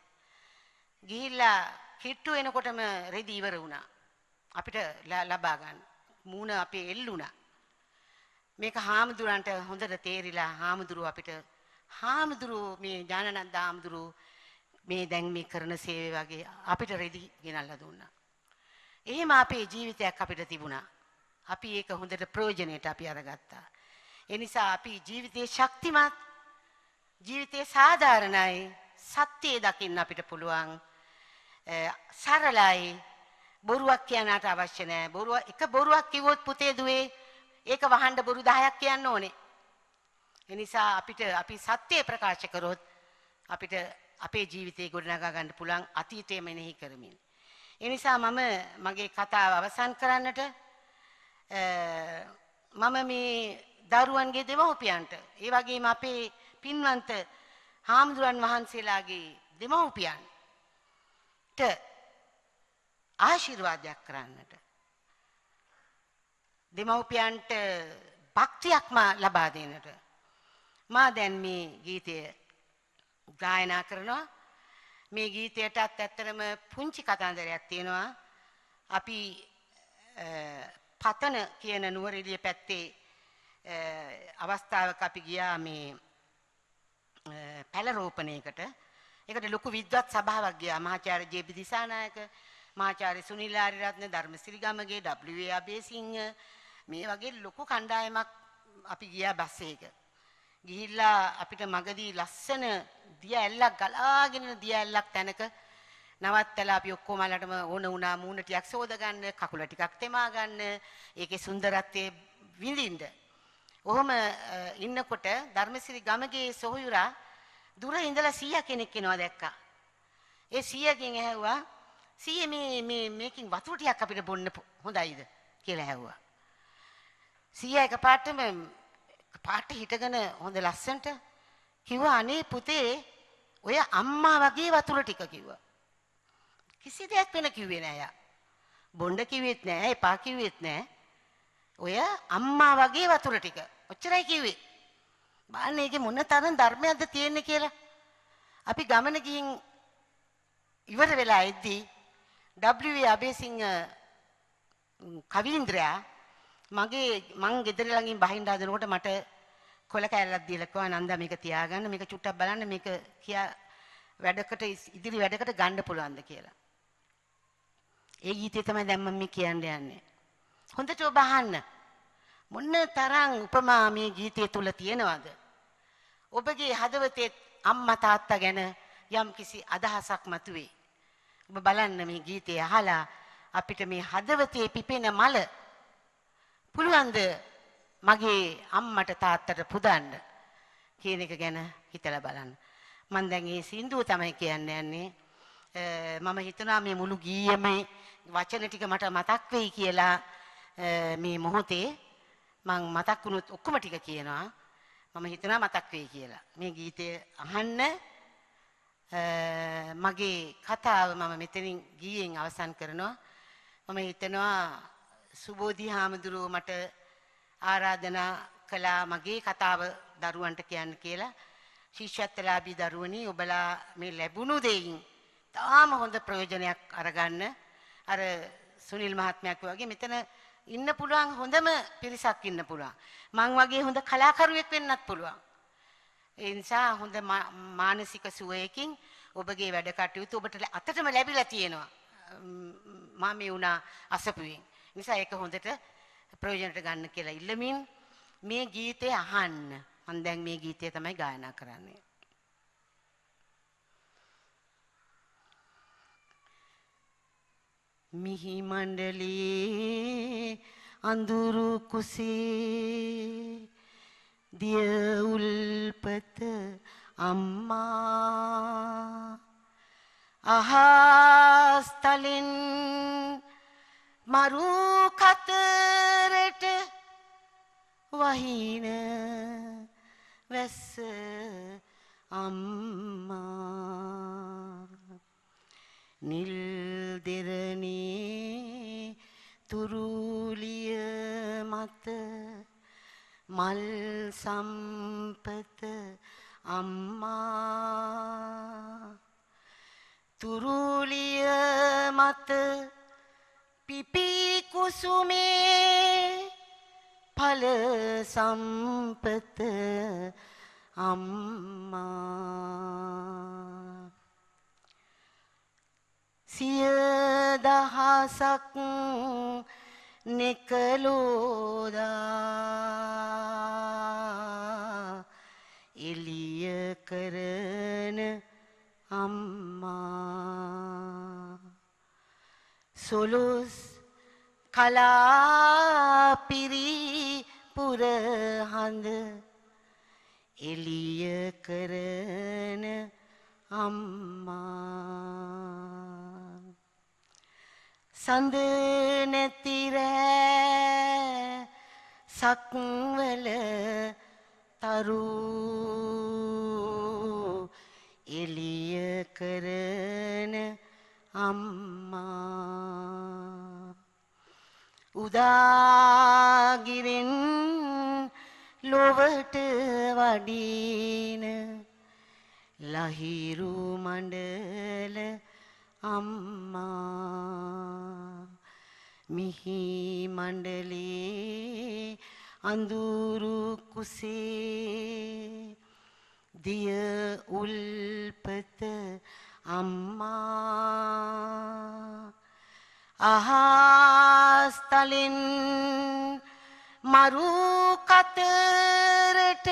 ගිහිල්ලා කිට්ටු එනකොටම රෙදි ඉවර වුණා. අපිට ලබා ගන්න. මූණ අපේ එල්ලුණා. මේක හාමුදුරන්ට හොඳට තේරිලා හාමුදුරුව අපිට හාමුදුරුව මේ ඥානනන්ද හාමුදුරුව මේ දැන් මේ කරන සේවය වගේ අපිට රෙදි ගෙනල්ලා දුන්නා. එහෙම අපේ ජීවිතයක් අපිට තිබුණා. අපි ඒක හොඳට ප්‍රයෝජනයට අපි අරගත්තා. ඒ නිසා අපි ජීවිතේ ශක්තිමත් ජීවිතේ සාධාරණයි සත්‍යය දකින්න අපිට පුළුවන් සරලයි බොරුවක් කියන්නට අවශ්‍ය නැහැ. බොරුව එක බොරුවක් කිව්වොත් පුතේ දුවේ ඒක වහන්න බොරු 10ක් කියන්න ඕනේ. ඒ නිසා අපිට අපි සත්‍යය ප්‍රකාශ කරොත් අපිට අපේ ජීවිතේ ගොඩනගා ගන්න පුළුවන් අතීතය මෙනෙහි කරමින්. ඒ නිසා මම මගේ කතාව අවසන් කරන්නට මම මේ දරුවන්ගේ දෙමව්පියන්ට ඒ වගේම අපේ පින්වන්ත හාමුදුරන් වහන්සේලාගේ දෙමව්පියන්ට ආශිර්වාදයක් කරන්නට. දෙමව්පියන්ට භක්තියක්ම ලබා දෙන්නට. මා දැන් මේ ගීතය ගායනා කරනවා. මේ ගීතයටත් ඇත්තටම පුංචි කතන්දරයක් තියෙනවා. අපි පතන කියන නුවරඑළිය පැත්තේ අවස්ථාවක අපි ගියා මේ පැල රෝපණයකට ඒකට ලොකු විද්වත් සභාවක් ගියා මහාචාර්ය ජේ.පී. දිසානායක මහාචාර්ය සුනිල් ආරියරත්න ධර්මසිරි ගමගේ W.A. අබේසිංහ මේ වගේ ලොකු කණ්ඩායමක් අපි ගියා බස් එක. ගිහිල්ලා අපිට මගදී ලස්සන දිය ඇල්ලක් ගලාගෙන දිය ඇල්ලක් තැනක නවත්තලා අපි ඔක්කොමලටම ඕන වුණා මූණ ටිකක් සෝද ගන්න, කකුල ටිකක් තෙමා ගන්න, ඒකේ සුන්දරත්වයේ විඳින්න. ඔහොම ඉන්නකොට ධර්මසිරි ගමගේ සොහොයුරා දුර ඉඳලා සීයා කෙනෙක් එනවා දැක්කා. ඒ සීයාගෙන් ඇහුවා සීයේ මේ මේ මේකින් වතුර ටිකක් අපිට බොන්න හොඳයිද කියලා ඇහුවා. සීයා එකපාරටම පාට හිටගෙන හොඳ ලස්සන්ට කිව්වා අනේ පුතේ ඔය අම්මා වගේ වතුර ටික කිව්වා. කිසි දෙයක් වෙන කිව්වේ නෑ යා. බොණ්ඩ කිව්වෙත් නෑ, එපා කිව්වෙත් නෑ. ඔය අම්මා වගේ වතුර ටික. ඔච්චරයි කිව්වේ. බලන්න ඒකේ මොන තරම් ධර්මයක්ද තියෙන්නේ කියලා. අපි ගමන ගිහින් ඉවර වෙලා එද්දී W අබේසිංහ කවීන්ද්‍රයා මගේ මං ගෙදර ළඟින් බහින්න හදනකොට මට කොල කෑල්ලක් දීලා කිව්වා නන්දා මේක තියාගන්න මේක චුට්ටක් බලන්න මේක කියා වැඩකට ඉදිරි වැඩකට ගන්න පුළුවන්ද කියලා. ඒ ගීතේ තමයි දැන් මම කියන්න යන්නේ. හොඳට ඔබ අහන්න. මොන තරම් උපමා මේ ගීතය තුල තියෙනවද? ඔබගේ හදවතේ අම්මා තාත්තා ගැන යම් කිසි අදහසක් මතුවේ. ඔබ බලන්න මේ ගීතය අහලා අපිට මේ හදවතේ පිපෙන මල පුළුවන්ද මගේ අම්මට තාත්තට පුදන්න කියන එක ගැන හිතලා බලන්න. මම දැන් මේ සින්දුව තමයි කියන්න යන්නේ. මම හිතනවා මේ මුළු ගීයේම වචන ටික මට මතක් වෙයි කියලා මේ මොහොතේ මං මතක් වුණොත් ඔක්කොම ටික කියනවා. මම හිතනවා මතක් වෙයි කියලා. මේ ගීතය අහන්න මගේ කතාව මම මෙතනින් ගීයෙන් අවසන් කරනවා. මම හිතනවා සුබෝධි හාමුදුරුව මට ආරාධනා කළා මගේ කතාව දරුවන්ට කියන්න කියලා. ශිෂ්‍යත්වලාභී දරුවනි ඔබලා මේ ලැබුණු දෙයින් තාම හොඳ ප්‍රයෝජනයක් අරගන්න. අර සුනිල් මහත්මයක් වගේ මෙතන ඉන්න පුළුවන් හොඳම පිරිසක් ඉන්න පුළුවන්. මං වගේ හොඳ කලාකරුවෙක් වෙන්නත් පුළුවන්. ඒ නිසා හොඳ මානසික සුවයකින් ඔබගේ වැඩ කටයුතු ඔබට අතටම ලැබිලා තියෙනවා. මම මේ වුණා අසපුවෙන්. නිසා ඒක හොඳට ප්‍රයෝජනට ගන්න කියලා ඉල්ලමින් මේ ගීතය අහන්න. මම දැන් මේ ගීතය තමයි ගායනා කරන්නේ. මිහි මණ්ඩලේ අඳුරු කුසේ දිය උල්පත අම්මා අහස්තලින් මරු කතරට වහින වැස්ස අම්මා නිල් දෙරණී තුරුලිය මත මල් සම්පත අම්මා තුරුලිය මත පිපි කුසුමේ ඵල සම්පත අම්මා සිය දහසක් නෙකලෝදා. එලිය කරන අම්මා. සොලොස් කලාපිරි පුරහඳ එලිය කරන අම්මා. සඳ නැතිරෑ සක්වල තරු එලිය කරන අම්මා උදාගිරෙන් ලොවට වඩින ලහිරු මණ්ඩල අම්මා මිහි මණ්ඩලේ අඳුරු කුසේ දිය උල්පත අම්මා අහස්තලින් මරු කතරට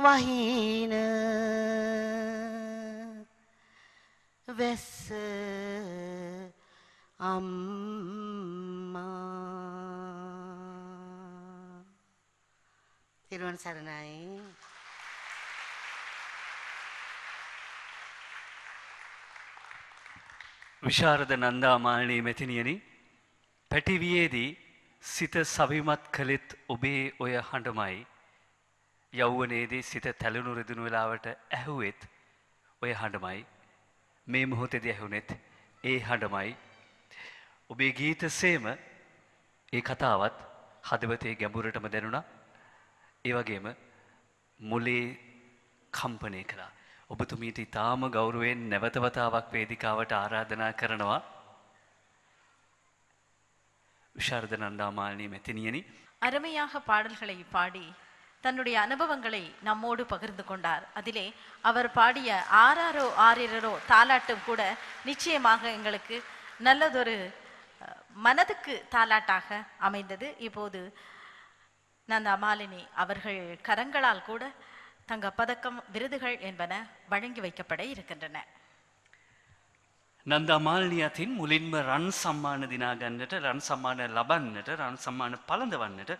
වහින වැස්ස අම්මා තිරුවන් සරණයි විශාරද නන්දාමාලනී මෙතිනියනි පැටිවියේදී සිත සවිමත් කළෙත් ඔබේ ඔය හඬමයි යෞවනයේදී සිත තැලුණු රිදුණු වෙලාවට ඇහුවෙත් ඔය හඬමයි මේ මොහොතේදී ඇහුනෙත් ඒ හඬමයි ඔබේ ගීත සේම ඒ කතාවත් හදවතේ ගැඹුරටම දැනුණා ඒ වගේම මුලේ කම්පනය කළා ඔබතුමීට ඉතාම ගෞරවයෙන් නැවතවතාවක් වේදිකාවට ආරාධනා කරනවා விஷாரத நந்தாமாலினி மெத்தினியனி அருமையாக பாடல்களை பாடி தன்னுடைய அனுபவங்களை நம்மோடு பகிர்ந்து கொண்டார் அதிலே அவர் பாடிய ஆறாரோ ஆறிரரோ தாலாட்டும் கூட நிச்சயமாக எங்களுக்கு நல்லதொரு அஹ், மனதுக்கு தாலாட்டாக அமைந்தது இப்போது நந்த அமாலினி அவர்கள் கரங்களால் கூட தங்க பதக்கம் விருதுகள் என்பன வழங்கி வைக்கப்பட இருக்கின்றன නන්දාමාලිනී අතින් මුලින්ම රන් සම්මාන දිනාගන්නට රන් සම්මාන ලබන්නට රන් සම්මාන පළඳවන්නට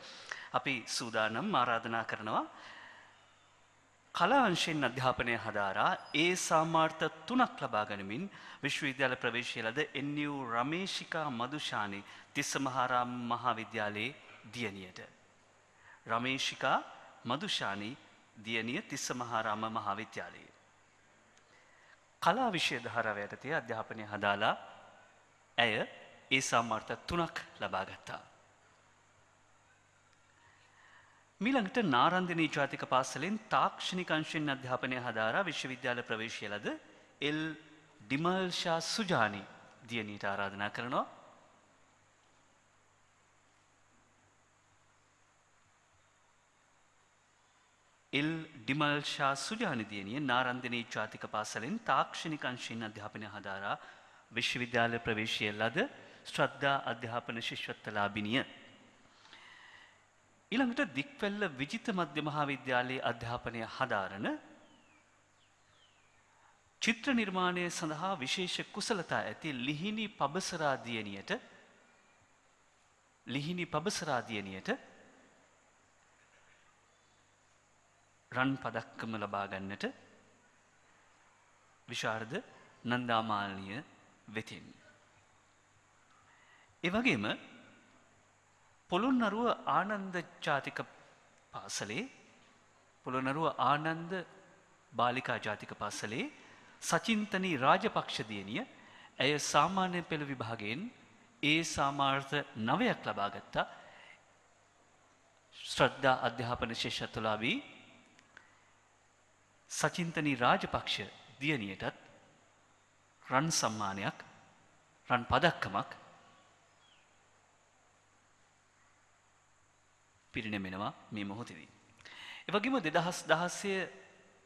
අපි සූදානම් ආරාධනා කරනවා. කලාංශයෙන් අධ්‍යාපනය හදාරා ඒ සාමාර්ථ තුනක් ලබා ගනිමින් විශ්වවිද්‍යාල ප්‍රවේශය ලද එන්නිව් රමේශිකා මදුෂානි තිස්ස මහාරාම මහාවිද්‍යාලයේ දියණියට. රමේශිකා මදුෂානි දියණිය තිස්ස මහාරාම මහාවිද්‍යාලයේ. කලා විෂය ධාරාව යටතේ අධ්‍යාපනය හදාලා ඇය ඒ සාමාර්ථ තුනක් ලබා ගත්තා. මීළඟට නාරන්දිනී ජාතික පාසලෙන් තාක්ෂණික අංශයෙන් අධ්‍යාපනය හදාරා විශ්වවිද්‍යාල ප්‍රවේශය ලද එල් ඩිමල්ෂා සුජානි දියණීට ආරාධනා කරනවා. එල් ඩිමල්ෂා සුජානිදියනිය නාරන්දනී ජාතික පාසලෙන් තාක්ෂණික අංශයෙන් අධ්‍යාපනය හදාරා විශ්වවිද්‍යාල ප්‍රවේශය ලද ශ්‍රද්ධා අධ්‍යාපන ශිෂ්වත්තලාබිනිය. ඊළඟට දික්වැල්ල විජිත මධ්‍ය මහාවිද්‍යාලයේ අධ්‍යාපනය හදාරන චිත්‍ර නිර්මාණය සඳහා විශේෂ කුසලතා ඇති ලිහිණි පබසරා දියණියට ලිහිණි පබසරාදියනියට රන් පදක්කම ලබා ගන්නට විශාරද නන්දාමාලනිය වෙතින්. ඒ වගේම පොළොන්නරුව ආනන්ද ජාතික පාසලේ පොළොන්නරුව ආනන්ද බාලිකා ජාතික පාසලේ සචින්තනී රාජපක්ෂ දියණිය ඇය සාමාන්‍ය පෙළ විභාගයෙන් ඒ සාමාර්ථ නවයක් ලබා ගත්තා. ශ්‍රද්ධා අධ්‍යාපන ශිෂ්‍යත්වලාබී සචින්තනී රාජපක්ෂ දියණියටත් රන් සම්මානයක් රන් පදක්කමක් පිරිනැමෙනවා මේ මොහොතේදී. එවැගේම 2016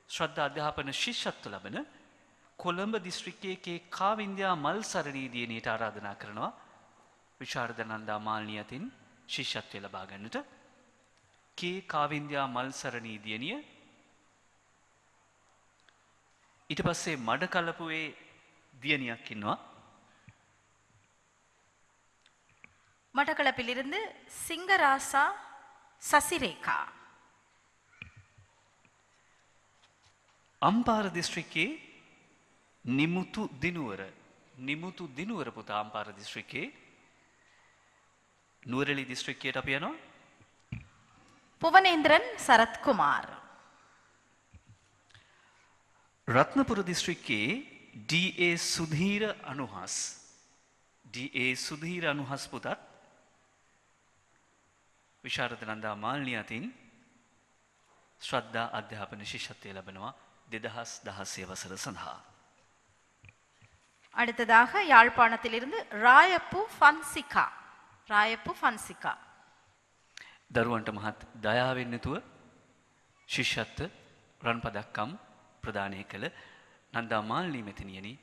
ශ්‍රද්ධා අධ්‍යාපන ශිෂ්‍යත්ව ලබන කොළඹ දිස්ත්‍රික්කයේ කාවින්දයා මල් සරණී දියණියට ආරාධනා කරනවා විශාරද නන්දා මාල්නිය අතින් ශිෂ්‍යත්වය ලබා ගන්නට කේ කාවින්දයා මල් සරණී දියණිය ඊට පස්සේ මඩ කලපුවේ දියණියක් ඉන්නවා மட்டக்களப்பிலிருந்து சிங்கராசா සසිරේකා. අම්පාර දිස්ත්‍රික්කේ නිමුතු දිනුවර නිමුතු දිනුවර පුතා අම්පාර දිස්ත්‍රික්කේ නුවරලි දිස්ත්‍රික්කයට අපි යනවා. පුවනේන්ද්‍රන් සරත් කුමාර්. රත්නපුර දිස්ත්‍රික්කේ DA සුධීර අනුහස් DA සුධීර අනුහස් පුතත් විශාරද නන්දා මාල්නී අතින් ශ්‍රද්ධා අධ්‍යාපන ශිෂ්‍යත්වය ලබනවා දෙදහස් දහස්සේ වසර සඳහා. அடுத்ததாக யாழ்ப்பாணத்திலிருந்து ராயப்பு ஃபன்சிகா ராயப்பு ஃபன்சிகா දරුවන්ට මහත් දයාවෙන්නතුව ශිෂ්‍යත්ව රන් පදක්කම් ප්‍රධානය කළ නන්දා මාල්ලී මෙතිනියනි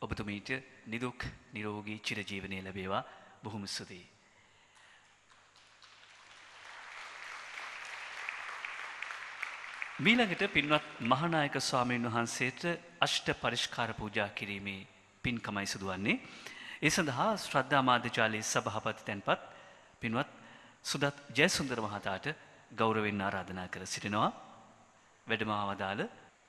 ඔබතුමීට නිදුක් නිරෝගී චිරජීවනය ලැබේවා බොහොම ස්තුතියි. මීළඟට පින්වත් මහනායක ස්වාමීන් වහන්සේට අෂ්ට පරිෂ්කාර පූජා කිරීමේ පින්කමයි සිදුවන්නේ. ඒ සඳහා ශ්‍රද්ධා මාධ්‍යජාලයේ සභාපති තැන්පත් පින්වත් සුදත් ජයසුන්දර මහතාට ගෞරවෙන් ආරාධනා කර සිටිනවා. වැඩමවදාළ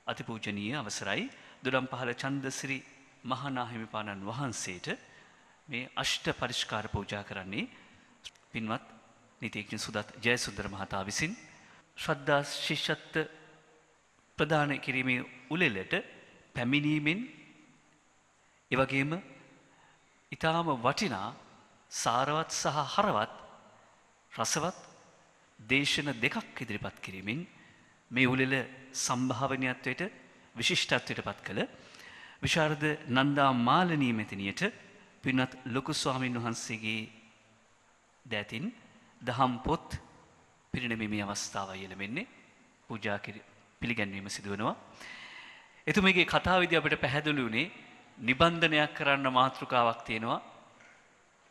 අතිපූජනීය අවසරයි දුරම් පහළ චන්දසිරි මහනාහිමිපාණන් වහන්සේට මේ අෂ්ට පරිෂ්කාර පූජා කරන්නේ පින්වත් නීතිඥ සුදත් ජයසුන්දර මහතා විසින් ශ්‍රද්ධා ශිෂ්‍යත්ව ප්‍රදාන කිරීමේ උලෙලට පැමිණීමෙන් එවගේම ඊටාම වටිනා සාරවත් සහ හරවත් රසවත් දේශන දෙකක් ඉදිරිපත් කිරීමෙන් මේ උලෙල සම්භාවනීයත්වයට විශිෂ්ටත්වයට පත් කළ විශාරද නන්දා මාලනී මෙතනියට පින්වත් ලොකු ස්වාමීන් වහන්සේගේ දෑතින් දහම් පොත් පිරිනැමීමේ අවස්ථාවයි එළමෙන්නේ පූජා පිළිගැන්වීම සිදුවනවා. එතුමගේ කතාවිදි අපට පැහැදිලි වුණේ නිබන්ධනයක් කරන්න මාතෘකාවක් තියෙනවා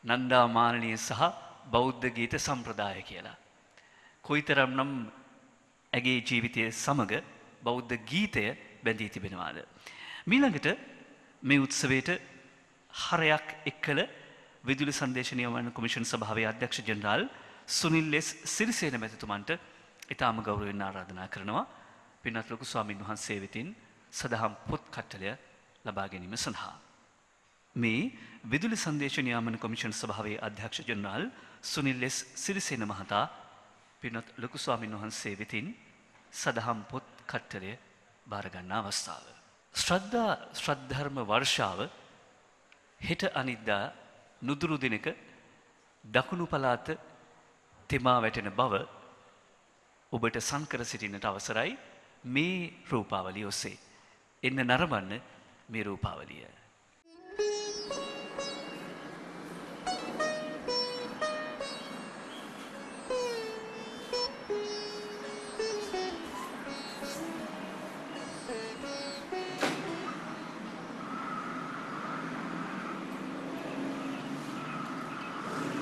නන්දා මාලනීය සහ බෞද්ධ ගීත සම්ප්‍රදාය කියලා. කොයිතරම් නම් ඇගේ ජීවිතය සමග බෞද්ධ ගීතය බැඳී තිබෙනවාද. මීළඟට මේ උත්සවයට හරයක් එක්කල විදුලි සංදේශනයවන කොමිෂන් සභාවේ අධ්‍යක්ෂ ජනරාල් සුනිල් ලෙස් සිරිසේන මැතිතුමන්ට ඉතාම ගෞරවෙන් ආරාධනා කරනවා පිනත් ලොකු ස්වාමීන් වහන්සේ වෙතින් සදහම් පොත් කට්ටලය ලබා ගැනීම සඳහා. මේ විදුලි සංදේශ නියාමන කොමිෂන් සභාවේ අධ්‍යක්ෂ ජනරාල් සුනිල් ලෙස් සිරිසේන මහතා පිනත් ලොකු ස්වාමීන් වහන්සේ වෙතින් සදහම් පොත් කට්ටලය භාරගන්න අවස්ථාව. ශ්‍රද්ධා ශ්‍රද්ධර්ම වර්ෂාව හෙට අනිද්දා නුදුරු දිනක දකුණු පලාත තෙමා වැටෙන බව ඔබට සංකර සිටින්නට අවසරයි මේ රූපාවලිය ඔස්සේ. එන්න නරඹන්න මේ රූපාවලිය.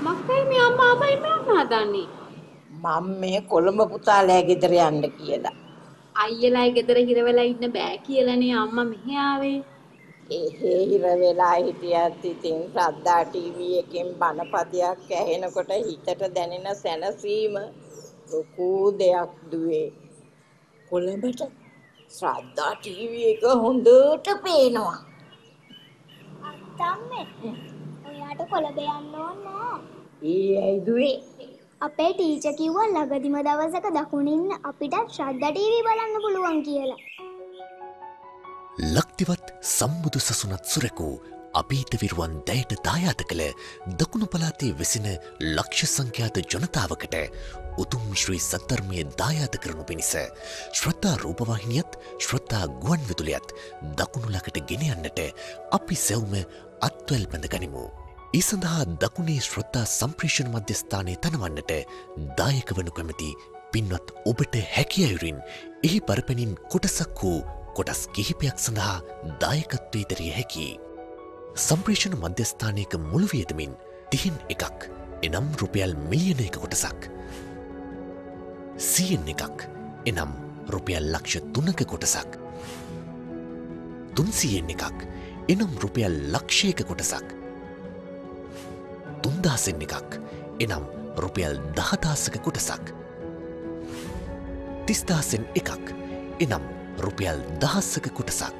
මක්කයි මේ අම්මා අමයි මෙන්න හදන්නේ. මම මේ කොළඹ පුතාලෑ ගෙදර යන්න කියලා. අයියලායි ගෙදර හිරවෙලා ඉන්න බෑ කියලානේ අම්මා මෙහෙ ආවේ. එහෙ හිර වෙලා හිටියත් ඉතින් ශ්‍රද්ධා ටීවී එකෙන් බණපදයක් ඇහෙනකොට හිතට දැනෙන සැනසීම ලොකු දෙයක් දුවේ. කොළඹට ශ්‍රද්ධා ටීවී එක හොඳට පේනවා. අත්තම්මේ ඔයාට කොළඹ යන්න ඕන නෑ. ඒ ඇයි දුවේ? අපේ ටීචර් කිව්වා ළඟදිම දවසක දකුණින් අපිට ශ්‍රද්ධා ටීවී බලන්න පුළුවන් කියලා. ලක්තිවත් සම්බුදු සසුනත් සුරැකූ අභීත විරුවන් දැයට දායාත කළ දකුණු පලාතේ වෙසෙන ලක්ෂ සංඛ්‍යාත ජනතාවකට උතුම් ශ්‍රී සද්ධර්මය දායාත කරනු පිණිස ශ්‍රද්ධා රූපවාහිනියත් ශ්‍රද්ධා ගුවන් විදුලියත් දකුණුලකට ගෙනයන්නට අපි සැවුම අත්වැල් බැඳ ගනිමු. ඒ සඳහා දකුණේ ශ්‍රද්ධා සම්ප්‍රේෂණ මධ්‍යස්ථානය තනවන්නට දායක වනු කැමති පින්වත් ඔබට හැකියයුරින් එහි පරපැනින් කොටසක් වූ කොටස් කිහිපයක් සඳහා දායකත්වී දරිය හැකි. සම්ප්‍රේෂණ මධ්‍යස්ථානයක මුළුවියදමින් තිහින් එකක් එනම් රුපියල් මිලියන එක කොටසක්. සියෙන් එකක් එනම් රුපියල් ලක්ෂ තුනක කොටසක්. තුන්සියෙන් එකක් එනම් රුපියල් ලක්ෂයක කොටසක්. තුන්දාසෙන් එකක් එනම් රුපියල් දහදාසක කොටසක්. තිස්දාසෙන් එකක් එනම් රුපියල් දහස්සක කොටසක්.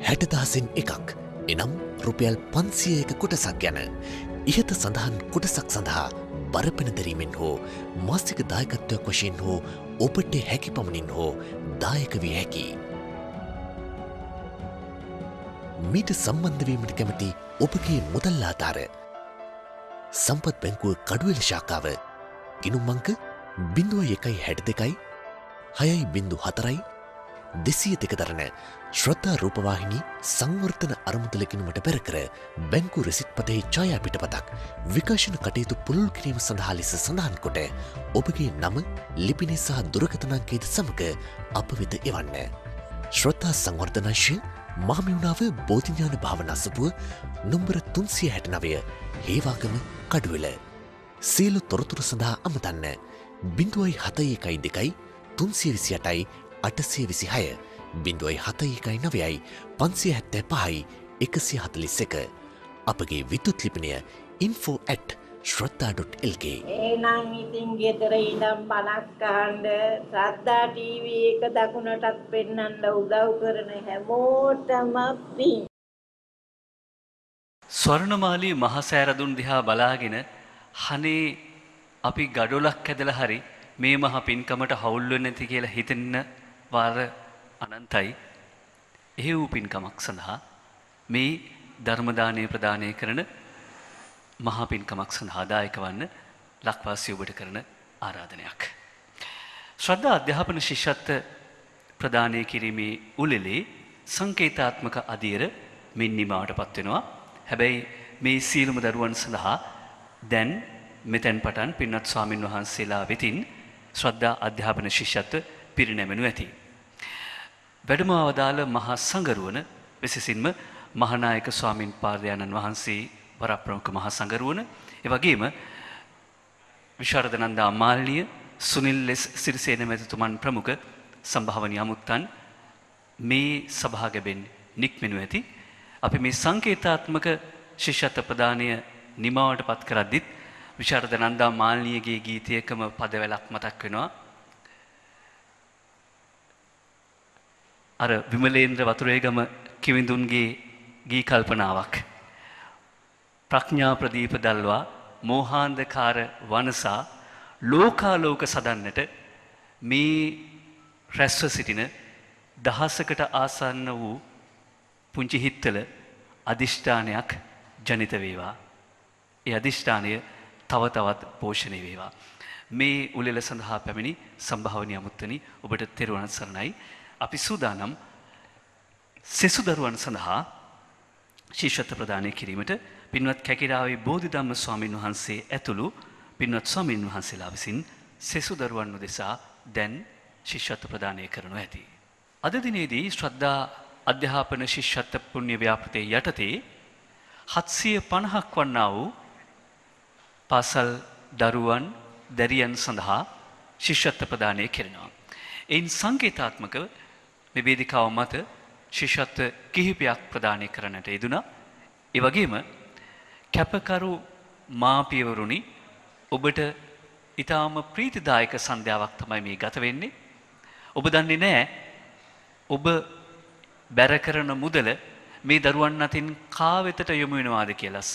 හැටදාසෙන් එකක් එනම් රුපියල් පන්සියයක කොටසක් ගැන ඉහත සඳහන් කොටසක් සඳහා බරපෙනදරීමෙන් හෝ මාස්තික දායකත්වයක් වශයෙන් හෝ ඔබට හැකි පමණින් හෝ දායක විය හැකි. මීට සම්බන්ධවීමට කැමති ඔබගේ මුදල්ලාතාර සම්පත් බැංකුව කඩුවල ශාකාව ගිනුම්මංක බිඳුව එකයි හැට දෙකයි හයයි බින්දු හතරයි දෙසිය දෙක දරන ශ්‍රද්ධා රූපවාහිනි සංවර්තන අරමුදලකිනුමට පෙරකර බැංකු රෙසිත් පතෙහි ඡායා පිටපතක් විකාශන කටයුතු පුළුල් කිරීම සඳහා ලෙස සඳහන් කොට ඔබගේ නම ලිපිනේ සහ දුරකථනංකයද සමග අප වෙත එවන්න. ශ්‍රද්ධා සංවර්ධනංශය මහමිවුණාව බෝධිඥාන භාවනසපුව නොම්බර තුන්සිය හැට නවය හේවාගම කඩුවල. සියලු තොරතුරු සඳහා අමතන්න බිඳුවයි හතයි එකයි දෙකයි තුන්සිය විසි අටයි අටසිය විසි හය බිඳුවයි හතයි එකයි නවයයි පන්සිය හැත්තෑ පහයි එකසිය හතලිස් එක. අපගේ විදුත් ලිපිනය ඉන්ෆෝ ශ්‍රද්ධා.ලක ඒනම් ඉතින් ගෙදර ඉඳම් බණක් අහන්න ශ්‍රද්ධා ටීවී එක දකුණටත් පෙන්වන්න උදව් කරන හැමෝටම පිං. ස්වර්ණමාලී මහසෑරදුන් දිහා බලාගෙන හනේ අපි ගඩොලක් ඇදලා හරි මේ මහ පින්කමට හවුල්ව නැති කියලා හිතෙන්න වාර අනන්තයි එහෙ වූ පින්කමක් සඳහා මේ ධර්මදානය ප්‍රදානය කරන මහා පින්කමක් සඳහා දායක වන්න ලක්වාසී ඔබට කරන ආරාධනයක්. ශ්‍රද්ධා අධ්‍යාපන ශිෂ්‍යත්ව ප්‍රදානය කිරීමේ උලෙලේ සංකේතාත්මක අධීර මින් නිමාවට පත්වෙනවා. හැබැයි මේ සීලම දරුවන් සඳහා දැන් මෙතැන් පටන් පින්වත් ස්වාමින් වහන්සේලා වෙතින් ශ්‍රද්ධා අධ්‍යාපන ශිෂ්‍යත්ව පිරිනැමෙනු ඇති. වැඩම අවදාළ මහා සංගරුවන විසිසින්ම මහනායක ස්වාමින් පාර්යාණන් වහන්සේ වරප්‍රමුඛ මහා සංගරුවන එවගේම විශාරදනන්ද අමාල්නිය සුනිල් ලෙස් සිරිසේන මැතිතුමන් ප්‍රමුඛ සම්භාවනීය අමුත්තන් මේ සභාගැබෙන් නික්මෙනු ඇති. අපි මේ සංකේතාත්මක ශිෂ්‍යත්ව ප්‍රදානය නිමාවට පත් කරද්දිත් විශාරද නන්දා මාල්නියගේ ගීතයකම පදවැලක් මතක් වෙනවා. අර විමලේන්ද්‍ර වතුරේගම කිවිඳුන්ගේ ගී කල්පනාවක්. ප්‍රඥා ප්‍රදීප දල්වා මෝහාන්දකාර වනසා ලෝකාලෝක සදන්නට මේ රැස්ව සිටින දහසකට ආසන්න වූ පුංචි හිත්තල අධිෂ්ඨානයක් ජනිත වේවා. ඒ අධිෂ්ඨානය තව තවත් පෝෂණය වේවා. මේ උලෙල සඳහා පැමිණි සම්භාවනය අමුත්තනි ඔබට තෙරුවන් සරණයි. අපි සූදානම් සෙසු දරුවන් සඳහා ශිෂ්‍යත්ව ප්‍රදානය කිරීමට පින්වත් කැකිරාවේ බෝධිධම්ම ස්වාමීන් වහන්සේ ඇතුළු පින්වත් ස්වාමීන් වහන්සේලා විසින් සෙසු දරුවන් උදෙසා දැන් ශිෂ්‍යත්ව ප්‍රදානය කරනු ඇති. අද දිනේදී ශ්‍රද්ධා අධ්‍යාපන ශිෂ්‍යත්ව පුණ්‍ය ව්‍යාපෘතේ යටතේ හත්සිය පණහක් වන්නා වූ පාසල් දරුවන් දැරියන් සඳහා ශිෂ්‍යත්ව ප්‍රදානය කෙරෙනවා. එයින් සංකේතාත්මක මේ වේදිකාව මත ශිෂ්‍යත්ව කිහිපයක් ප්‍රදානය කරන්නට යෙදුණා. ඒ වගේම කැපකරු මාපියවරුනි ඔබට ඊටාම ප්‍රීතිදායක සන්ධ්‍යාවක් තමයි මේ ගත වෙන්නේ. ඔබ දන්නේ නැහැ ඔබ බැර කරන මුදල මේ දරුවන් අතින් කා වෙතට යොමු වෙනවාද කියලාස්.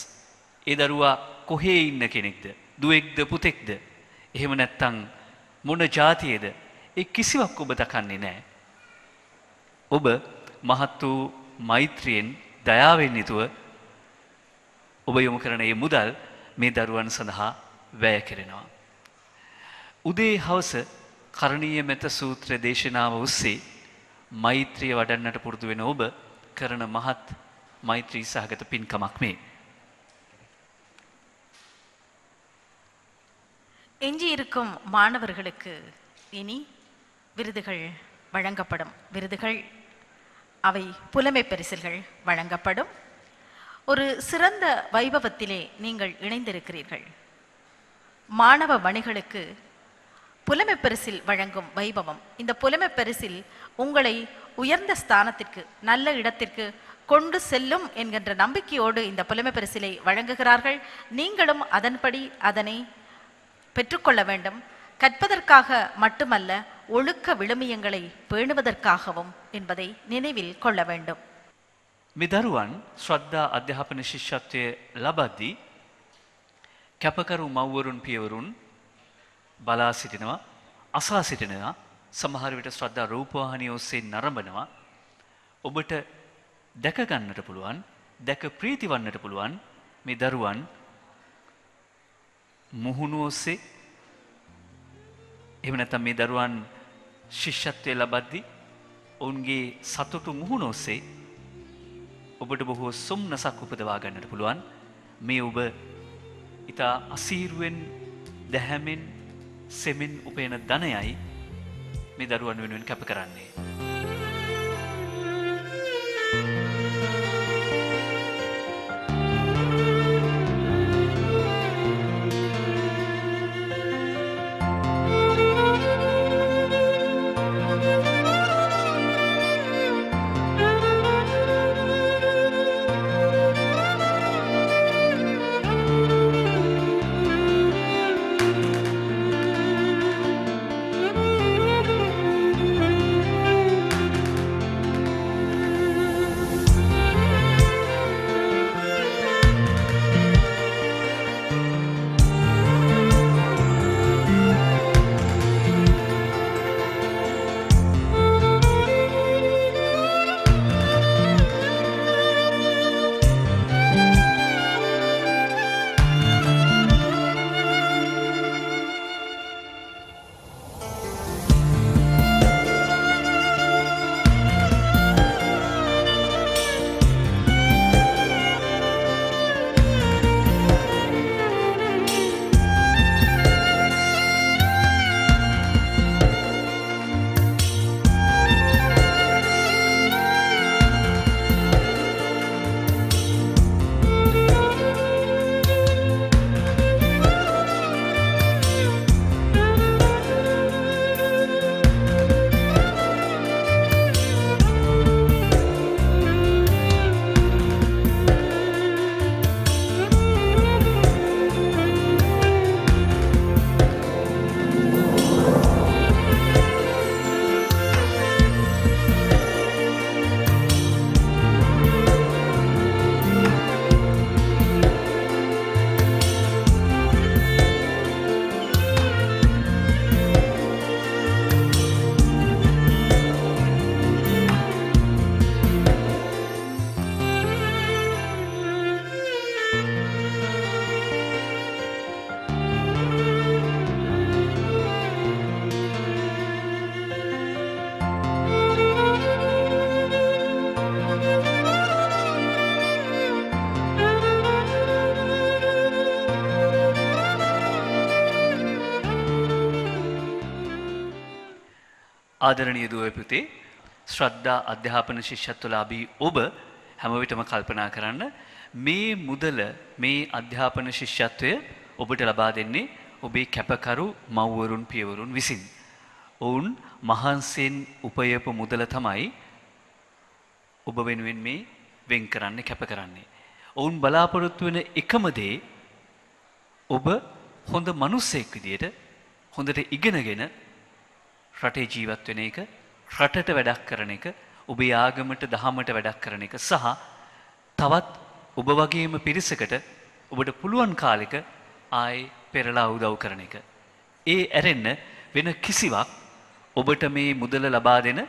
ඒ දරුවා කොහේ ඉන්න කෙනෙක්ද? දුවෙක්ද පුතෙක්ද? එහෙම නැත්නම් මොන જાතියේද? ඒ කිසිවක් ඔබ දකන්නේ නැහැ. ඔබ මහත් වූ මෛත්‍රියෙන් දයාවෙන් යුතුව ඔබ යොමු කරන මේ මුදල් මේ දරුවන් සඳහා වැය කෙරෙනවා. උදේ හවස කරණීය මෙත සූත්‍ර දේශනාව ඔස්සේ මෛත්‍රිය වඩන්නට පුරුදු වෙන ඔබ කරන මහත් மைத்ரி සහගත පින්කමක් මේ. எஞ்சியிருக்கும் மாணவர்களுக்கு இனி விருதுகள் வழங்கப்படும் விருதுகள் அவை புலமை பரிசில்கள் வழங்கப்படும் ஒரு சிறந்த வைபவத்திலே நீங்கள் இணைந்திருக்கிறீர்கள். மாணவ மணிகளுக்கு புலமை பரிசில் வழங்கும் வைபவம். இந்த புலமை பரிசில் உங்களை உயர்ந்த ஸ்தானத்திற்கு நல்ல இடத்திற்கு கொண்டு செல்லும் என்கின்ற நம்பிக்கையோடு இந்த புலமை பரிசிலை வழங்குகிறார்கள். நீங்களும் அதன்படி அதனை பெற்றுக்கொள்ள வேண்டும். கற்பதற்காக மட்டுமல்ல ஒழுக்க விழுமியங்களை பேணுவதற்காகவும் என்பதை நினைவில் கொள்ள வேண்டும். මේ දරුවන් ශ්‍රද්ධා අධ්‍යාපන ශිෂ්‍යත්වය ලබද්දී කැපකරු මව්වරුන් පියවරුන් බලා සිටිනවා අසා සිටිනවා සමහර විට ශ්‍රද්ධා රූපවාහිනිය ඔස්සේ නරඹනවා. ඔබට දැක ගන්නට පුළුවන් දැක ප්‍රීති වන්නට පුළුවන් මේ දරුවන් මුහුණු ඔස්සේ එහෙම නැත්නම් මේ දරුවන් ශිෂ්‍යත්වය ලබද්දී ඔවුන්ගේ සතුටු මුහුණ ඔස්සේ ඔබට බොහෝ සොම්නසක් උපදවා ගන්නට පුළුවන් මේ ඔබ ඉතා අසීරුවෙන් දැහැමෙන් සෙමෙන් උපයන ධනයයි මේ දරුවන් වෙනුවෙන් කැප කරන්නේ. ආදරණීය දුව පුතේ ශ්‍රද්ධා අධ්‍යාපන ශිෂ්‍යත්වලාභී ඔබ හැම විටම කල්පනා කරන්න මේ මුදල මේ අධ්‍යාපන ශිෂ්‍යත්වය ඔබට ලබා දෙන්නේ ඔබේ කැපකරු මව්වරුන් පියවරුන් විසින්. ඔවුන් මහන්සියෙන් උපයපු මුදල තමයි ඔබ වෙනුවෙන් මේ වෙන් කරන්නේ කැප කරන්නේ. ඔවුන් බලාපොරොත්තු වෙන එකම දේ ඔබ හොඳ මිනිස්සෙක් විදියට හොඳට ඉගෙනගෙන රටේ ජීවත් වෙන එක රටට වැඩක් කරන එක ඔබේ ආගමට දහමට වැඩක් කරන එක සහ තවත් ඔබ වගේම පිරිසකට ඔබට පුළුවන් කාලෙක ආයි පෙරලා උදව් කරන එක. ඒ ඇරෙන්න වෙන කිසිවක් ඔබට මේ මුදල ලබා දෙන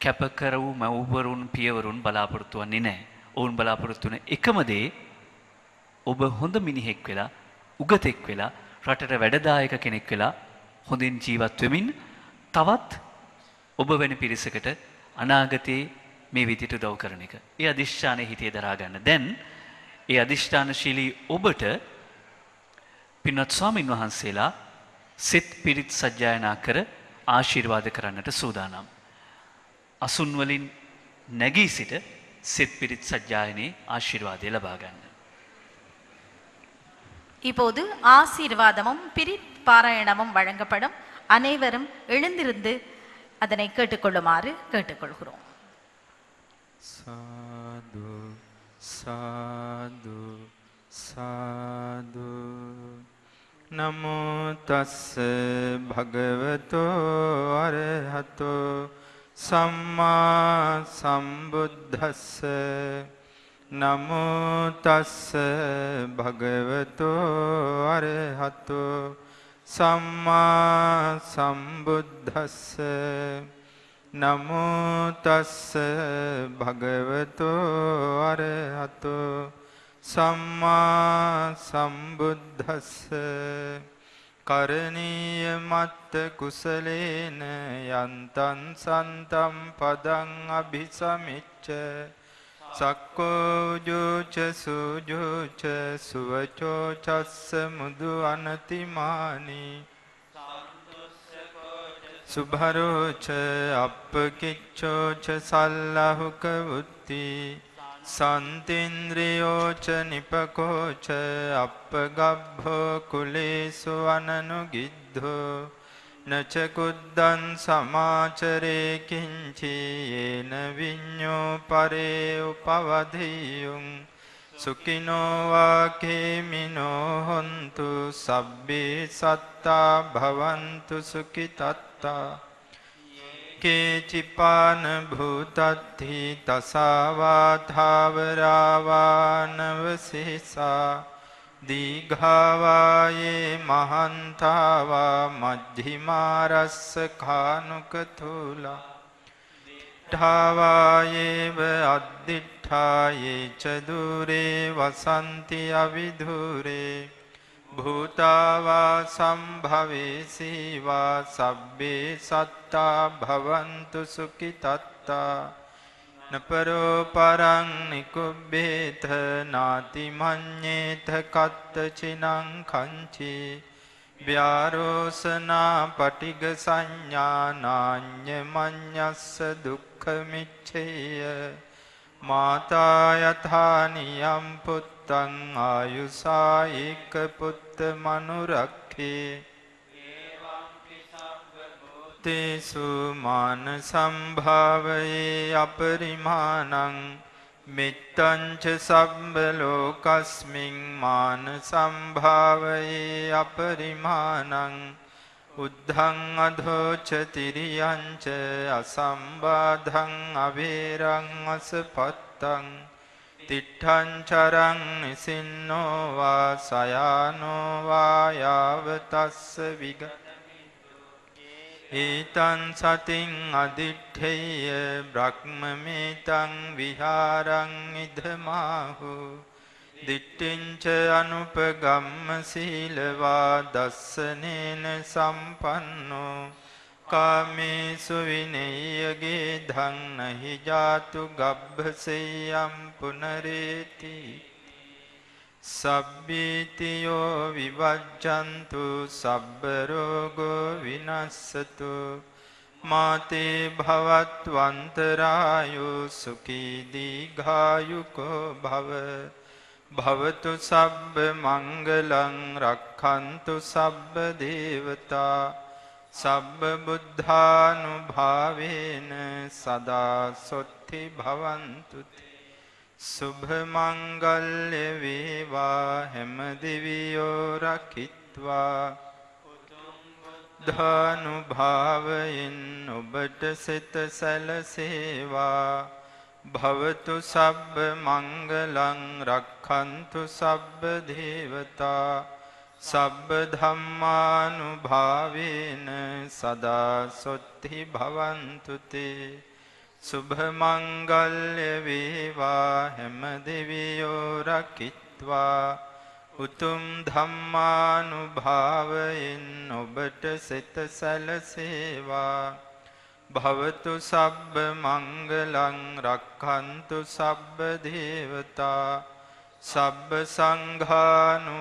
කැපකර වූ මැව්වරුන් පියවරුන් බලාපොරොත්තු වන්නේ නැහැ. ඔවුන් බලාපොරොත්තු වෙන එකම දේ ඔබ හොඳ මිනිහෙක් වෙලා උගතෙක් වෙලා රටට වැඩදායක කෙනෙක් වෙලා හොඳින් ජීවත් වෙමින් තවත් ඔබ වෙන පිරිසකට අනාගතයේ මේ විදිහට උදව් කරන එක. ඒ අදිෂ්ඨානය හිතේ දරා ගන්න. දැන් ඒ අදිෂ්ඨානශීලී ඔබට පින්වත් ස්වාමින් වහන්සේලා සෙත් පිරිත් සජ්ජායනා කර ආශිර්වාද කරන්නට සූදානම්. අසුන් වලින් නැගී සිට සෙත් පිරිත් සජ්ජායනයේ ආශිර්වාදය ලබා ගන්න. இப்போது ஆசீர்வாதமும் பிரித் பாராயணமும் வழங்கப்படும் அனைவரும் எழுந்திருந்து அதனை கேட்டுக்கொள்ளுமாறு கேட்டுக்கொள்கிறோம். சாது சாது சாது நமோ தஸ் பகவதோ அரஹதோ. சம்மா சம்புத்தஸ் நமோ தஸ் பகவதோ அரஹதோ. සම්මා සම්බුද්දස්ස නමෝ තස්ස භගවතෝ අරහතෝ සම්මා සම්බුද්දස්ස කරණීය මත්ත කුසලේන යන්තං සන්තම් පදං අභිසමිච්ච සක්කෝජෝච සූජෝච සුවචෝ චස්ස මුදු අනතිමානී සුභරෝච අප්පකිච්චෝච සල්ලහුක වුත්ති සන්තින්ද්‍රියෝච නිපකෝච අප්පගබ්භෝ කුලේසු අනනුගිද්ධෝ නචකුද්දන් සමාචරේ කිංචි යේන විඤ්ඤෝ පරේ උපවධියුං සුකිනෝ වාකේමිනෝ හොන්තු සබ්බේ සත්තා භවන්තු සුඛිතත්තා කේචිපාන භූතත්හි තසාවාධාවරාවානවසේසා දීඝාවායේ මහන්තාවා මජ්ජිමාරස්ස කානුකතුලා ඨාවායේව අද්දිඨායේ ච දුරේ වසන්ති අවිධුරේ භූතාවා සම්භවේසීවා සබ්බේ සත්තා භවන්තු සුඛිතත්තා. නපරෝ පරං නිකුබ්බේත නාති මඤ්ඤේත කත්ත චිනං කංචි ව්‍යාරෝසනා පටිග සංඥානාඤ්ඤ මඤ්ඤස්ස දුක්ඛ මිච්ඡේය මාතා යථානියම් පුත්තං ආයුසා ඒක පුත්ත මනුරක්ඛේ තේසු මාන සම්භාවයේ අපරිමාණං මෙත්තංච සබ්බ ලෝකස්මින් මාන සම්භාවයේ අපරිමාණං උද්ධං අධෝච තිරියංච අසම්බාධං අවේරං අසපත්තං තිට්ඨං චරං නිසින්නෝ වා සයානෝ වා යාව තස්ස විග ඒතන් සතින් අදිට්ඨේය බ්‍රහ්මමේතං විහාරං ඉදමාහු. දිට්ඨිංච අනුපගම්ම සීලවා දස්සනේන සම්පන්නෝ. කාමේසු විනේයගේ ධන්නහි ජාතු ගබ්බසෙයම් පුනරේති. සබ්බීතියෝ විවජ්ජන්තු සබ්බරෝගෝ විනස්සතු. මාතේ භවත්වන්තරායු සුඛී දීඝායුකෝ භව. භවතු සබ්බ මංගලං රක්ඛන්තු සබ්බ දේවතා. සබ්බ බුද්ධානුභාවේන සදා සොත්ති භවන්තුති. සුභ මංගල්‍ය වේවා හැම දෙවියෝ රකිත්වා ධානුභාවයෙන් ඔබට සිත සැලසේවා. භවතු සබ්බ මංගලං රක්ඛන්තු සබ්බ දේවතා සබ්බ ධම්මානුභාවේන සදා සොත්ති භවන්තු තේ සුභ මංගල්‍ය වේවා හැම දෙවියෝ රකිත්වා උතුම් ධම්මානුභාවයෙන් ඔබට සිත සැලසේවා. භවතු සබ්බ මංගලං රක්ඛන්තු සබ්බ දේවතා. සබ්බ සංඝානුභාවේන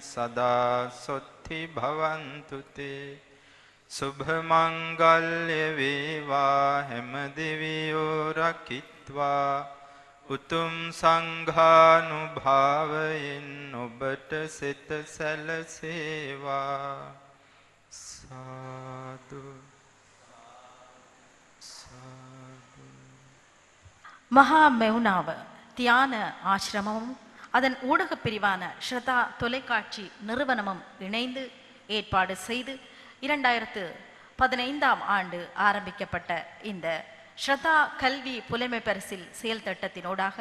සදා සොත්ති භවන්තු තේ සුභ මංගල්‍ය වේවා හැම දෙවියෝ රකිත්වා උතුම් සංඝානුභාවයෙන් ඔබට සිත සැලසේවා සාදු மகா மெவுனாவ தியான ஆசிரமமும் அதன் ஊடகப் பிரிவான ஸ்ரதா தொலைக்காட்சி நிறுவனமும் இணைந்து ஏற்பாடு செய்து இரண்டாயிரத்து பதினைந்தாம் ஆண்டு ஆரம்பிக்கப்பட்ட இந்த ஸ்ரதா கல்வி புலைமை பரிசில் செயல் திட்டத்தினூடாக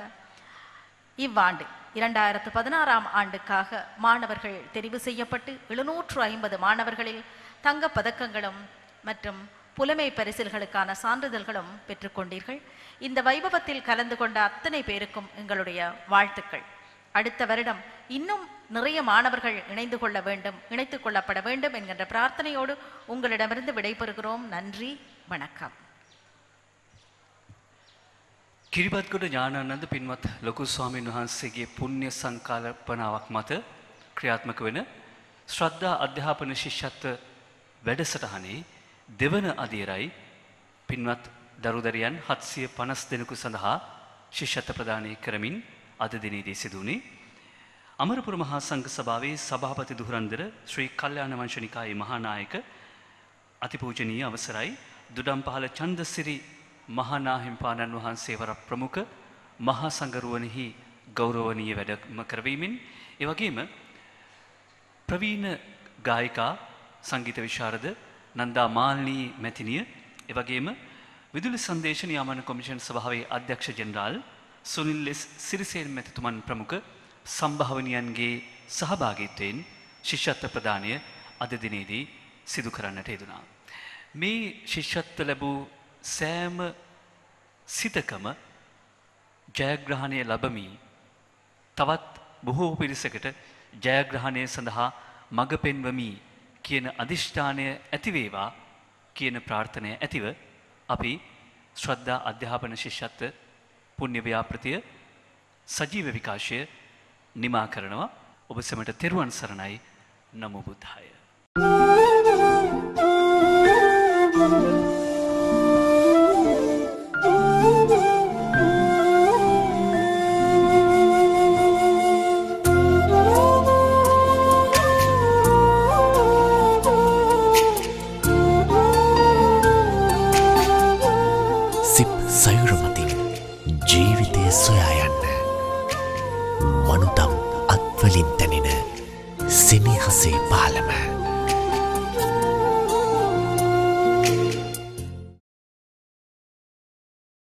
இவ்வாண்டு இரண்டாயிரத்து பதினாறாம் ஆண்டுக்காக மாணவர்கள் தெரிவு செய்யப்பட்டு எழுநூற்று ஐம்பது மாணவர்களில் தங்கப் பதக்கங்களும் மற்றும் புலமை பரிசில்களுக்கான சான்றிதழ்களும் பெற்றுக்கொண்டீர்கள் இந்த வைபவத்தில் கலந்து கொண்ட அத்தனை பேருக்கும் எங்களுடைய வாழ்த்துக்கள். அடுத்த வருடம் இன்னும் நிறைய மாணவர்கள் இணைந்து கொள்ள வேண்டும் இணைத்துக் கொள்ளப்பட வேண்டும் என்கின்ற பிரார்த்தனையோடு உங்களிடமிருந்து விடைபெறுகிறோம் நன்றி வணக்கம் කිරිබත්ගොඩ ඥානන්ද පින්වත් ලොකු ස්වාමීන් වහන්සේගේ පුුණ්‍ය සංකාලපනාවක් මත ක්‍රියාත්මක වෙන ශ්‍රද්ධා අධ්‍යාපන ශිෂ්‍යත්ව වැඩසටහනේ දෙවන අධීරයි පින්වත් දරුදරියන් හත්සිය පනස් දෙනෙකු සඳහා ශිෂ්‍යත්ව ප්‍රදානය කරමින් අද දිනේදී සිදුවනේ. අමරපුර මහා සංඝ සභාවේ සභාපති දුහරන්දර ශ්‍රී කල්්‍යාන වංශනිකායේ මහානායක අතිපූජනීය අවසරයි. දුඩම් පහළ චන්දසිරි මහානාහිම්පාණන් වහන්සේ වර ප්‍රමුඛ මහා සංගරුවනෙහි ගෞරවනීය වැඩම කරවීමෙන් එවගේම ප්‍රවීණ ගායිකා සංගීත විශාරද නන්දා මාල්නී මැතිනිය එවගේම විදුලි සංදේශ නියාමන කොමිෂන් සභාවේ අධ්‍යක්ෂ ජෙනරාල් සුනිල් ලෙස් සිරිසේන මැතිතුමන් ප්‍රමුඛ සම්භාවනයන්ගේ සහභාගිත්වයෙන් ශිෂ්‍යත්ව ප්‍රදානය අද දිනේදී සිදු කරන්නට යෙදුනා. මේ ශිෂ්‍යත්ව ලැබූ සෑම සිතකම ජයග්‍රහණය ලබමී තවත් බොහෝ පිරිසකට ජයග්‍රහණය සඳහා මඟ පෙන්වමී කියන අධිෂ්ඨානය ඇතිවේවා කියන ප්‍රාර්ථනය ඇතිව අපි ශ්‍රද්ධා අධ්‍යාපන ශිෂ්‍යත්ව පුුණ්‍ය ව්‍යාපෘතිය සජීව විකාශය නිමා කරනවා ඔබ සමට තෙරුවන් සරණයි නමුබුද්ධාය. සිප් මනුතම් අත්වලින් තැනෙන සෙනෙහසේ පාලම